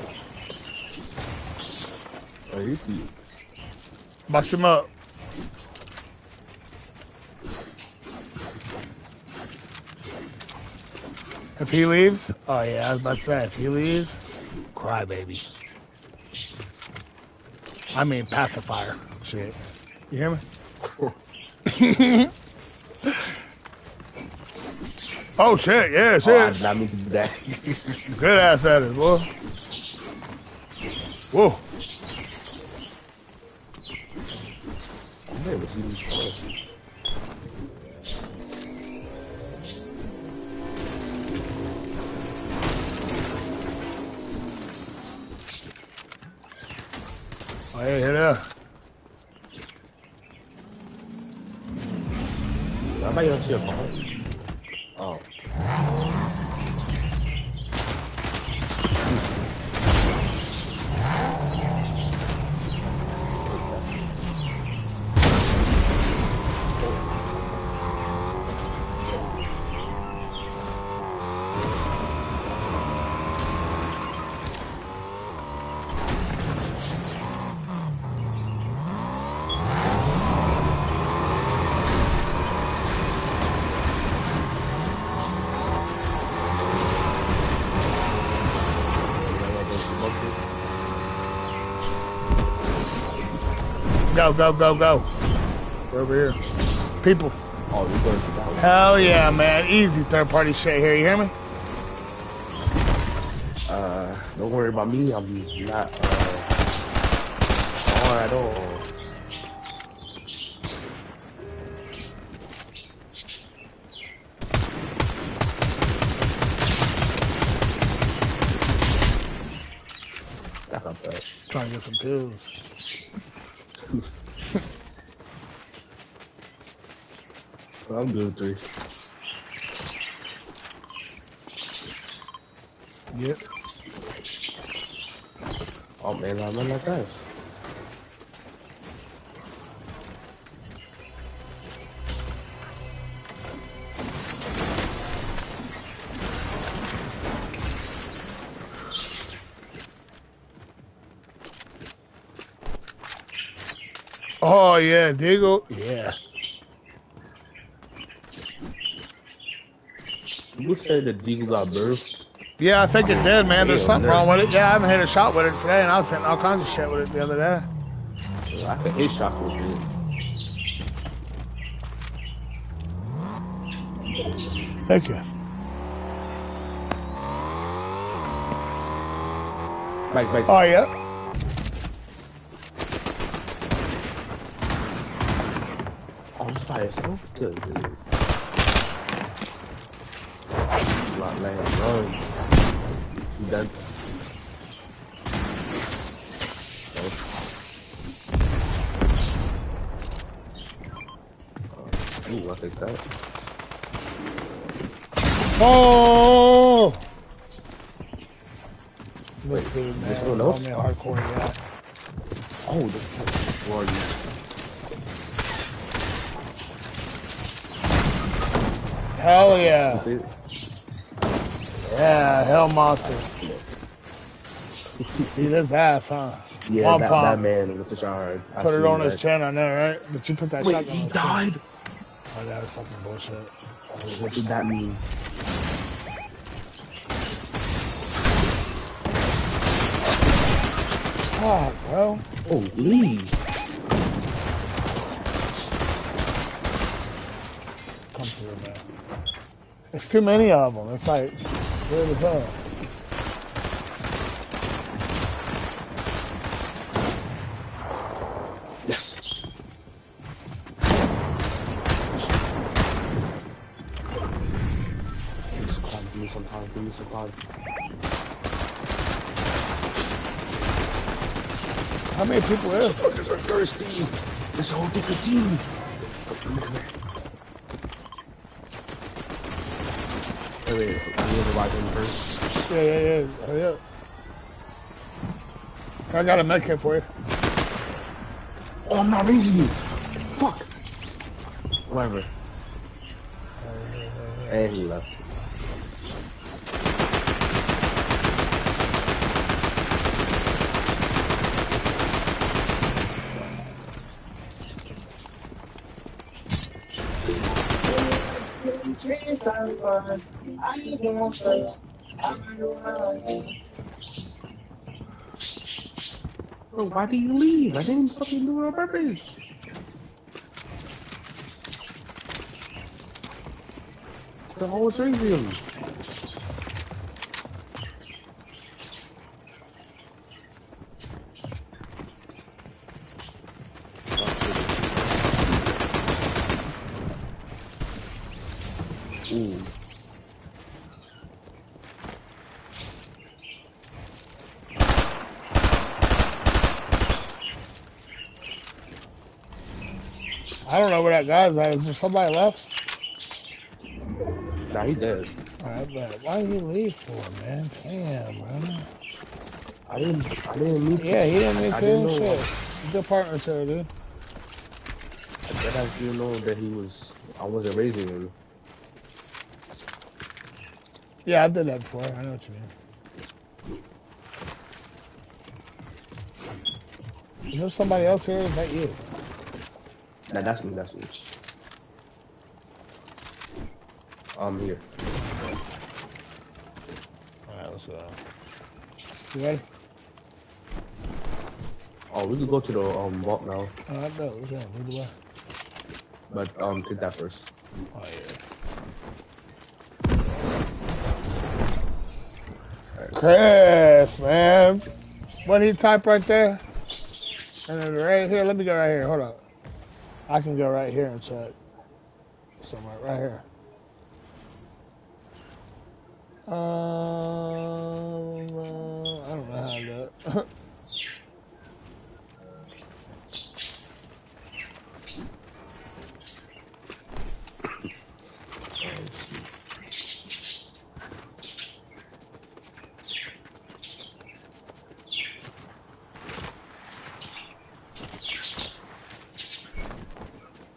Oh, he's deep. Box him up. If he leaves, oh yeah, I was about to say, if he leaves, cry baby. I mean pacifier. Shit. You hear me? oh shit, yeah, shit. Oh, I did not mean to do that. Good ass at it, boy. Whoa. Man, was Go, go, go, go. We're over here. People. Oh, to that. Hell yeah, man. Easy third party shit here. You hear me? Uh, don't worry about me. I'm not uh, on at all. That's not bad. Trying to get some pills. I'm good with three. Yep. Oh man, I'm not like that. Oh yeah, Diggle. Yeah. You say the got? Yeah, I think it did, man. There's something wrong with it. Yeah, I haven't hit a shot with it today, and I was hitting all kinds of shit with it the other day. I think his shots was good. Thank you. Mike, Mike. Oh yeah. Oh, by itself. Good. It is. Lot land run. Done? Oh. Ooh, I think that. Oh. Wait, man. there's someone Call else? me a hardcore yeah. Oh, Who are you? Hell yeah. Yeah, hell monster. See this ass, huh? Yeah, One that, that man with the shard. I Put it on that. his chin, I know, right? But you put that Wait, he on his chin. died? Oh, that was fucking bullshit. What did that mean? Fuck, bro. Oh, leave. Come through, man. There's too many of them. It's like, weird as hell. Yes. Give me some time, give me some time, give me some time. How many people is? Fuckers are thirsty. It's a whole different team. Come here, come here. Wait, wait, I need to revive him first. Yeah, yeah, yeah. Hurry up. I got a med kit for you. Oh, I'm not raising you. Fuck. Whatever. And he left. Bro, why did you leave? I didn't fucking do it on purpose. The whole raising. Ooh. I don't know where that guy's at. Is there somebody left? Nah, he dead. I bet. Why did he leave for, man? Damn, bro. I didn't. I didn't meet. Yeah, he didn't mean I to. didn't know. Shit. Good partnership, dude. I bet I didn't know that he was. I wasn't raising him. Yeah, I did that before. I know what you mean. Is there somebody else here? or that you? Nah, that's me. That's me. I'm here. Alright, let's go. You ready? Oh, we could go to the um vault now, Alright, bet. Let's go. Lead the way. but um take that first. Oh, yeah. Chris, man. What do you type right there? And then right here, let me go right here. Hold up. I can go right here and check. Somewhere, right here. Um, uh, I don't know how to do it.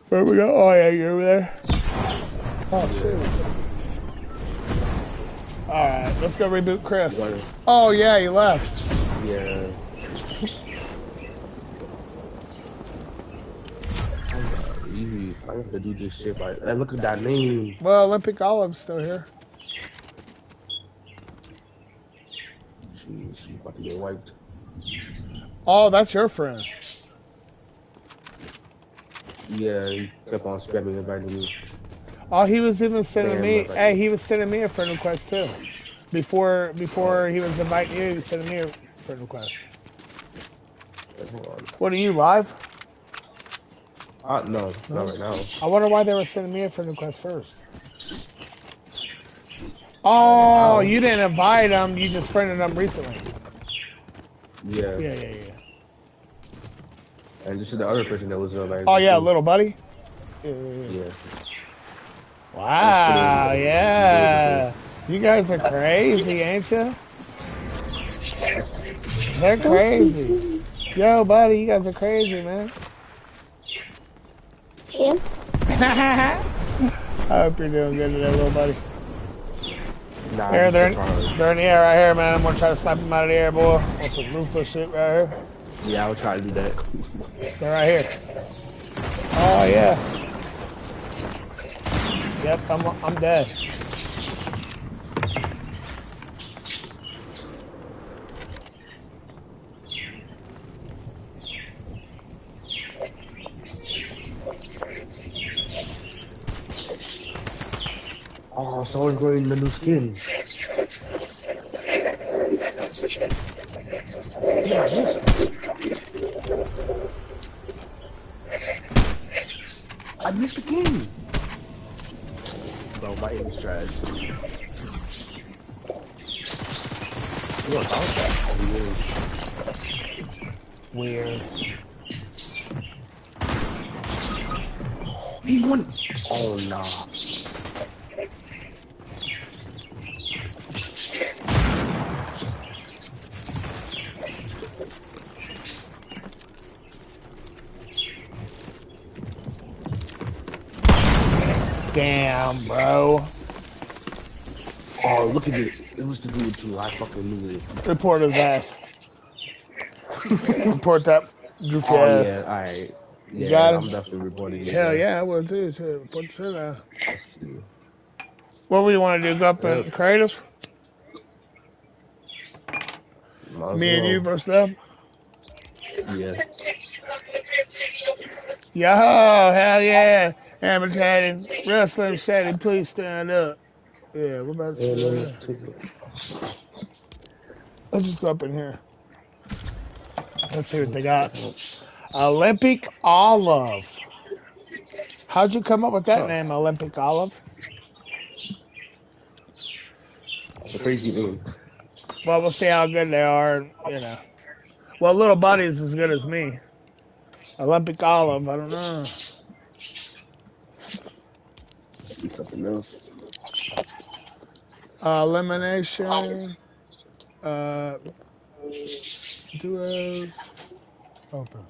Where we go? Oh yeah, you're over there. Oh shoot. Alright, let's go reboot Chris. Oh yeah, he left. Yeah. Easy. I have to do this shit right. Hey, look at that name. Well, Olympic Olive's still here. Jeez, you about to get wiped. Oh, that's your friend. Yeah, he kept on spamming inviting me. Oh, he was even sending Damn, me. Hey, he was sending me a friend request too. Before before he was inviting you, he was sending me a friend request. Wait, hold on. What are you live? Uh, no, not right now. I wonder why they were sending me a friend request first. Oh, you didn't invite them. You just friended them recently. Yeah. Yeah, yeah, yeah. And this is the other person that was uh, like. Oh yeah, little buddy. Yeah. yeah, yeah. Yeah. Wow, yeah. You guys are crazy, ain't you? They're crazy. Yo, buddy, you guys are crazy, man. Yeah. I hope you're doing good today, little buddy. Nah, Here, they're, just they're in the air right here, man. I'm gonna try to snipe them out of the air, boy. On some ruthless shit right here. Yeah, I will try to do that. They're right here. Oh, yeah. Um, yep, I'm, I'm dead. Oh, someone's wearing the new skin. I missed. The game. Bro, my aim is trash. You want to bounce he is. Weird. He won. Oh no. Damn, bro. Oh, look at this. It was the dude too. I fucking knew it. Report his ass. Report that goofy Oh ass. yeah, alright. You Yeah, got I'm him? definitely reporting it. Hell yeah, I will too. Shit, report the shit out. What we want to do? Go up and Yep. creative? Might as Me and you versus them? Yeah. Yo, hell yeah. Hammer chatting. Wrestling chatting, please stand up. Yeah, we're about to Yeah, see let take it. Let's just go up in here. Let's see what they got. Olympic Olive. How'd you come up with that Huh. name, Olympic Olive? It's a crazy name. Well, we'll see how good they are, you know. Well, Little Buddy's as good as me. Olympic Olive, I don't know. Be something else. Uh, elimination. Uh, duos. Open.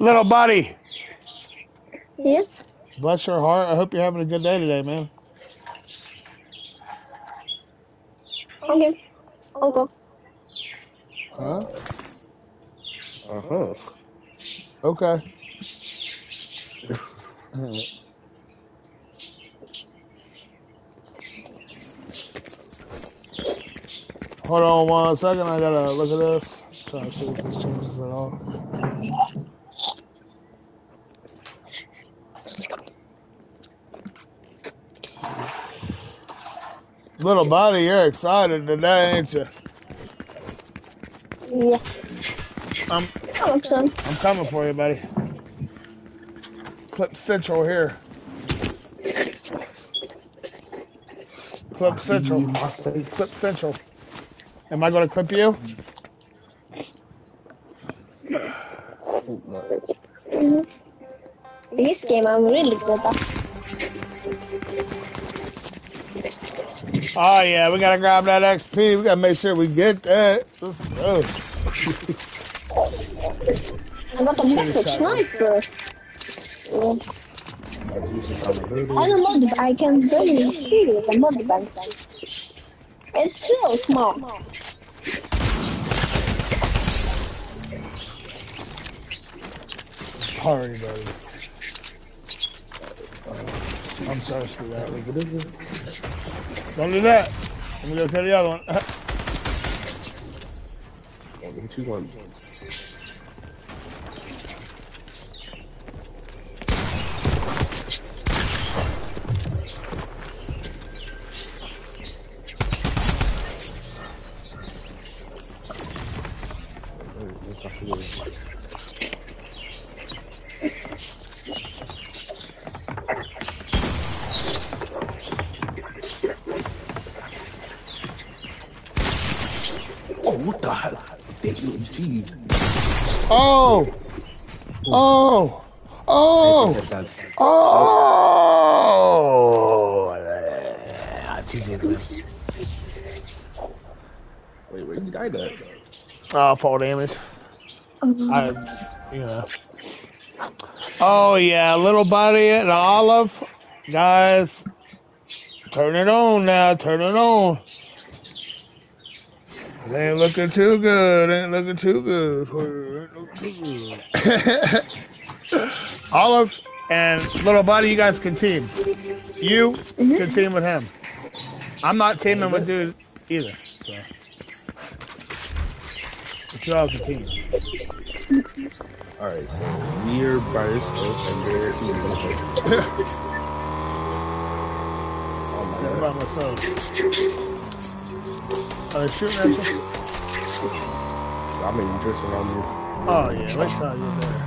Little buddy, Yes. bless your heart. I hope you're having a good day today, man. Okay. I'll go. Huh? Uh huh. Okay. Hold on one second. I gotta look at this. Try to see if this changes at all. Little buddy, you're excited today, ain't you? Yeah. I'm Come on, son. I'm coming for you, buddy. Clip Central here. Clip Central. Clip Central. Am I gonna clip you? This game I'm really good at. Oh yeah, we gotta grab that XP. We gotta make sure we get that. Let's go. I got a Shitty method shotgun. sniper. I don't mod but I can barely see the mod bank. It's so small. Sorry, buddy. I'm sorry for That Don't do that. Let me go kill the other one. What you want? Oh, what the hell? Jeez. Oh! Oh! Oh! Oh! Wait, where you died at? Oh, fall damage. Mm-hmm. I, you know. Oh yeah, little buddy and olive, guys. Turn it on now. Turn it on. It ain't looking too good. Ain't looking too good. Ain't looking too good. olive and little buddy, you guys can team. You mm-hmm. can team with him. I'm not teaming with mm-hmm. dude either. So. But you all can team. Alright, so near Oak, and there to Yeah, by myself. They shooting at you? I'm in just around this. Oh yeah, till I get there.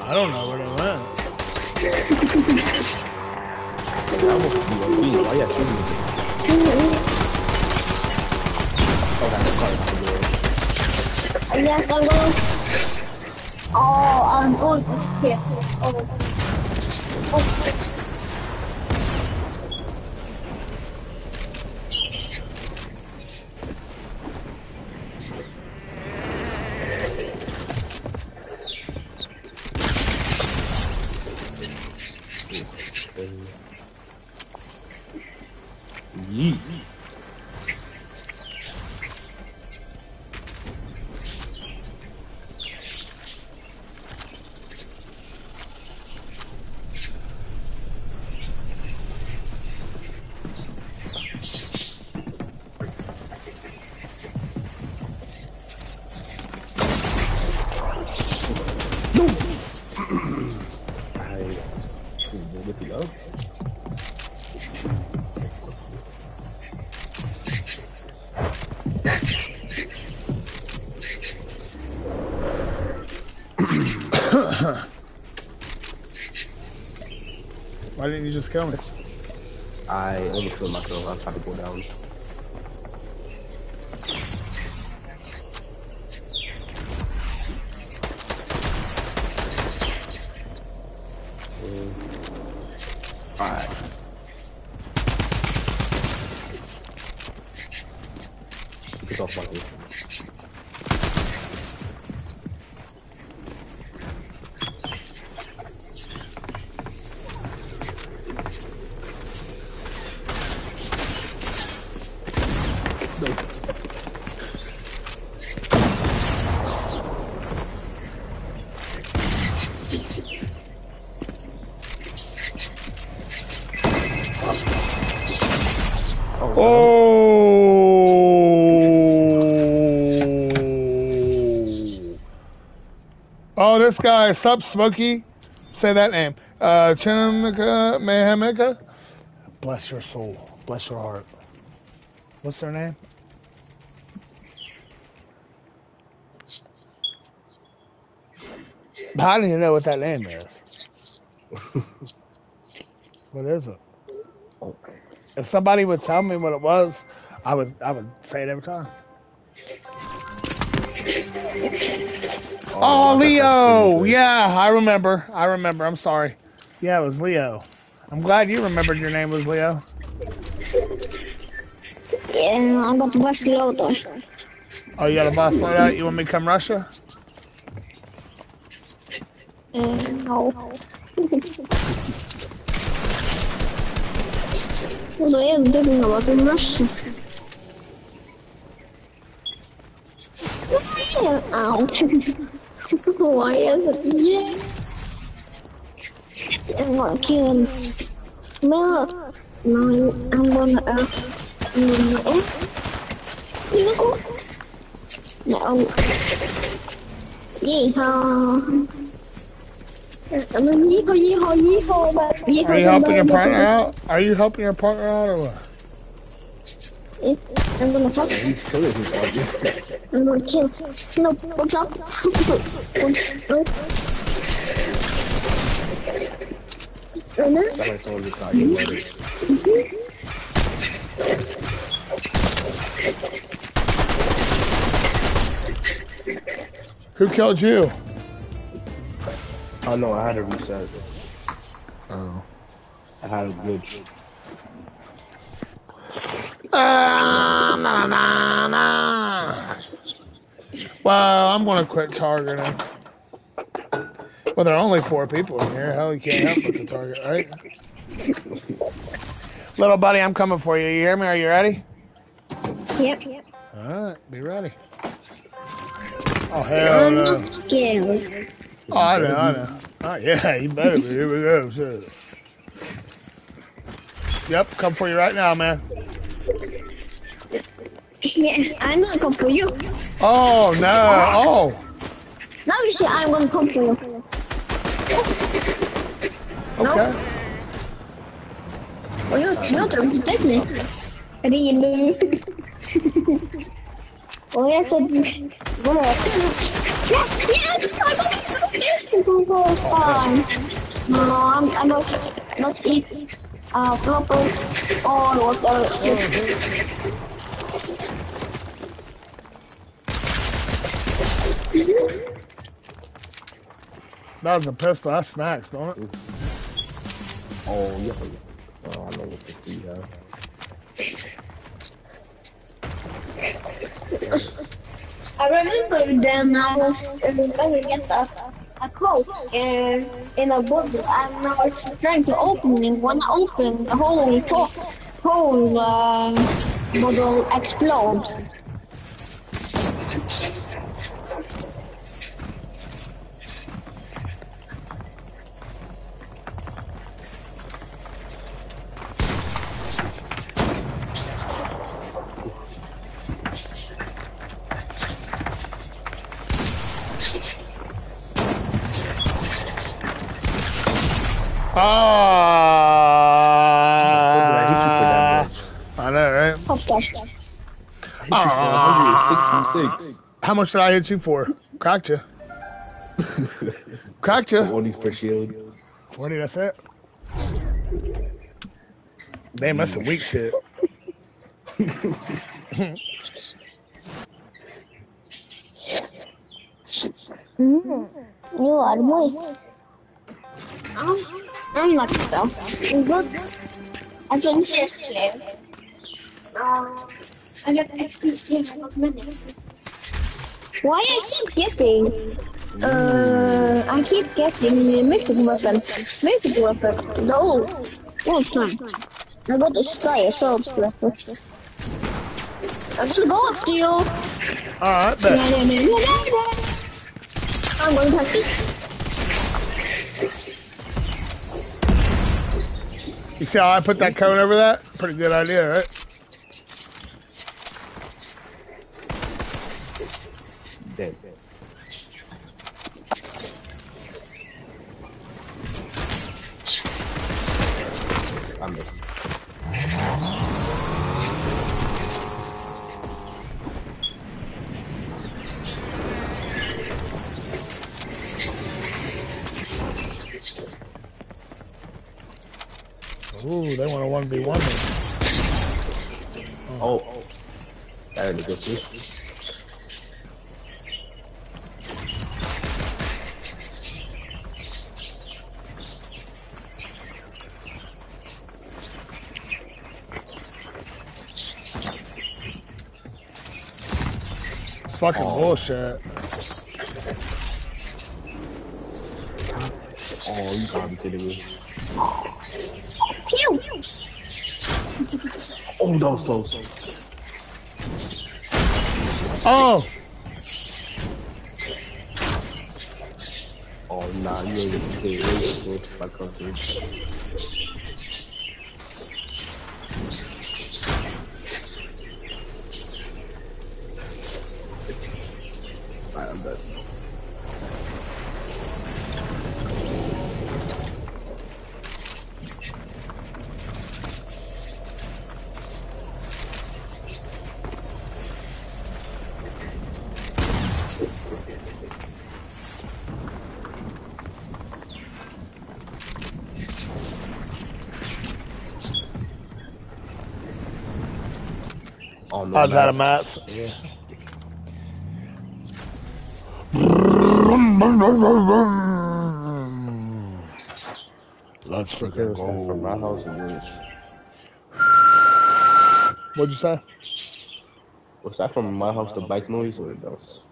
I don't know where they went. almost see one beat. Why you shooting me? Yes, I'm going. Oh, I'm going to skip. Oh. Oh. Kill me? I almost killed myself. I tried to go down. Mm. Alright. Get off my face. Oh. Oh, this guy, Sub Smokey. Say that name. Uh, Chinamika Mehamika. Bless your soul. Bless your heart. What's their name? How do you know what that name is? what is it? If somebody would tell me what it was, I would I would say it every time. Oh, Leo. Yeah, I remember. I remember. I'm sorry. Yeah, it was Leo. I'm glad you remembered your name was Leo. Yeah, I got the best loader. Oh, you got a boss laid out? You want me to come Russia? Uh, no. Well, då är det något om Russia. Ow. Why is it? Yeah. I'm gonna kill him. No. No, I'm no. No. Yeehaw. I'm yeehaw, yeehaw, yeehaw. Are you helping your partner out? Are you helping your partner out or what? I'm gonna fuck. He's killing himself. I'm gonna kill. No, what's up? Runner? Sound like someone just got hit murdered. Who killed you? Oh no, I had to reset. Oh. I had a glitch. Ah, nah, nah, nah. Well, I'm gonna quit targeting. Well, there are only four people in here. Hell, you can't help but to target, right? Little buddy, I'm coming for you. You hear me? Are you ready? Yep, yep. All right, be ready. Oh hell I'm no! scared. Oh, I know, I know. Oh yeah, you better be. Here we go. Yep, come for you right now, man. Yeah, I'm gonna come for you. Oh no! Oh, Now you say I'm gonna come for you. okay. Och jag, jag tror inte det nu. Rilu. Och jag sa... Yes, yes! I got it! Yes! Oh, fine. No, I'm, I'm not... Not it. Uh, floppers, or whatever. it is. That was a pistol. That smacks, don't it? Oh, yeah. Oh, I know what the three have. I remember then I was going to get a, coat uh, in a bottle and I was trying to open it. When I open, the whole, to- whole uh, bottle explodes. Ah, I know, right? Ah. 166. How much did I hit you for? Cracked you. Cracked you. Only for shield. 40, that's it. Damn, that's some weak shit. Mm, you are moist. I'm, not so. But I just live. Uh, I got XP not many. Why I keep getting? Uh, I keep getting uh, mythic weapon. Mythic weapon. The old, old time. I got the sky assault weapon. I'm gonna go after you. Alright, bet. I'm going past this. You see how I put that cone over that? Pretty good idea, right? Dead. I missed. Ooh, they want a 1v1 me. Oh. That had a good. It's fucking oh. bullshit. Oh, you gotta be kidding me. Oh, that was close. Oh! Oh, nah, you ain't gonna stay way too close if Oh, no, I was out of mask. mats. Yeah. Let's freaking There's one go. from my house and yours. What'd you say? Was that from my house, the bike noise, or that was?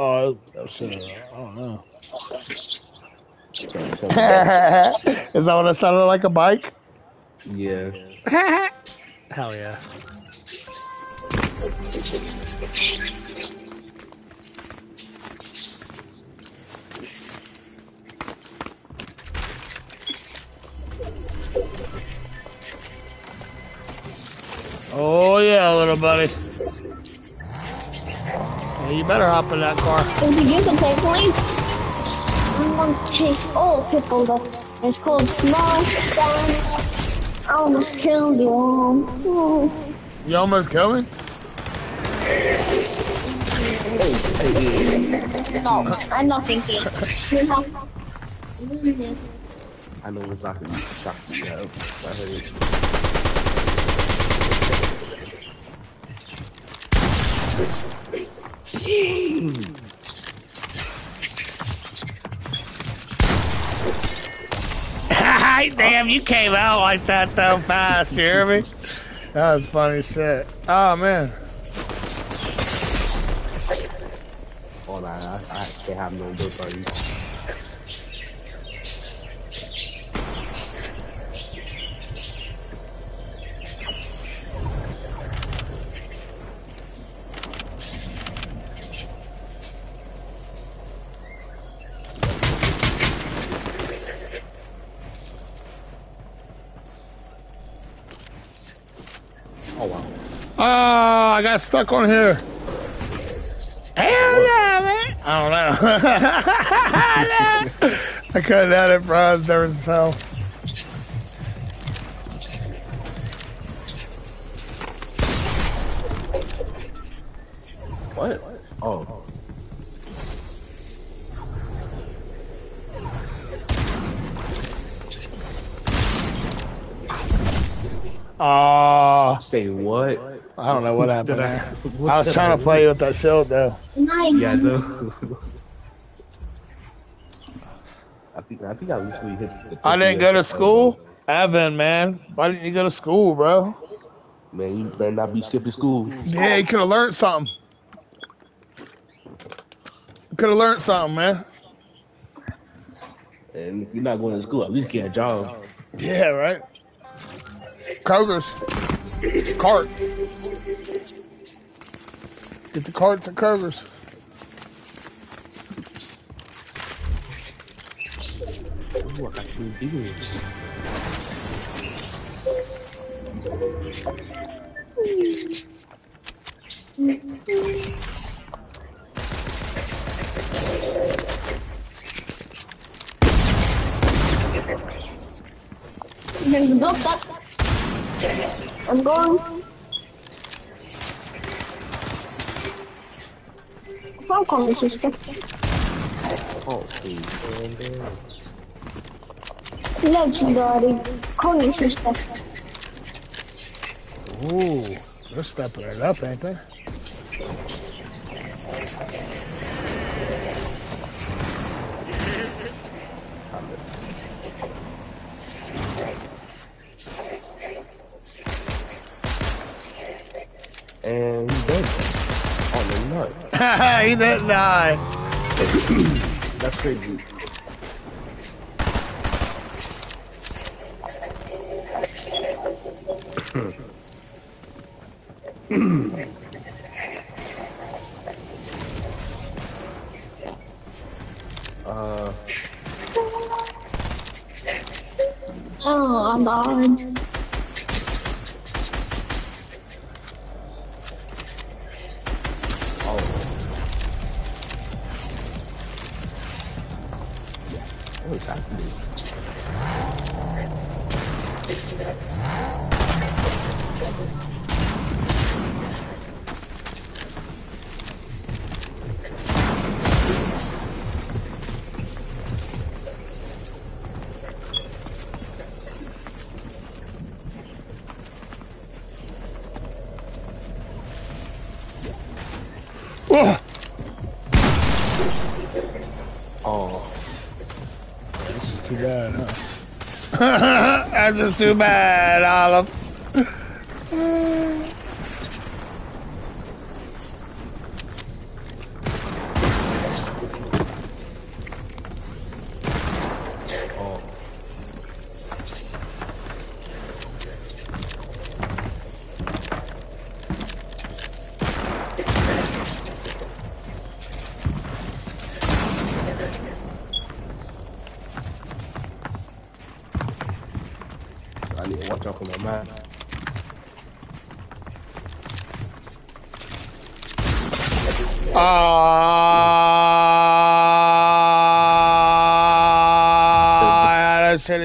Oh, oh shit. I don't know. Is that what it sounded like a bike? Yeah. Hell yeah. Oh yeah, little buddy. Yeah, you better hop in that car. If you can take me, I'm going to chase all people that it's called Small Stand. I almost killed you. Oh. You almost killed me? No, hmm. I'm not thinking. You have- I know exactly what shot you have. I heard it. Damn, you came out like that though fast, you hear me? That was funny shit. Oh man. Oh, nah, I, I can't have no good parties. Oh wow. Oh, I got stuck on here. Hell yeah, man. I don't know. I couldn't edit, bro. There was hell. What? Oh. Oh, Say what? I don't know what happened I- there. what I was trying I to play with that shield though. Yeah, I know. I think I think I recently hit. I didn't go to school. Evan, man, why didn't you go to school, bro? Man, you better not be skipping school. Yeah, you could have learned something. Could have learned something, man. And if you're not going to school, at least get a job. Yeah, right. Kroger's cart. Get the carts at Kroger's. Ooh, I actually do it. There's a block up. I'm going. The sister. Oh, please. Legendary. Call me sister. Ooh, they're stepping it up, ain't they? And he's dead. On the nut. he didn't die. That's crazy. Uh, Oh, I'm orange. That's just too bad, Olive.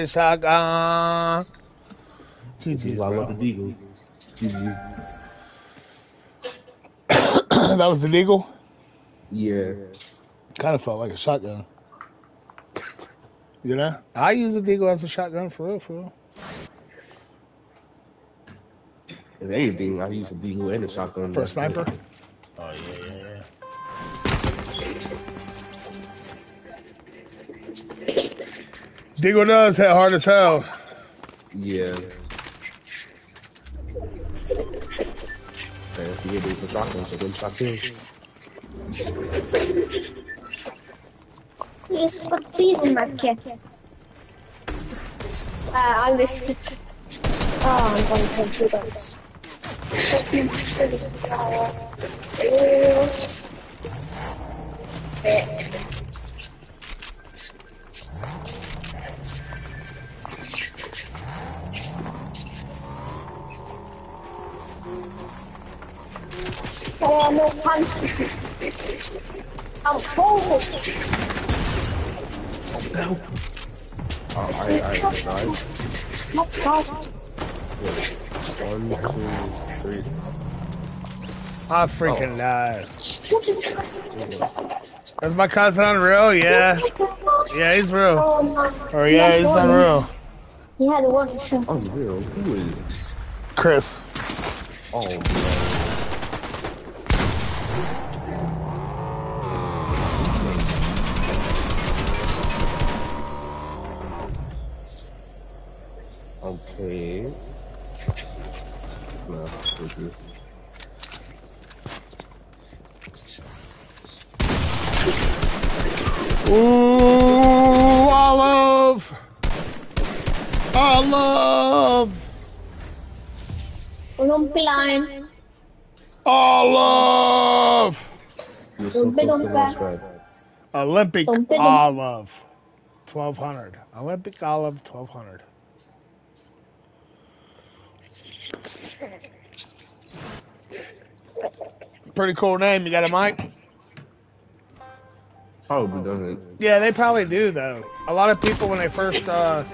Shotgun. This is why I love the Deagle. GG. that was illegal. Yeah. Kind of felt like a shotgun. You know, I use a deagle as a shotgun for real, for real. If anything, I use a deagle and a shotgun. For a sniper. it. Deagle does hit hard as hell. Yeah. And if you get it for shotgun, so then shotgun. Please continue, Marquette. Uh, I'll listen. Oh, I'm going to do those. Oh, no punch. I'm full. Oh, I, I, I, My God. one, two, three. I freaking died. Is my cousin unreal? Yeah. Yeah, he's real. Or yeah, he's unreal. He had a one shot. Unreal. Who is? Chris. Oh, no. No, what's this? Ooh, olive. Olive. Lumpy line. Olive. You're so Lumpy close to lumpy. subscribe. Olympic Don't pick 'em. olive. 1200. Olympic olive 1200. Pretty cool name. You got a mic? Probably doesn't. Yeah, they probably do though. A lot of people when they first, uh,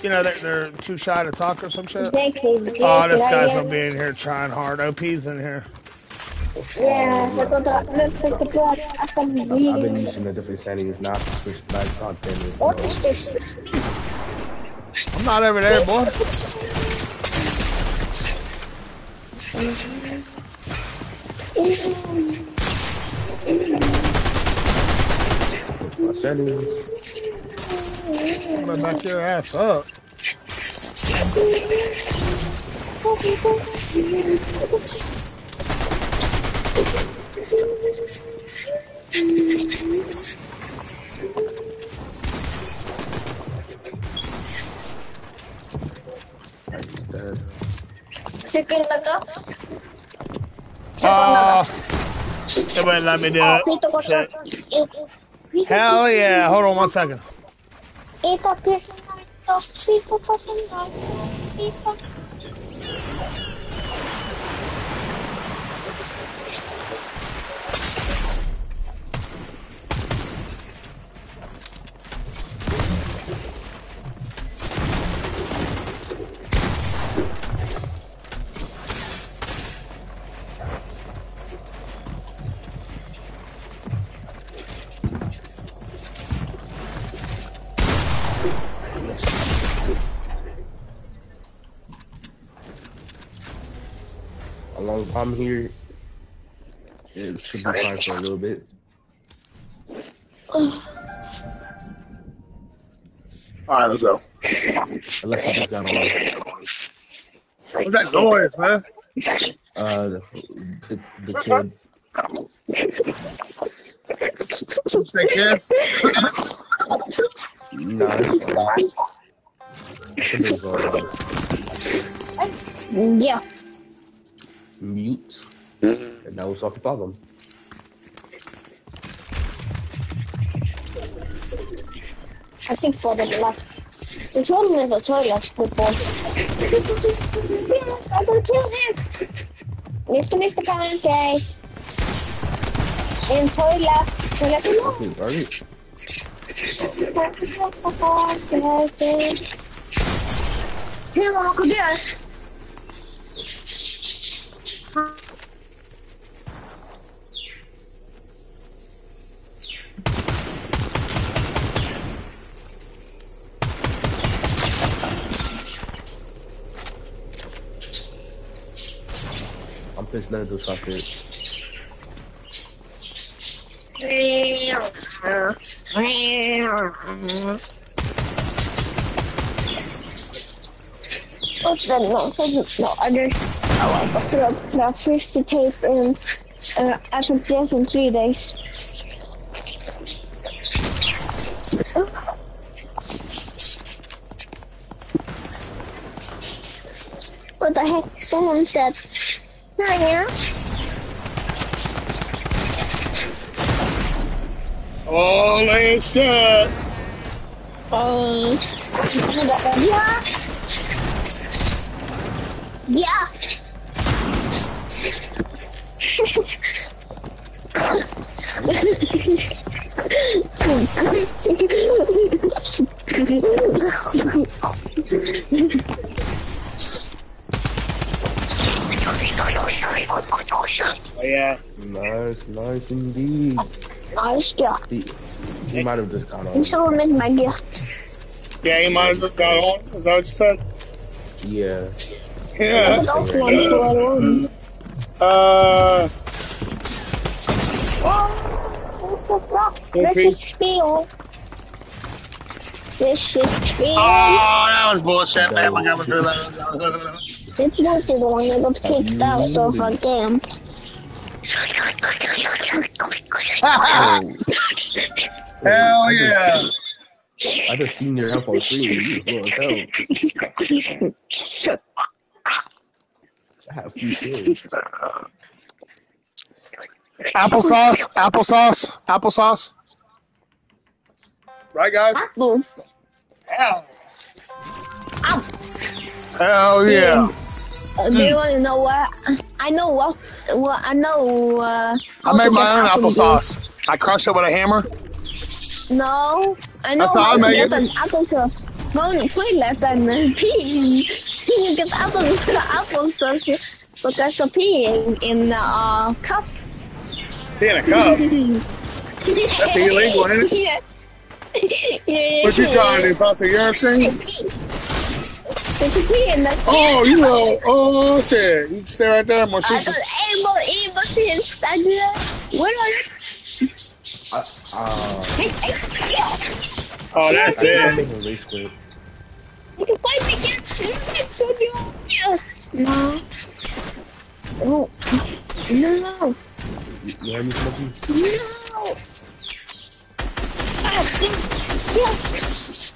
you know, they're, they're too shy to talk or some shit. Thank you. Oh, this guy's gonna be in here trying hard. OP's in here. Yes, I got that Olympic plus I've been using the different settings now to switch back content. What is this? I'm not over there, boy. I'm gonna back your ass up. Dead. Chicken nuggets. Chicken Ah, nuggets. it wouldn't let me do Oh, it. Peter, what's up? Shit. Hell yeah. Hold on one second. Peter, Peter, Peter, Peter, Peter. I'm here, it should be fine for a little bit. All right, let's go. Unless you just got on. What's that noise, man? Uh, the, the, the kid. Say kids? Nah, it's fine. I should have uh, Yeah. Mute, mm-hmm. and that will solve the problem. I think for the last. The children is a toilet before. I will kill him. Mr. Mr. Pancake. In toilet. Toilet. Okay, alright. Hur många kopior? it's none of those fuck it. What's the nonsense? No, others. I want to put up the first to tape in uh, this in three days. What the heck? Someone said, Nanya. Holy shit! Um, yeah. Yeah. Oh, yeah. Nice, nice indeed. Nice job. He, he might have just got And on. someone made my gift. Yeah, you might have just got on. Is that what you said? Yeah. Yeah. But also one to one. Uh, This is Spiel. This is Spiel. oh, that was bullshit, man. My God, was really loud. This is the one that got kicked out of a game. Hell yeah. I just seen your info stream. You was low as hell. I have a few kills. Applesauce, applesauce, applesauce. Right, guys? Apples. Hell. Hell yeah. Uh, do you want to know what? I know what. What I know. Uh, I made my own apple applesauce. I crushed it with a hammer. No, I know That's how I made it. applesauce. Go in the toilet and uh, pee. you get apple applesauce because of peeing in a uh, cup. Pee in a cup? That's illegal, ain't it? Yeah. yeah. What you trying to do? Pass a urine Oh, you know. Oh, shit. You stay right there. I'm going to I shoot you. don't able able to study. What are you? Uh, Hey, hey, yeah. Oh, that's I can't it. make a race quit. You can fight me against It's on. Yes. No. No. No. You, you heard me, Smokey? No. Ah, sí. Yes.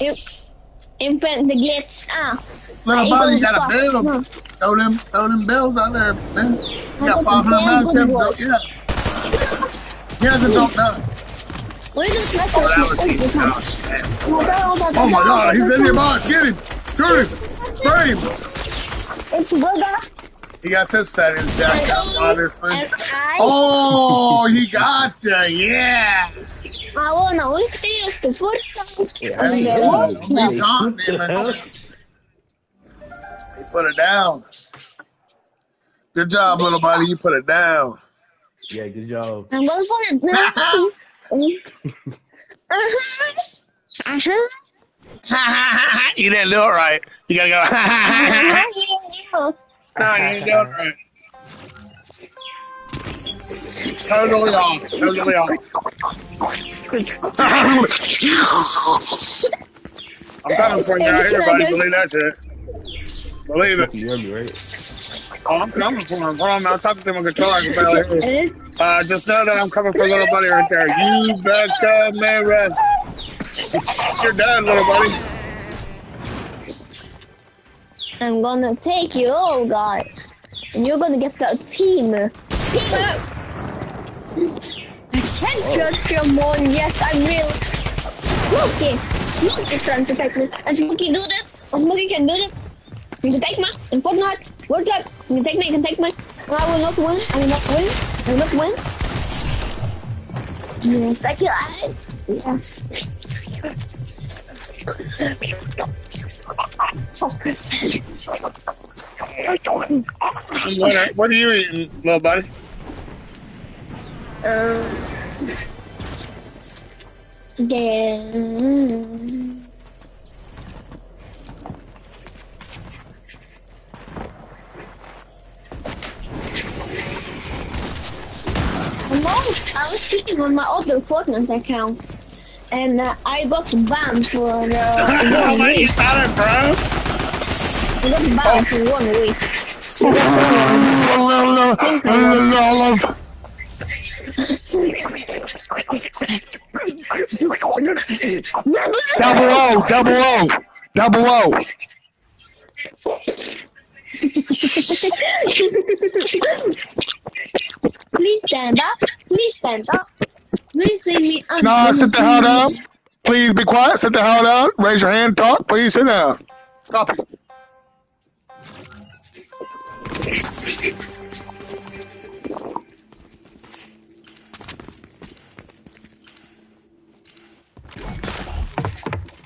You invent the glitch. Ah. Little I buddy, you ain't gonna gotta stop. build. Throw them, throw them bills out there, man. You I got got 500 the pounds. damn Him, good build- yeah. He hasn't dumped that. We just let Oh, that us was know because. Oh my god, he's in your box. Get him. Shoot him. Spray him. It's Buddha. He got his settings jacked up, obviously. Oh, he got you. Yeah. I wanna we serious the first time. Yeah, And I the know. world He cup. taunted him. and- He put it down. Good job, little buddy. You put it down. Yeah, good job. I'm gonna put it now. Uh-huh. Uh-huh. you didn't do it right. You gotta go. No, you ain't doing it right. Totally off. Totally off. I'm coming for you out here, buddy. Believe that shit. Believe it. You heard me, right? Oh, I'm coming for him. Hold on, man. I'm talking to my guitar. I can barely hear you. Uh, just know that I'm coming for little buddy right there. You betcha, man, rest. You're done, little buddy. I'm gonna take you all, guys. And you're gonna get a team. Team up! Attention, Shimon. Yes, I'm real. Smokey. Smokey trying to take me. And Smokey do this. And Smokey can do this. You can take me. In Fortnite. World Cup. You can take me. You can take me. I will not win. I will not win. I will not win. Yes, I can. I, yes. What are, what are you eating, little buddy? Um, yeah. I was cheating on my other Fortnite account, and uh, I got banned for uh, How one many you week. got bro? I got banned for one week. Double O, double O, double O. Please stand up. Please stand up. Please leave me alone. No, sit the hell down. Please be quiet. Sit the hell down. Raise your hand. Talk. Please sit down. Stop it.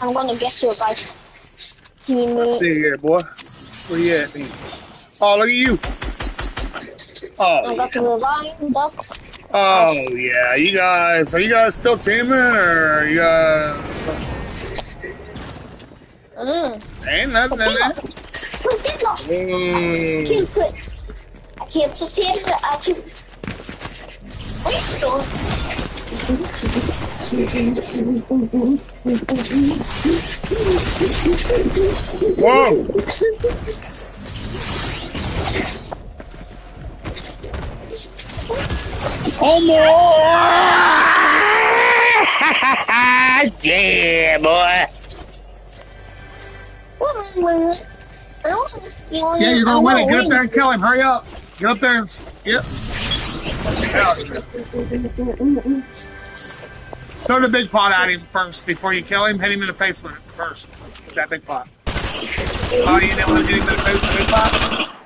I'm gonna get you guys. Team Let's see here, boy. Where you at, man? Oh, look at you. Oh, I got the revive duck. oh yeah. You guys, are you guys still teaming, or you guys? Mm. Ain't nothing in there. Stupid I Mm. can't do it. I can't do it. I can't. Wait, no. Whoa! Almost! yeah, boy. Yeah, you're gonna win it. Get up there and kill him. Hurry up. Get up there and s- yep. Throw the big pot at him first before you kill him. Hit him in the face with it first. That big pot. Oh, you didn't want to hit him in the face with the big pot?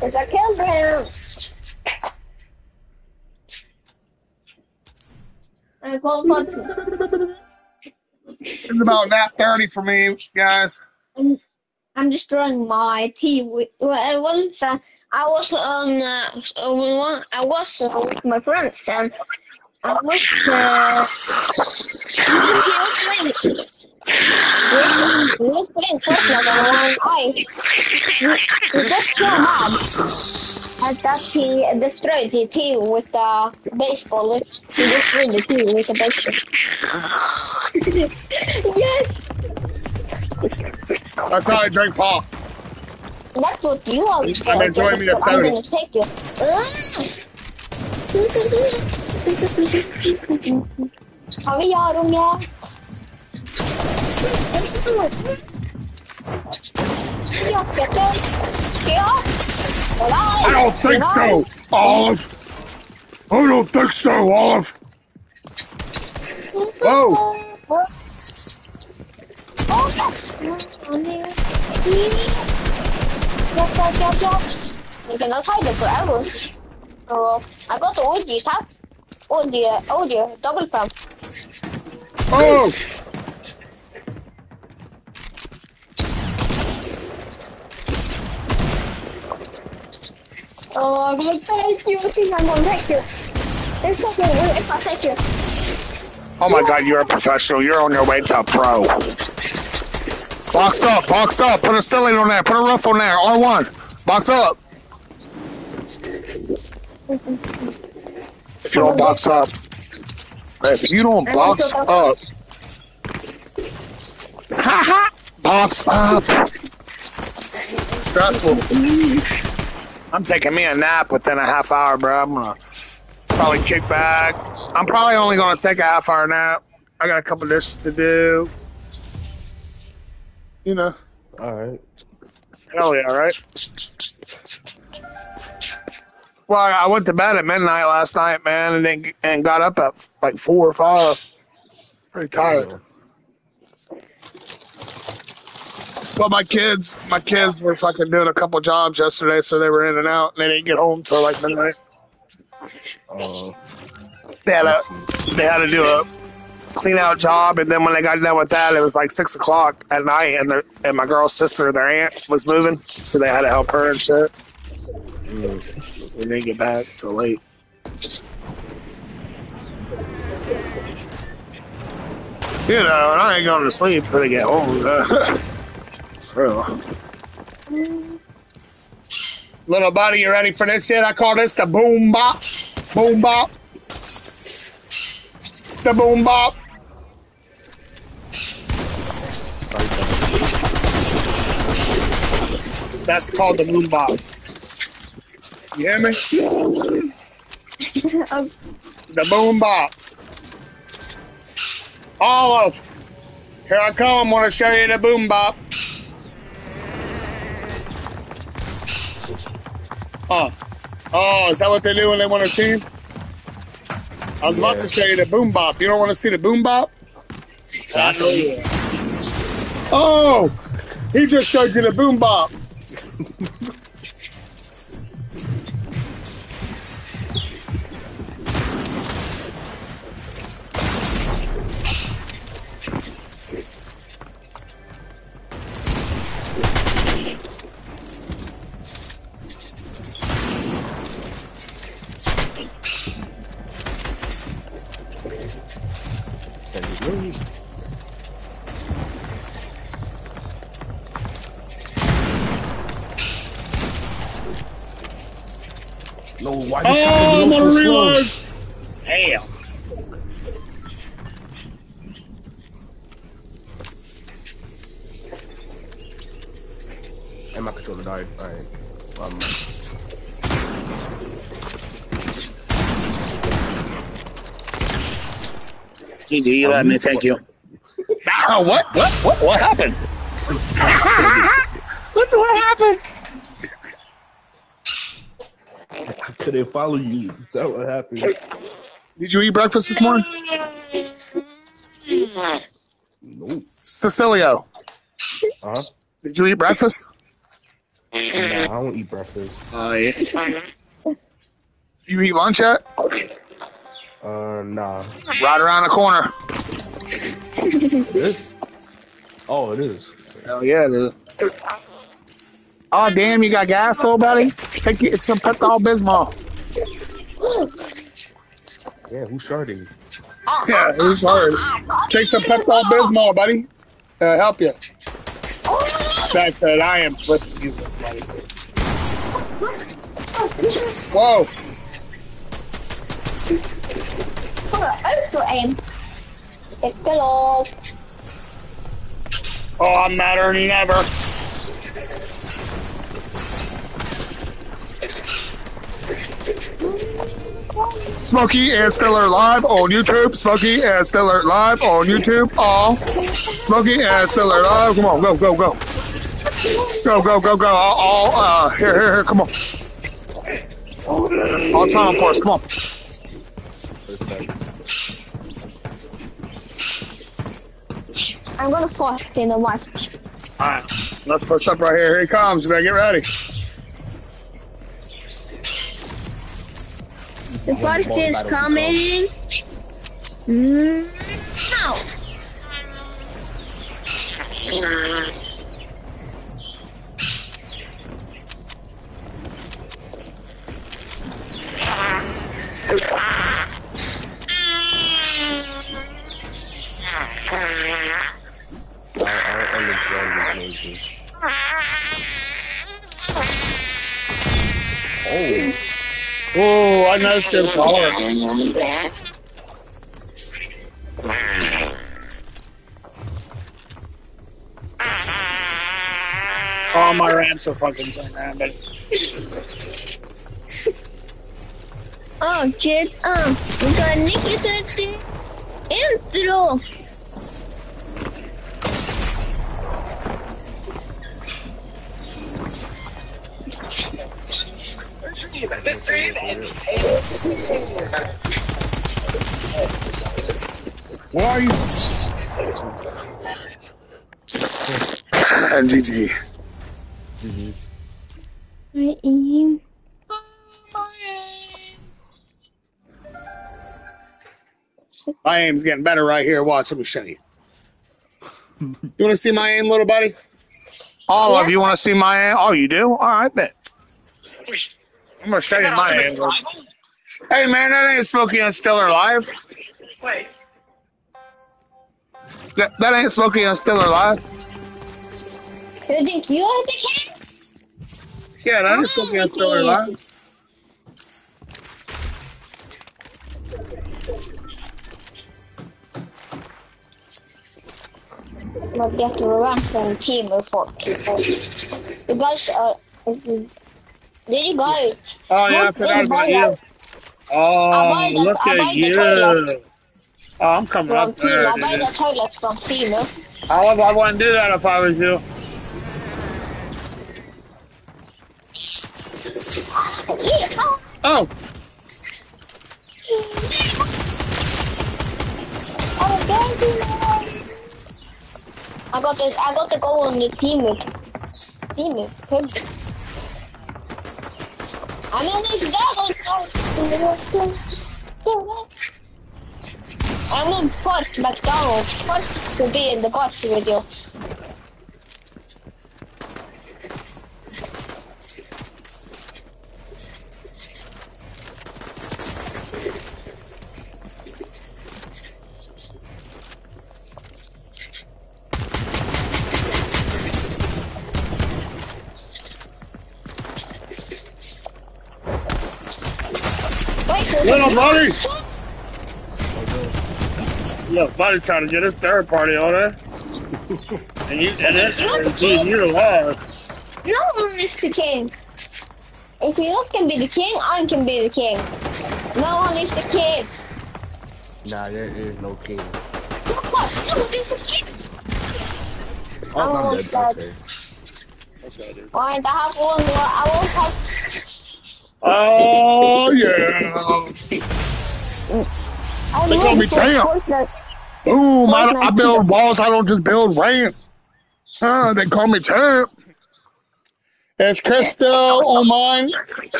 It's a kill him. I call punch. It's about nap 30 for me, guys. I'm, I'm destroying my team. with- Well, once uh, I was on, uh, I was with my friends and I was, uh, we was playing, we we was playing Fortnite and when I, we, we got so mad at that he destroyed the team with the baseball. He destroyed the team with the baseball. yes! That's how I drink pop. That's what you are. I'm enjoying me a That's I'm gonna take you. Vi Jarunga? Ja, I don't think so, Olive. I don't think so, Olive. Whoa. You cannot hide it forever. Oh, I got the OG tap. Oh dear, oh dear, double pump. Oh! Oh, I'm gonna take you. I think I'm gonna take you. There's something if I take you. Oh my god, you're a professional. You're on your way to a pro. Box up, box up. Put a ceiling on there. Put a roof on there. R1. Box up. If you don't box up, if you don't box up, haha, Stop, stop. Stressful. I'm taking me a nap within a half hour, bro. I'm gonna probably kick back. I'm probably only gonna take a half hour nap. I got a couple dishes to do. You know. All right. Hell yeah, right? Well, I went to bed at midnight last night, man, and then and got up at like four or five. Pretty tired. Well, my kids, my kids were fucking doing a couple jobs yesterday, so they were in and out, and they didn't get home till like midnight. Uh, They had a, they had to do a clean out job, and then when they got done with that, it was like six o'clock at night, and their, and my girl's sister, their aunt, was moving, so they had to help her and shit. We didn't get back till late. You know, and I ain't going to sleep till I get home. Little buddy, you ready for this yet? I call this the boom bop. Boom bop. The boom bop. That's called the boom bop. You hear me? The boom bop. Olive. Here I come. Want to show you the boom bop. Oh. Oh, is that what they do when they want a team? I was about Yeah. to show you the boom bop. You don't want to see the boom bop? Exactly. Oh, he just showed you the boom bop. No, why Oh, this shot I'm is gonna so slow? reload. Damn. And my controller died. Alright. Um, GG, you let me thank you. Ah, what? What? What? What happened? what what happened? I couldn't follow you. That what happened. Did you eat breakfast this morning? Nope. Cecilio, Uh-huh. did you eat breakfast? Nah, I don't eat breakfast. Oh, yeah. You eat lunch yet? Uh, nah. Right around the corner. This? Oh, it is. Hell yeah, it is. Oh, damn, you got gas, little buddy? Take it, some Pepto Bismol. Yeah, who's sharding? Yeah, who's hard? Take some Pepto Bismol, buddy. Uh, help you. I said, I am flipping you. Whoa. Ủa, tụi em Cái cái lô Oh, I'm madder than ever. Smokey and Steeler live on YouTube. Smokey and Steeler live on YouTube. All Smokey and Steeler live. Come on, go, go, go. Go, go, go, go. All, all uh, here, here, here. Come on. All time for us. Come on. I'm gonna fast in the mic All right, let's push up right here. Here he comes. You better get ready. The first is coming Mm, now Oh. Oh, I noticed it was hard. My ramps are fucking turn random. Oh shit, um, we got Nikki Thursday intro. Where are you? GG. I am. My aim's getting better right here. Watch, let me show you. You want to see my aim, little buddy? All of you want to see my aim? Oh, you do? All right, bet. I'm gonna show Is you my aim. Primal? Hey, man, that ain't Smokey on Steeler Live. Wait. That, that ain't Smokey on Steeler Live. You think you are the king? Yeah, that ain't Smokey on Steeler Live. But you have to run from team before people. You guys are. Did you guys? Oh yeah, I forgot about you. Oh, look at you. toilet. Oh, I'm coming From up team. there. I buy the toilets from team. I, I wouldn't do that if I was you. Oh, Oh, thank you. I got to. I got to go on the team. Team. I'm in this I'm on first McDonald's. First to be in the bus with you. Little buddy. Look, buddy trying to get his third party on there. And you and it, and see, you're lost. No one is the king. If you can be the king, I can be the king. No one is the king. Nah, there is no king. What? No one is the king. Oh, I'm I'm almost dead. dead. Okay. Alright, I have one more. I will have. Oh yeah. They call me ready champ. Boom! I, I build walls. I don't just build ramps. Huh? They call me champ. Is Crystal on mine?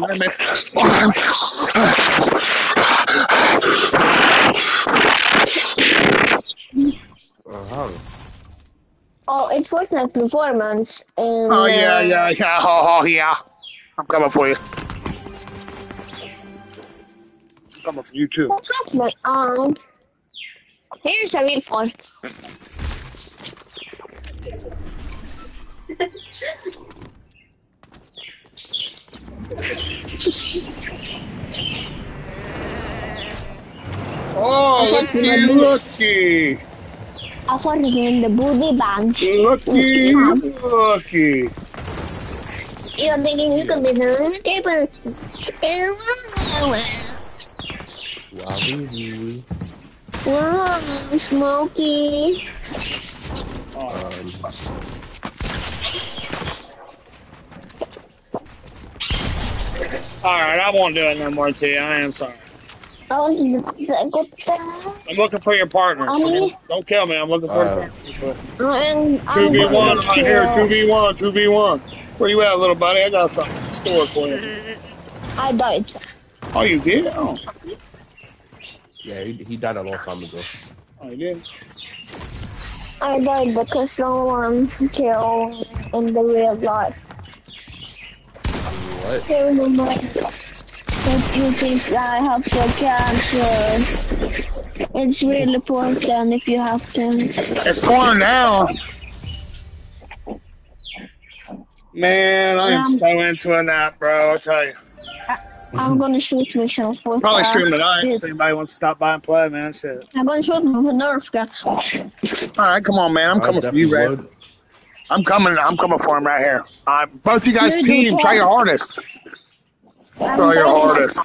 Let me- Uh-huh. Oh, it's Fortnite performance. And, Oh yeah, uh, yeah, yeah. Oh, oh yeah. I'm coming for you. I'm coming for you too. What's happening? Um, here's a real fun. Oh, looky, looky, I thought it in the booty band. looky, looky. You're thinking you can be nice, but Wabby. Whoa, Smokey. Um. Alright, I won't do it no more to you. I am sorry. I'm looking for your partner. So don't kill me. I'm looking for uh, your partner. 2v1 right here. 2v1. 2v1. Where you at, little buddy? I got something in store for you. I died. Oh, you did? Oh, yeah, he, he died a long time ago. oh you did. I died because someone killed in the real life. What? Hey, remember that you think I have the cancer. It's really important if you have to. It's pouring down. Man, I am Um, so into a nap, bro. I'll tell you. I'm gonna shoot myself with Probably uh, stream tonight. If anybody wants to stop by and play, man, shit. I'm gonna shoot him with a Nerf gun. All right, come on, man. I'm coming for you, definitely Red. would. I'm coming. I'm coming for him right here. Uh, both you guys Dude, team. you Try your hardest. I'm Try your going- hardest.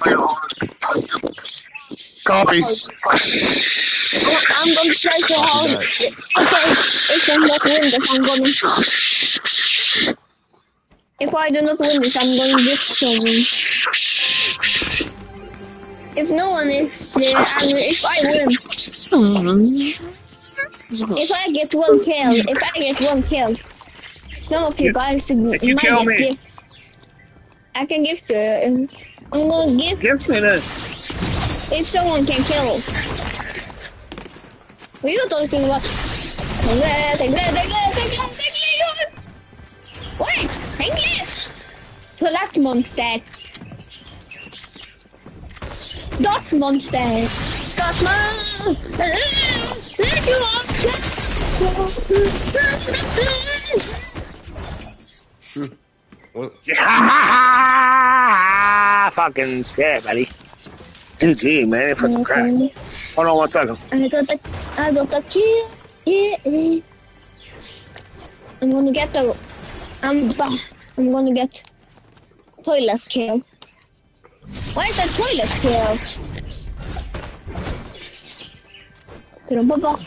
Copy. I'm gonna try so hard. Okay, if I'm not win this, I'm gonna. If I do not win this, I'm gonna get someone. If no one is there, and if I win, if I get one kill, if I get one kill, some of you guys should If you might kill me. gift. I can gift you. Um, I'm gonna gift. Give me then. If someone can kill. What are you talking about? Wait, English! Select monster. Das monster. Das monster. Yeah, fucking shit, buddy. GG, man. Fucking crap. Hold on one second. I got the, I got the kill. Yeah. I'm gonna get the, I'm, back. I'm gonna get toilet kill. Is that toilet kill? Pero papá.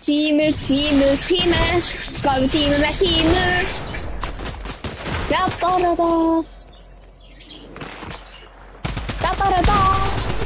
Teamer, teamer, teamer. Ska vi teama med teamer? Da, da, da, da. Da, da, da, da.